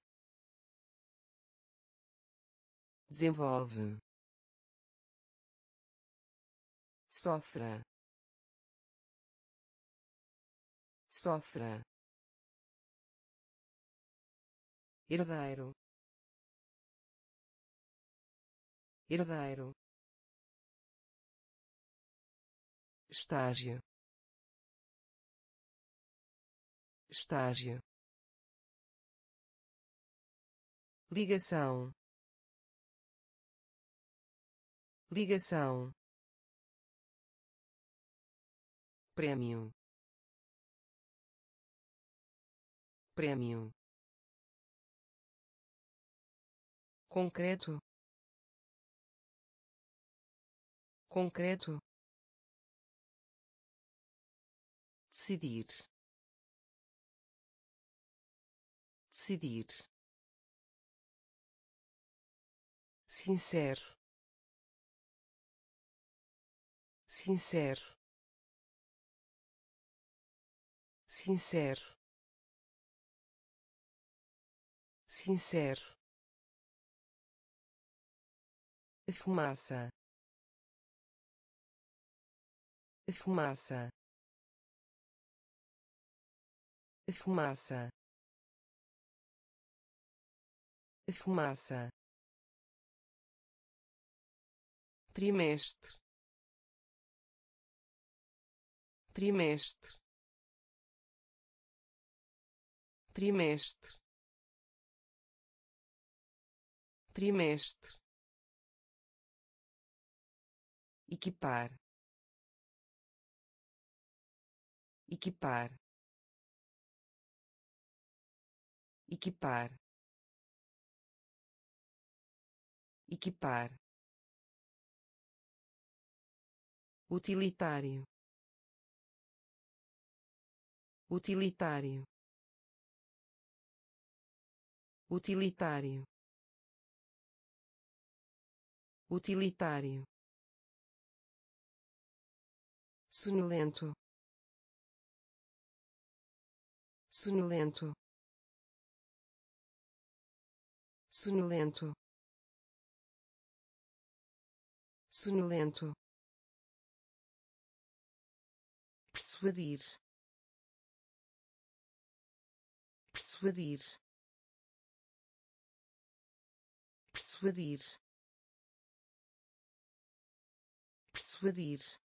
Desenvolve. Sofra. Sofra herdeiro herdeiro estágio estágio ligação ligação prêmio prêmio concreto. Concreto. Decidir. Decidir. Sincero. Sincero. Sincero. Sincero fumaça. Fumaça. Fumaça. Fumaça. Trimestre. Trimestre. Trimestre. Trimestre equipar. Equipar. Equipar. Equipar. Utilitário. Utilitário. Utilitário. Utilitário sonolento. Sonolento. Sonolento. Sonolento. Persuadir. Persuadir. Persuadir. Persuadir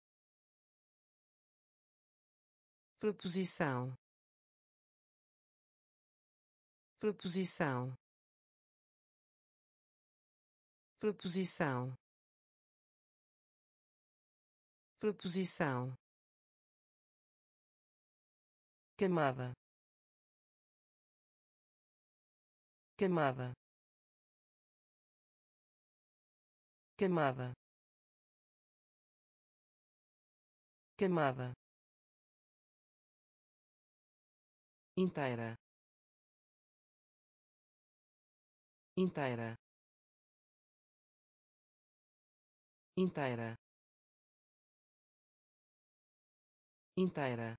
proposição. Proposição. Proposição. Proposição. Camada. Camada. Camada. Camada inteira inteira inteira inteira.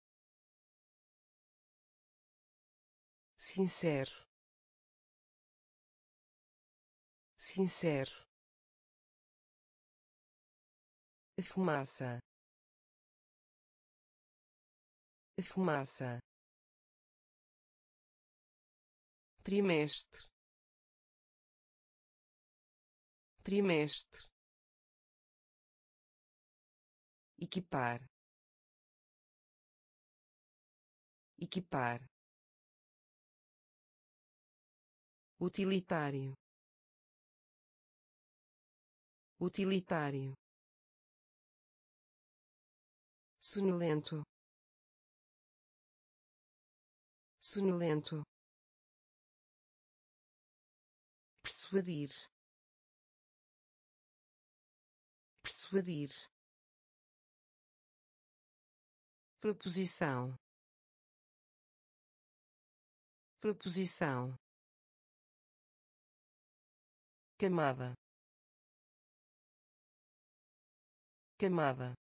Sincero. Sincero. Fumaça. Fumaça trimestre. Trimestre. Equipar. Equipar. Utilitário. Utilitário. Sonolento. Sonolento persuadir. Persuadir. Proposição. Proposição. Camada. Camada.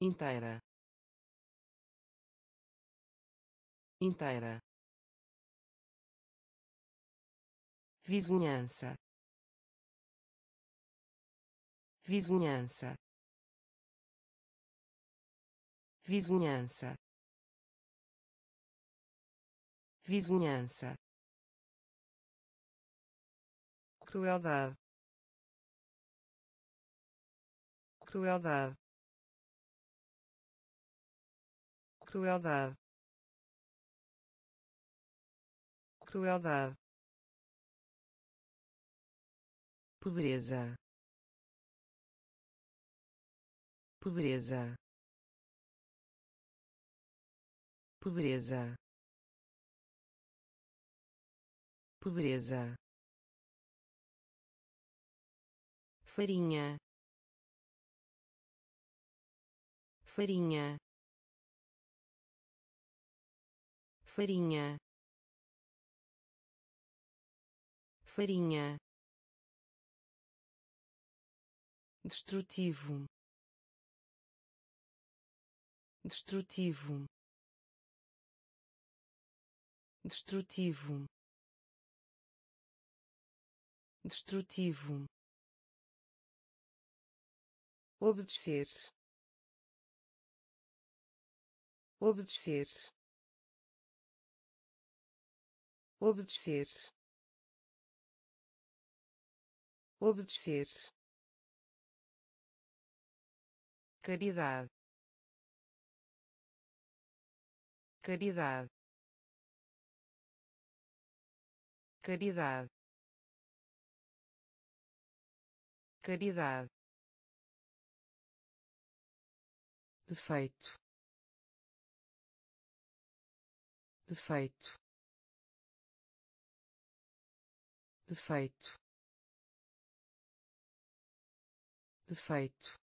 Inteira. Inteira vizinhança. Vizinhança. Vizinhança. Vizinhança. Crueldade. Crueldade. Crueldade. Crueldade pobreza. Pobreza. Pobreza. Pobreza. Farinha. Farinha. Farinha. Farinha destrutivo destrutivo destrutivo destrutivo. Obedecer. Obedecer. Obedecer. Obedecer caridade. Caridade. Caridade. Caridade. Defeito. Defeito. Defeito. Defeito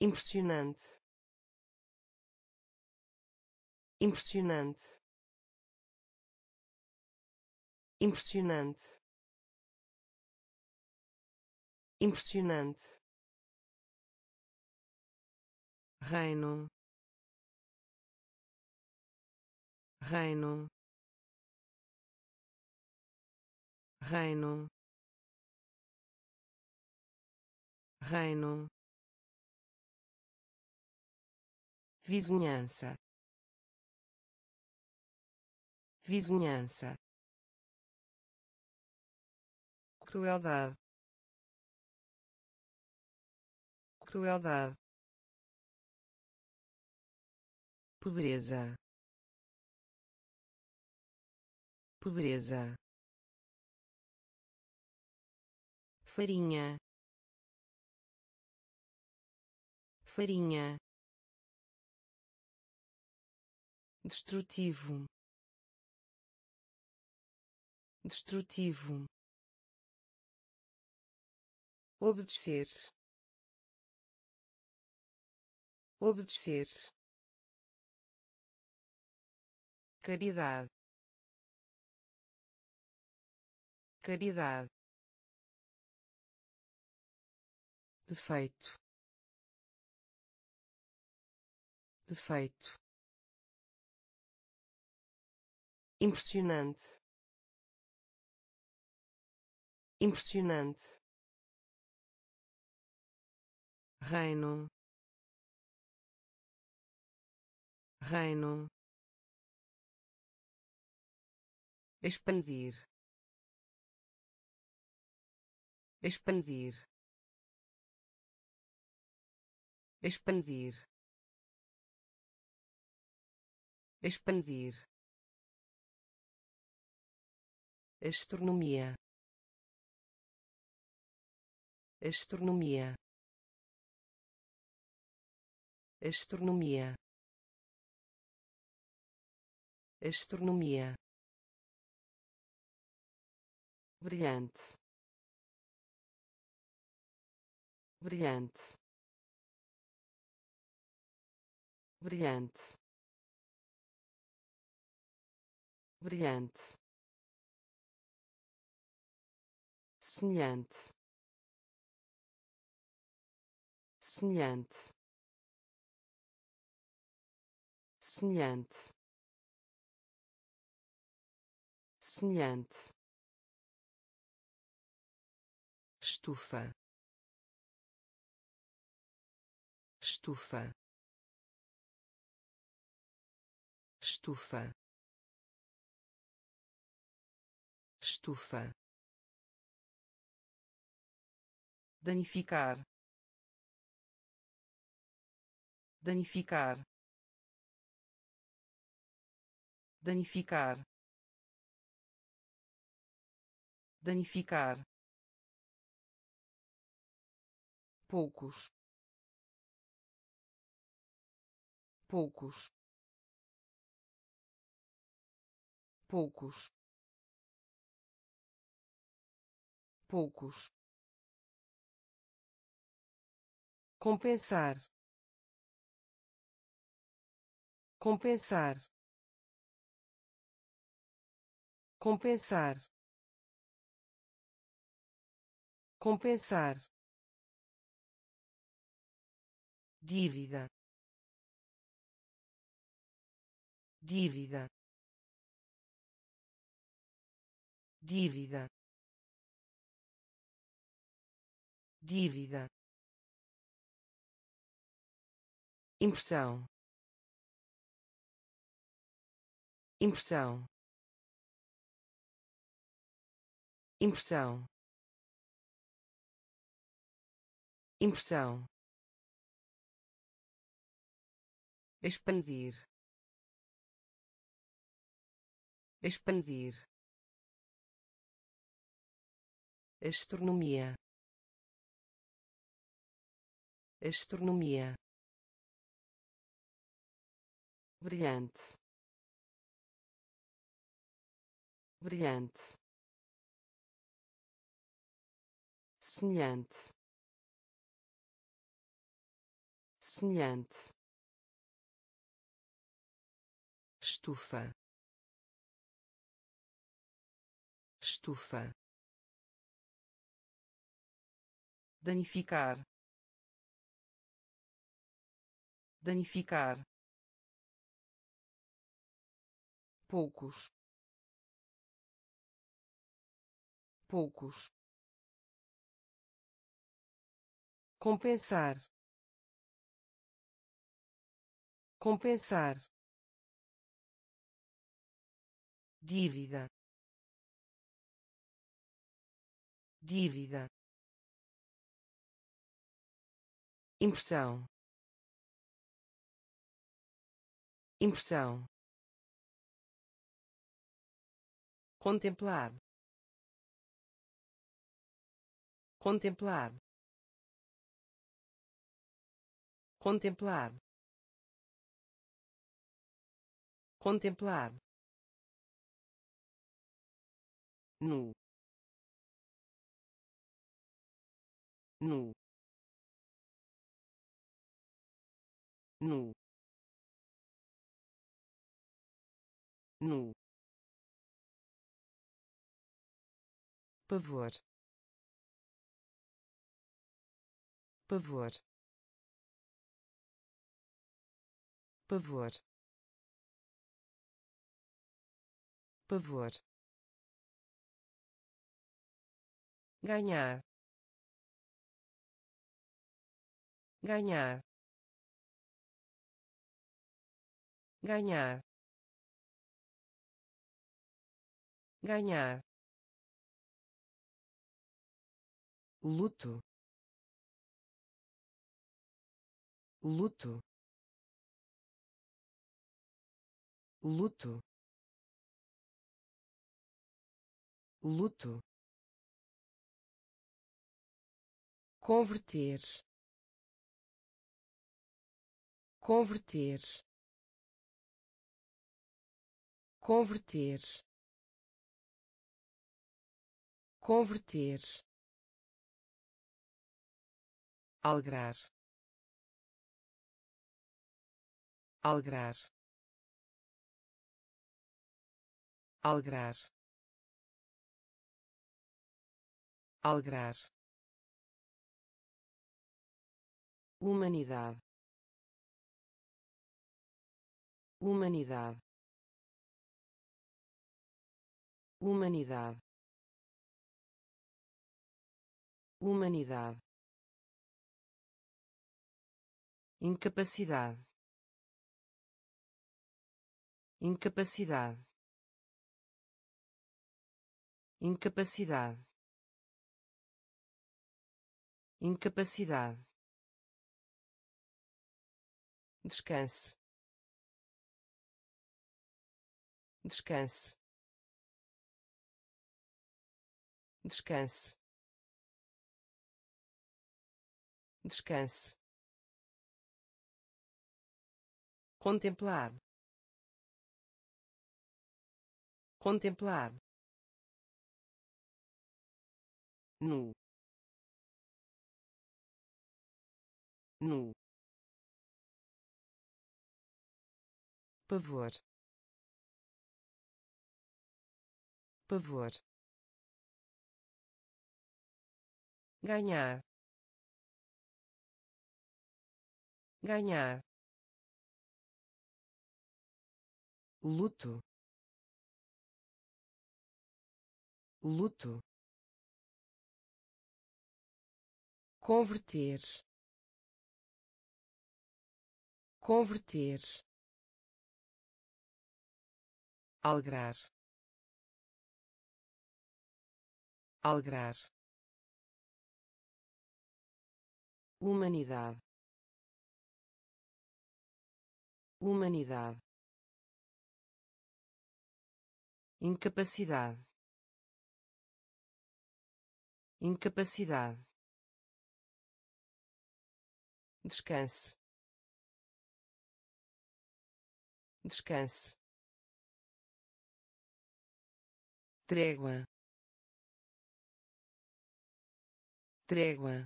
impressionante. Impressionante. Impressionante. Impressionante. Reino. Reino. Reino. Reino vizinhança. Vizinhança. Crueldade. Crueldade. Pobreza. Pobreza. Farinha. Farinha destrutivo destrutivo obedecer obedecer caridade caridade defeito defeito impressionante. Impressionante. Reino. Reino. Expandir. Expandir. Expandir. Expandir astronomia. Astronomia. Astronomia. Astronomia. Brilhante. Brilhante. Brilhante. Brilhante semelhante. Semelhante. Semelhante. Semelhante. Estufa. Estufa. Estufa. Estufa danificar. Danificar. Danificar. Danificar. Poucos. Poucos. Poucos. Poucos compensar. Compensar. Compensar. Compensar. Dívida. Dívida. Dívida. Dívida impressão. Impressão. Impressão. Impressão. Expandir. Expandir. Astronomia. Astronomia brilhante. Brilhante. Semelhante. Semelhante. Estufa. Estufa. Danificar. Danificar poucos. Poucos. Compensar. Compensar. Dívida. Dívida. Impressão. Impressão contemplar. Contemplar. Contemplar. Contemplar. Nu. Nu. Nu. Nu pavor. Pavor. Pavor. Pavor. Ganhar. Ganhar. Ganhar. Ganhar luto. Luto. Luto. Luto. Converter. Converter. Converter. Converter algrar algrar algrar algrar humanidade humanidade humanidade humanidade incapacidade. Incapacidade. Incapacidade. Incapacidade. Descanse. Descanse. Descanse. Descanse contemplar. Contemplar. Nu. Nu. Pavor. Pavor. Ganhar. Ganhar luto. Luto. Converter. Converter. Algrar algrar humanidade. Humanidade incapacidade. Incapacidade. Descanse descanse trégua. Trégua.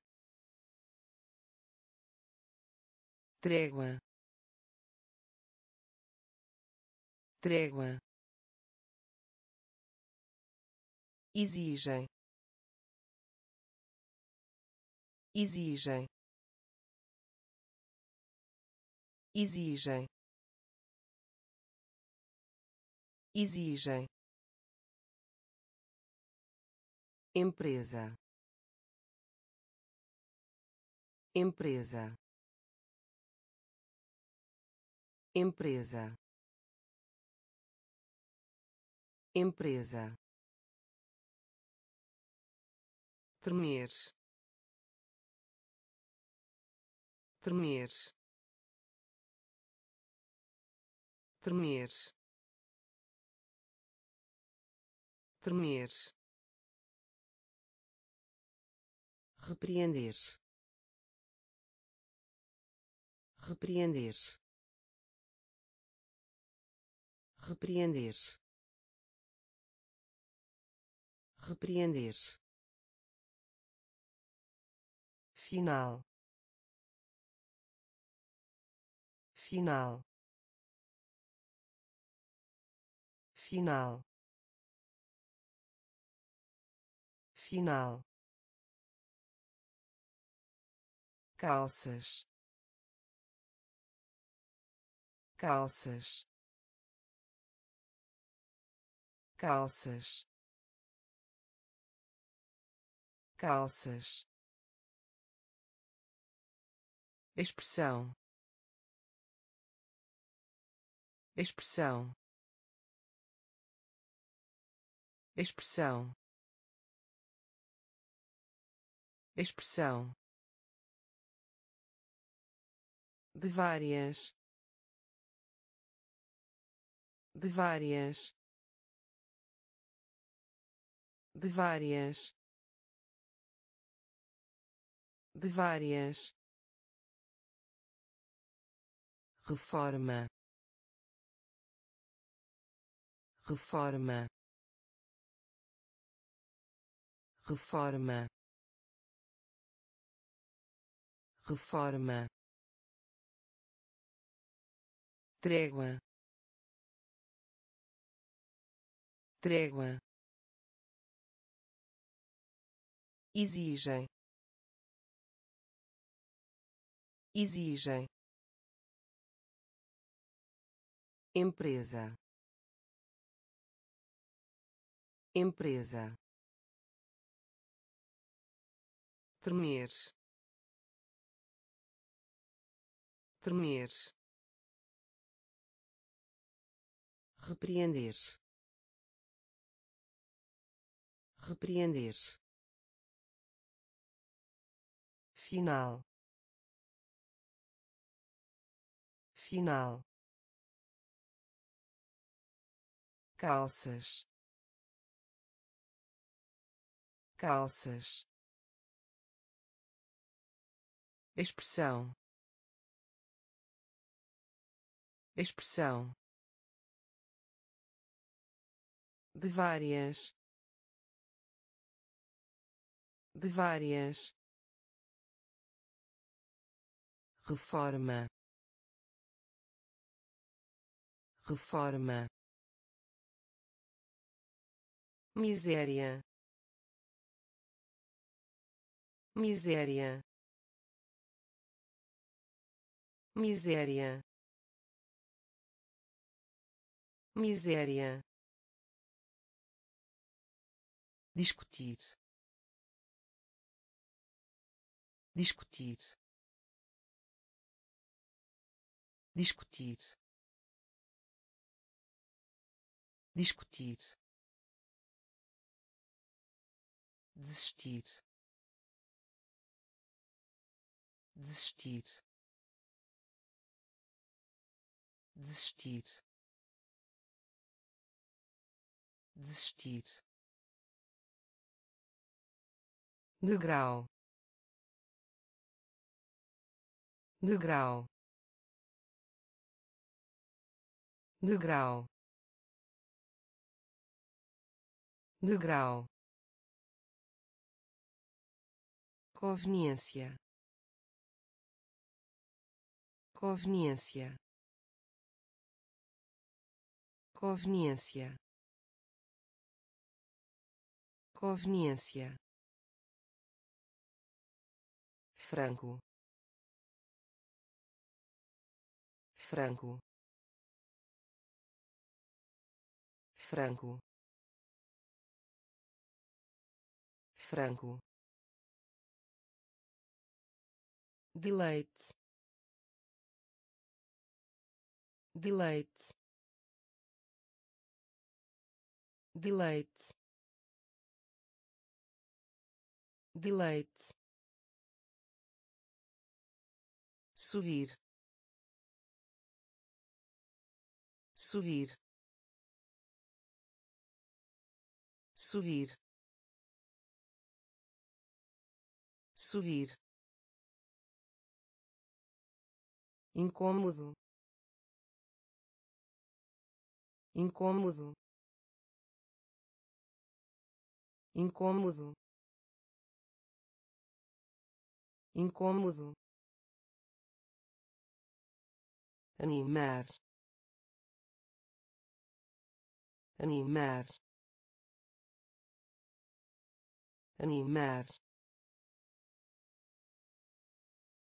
Trégua. Trégua exigem. Exigem. Exigem. Exigem. Empresa. Empresa. Empresa. Empresa tremer tremer tremer tremer. Repreender repreender. Repreender repreender final. Final. Final. Final. Calças. Calças. Calças. Calças expressão. Expressão. Expressão. Expressão. De várias. De várias. De várias. De várias reforma. Reforma. Reforma. Reforma. Trégua. Trégua. Exigem. Exigem empresa. Empresa. Tremer. Tremer. Repreender. Repreender. Final. Final calças. Calças. Expressão. Expressão. De várias. De várias. Reforma. Reforma miséria. Miséria. Miséria. Miséria. Discutir. Discutir. Discutir. Discutir desistir. Desistir. Desistir. Desistir. Degrau. Degrau. Degrau. Degrau conveniência. Conveniência. Conveniência. Conveniência. Frango. Frango. Frango. Frango deleite deleite deleite deleite subir. Subir. Subir. Subir incômodo. Incômodo. Incômodo. Incômodo. Animar. Animar. Animar.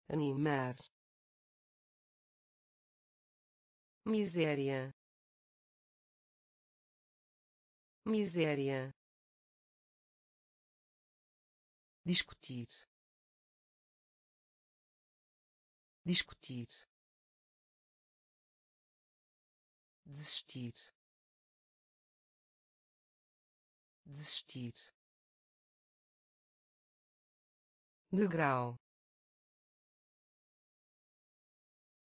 Animar miséria. Miséria. Discutir. Discutir. Desistir. Desistir. Degrau.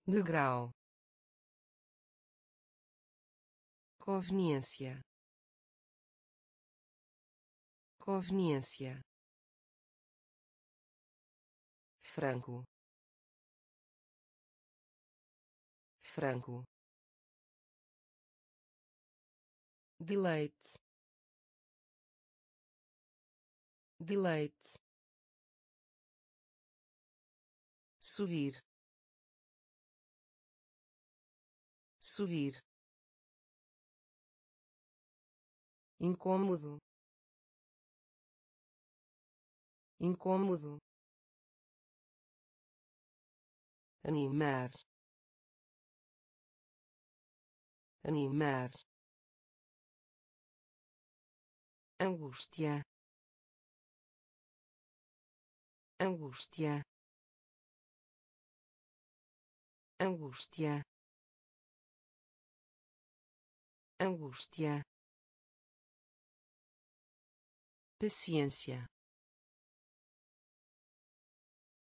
Degrau conveniência. Conveniência. Frango. Frango. Deleite deleite subir. Subir incômodo. Incômodo. Animar. Animar. Angústia. Angústia. Angústia. Angústia paciência.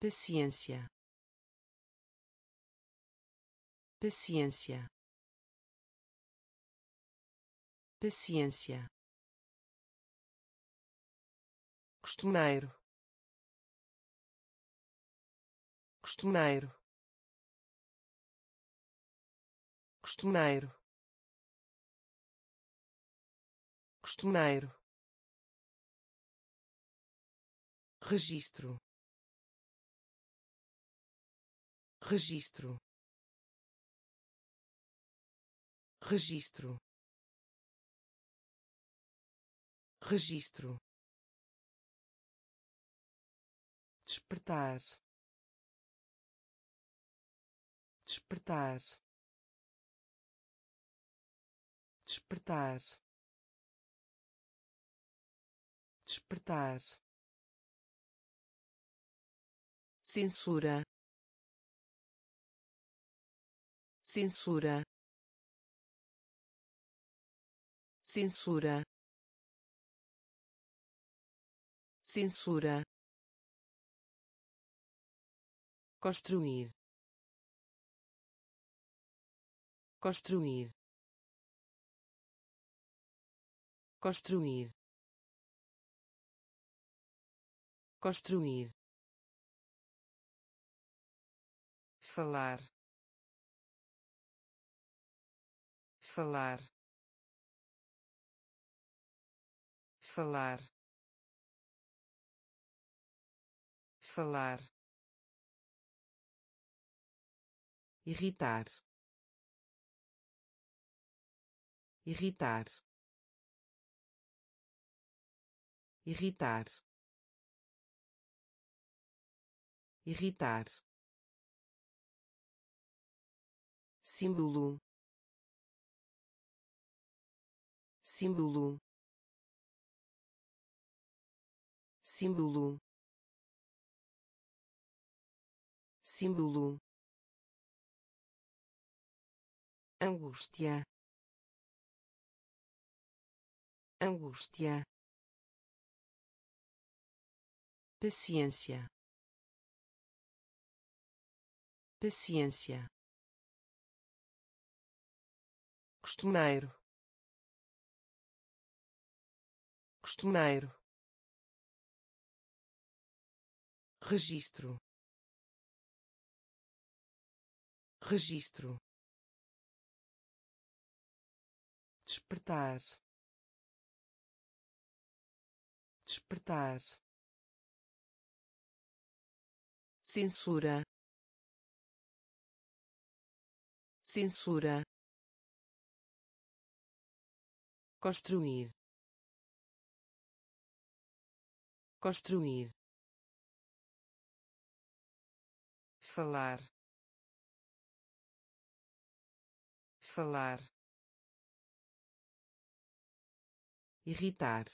Paciência. Paciência. Paciência. Costumeiro. Costumeiro. Costumeiro. Costumeiro registro. Registro. Registro. Registro. Despertar. Despertar. Despertar. Despertar censura. Censura. Censura. Censura. Construir. Construir. Construir. Construir falar. Falar. Falar. Falar. Irritar. Irritar. Irritar. Irritar símbolo símbolo símbolo símbolo angústia angústia paciência paciência costumeiro. Costumeiro. Registro. Registro. Despertar. Despertar. Censura. Censura construir. Construir. Falar. Falar. Irritar.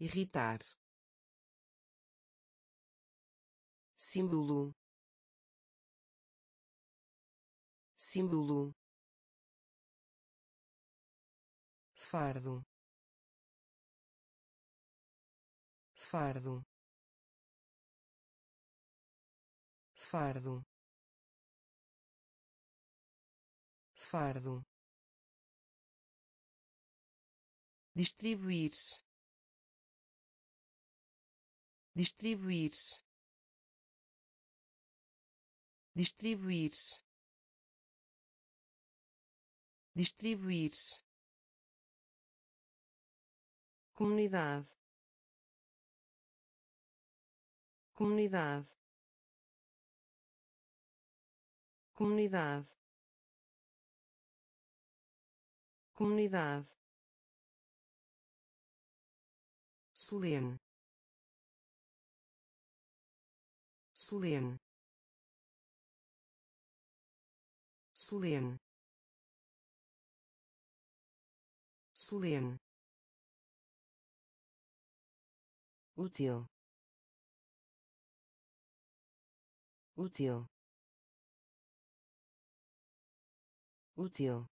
Irritar. Símbolo. Símbolo fardo. Fardo. Fardo. Fardo. Distribuir. Distribuir. Distribuir. Distribuir comunidade. Comunidade. Comunidade. Comunidade. Solene. Solene. Solene. Solene útil. Útil. Útil.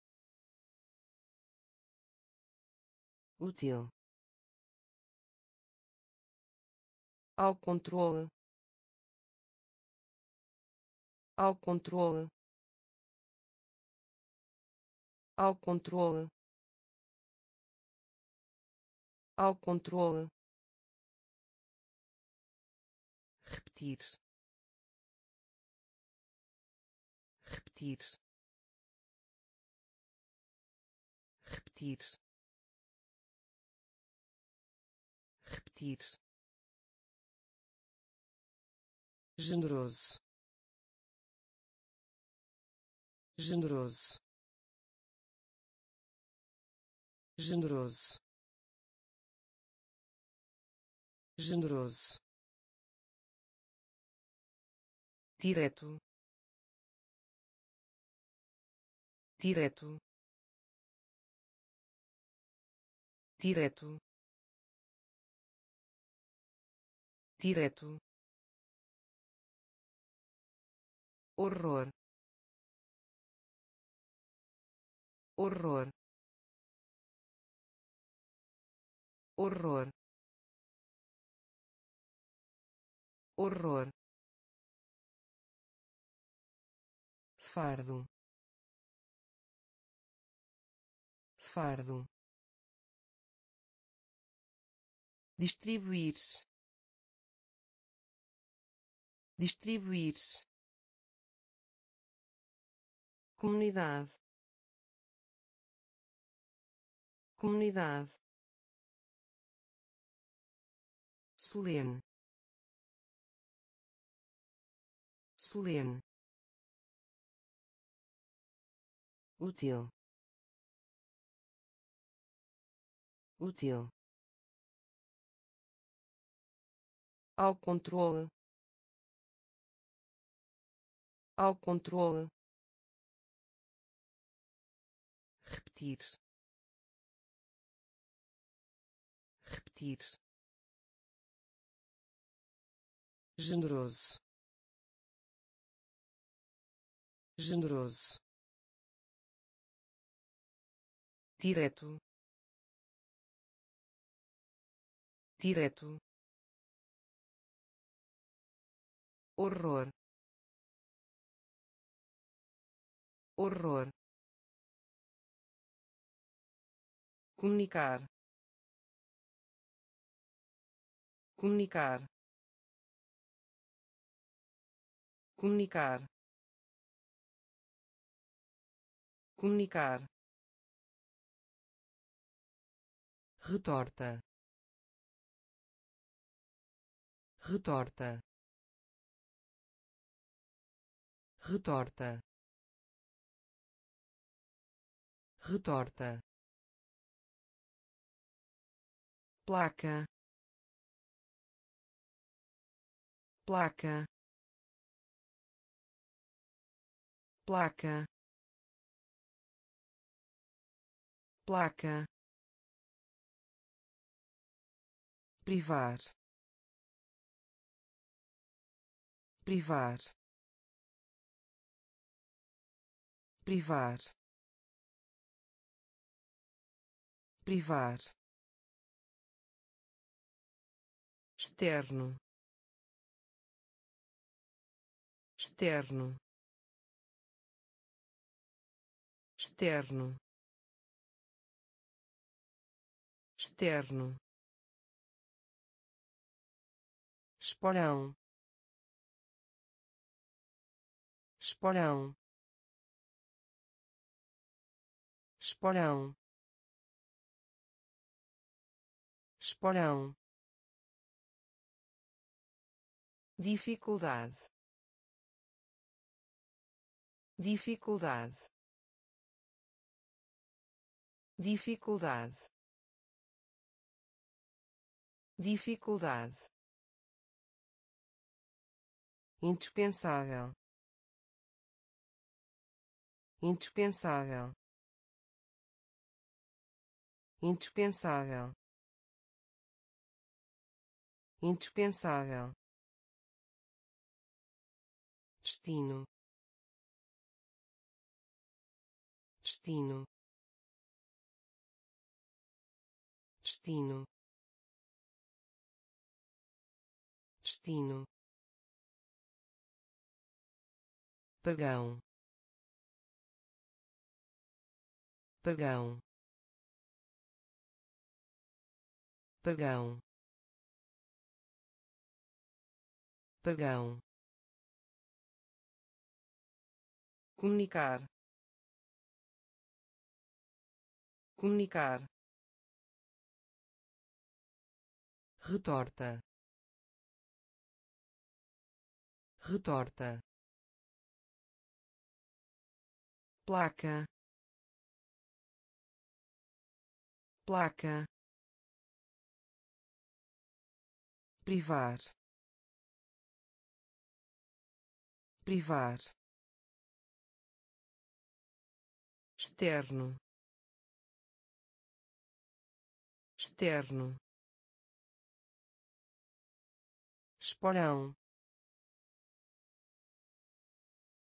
Útil. Ao controle. Ao controle. Ao controle. Ao controle repetir. Repetir. Repetir. Repetir. Generoso. Generoso. Generoso. Generoso direto. Direto. Direto. Direto. Horror. Horror. Horror. Horror fardo. Fardo. Distribuir. Distribuir. Comunidade. Comunidade. Solene. Solene útil. Útil. Ao controle. Ao controle. Repetir. Repetir. Generoso. Generoso direto. Direto. Horror. Horror. Comunicar. Comunicar. Comunicar. Comunicar retorta retorta retorta retorta. Placa placa placa. Placa privar privar privar privar. Externo externo externo. Externo esporão. Esporão. Esporão. Esporão. Dificuldade. Dificuldade. Dificuldade. Dificuldade indispensável. Indispensável. Indispensável. Indispensável. Destino. Destino. Destino. Destino pagão. Pagão. Pagão. Pagão. Comunicar. Comunicar. Retorta. Retorta placa. Placa. Privar. Privar. Externo. Externo. Esporão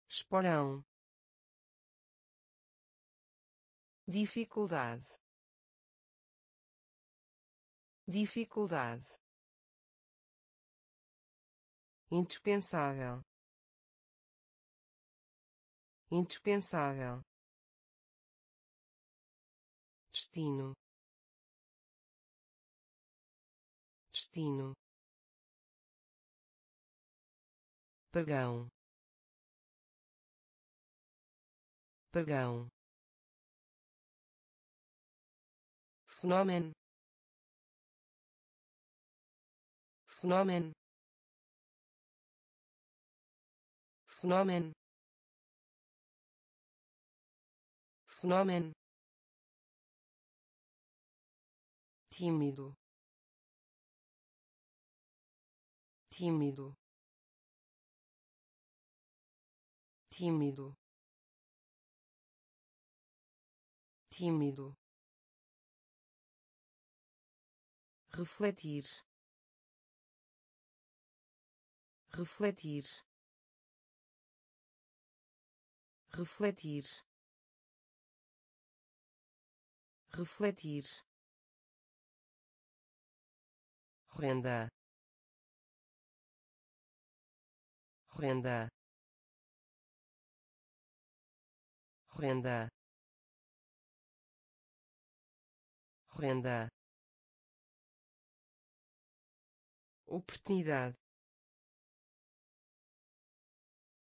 esporão dificuldade. Dificuldade. Indispensável. Indispensável. Destino. Destino. Pagão pagão fenômeno fenômeno fenômeno fenômeno tímido. Tímido. Tímido. Tímido refletir. Refletir. Refletir. Refletir. Renda. Renda. Renda. Renda oportunidade.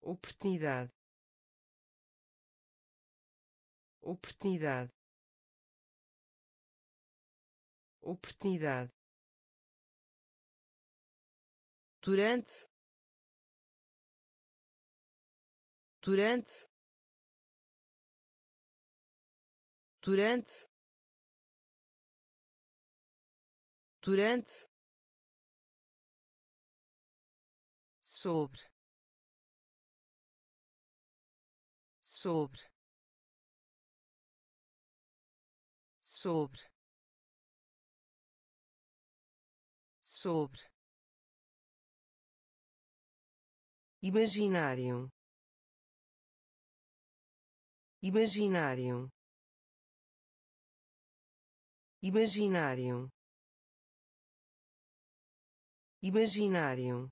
Oportunidade. Oportunidade. Oportunidade. Durante. Durante. Durante. Durante sobre. Sobre. Sobre. Sobre. Imaginário. Imaginário. Imaginário. Imaginário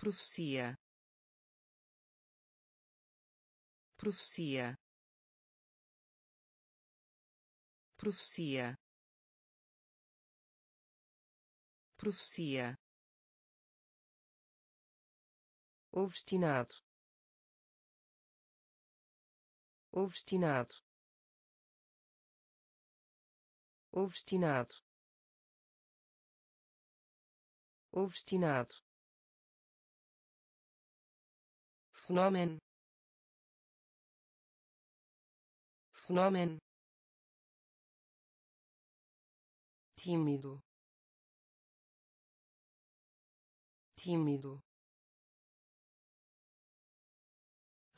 profecia. Profecia. Profecia. Profecia. Obstinado. Obstinado. Obstinado. Obstinado fenômeno fenômeno tímido. Tímido.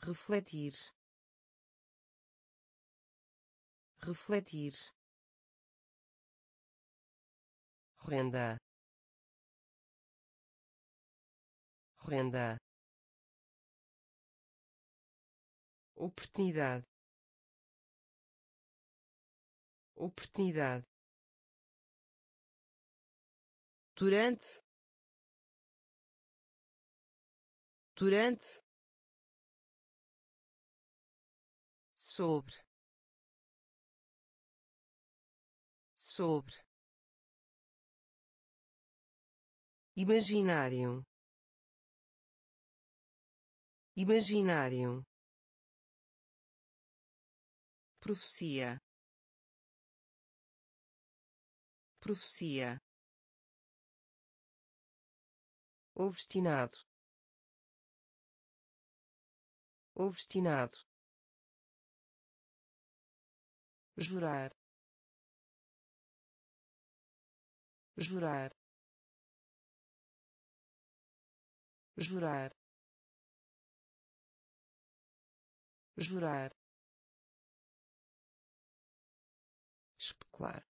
Refletir. Refletir. Renda. Renda oportunidade. Oportunidade. Durante. Durante. Sobre. Sobre. Imaginário. Imaginário profecia. Profecia. Obstinado. Obstinado. Jurar. Jurar. Jurar. Jurar especular.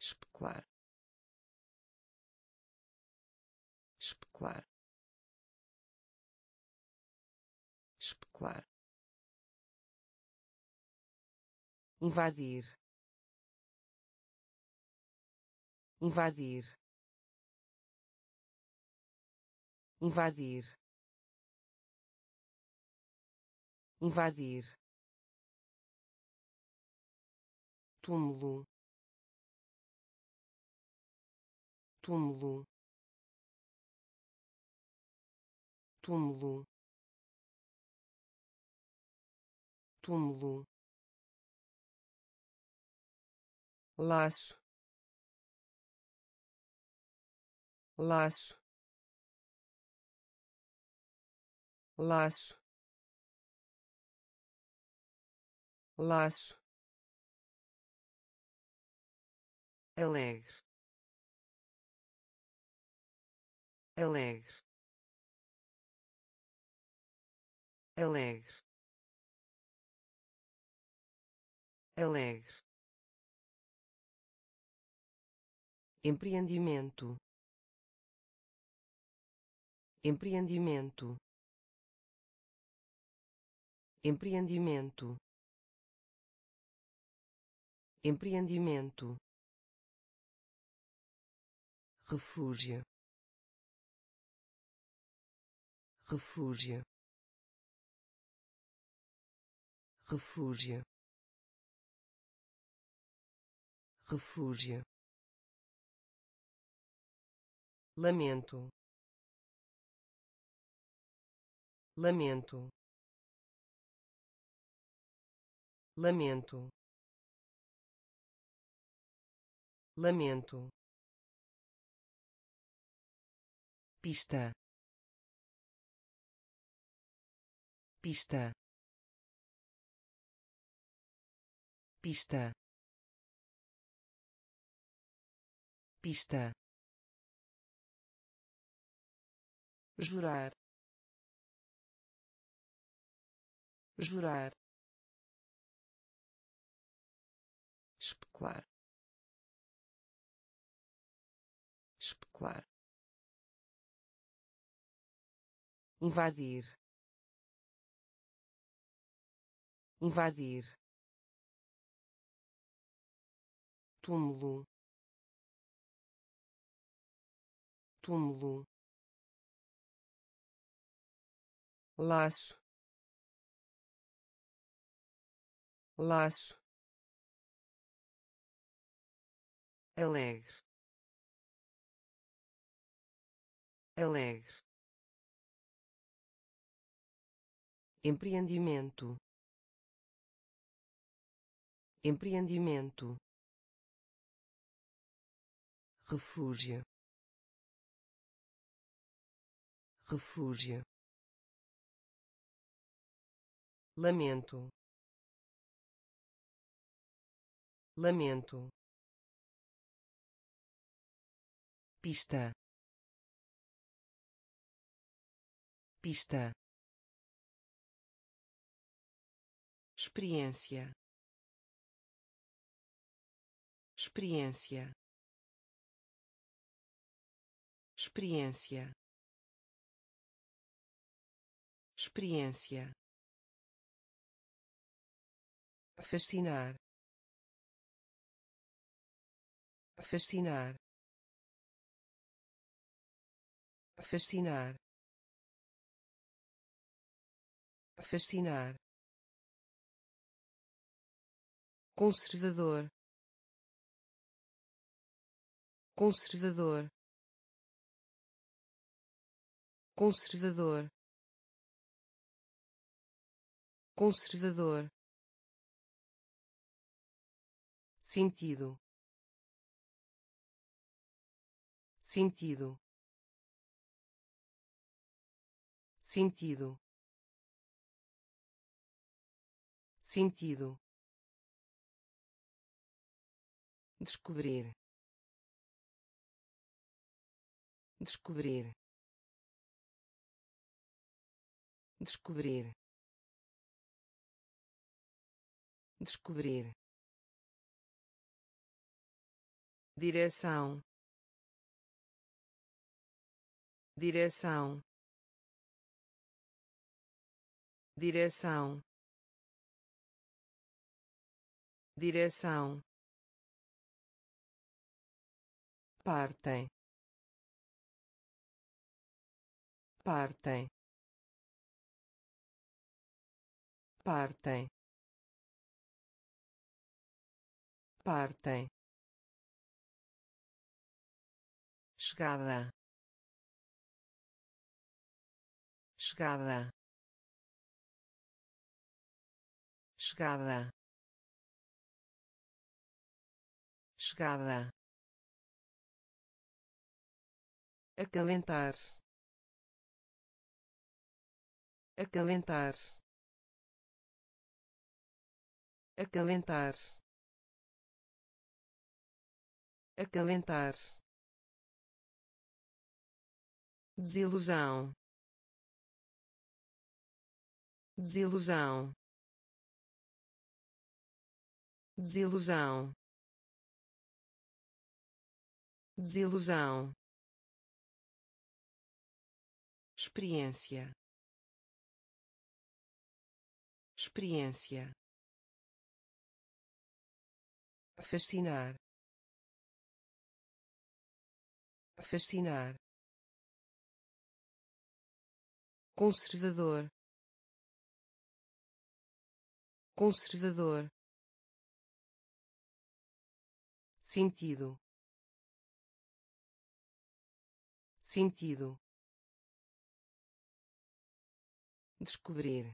Especular. Especular. Especular. Invadir. Invadir. Invadir. Invadir túmulo. Túmulo. Túmulo. Túmulo. Laço. Laço. Laço. Laço alegre. Alegre. Alegre. Alegre. Empreendimento. Empreendimento. Empreendimento. Empreendimento refúgio. Refúgio. Refúgio. Refúgio. Lamento. Lamento. Lamento. Lamento pista. Pista. Pista. Pista. Jurar. Jurar. Especular. Especular invadir. Invadir. Túmulo. Túmulo. Laço. Laço. Alegre. Alegre empreendimento. Empreendimento. Refúgio. Refúgio. Lamento. Lamento. Pista. Pista experiência. Experiência. Experiência. Experiência. Fascinar. Fascinar. Fascinar. Fascinar conservador. Conservador. Conservador. Conservador. Sentido. Sentido. Sentido. Sentido descobrir. Descobrir. Descobrir. Descobrir. Direção. Direção. Direção. Direção partem. Partem. Partem. Partem. Chegada. Chegada. Chegada. Chegada acalentar acalentar acalentar acalentar. Desilusão desilusão desilusão. Desilusão experiência. Experiência. Fascinar. Fascinar. Conservador. Conservador. Sentido. Sentido descobrir.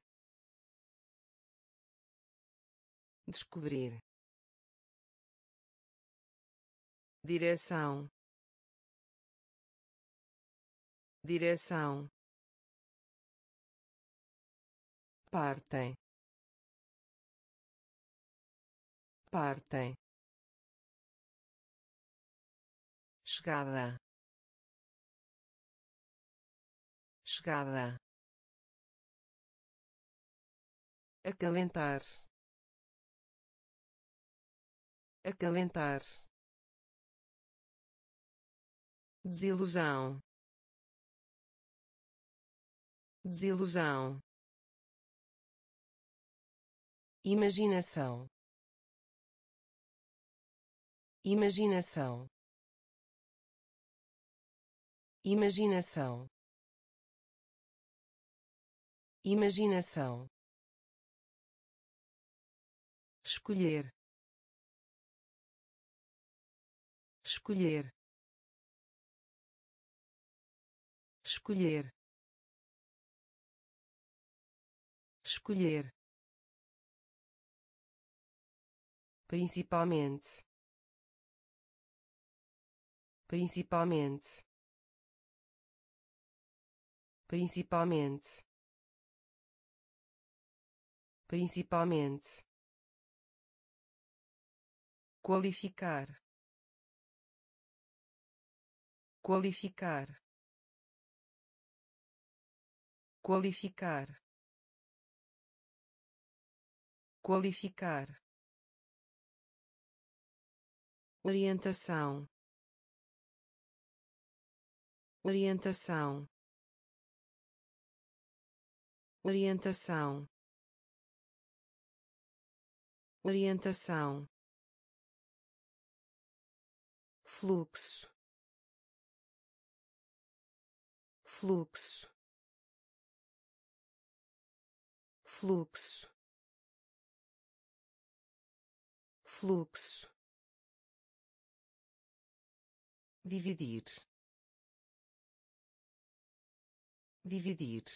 Descobrir. Direção. Direção. Partem. Partem. Chegada. Chegada acalentar acalentar desilusão desilusão imaginação imaginação imaginação imaginação escolher. Escolher. Escolher. Escolher. Principalmente. Principalmente. Principalmente. Principalmente qualificar. Qualificar. Qualificar. Qualificar. Orientação. Orientação. Orientação. Orientação fluxo. Fluxo. Fluxo. Fluxo. Dividir. Dividir.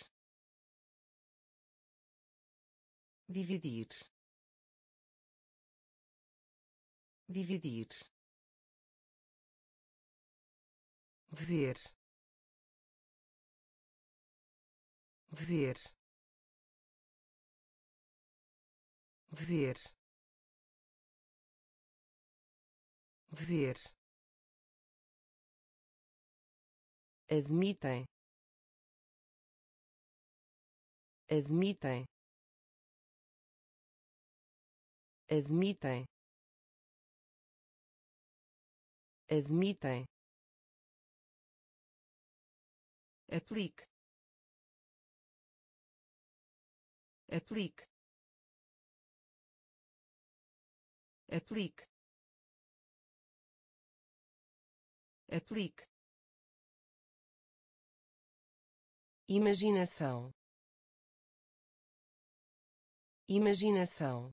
Dividir. Dividir ver ver ver ver admitem. Admitem. Admitem. Admitem aplique. Aplique. Aplique. Aplique. Imaginação. Imaginação.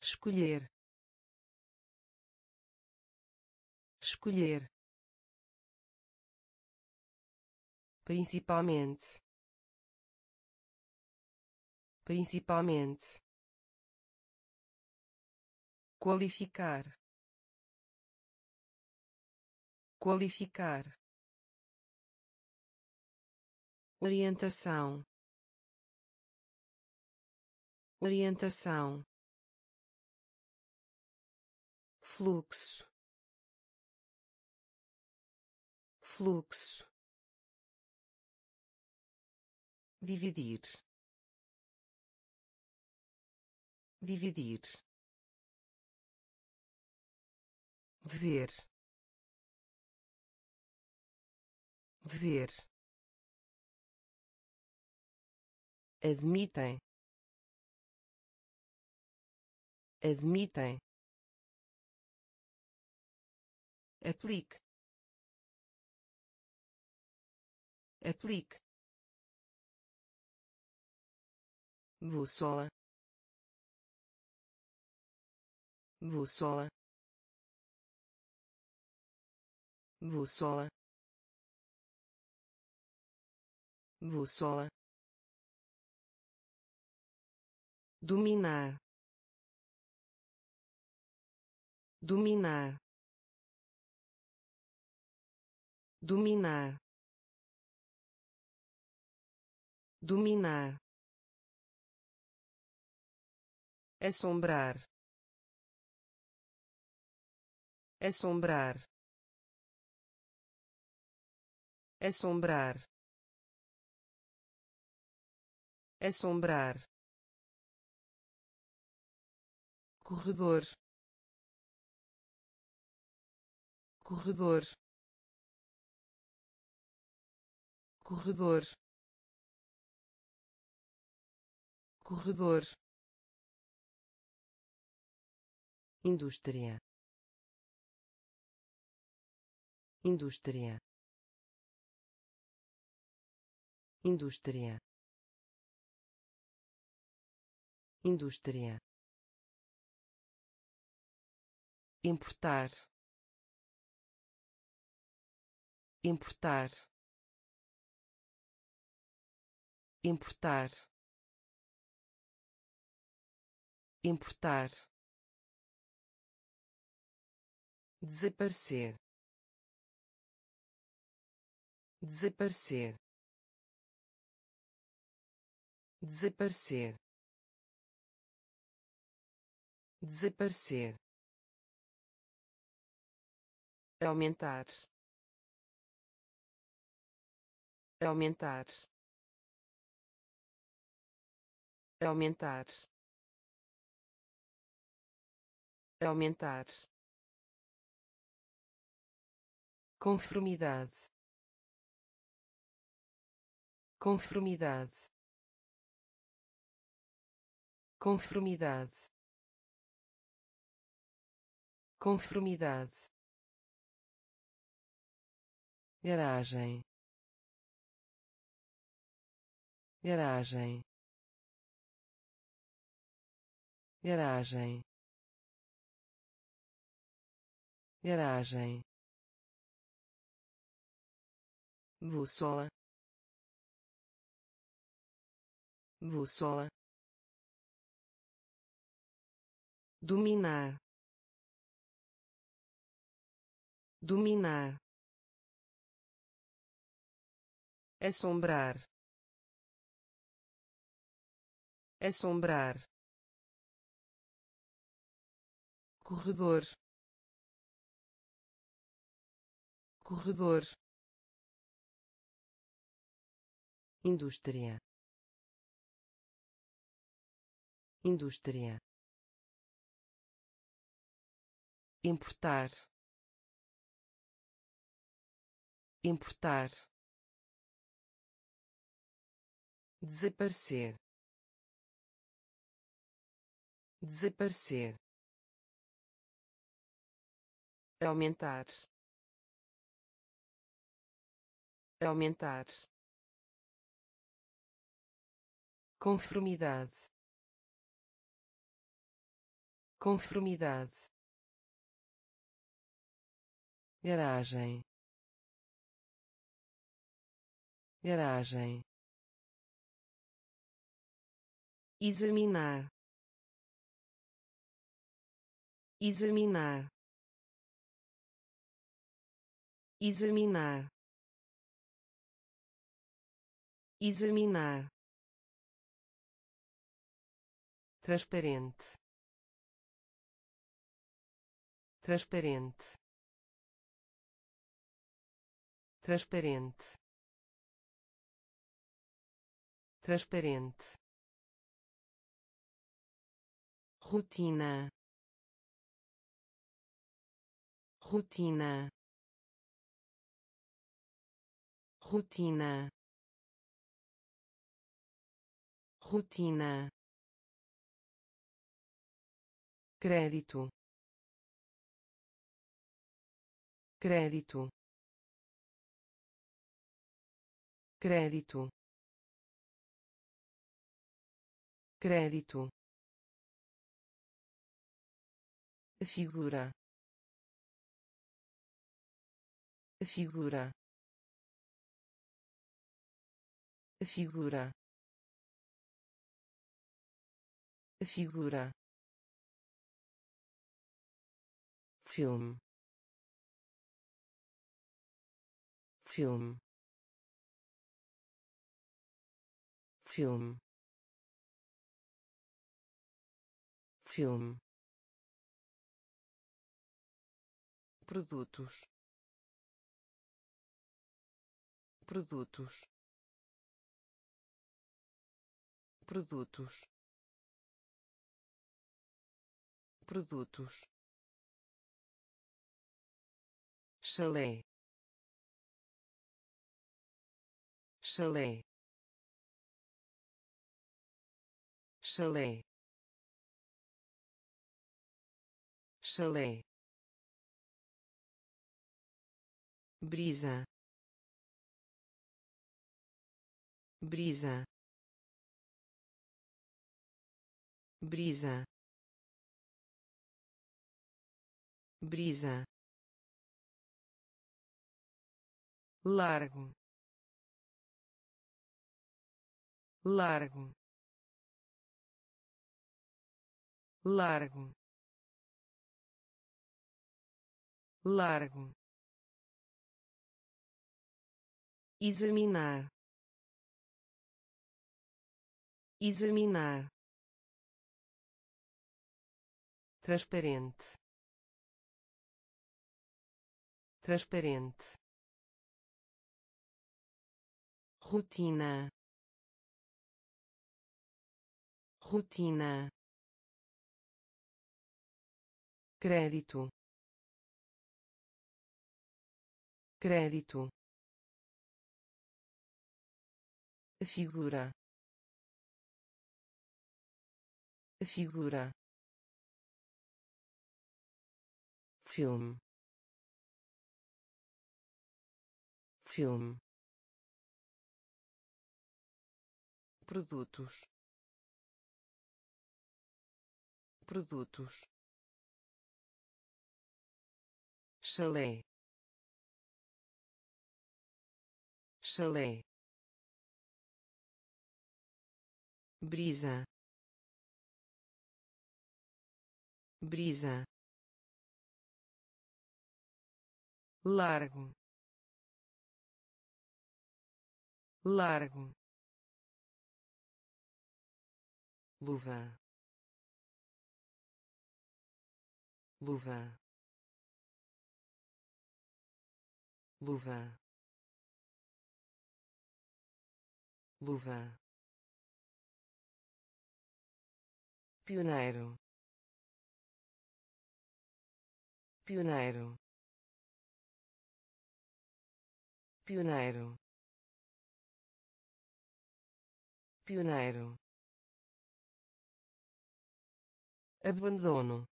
Escolher. Escolher principalmente. Principalmente. Qualificar. Qualificar. Orientação. Orientação. Fluxo. Fluxo dividir. Dividir. Ver. Ver. Admitem. Admitem. Aplique. Aplique bússola bússola bússola bússola dominar. Dominar. Dominar. Dominar assombrar. Assombrar. Assombrar. Assombrar. Corredor. Corredor. Corredor. Corredor indústria. Indústria. Indústria. Indústria. Importar. Importar. Importar. Importar desaparecer. Desaparecer. Desaparecer. Desaparecer. Aumentar. Aumentar. Aumentar. Aumentar conformidade. Conformidade. Conformidade. Conformidade. Garagem. Garagem. Garagem. Garagem bússola. Bússola. Dominar. Dominar. Assombrar. Assombrar. Corredor. Corredor indústria. Indústria. Importar. Importar. Desaparecer. Desaparecer. Aumentar. Aumentar conformidade. Conformidade. Garagem. Garagem. Examinar. Examinar. Examinar. Examinar transparente. Transparente. Transparente. Transparente. Rotina. Rotina. Rotina. Rotina crédito crédito crédito crédito figura. Figura. Figura. Figura filme. Filme. Filme. Filme. Produtos. Produtos. Produtos. Produtos chalé. Chalé. Chalé. Chalé. Brisa. Brisa. Brisa. Brisa largo largo largo largo. Examinar examinar. Transparente transparente rotina. Rotina. Crédito. Crédito. Figura. Figura. Filme. Filme produtos. Produtos. Chalé. Chalé. Brisa. Brisa. Largo. Largo luva. Luva. Luva. Luva. Pioneiro. Pioneiro. Pioneiro. Pioneiro abandono.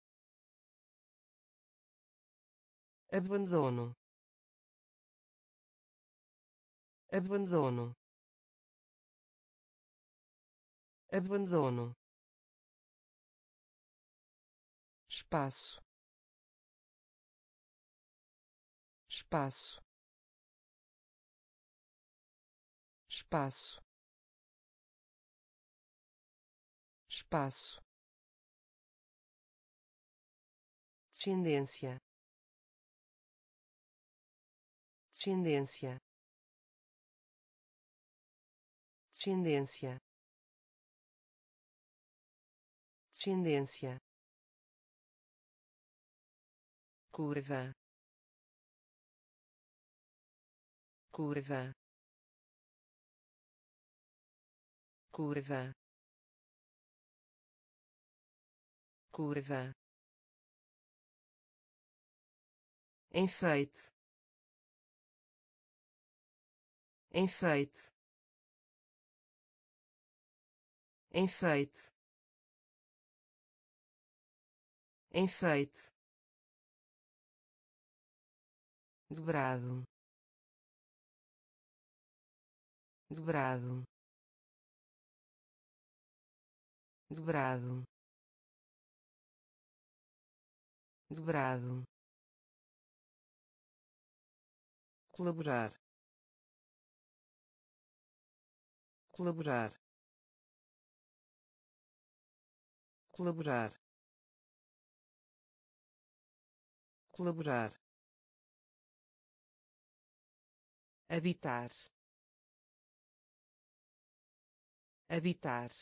Abandono. Abandono. Abandono. Espaço. Espaço. Espaço. Espaço descendência. Descendência. Descendência. Descendência. Curva. Curva. Curva. Curva enfeite enfeite enfeite enfeite dobrado. Dobrado. Dobrado. Dobrado colaborar. Colaborar. Colaborar. Colaborar. Habitar. Habitar.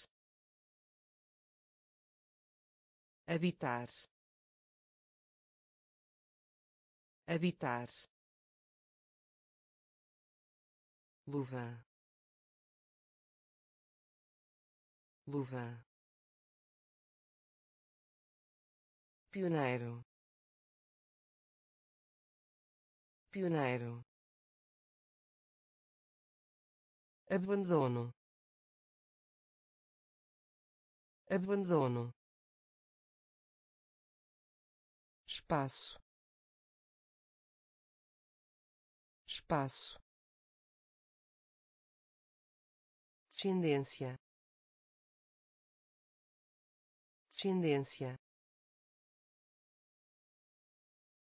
Habitar. Habitar luva. Luva. Pioneiro. Pioneiro. Abandono. Abandono. Espaço. Espaço descendência. Descendência.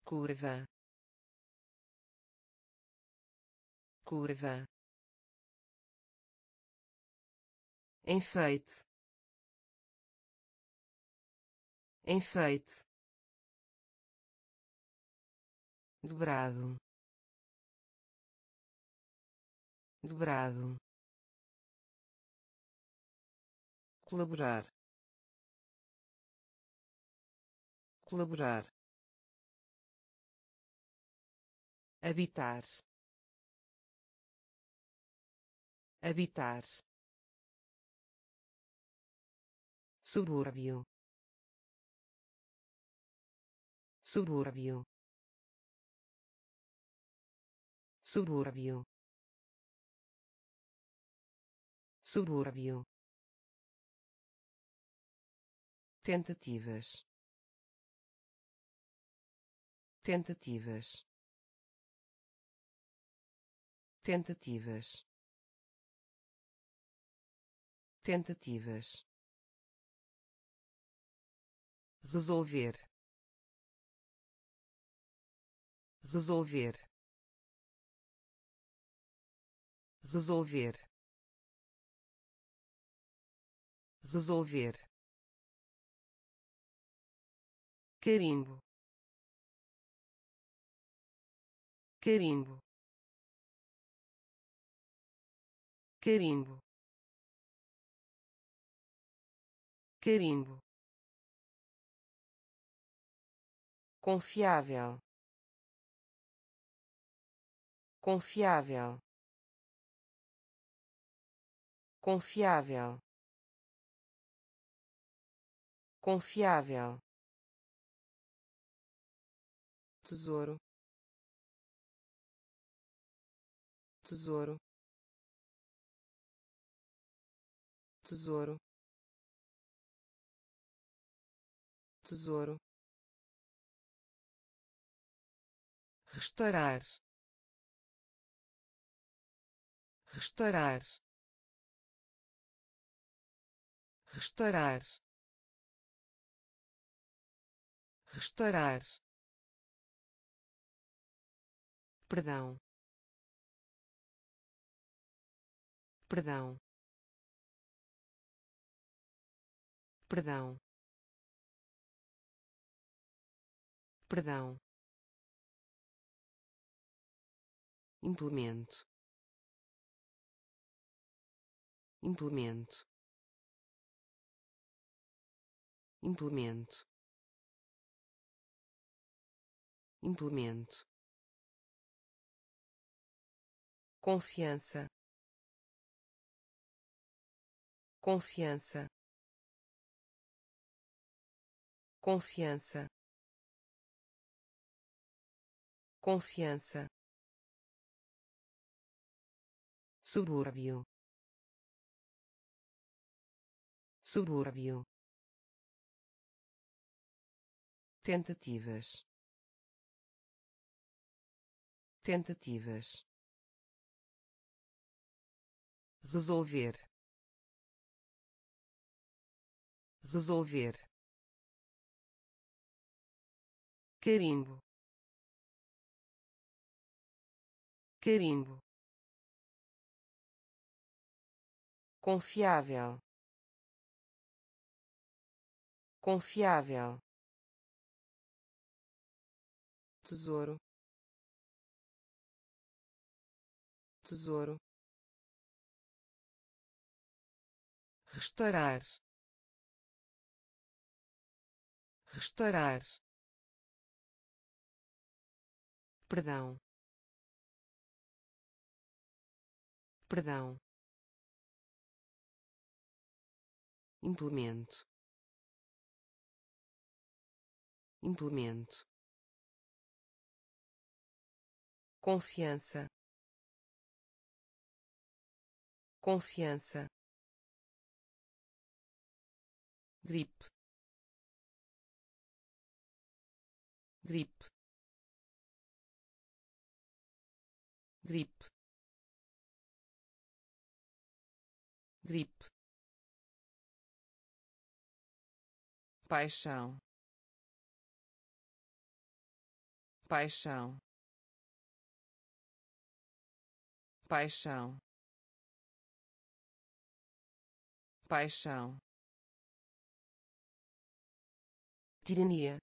Curva. Curva. Enfeite. Enfeite. Dobrado. Dobrado colaborar. Colaborar. Habitar. Habitar. Subúrbio. Subúrbio. Subúrbio. Subúrbio tentativas. Tentativas. Tentativas. Tentativas. Resolver. Resolver. Resolver. Resolver carimbo. Carimbo. Carimbo. Carimbo. Confiável. Confiável. Confiável. Confiável tesouro. Tesouro. Tesouro. Tesouro. Restaurar. Restaurar. Restaurar. Restaurar perdão. Perdão. Perdão. Perdão. Implemento. Implemento. Implemento. Implemento confiança. Confiança. Confiança. Confiança. Subúrbio. Subúrbio. Tentativas. Tentativas resolver. Resolver. Carimbo. Carimbo. Confiável. Confiável. Tesouro. Tesouro restaurar. Restaurar. Perdão. Perdão. Implemento. Implemento. Confiança. Confiança gripe. Gripe. Gripe. Gripe. Paixão. Paixão. Paixão. Paixão tirania.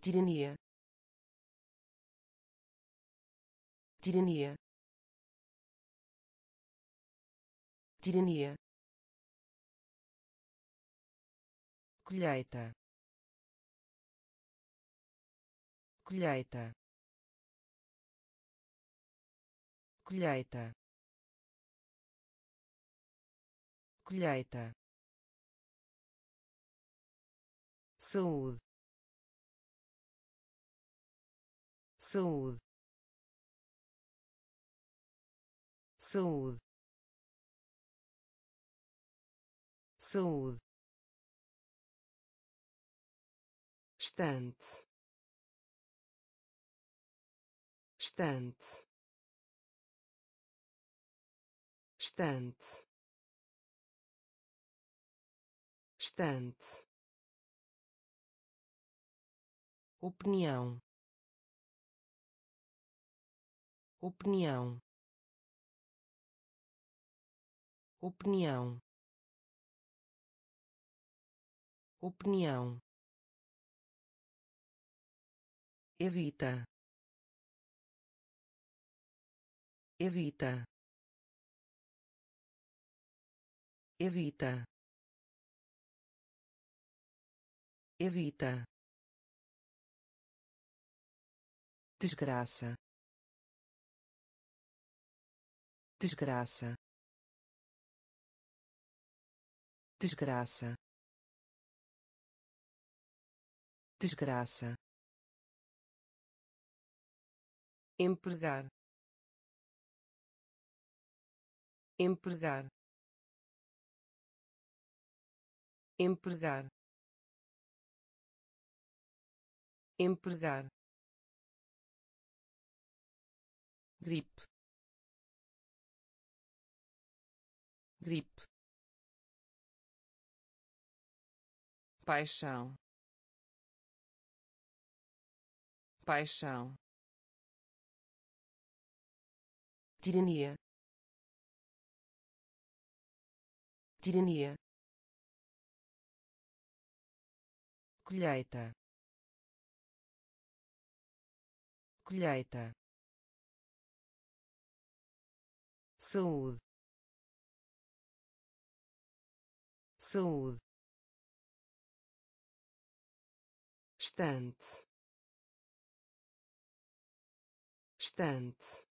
Tirania. Tirania. Tirania. Colheita. Colheita. Colheita. Colheita saúde saúde saúde saúde estante estante estante estante opinião. Opinião. Opinião. Opinião. Evita. Evita. Evita. Evita desgraça. Desgraça. Desgraça. Desgraça. Empregar. Empregar. Empregar. Empregar gripe. Gripe. Paixão. Paixão. Tirania. Tirania. Colheita. Colheita saúde. Saúde. Estante. Estante.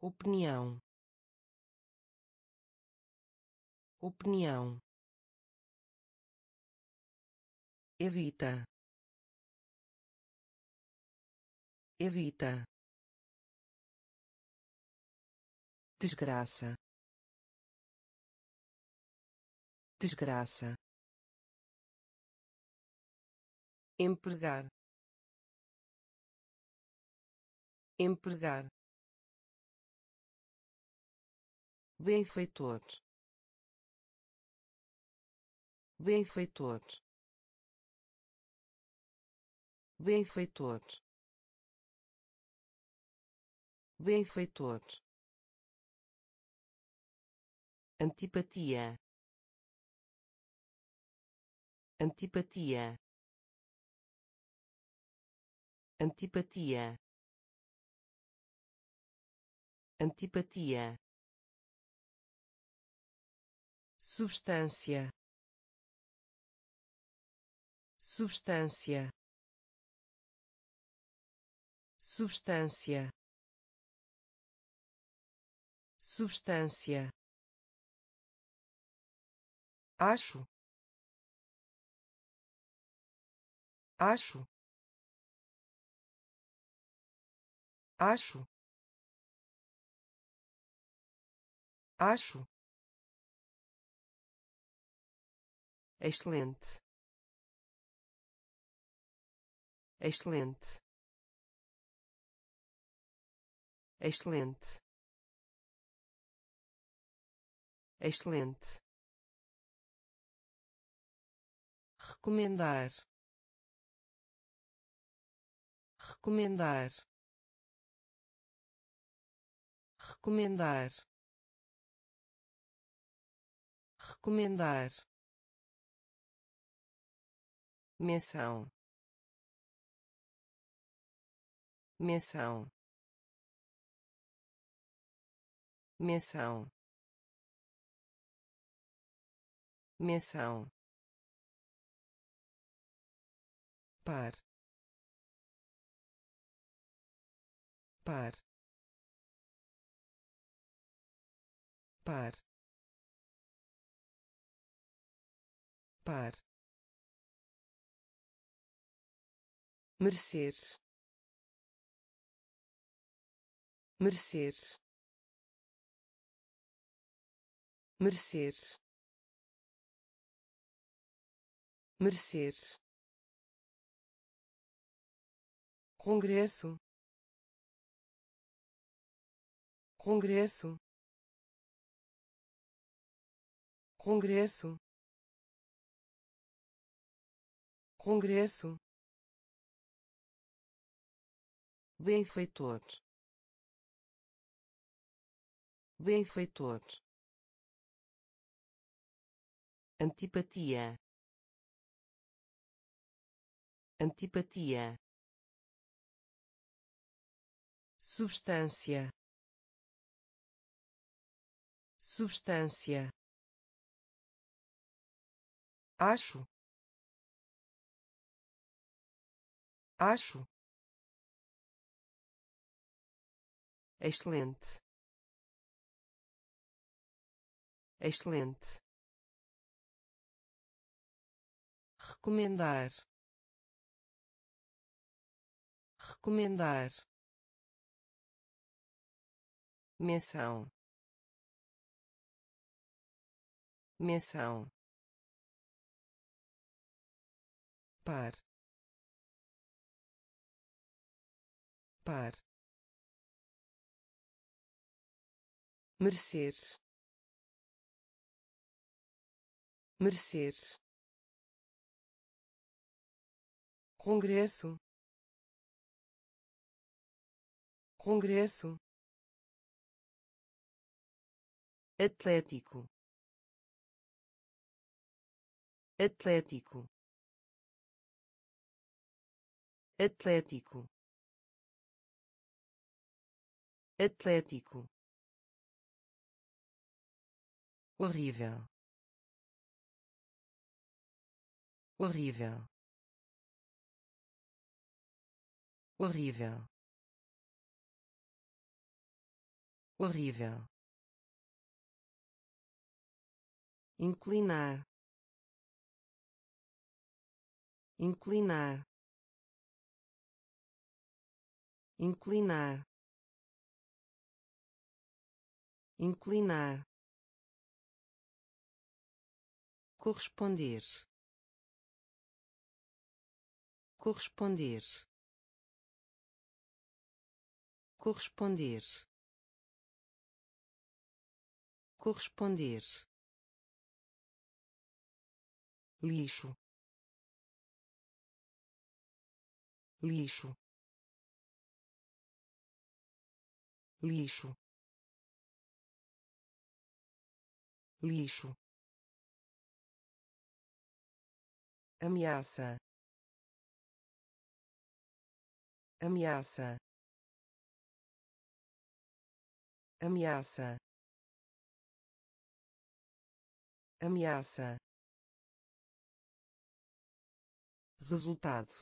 Opinião. Opinião. Evita. Evita desgraça. Desgraça. Empregar. Empregar. Benfeitor. Benfeitor. Benfeitor. Benfeitor antipatia. Antipatia. Antipatia. Antipatia. Substância. Substância. Substância. Substância acho. Acho. Acho. Acho. Excelente. Excelente. Excelente. Excelente recomendar. Recomendar. Recomendar. Recomendar. Menção. Menção. Menção. Menção par par par par. Merecer. Merecer. Merecer. Merecer congresso. Congresso. Congresso. Congresso. Benfeitor. Benfeitor. Antipatia. Antipatia substância. Substância. Acho. Acho. Excelente. Excelente. Recomendar. Recomendar menção. Menção. Par. Par. Merecer. Merecer. Congresso. Congresso atlético. Atlético. Atlético. Atlético. Horrível. Horrível. Horrível. Horrível inclinar inclinar inclinar inclinar. Corresponder corresponder. Corresponder corresponder lixo. Lixo. Lixo. Lixo. Ameaça. Ameaça. Ameaça. Ameaça resultado.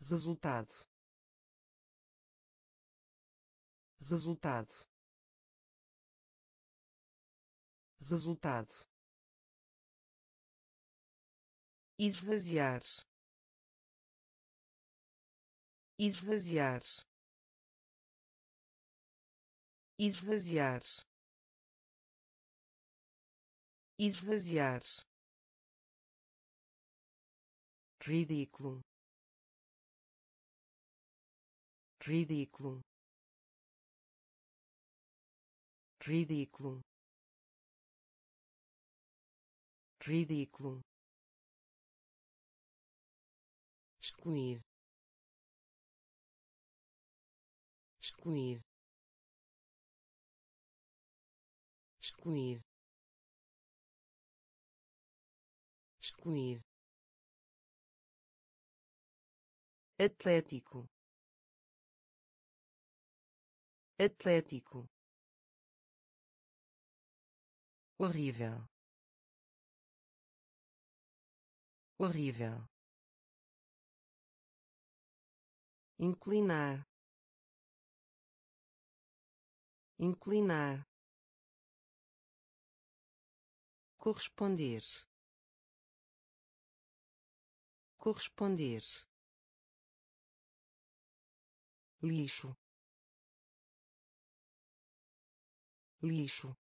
Resultado. Resultado. Resultado. Esvaziar. Esvaziar. Esvaziar. Esvaziar ridículo. Ridículo. Ridículo. Ridículo. Excluir. Excluir. Excluir. Excluir atlético. Atlético. Horrível. Horrível. Inclinar. Inclinar. Corresponder. Corresponder lixo. Lixo.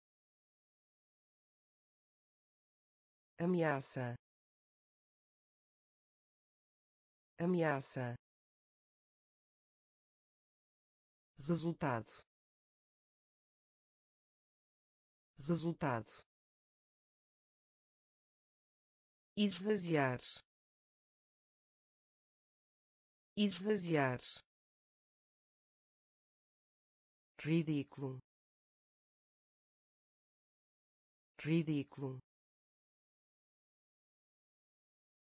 Ameaça. Ameaça. Resultado. Resultado. Esvaziar. Esvaziar ridículo. Ridículo.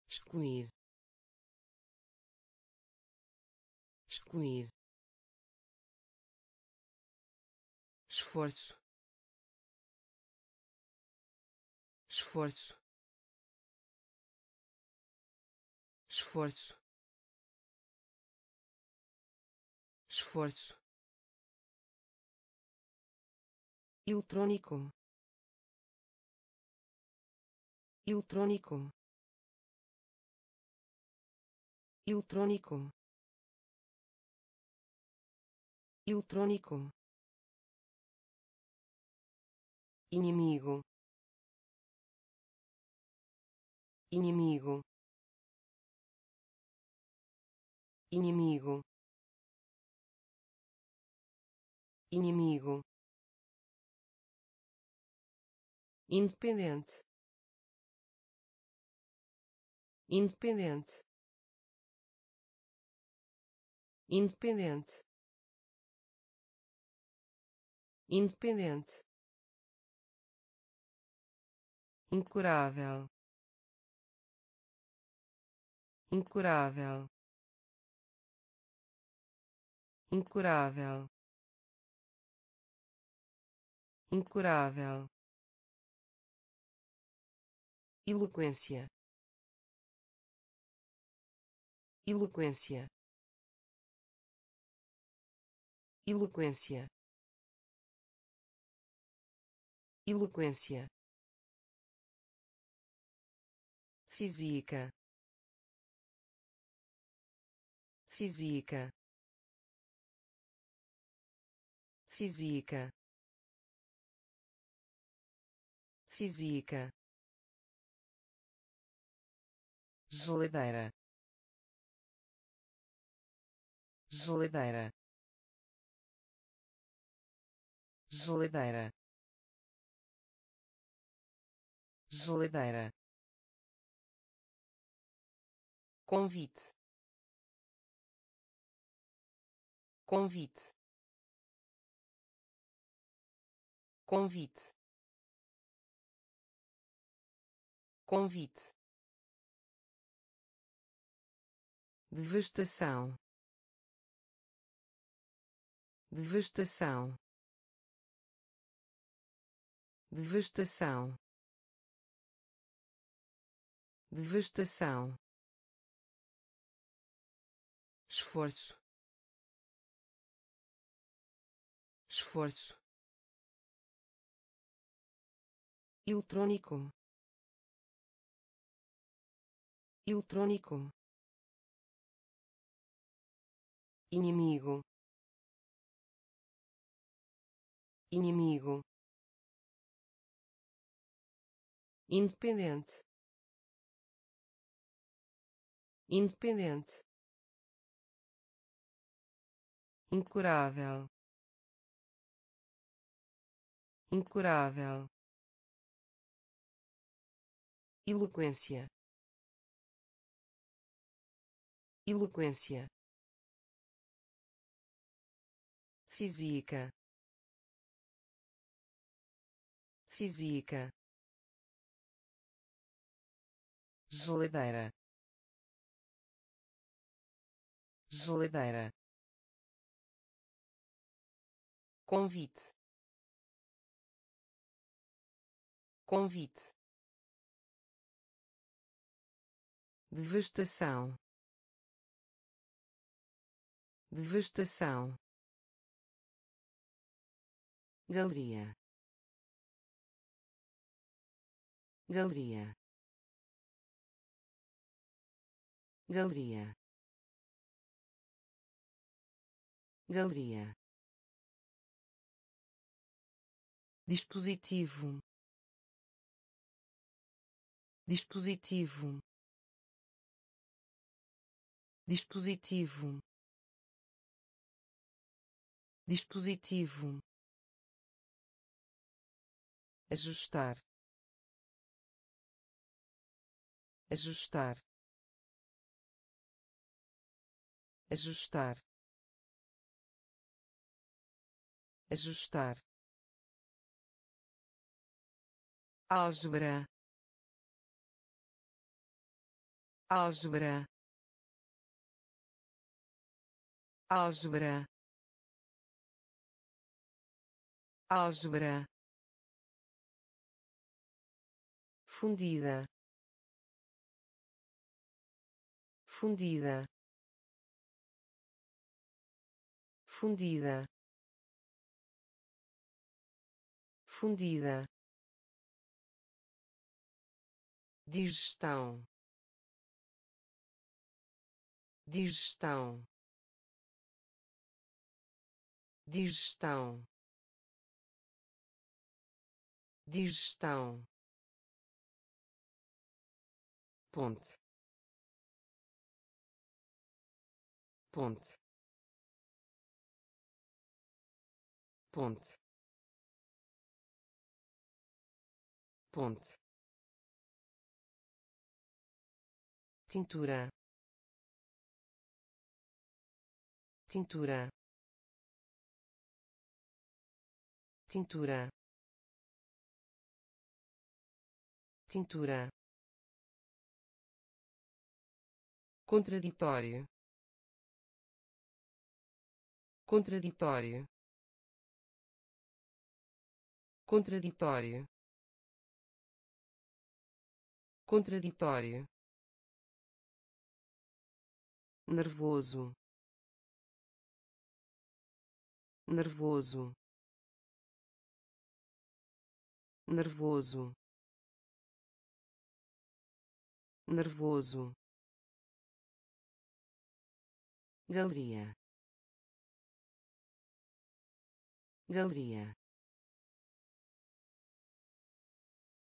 Excluir. Excluir. Esforço. Esforço. Esforço. Esforço eletrônico. Eletrônico. Eletrônico. Eletrônico. Inimigo. Inimigo. Inimigo. Inimigo independente. Independente. Independente. Independente. Incurável. Incurável. Incurável. Incurável eloquência. Eloquência. Eloquência. Eloquência. Física. Física. Física. Física geladeira. Geladeira. Geladeira. Geladeira. Convite. Convite. Convite. Convite devastação. Devastação. Devastação. Devastação. Esforço. Esforço. Eletrônico. Eletrônico inimigo. Inimigo. Independente. Independente. Incurável. Incurável. Eloquência. Eloquência física. Física. Geladeira. Geladeira. Convite. Convite. Devastação. Devastação galeria. Galeria. Galeria. Galeria. Dispositivo. Dispositivo. Dispositivo. Dispositivo ajustar. Ajustar. Ajustar. Ajustar. Álgebra. Álgebra. Álgebra. Álgebra fundida. Fundida. Fundida. Fundida. Digestão. Digestão. Digestão. Digestão ponte. Ponte. Ponte. Ponte. Tintura. Tintura. Tintura. Tintura contraditório. Contraditório. Contraditório. Contraditório. Nervoso. Nervoso. Nervoso. Nervoso galeria. Galeria.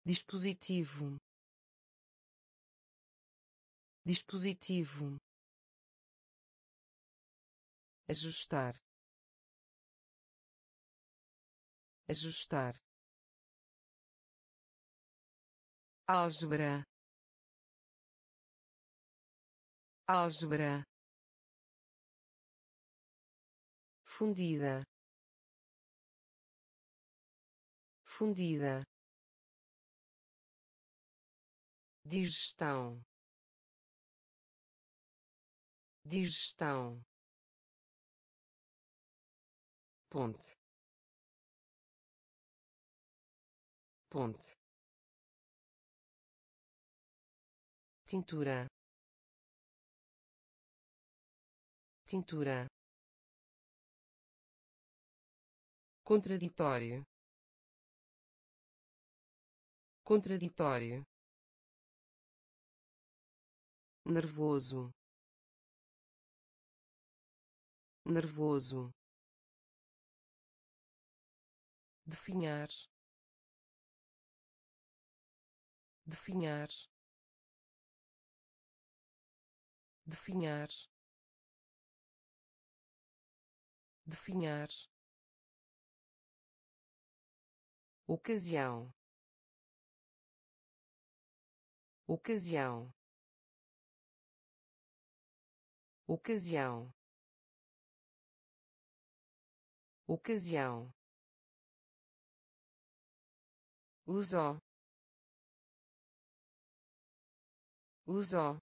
Dispositivo. Dispositivo. Ajustar. Ajustar. Álgebra. Álgebra fundida. Fundida. Digestão. Digestão. Ponte. Ponte. Tintura. Tintura contraditório. Contraditório. Nervoso. Nervoso. Definhar. Definhar. Definhar. Definhar ocasião. Ocasião. Ocasião. Ocasião. Uso uso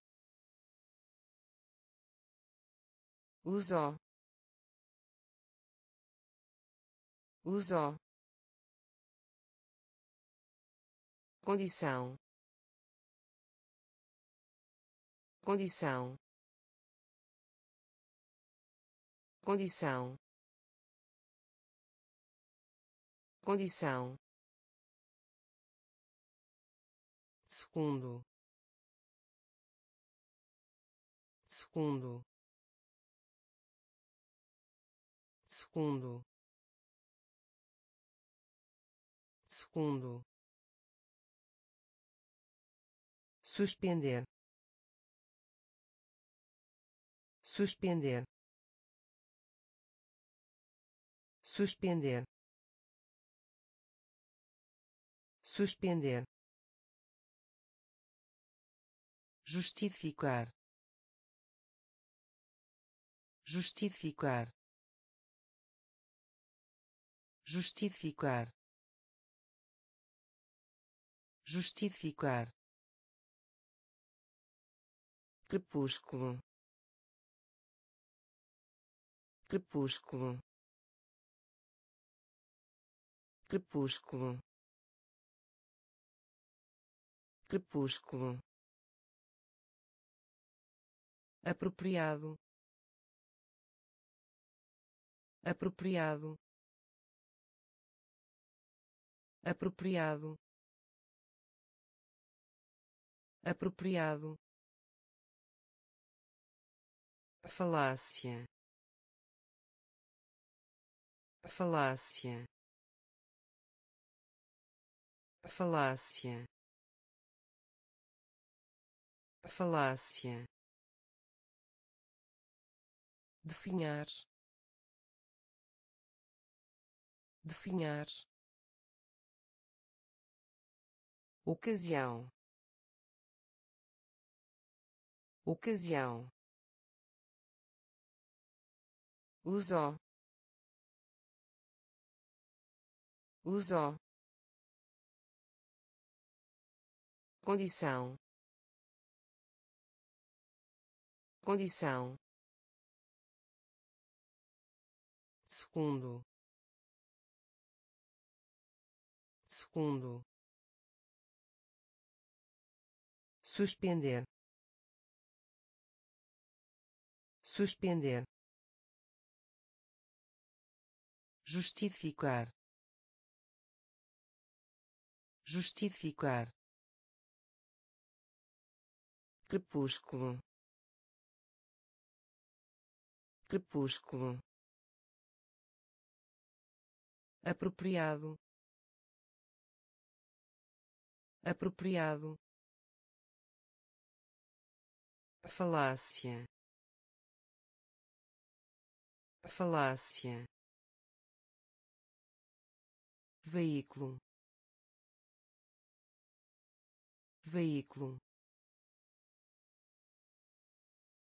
uso uso condição. Condição. Condição. Condição. Segundo. Segundo. Segundo. Segundo suspender. Suspender. Suspender. Suspender. Justificar. Justificar. Justificar. Justificar crepúsculo. Crepúsculo. Crepúsculo. Crepúsculo. Apropriado. Apropriado. Apropriado. Apropriado falácia. Falácia. Falácia. Falácia. Definhar. Definhar. Ocasião. Ocasião uso. Uso. Condição. Condição. Segundo. Segundo. Suspender. Suspender justificar. Justificar. Crepúsculo. Crepúsculo. Apropriado. Apropriado. Falácia. Falácia veículo. Veículo.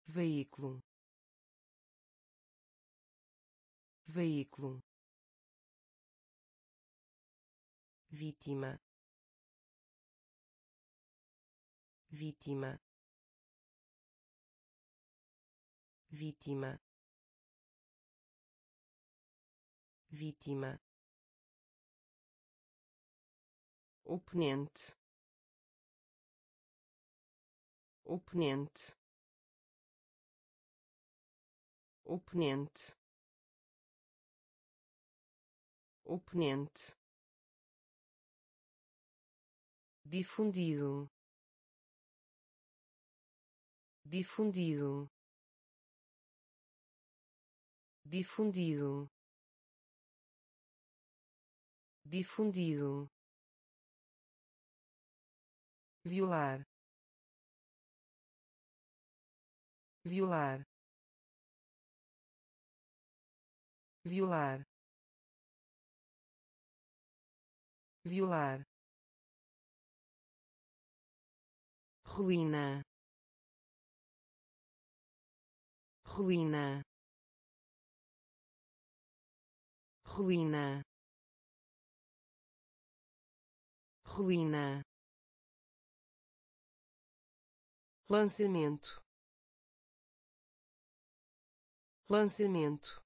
Veículo. Veículo. Vítima. Vítima. Vítima. Vítima oponente. Oponente. Oponente. Oponente. Difundido. Difundido. Difundido. Difundido violar violar violar violar. Ruína ruína. Ruína ruína lançamento. Lançamento.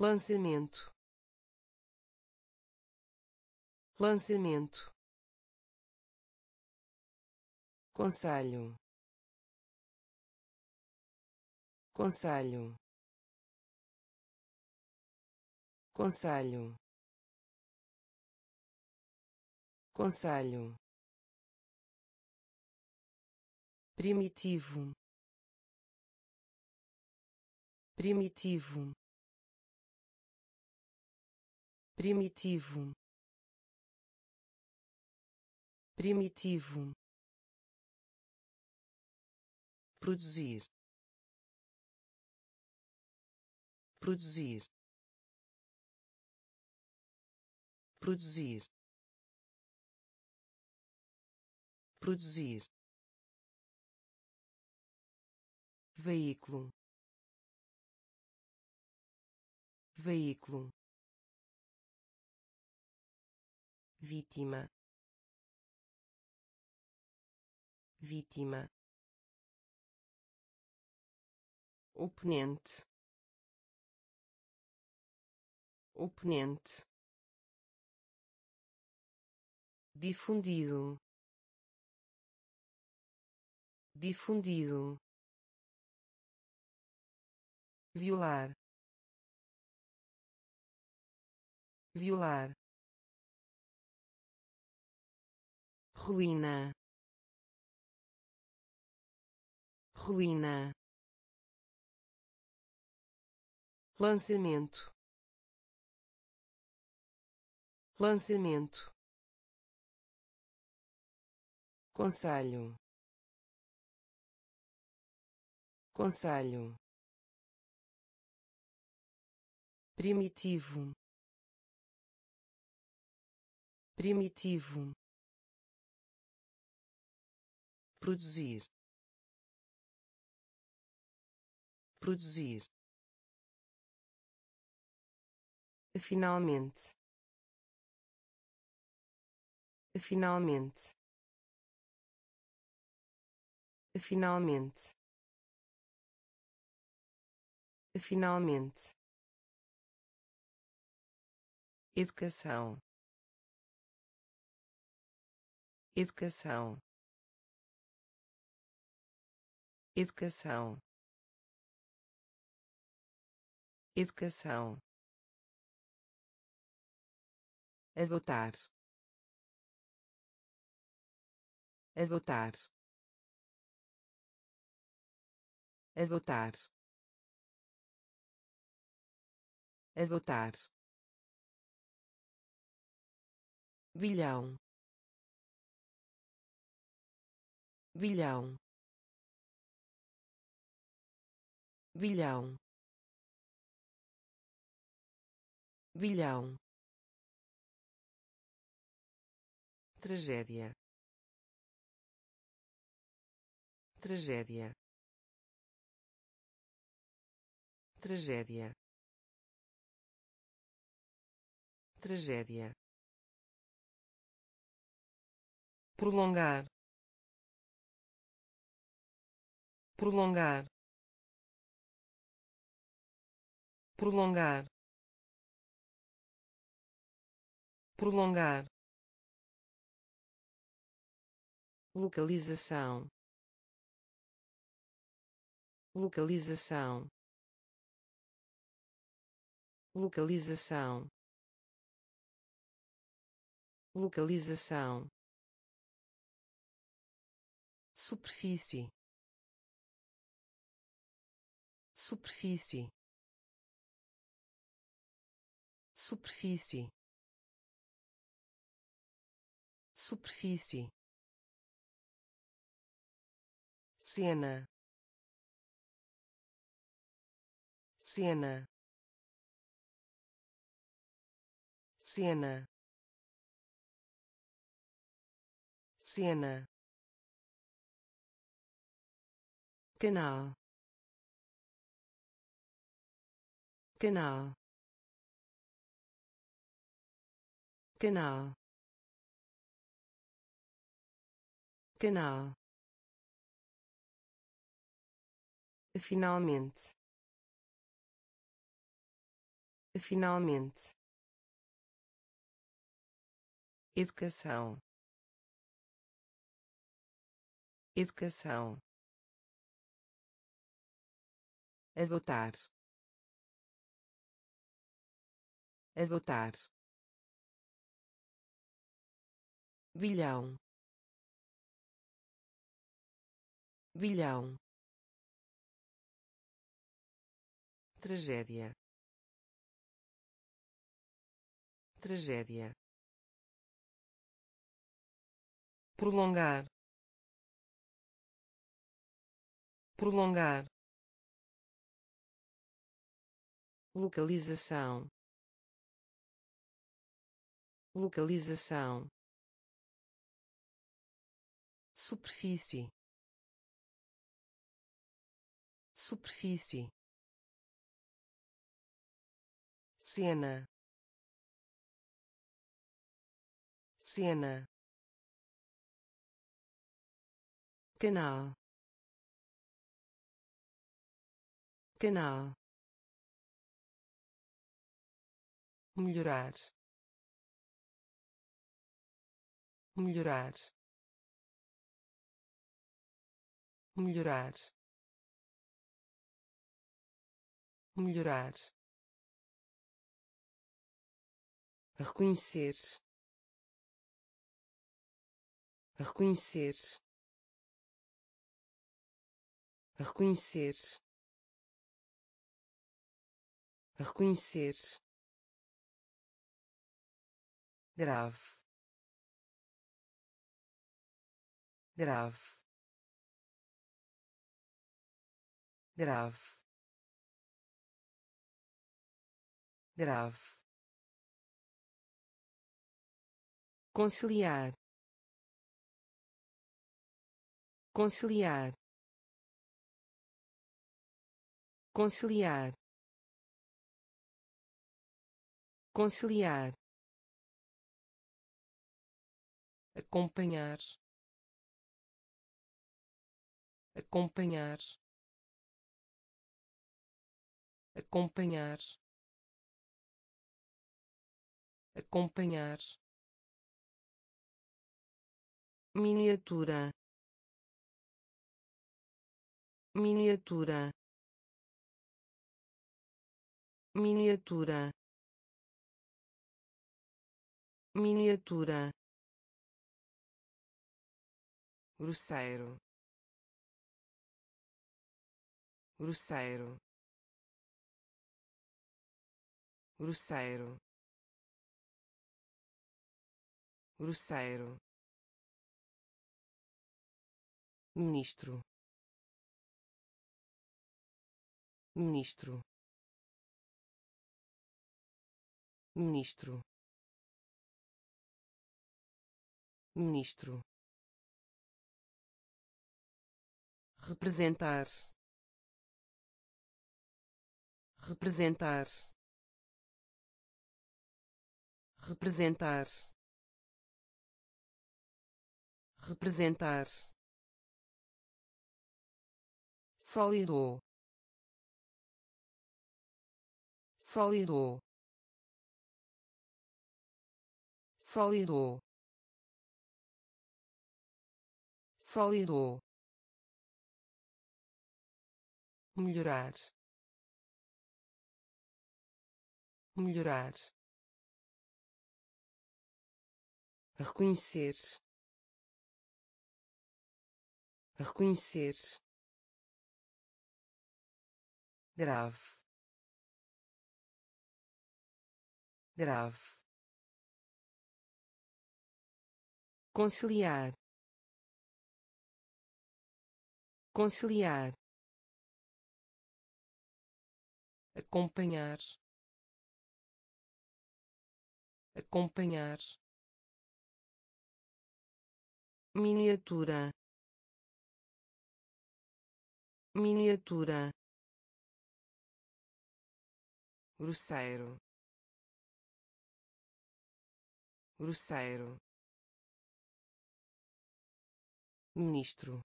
Lançamento. Lançamento. Conselho. Conselho. Conselho. Conselho primitivo. Primitivo. Primitivo. Primitivo. Produzir. Produzir. Produzir. Produzir veículo. Veículo. Vítima. Vítima. Oponente. Oponente. Difundido. Difundido violar violar ruína ruína lançamento lançamento conselho conselho primitivo. Primitivo. Produzir. Produzir. Finalmente. Finalmente. Finalmente. Finalmente educação. Educação. Educação. Educação. Adotar. Adotar. Adotar. Adotar bilhão. Bilhão. Bilhão. Bilhão. Tragédia. Tragédia. Tragédia. Tragédia prolongar prolongar prolongar prolongar. Localização. Localização. Localização. Localização superfície. Superfície. Superfície. Superfície. Cena. Cena. Cena. Cena canal. Canal. Canal. Canal. Finalmente. Finalmente. Educação. Educação adotar adotar bilhão. Bilhão. Tragédia. Tragédia. Prolongar. Prolongar localização. Localização. Superfície. Superfície. Cena. Cena. Canal. Canal melhorar. Melhorar. Melhorar. Melhorar. Reconhecer. Reconhecer. Reconhecer. Reconhecer grave. Grave. Grave. Grave. Conciliar. Conciliar. Conciliar. Conciliar acompanhar. Acompanhar. Acompanhar. Acompanhar. Miniatura. Miniatura. Miniatura. Miniatura grosseiro. Grosseiro. Grosseiro. Grosseiro. Ministro. Ministro. Ministro. Ministro representar. Representar. Representar. Representar. Sólido. Sólido. Sólido. Sólido melhorar. Melhorar. Reconhecer. Reconhecer. Grave. Grave. Conciliar. Conciliar acompanhar. Acompanhar. Miniatura. Miniatura. Grosseiro. Grosseiro. Ministro.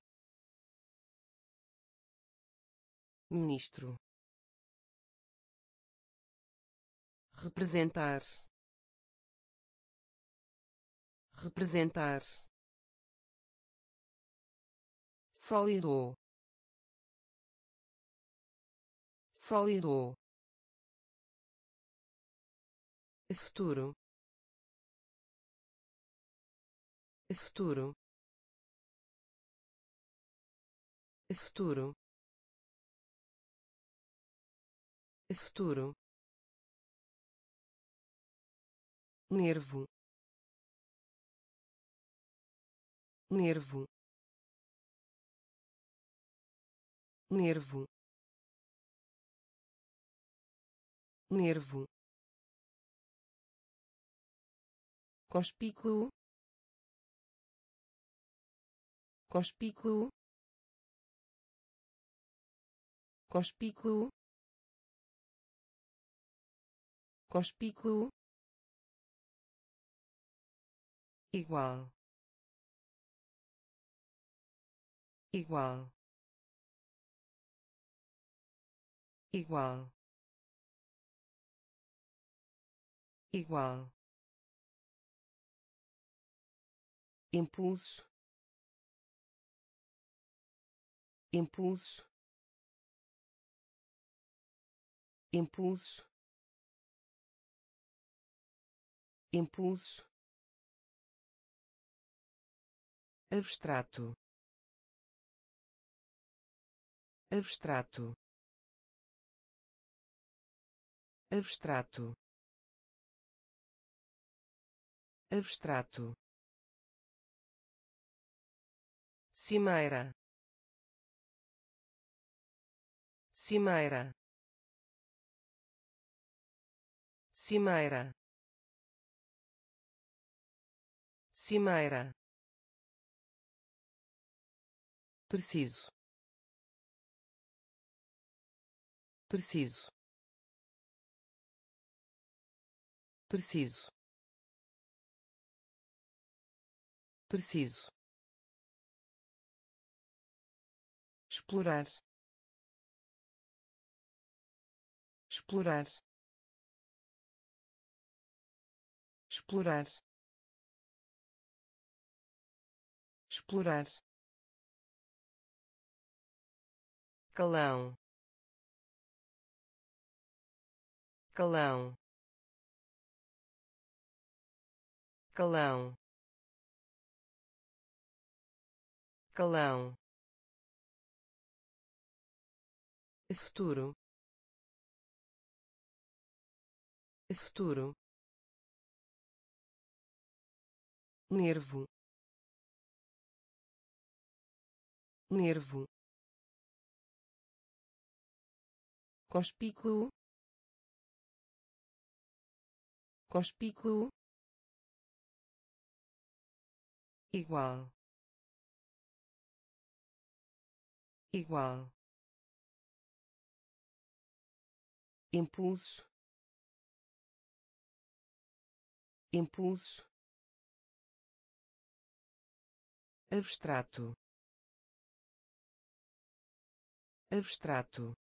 Ministro representar. Representar. Sólido. Sólido. Futuro. Futuro. Futuro. Futuro nervo. Nervo. Nervo. Nervo. Conspícuo conspícuo conspícuo conspícuo igual. Igual. Igual. Igual. Impulso. Impulso. Impulso. Impulso abstrato. Abstrato. Abstrato. Abstrato. Cimeira. Cimeira. Cimeira. Cimeira preciso. Preciso. Preciso. Preciso. Explorar. Explorar. Explorar. Explorar calão. Calão. Calão. Calão. Futuro? Futuro? Nervo. Nervo conspícuo conspícuo igual. Igual. Impulso. Impulso. Abstrato. Abstrato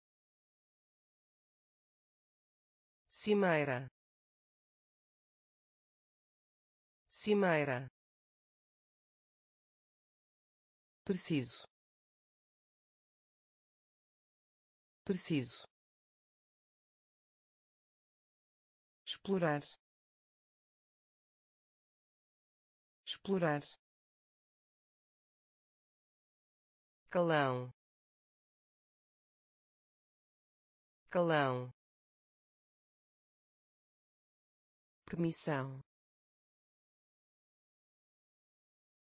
cimeira. Cimeira. Preciso. Preciso. Explorar. Explorar. Calão. Calão permissão.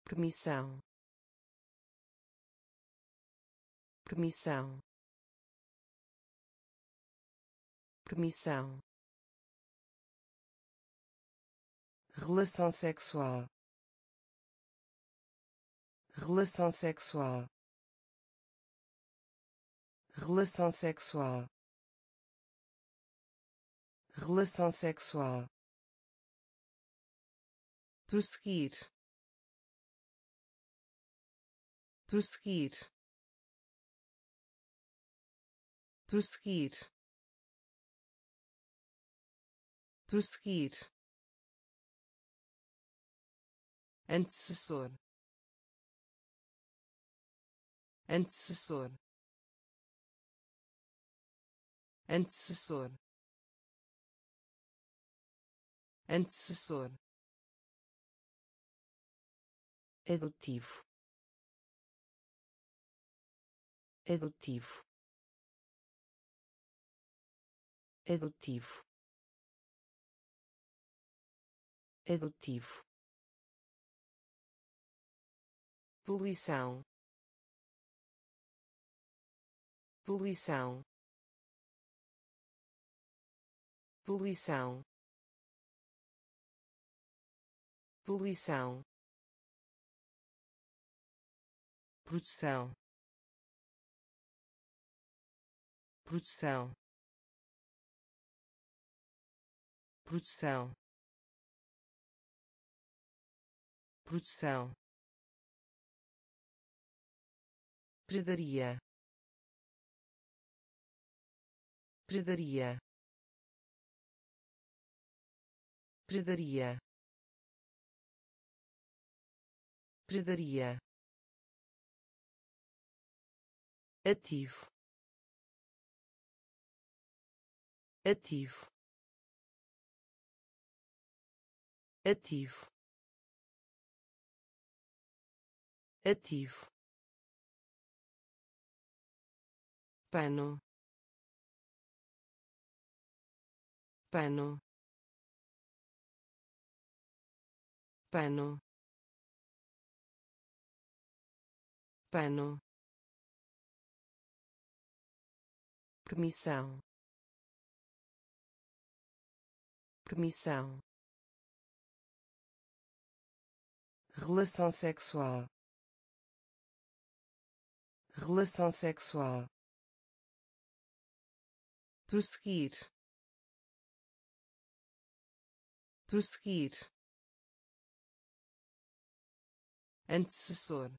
Permissão. Permissão. Permissão. Relação sexual. Relação sexual. Relação sexual. Relação sexual prosseguir. Prosseguir. Prosseguir. Prosseguir. Antecessor. Antecessor. Antecessor. Antecessor adotivo. Adotivo. Adotivo. Adotivo. Poluição. Poluição. Poluição. Poluição produção produção produção produção Pradaria. Pradaria. Pradaria. Pradaria. Ativo. Ativo. Ativo. Ativo. Pano. Pano. Pano. Pano permissão. Permissão. Relação sexual. Relação sexual. Prosseguir. Prosseguir. Antecessor.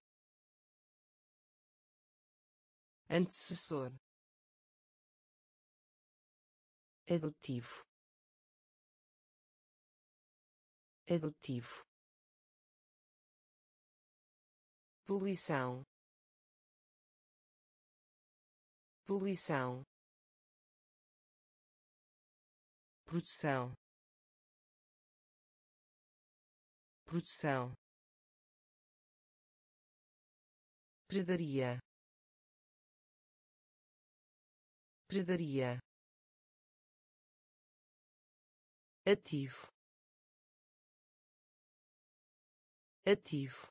Antecessor adotivo. Adotivo. Poluição. Poluição. Produção. Produção. Predaria. Predaria ativo. Ativo.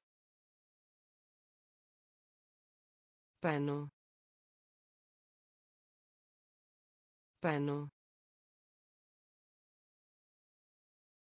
Pano. Pano